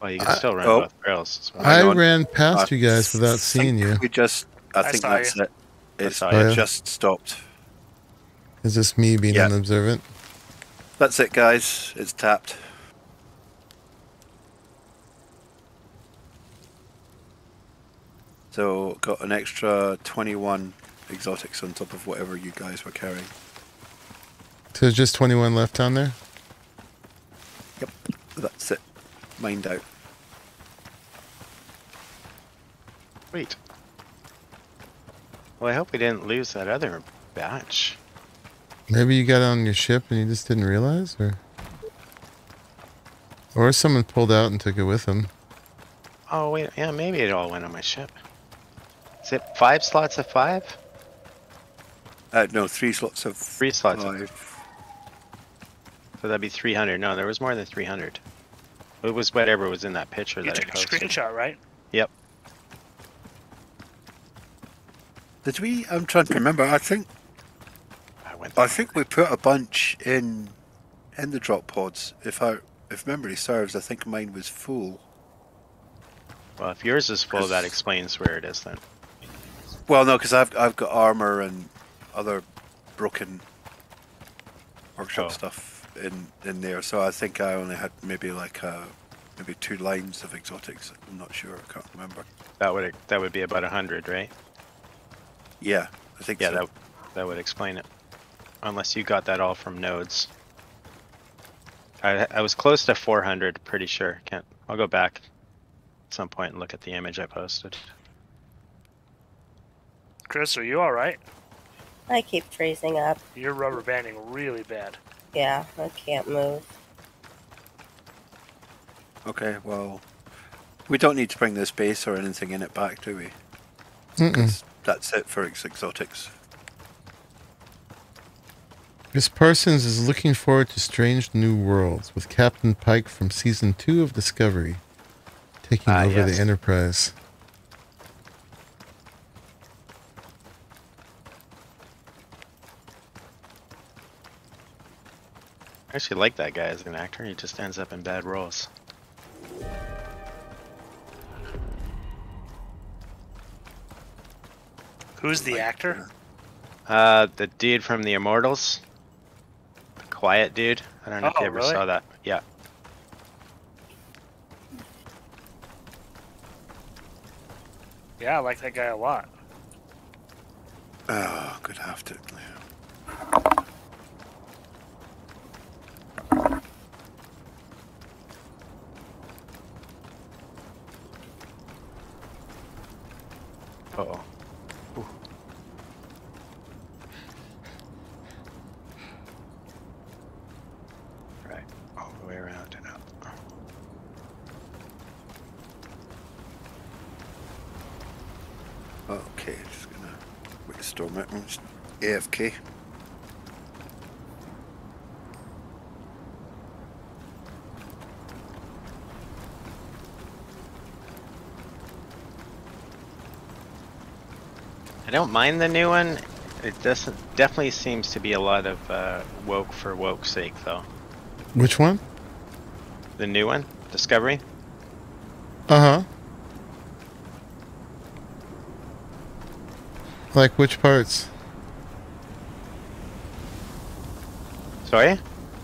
Well, you can I- still run oh. both barrels. as. I on. ran past I you uh, guys without seeing you. We just. I, I think that's you. it. It's saw you. it just stopped. Is this me being Yeah. unobservant. That's it, guys. It's tapped. So got an extra 21 exotics on top of whatever you guys were carrying. So there's just 21 left down there. Yep, that's it. Mined out. Wait. Well, I hope we didn't lose that other batch. Maybe you got it on your ship and you just didn't realize, or or someone pulled out and took it with them. Oh wait, yeah, maybe it all went on my ship. Is it five slots of five? Uh, no, three slots of Three slots. of- five. So that'd be 300. No, there was more than 300. It was whatever was in that picture You that I took a screenshot, right? Yep. Did we? I'm trying to remember. I think I went. I think we put a bunch in in the drop pods. If I if memory serves, I think mine was full. Well, if yours is full, that explains where it is then. Well, no, because I've I've got armor and other broken workshop Oh. stuff in in there. So I think I only had maybe like uh maybe two lines of exotics. I'm not sure. I can't remember. That would that would be about 100, right? Yeah, I think Yeah, so. that that would explain it. Unless you got that all from nodes. I I was close to 400, pretty sure. Can't. I'll go back at some point and look at the image I posted. Chris, are you all right? I keep freezing up. You're rubber banding really bad. Yeah, I can't move. Okay, well, we don't need to bring this base or anything in it back, do we? Mm-mm. 'Cause That's it for ex- exotics. Miss Parsons is looking forward to Strange New Worlds with Captain Pike from season two of Discovery taking Ah, over yes. the Enterprise. I actually like that guy as an actor. He just ends up in bad roles. Who's the actor? Uh, the dude from the Immortals. The quiet dude. I don't know if Oh, you ever really? saw that. Yeah. Yeah, I like that guy a lot. Oh, good afternoon. Uh oh. Right. All the way around and up. Okay, just gonna wait restore my own AFK. Don't mind the new one. It doesn't. Definitely seems to be a lot of uh, woke for woke's sake, though. Which one? The new one, Discovery. Uh huh. Like which parts? Sorry.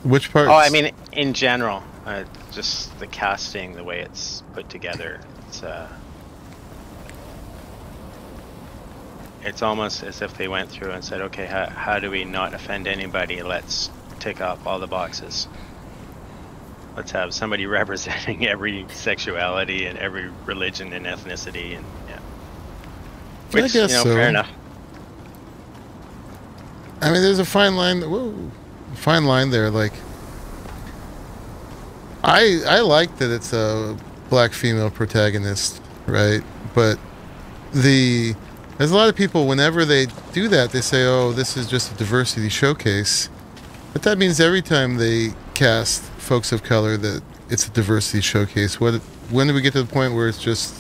Which parts? Oh, I mean, in general, uh, just the casting, the way it's put together. It's uh, it's almost as if they went through and said, okay, how, how do we not offend anybody? Let's tick off all the boxes. Let's have somebody *laughs* representing every sexuality and every religion and ethnicity, and yeah. I Which, guess you know, so. fair enough. I mean, there's a fine line. Whoa, fine line there. Like, I I like that it's a black female protagonist, right? But the there's a lot of people whenever they do that, they say, "Oh, this is just a diversity showcase," but that means every time they cast folks of color that it's a diversity showcase. What when do we get to the point where it's just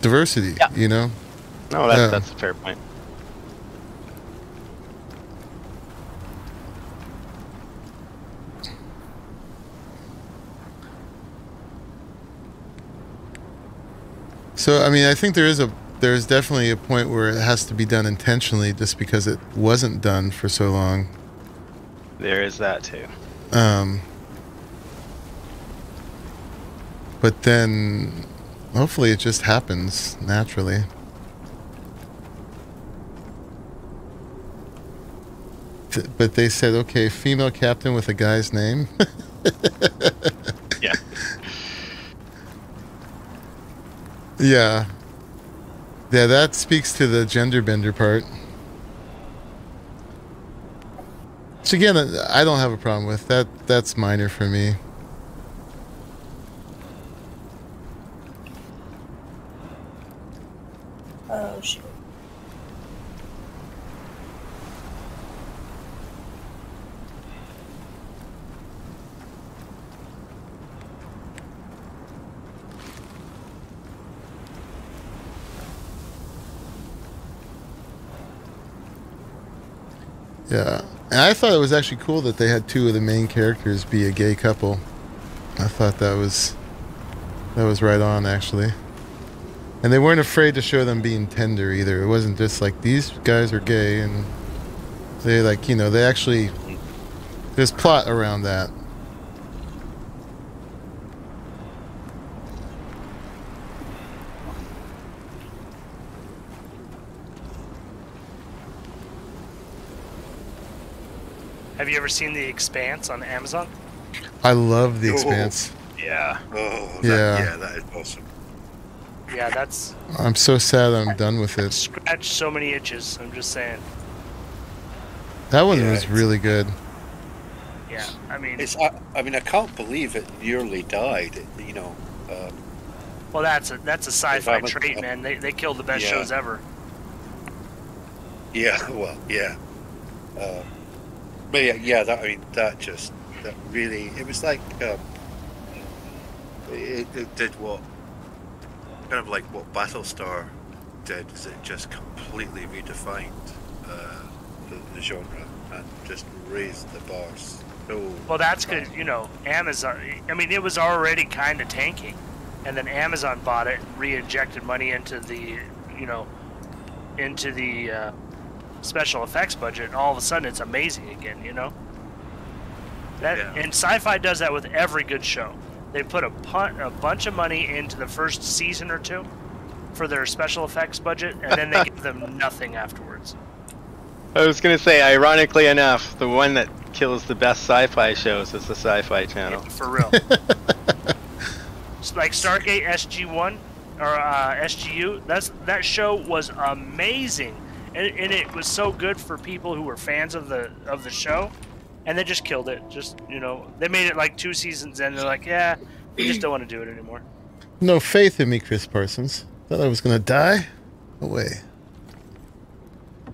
diversity? Yeah. You know. No, that's Yeah. that's a fair point. So I mean, I think there is a there's definitely a point where it has to be done intentionally, just because it wasn't done for so long. There is that too. Um, but then, hopefully, it just happens naturally. Th- But they said, okay, female captain with a guy's name. *laughs* Yeah. yeah. Yeah, that speaks to the gender bender part. Which again, I don't have a problem with that. That's minor for me. Yeah. And I thought it was actually cool that they had two of the main characters be a gay couple. I thought that was that was right on actually. And they weren't afraid to show them being tender either. It wasn't just like these guys are gay and they like, you know, they actually there's plot around that. Have you ever seen The Expanse on Amazon? I love The Oh. Expanse. Yeah. Oh, that, Yeah. yeah, that is awesome. Yeah, that's I'm so sad I'm done with it. scratched so many itches. I'm just saying. That one Yeah, was really good. Yeah, I mean, It's. I, I mean, I can't believe it nearly died. You know. Um, well, that's a that's a sci-fi I'm trait, man. They they kill the best Yeah. shows ever. yeah. *laughs* Well. Yeah. Uh, but yeah, yeah. That. I mean, that just. That really. It was like. Um, it, it did what. Kind of like what Battlestar did. Is it just completely redefined uh, the, the genre and just raised the bars so. Well, that's because you know Amazon. I mean, it was already kind of tanking, and then Amazon bought it, and re-injected money into the, you know, into the uh, special effects budget, and all of a sudden it's amazing again. You know. That Yeah. and sci-fi does that with every good show. They put a pun- a bunch of money into the first season or two for their special effects budget, and then they *laughs* give them nothing afterwards. I was gonna say, ironically enough, the one that kills the best sci-fi shows is the Sci-Fi Channel. For real. *laughs* It's like Stargate SG One or uh, SGU. That's that show was amazing, and, and it was so good for people who were fans of the of the show, and they just killed it. Just you know, they made it like two seasons, and they're like, yeah, we just don't want to do it anymore. No faith in me, Chris Parsons. Thought I was gonna die. Away.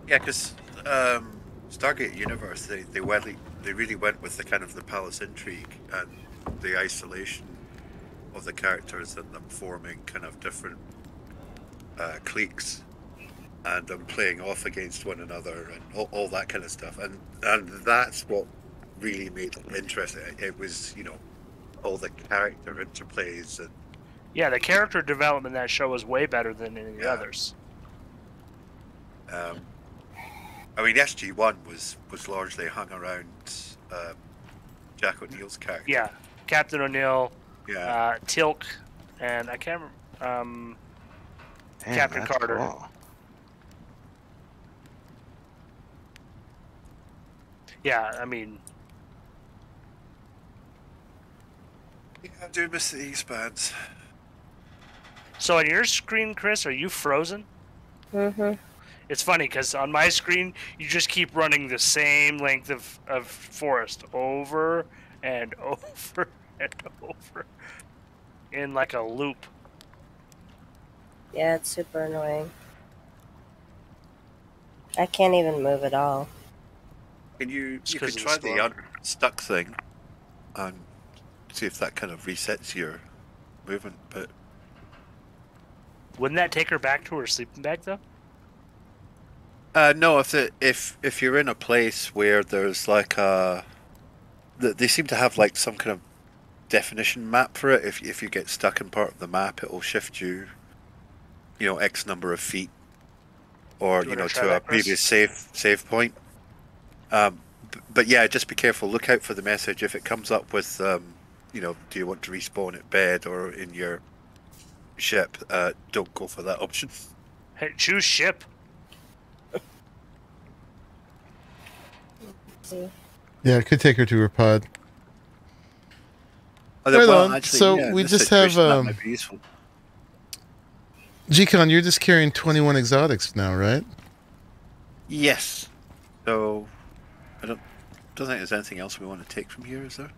Yeah, because um, Stargate Universe, they they really they really went with the kind of the palace intrigue and the isolation of the characters and them forming kind of different uh, cliques and them playing off against one another and all, all that kind of stuff. And and that's what really made it interesting. It- It was you know all the character interplays and Yeah, the character development in that show was way better than any Yeah. others. Um, I mean, SG One was was largely hung around um, Jack O'Neill's character. Yeah, Captain O'Neill, yeah, uh, Teal'c, and I can't remember. Um, Man, Captain Carter. cool. Yeah, I mean, yeah. I do miss the Expanse. so on your screen, Chris, are you frozen? Mm-hmm. It's funny because on my screen, you just keep running the same length of, of forest over and *laughs* over and over in like a loop. Yeah, it's super annoying. I can't even move at all. Can you It's you 'cause can try the the unstuck thing and see if that kind of resets your movement. But Wouldn't that take her back to her sleeping bag though? uh, no, if the, if if you're in a place where there's like a, th- they seem to have like some kind of definition map for it. If if you get stuck in part of the map, it will shift you, you know, X number of feet, or you you know, wanna try to a that, Chris? previous save save point. Um, but yeah, just be careful. Look out for the message if it comes up with, um, you know, do you want to respawn at bed or in your ship? Uh, don't go for that *laughs* option. Hey, choose ship. Yeah, it could take her to her pod. Although, Right well, on. So yeah, we just have, situation, that um, might be. Gcon, you're just carrying 21 exotics now, right? Yes. So, I don't don't think there's anything else we want to take from here, is there?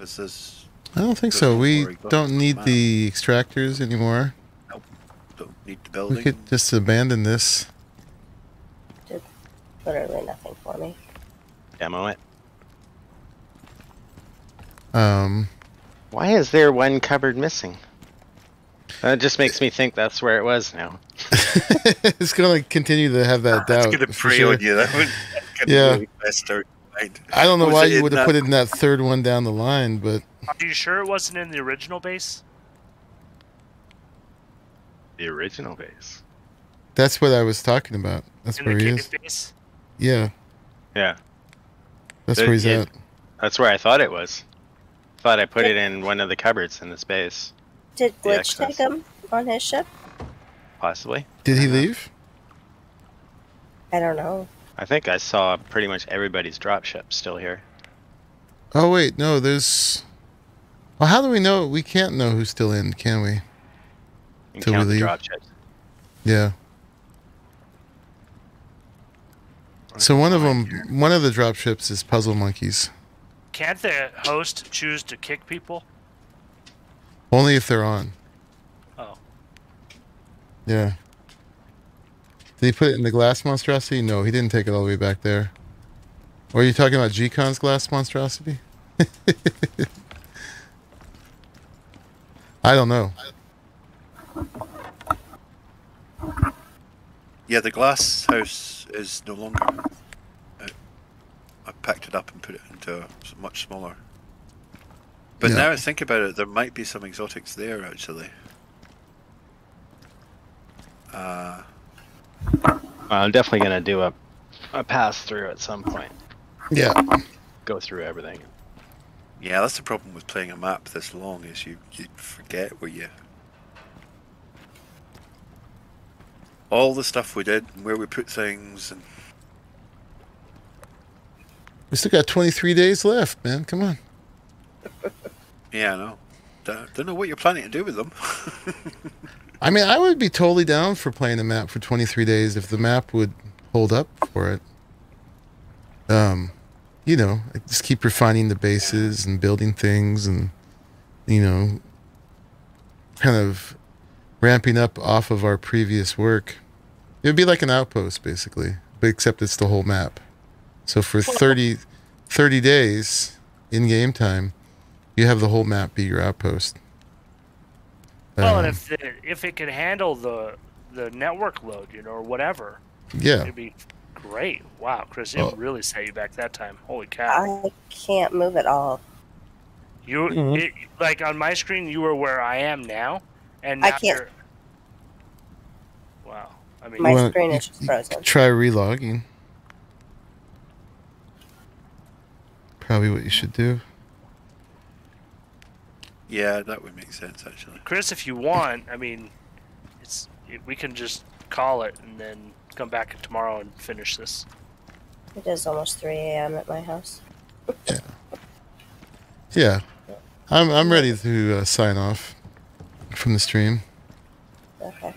Is this I don't think so. We don't need now. the extractors anymore. so need the building. We could just abandon this. Literally nothing for me. Demo it. Um, Why is there one cupboard missing? That just makes me think that's where it was now. *laughs* it's gonna continue to have that *laughs* That's doubt. gonna for prey sure. on you. That would gonna Yeah. really mess our. I don't know Was why you would have put it in that third one down the line, but Are you sure it wasn't in the original base? The original base. that's what I was talking about. That's In where the he is. base? Yeah, Yeah, that's Uh, where he's yeah. at. that's where I thought it was. Thought I put it in one of the cupboards in the space, Did Glitch take him on his ship? possibly. Did he leave? I don't know. I think I saw pretty much everybody's dropship still here. Oh wait, no. There's. Well, how do we know? We can't know who's still in, can we? You can Till we count the leave? dropships. Yeah. So one of them, one of the dropships is Puzzle Monkeys. Can't the host choose to kick people? Only if they're on. Oh. Yeah. Did he put it in the glass monstrosity? No, he didn't take it all the way back there. Or are you talking about G-Con's glass monstrosity? *laughs* I don't know. Yeah, the glass house is no longer. I, I packed it up and put it into a much smaller. But Yeah. now I think about it, there might be some exotics there actually. Uh, I'm definitely gonna do a, a pass through at some point. Yeah. Go through everything. yeah, that's the problem with playing a map this long is you you forget where you. All the stuff we did, and where we put things, and We still got 23 days left, man. Come on. yeah, I know. Don't, don't know what you're planning to do with them. *laughs* I mean, I would be totally down for playing the map for 23 days if the map would hold up for it. Um, you know, just keep refining the bases and building things and, you know, kind of ramping up off of our previous work. It would be like an outpost, basically, but except it's the whole map. So for 30, 30 days in game time, you have the whole map be your outpost. Well, Um, and if the, if it could handle the the network load, you know, or whatever, yeah. it'd be great. Wow, Chris, it Oh. really set you back that time. Holy cow! I can't move at all. You Mhm. it, like on my screen, you were where I am now, and I can't- you're- Wow, I mean, My Well, screen is frozen. Try relogging. Probably what you should do. Yeah, that would make sense actually. Chris, if you want, I mean, it's it, we can just call it and then come back tomorrow and finish this. It is almost 3 a.m. at my house. Yeah, Yeah. I'm I'm ready to uh, sign off from the stream. Okay.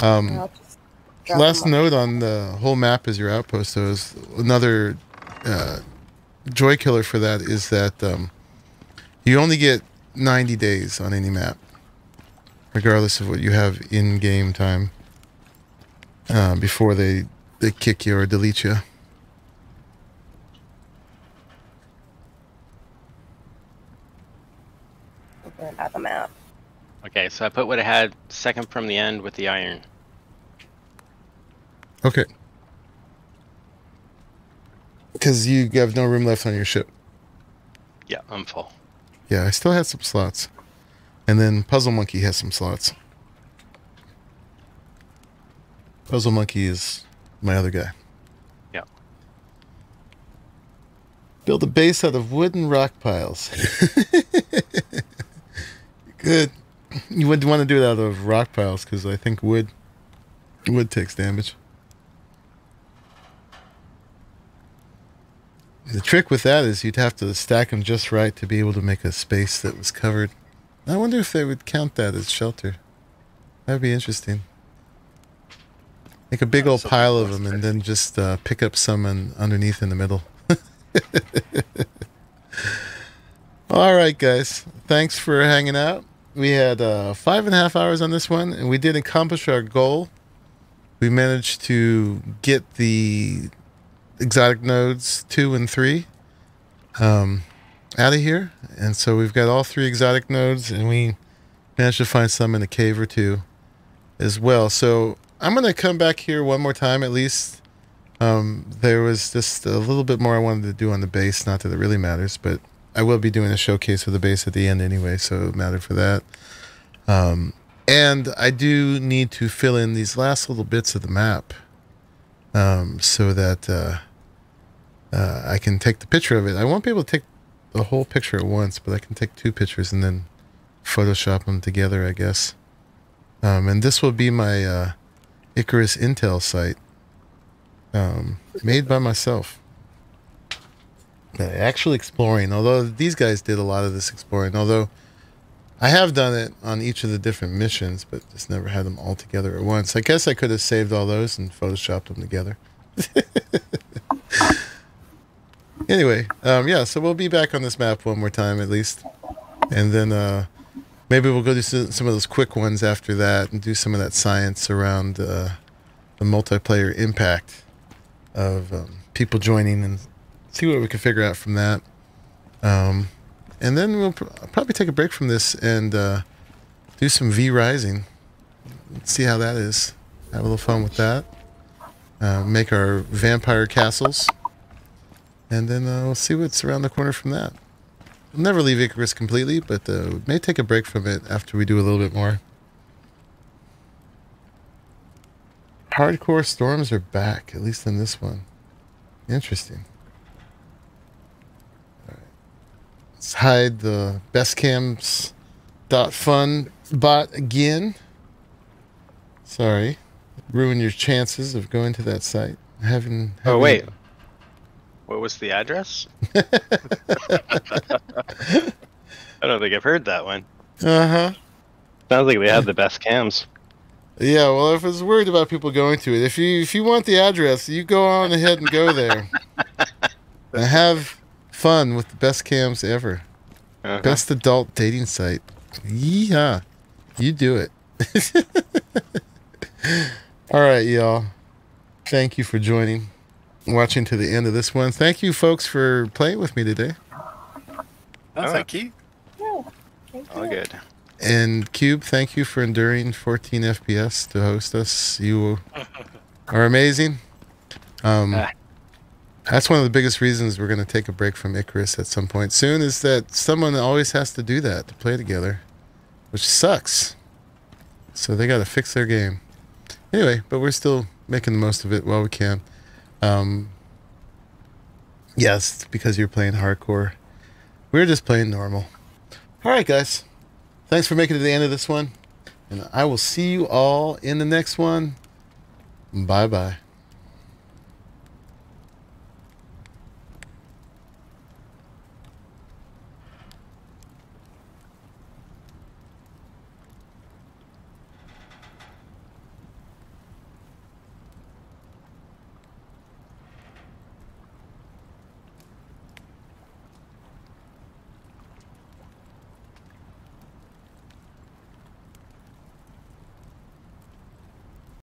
Um, I'll just drop last note on the whole map is your outpost. So is another uh, joy killer for that is that um, you only get 90 days on any map, regardless of what you have in game time. Uh, before they they kick you or delete you. Open out the map. Okay, so I put what I had second from the end with the iron. Okay. Because you have no room left on your ship. Yeah, I'm full. Yeah, I still had some slots. And then Puzzle Monkey has some slots. Puzzle Monkey is my other guy. Yeah. Build a base out of wood and rock piles. *laughs* Good. You wouldn't want to do it out of rock piles because I think wood wood takes damage. The trick with that is you'd have to stack them just right to be able to make a space that was covered. I wonder if they would count that as shelter. That'd be interesting. Make a big old pile of them and then just uh, pick up some and underneath in the middle. *laughs* All right, guys. Thanks for hanging out. we had uh, five and a half hours on this one, and we did accomplish our goal. We managed to get the exotic nodes two and three um, out of here, and so we've got all three exotic nodes, and we managed to find some in a cave or two as well. So I'm gonna come back here one more time at least. Um, there was just a little bit more I wanted to do on the base. Not that it really matters, but I will be doing a showcase of the base at the end anyway, so it mattered for that. Um, and I do need to fill in these last little bits of the map um, so that uh, uh, I can take the picture of it. I won't be able to take the whole picture at once, but I can take two pictures and then Photoshop them together, I guess. Um, and this will be my uh, Icarus Intel site, um, made by myself. Uh, actually exploring, although these guys did a lot of this exploring, although I have done it on each of the different missions, but just never had them all together at once. I guess I could have saved all those and photoshopped them together. *laughs* anyway, um, yeah, so we'll be back on this map one more time at least. And then uh, maybe we'll go do some of those quick ones after that and do some of that science around uh, the multiplayer impact of um, people joining and see what we can figure out from that. Um, and then we'll pr- probably take a break from this and uh, do some V Rising. See how that is. Have a little fun with that. Uh, make our vampire castles. And then uh, we'll see what's around the corner from that. We'll never leave Icarus completely, but uh, we may take a break from it after we do a little bit more. Hardcore storms are back, at least in this one. Interesting. Alright. Let's hide the best cams dot fun bot again. Sorry. Ruin your chances of going to that site. Having, Oh having- wait, what was the address? *laughs* I don't think I've heard that one. Uh-huh. Sounds like they have the best cams. Yeah, well, if it's worried about people going to it, if you if you want the address, you go on ahead and go there, *laughs* and have fun with the best cams ever, Uh-huh. best adult dating site. Yeah, you do it. *laughs* All right, y'all. Thank you for joining, watching to the end of this one. Thank you, folks, for playing with me today. Oh, Oh. thank you. No. Thank All good. And Cube, thank you for enduring 14 FPS to host us. You *laughs* are amazing. Um, Ah. that's one of the biggest reasons we're going to take a break from Icarus at some point soon is that someone always has to do that to play together, which sucks. So they got to fix their game. Anyway, but we're still making the most of it while we can. Um, yes, because you're playing hardcore. We're just playing normal. All right, guys. Thanks for making it to the end of this one. And I will see you all in the next one. Bye bye.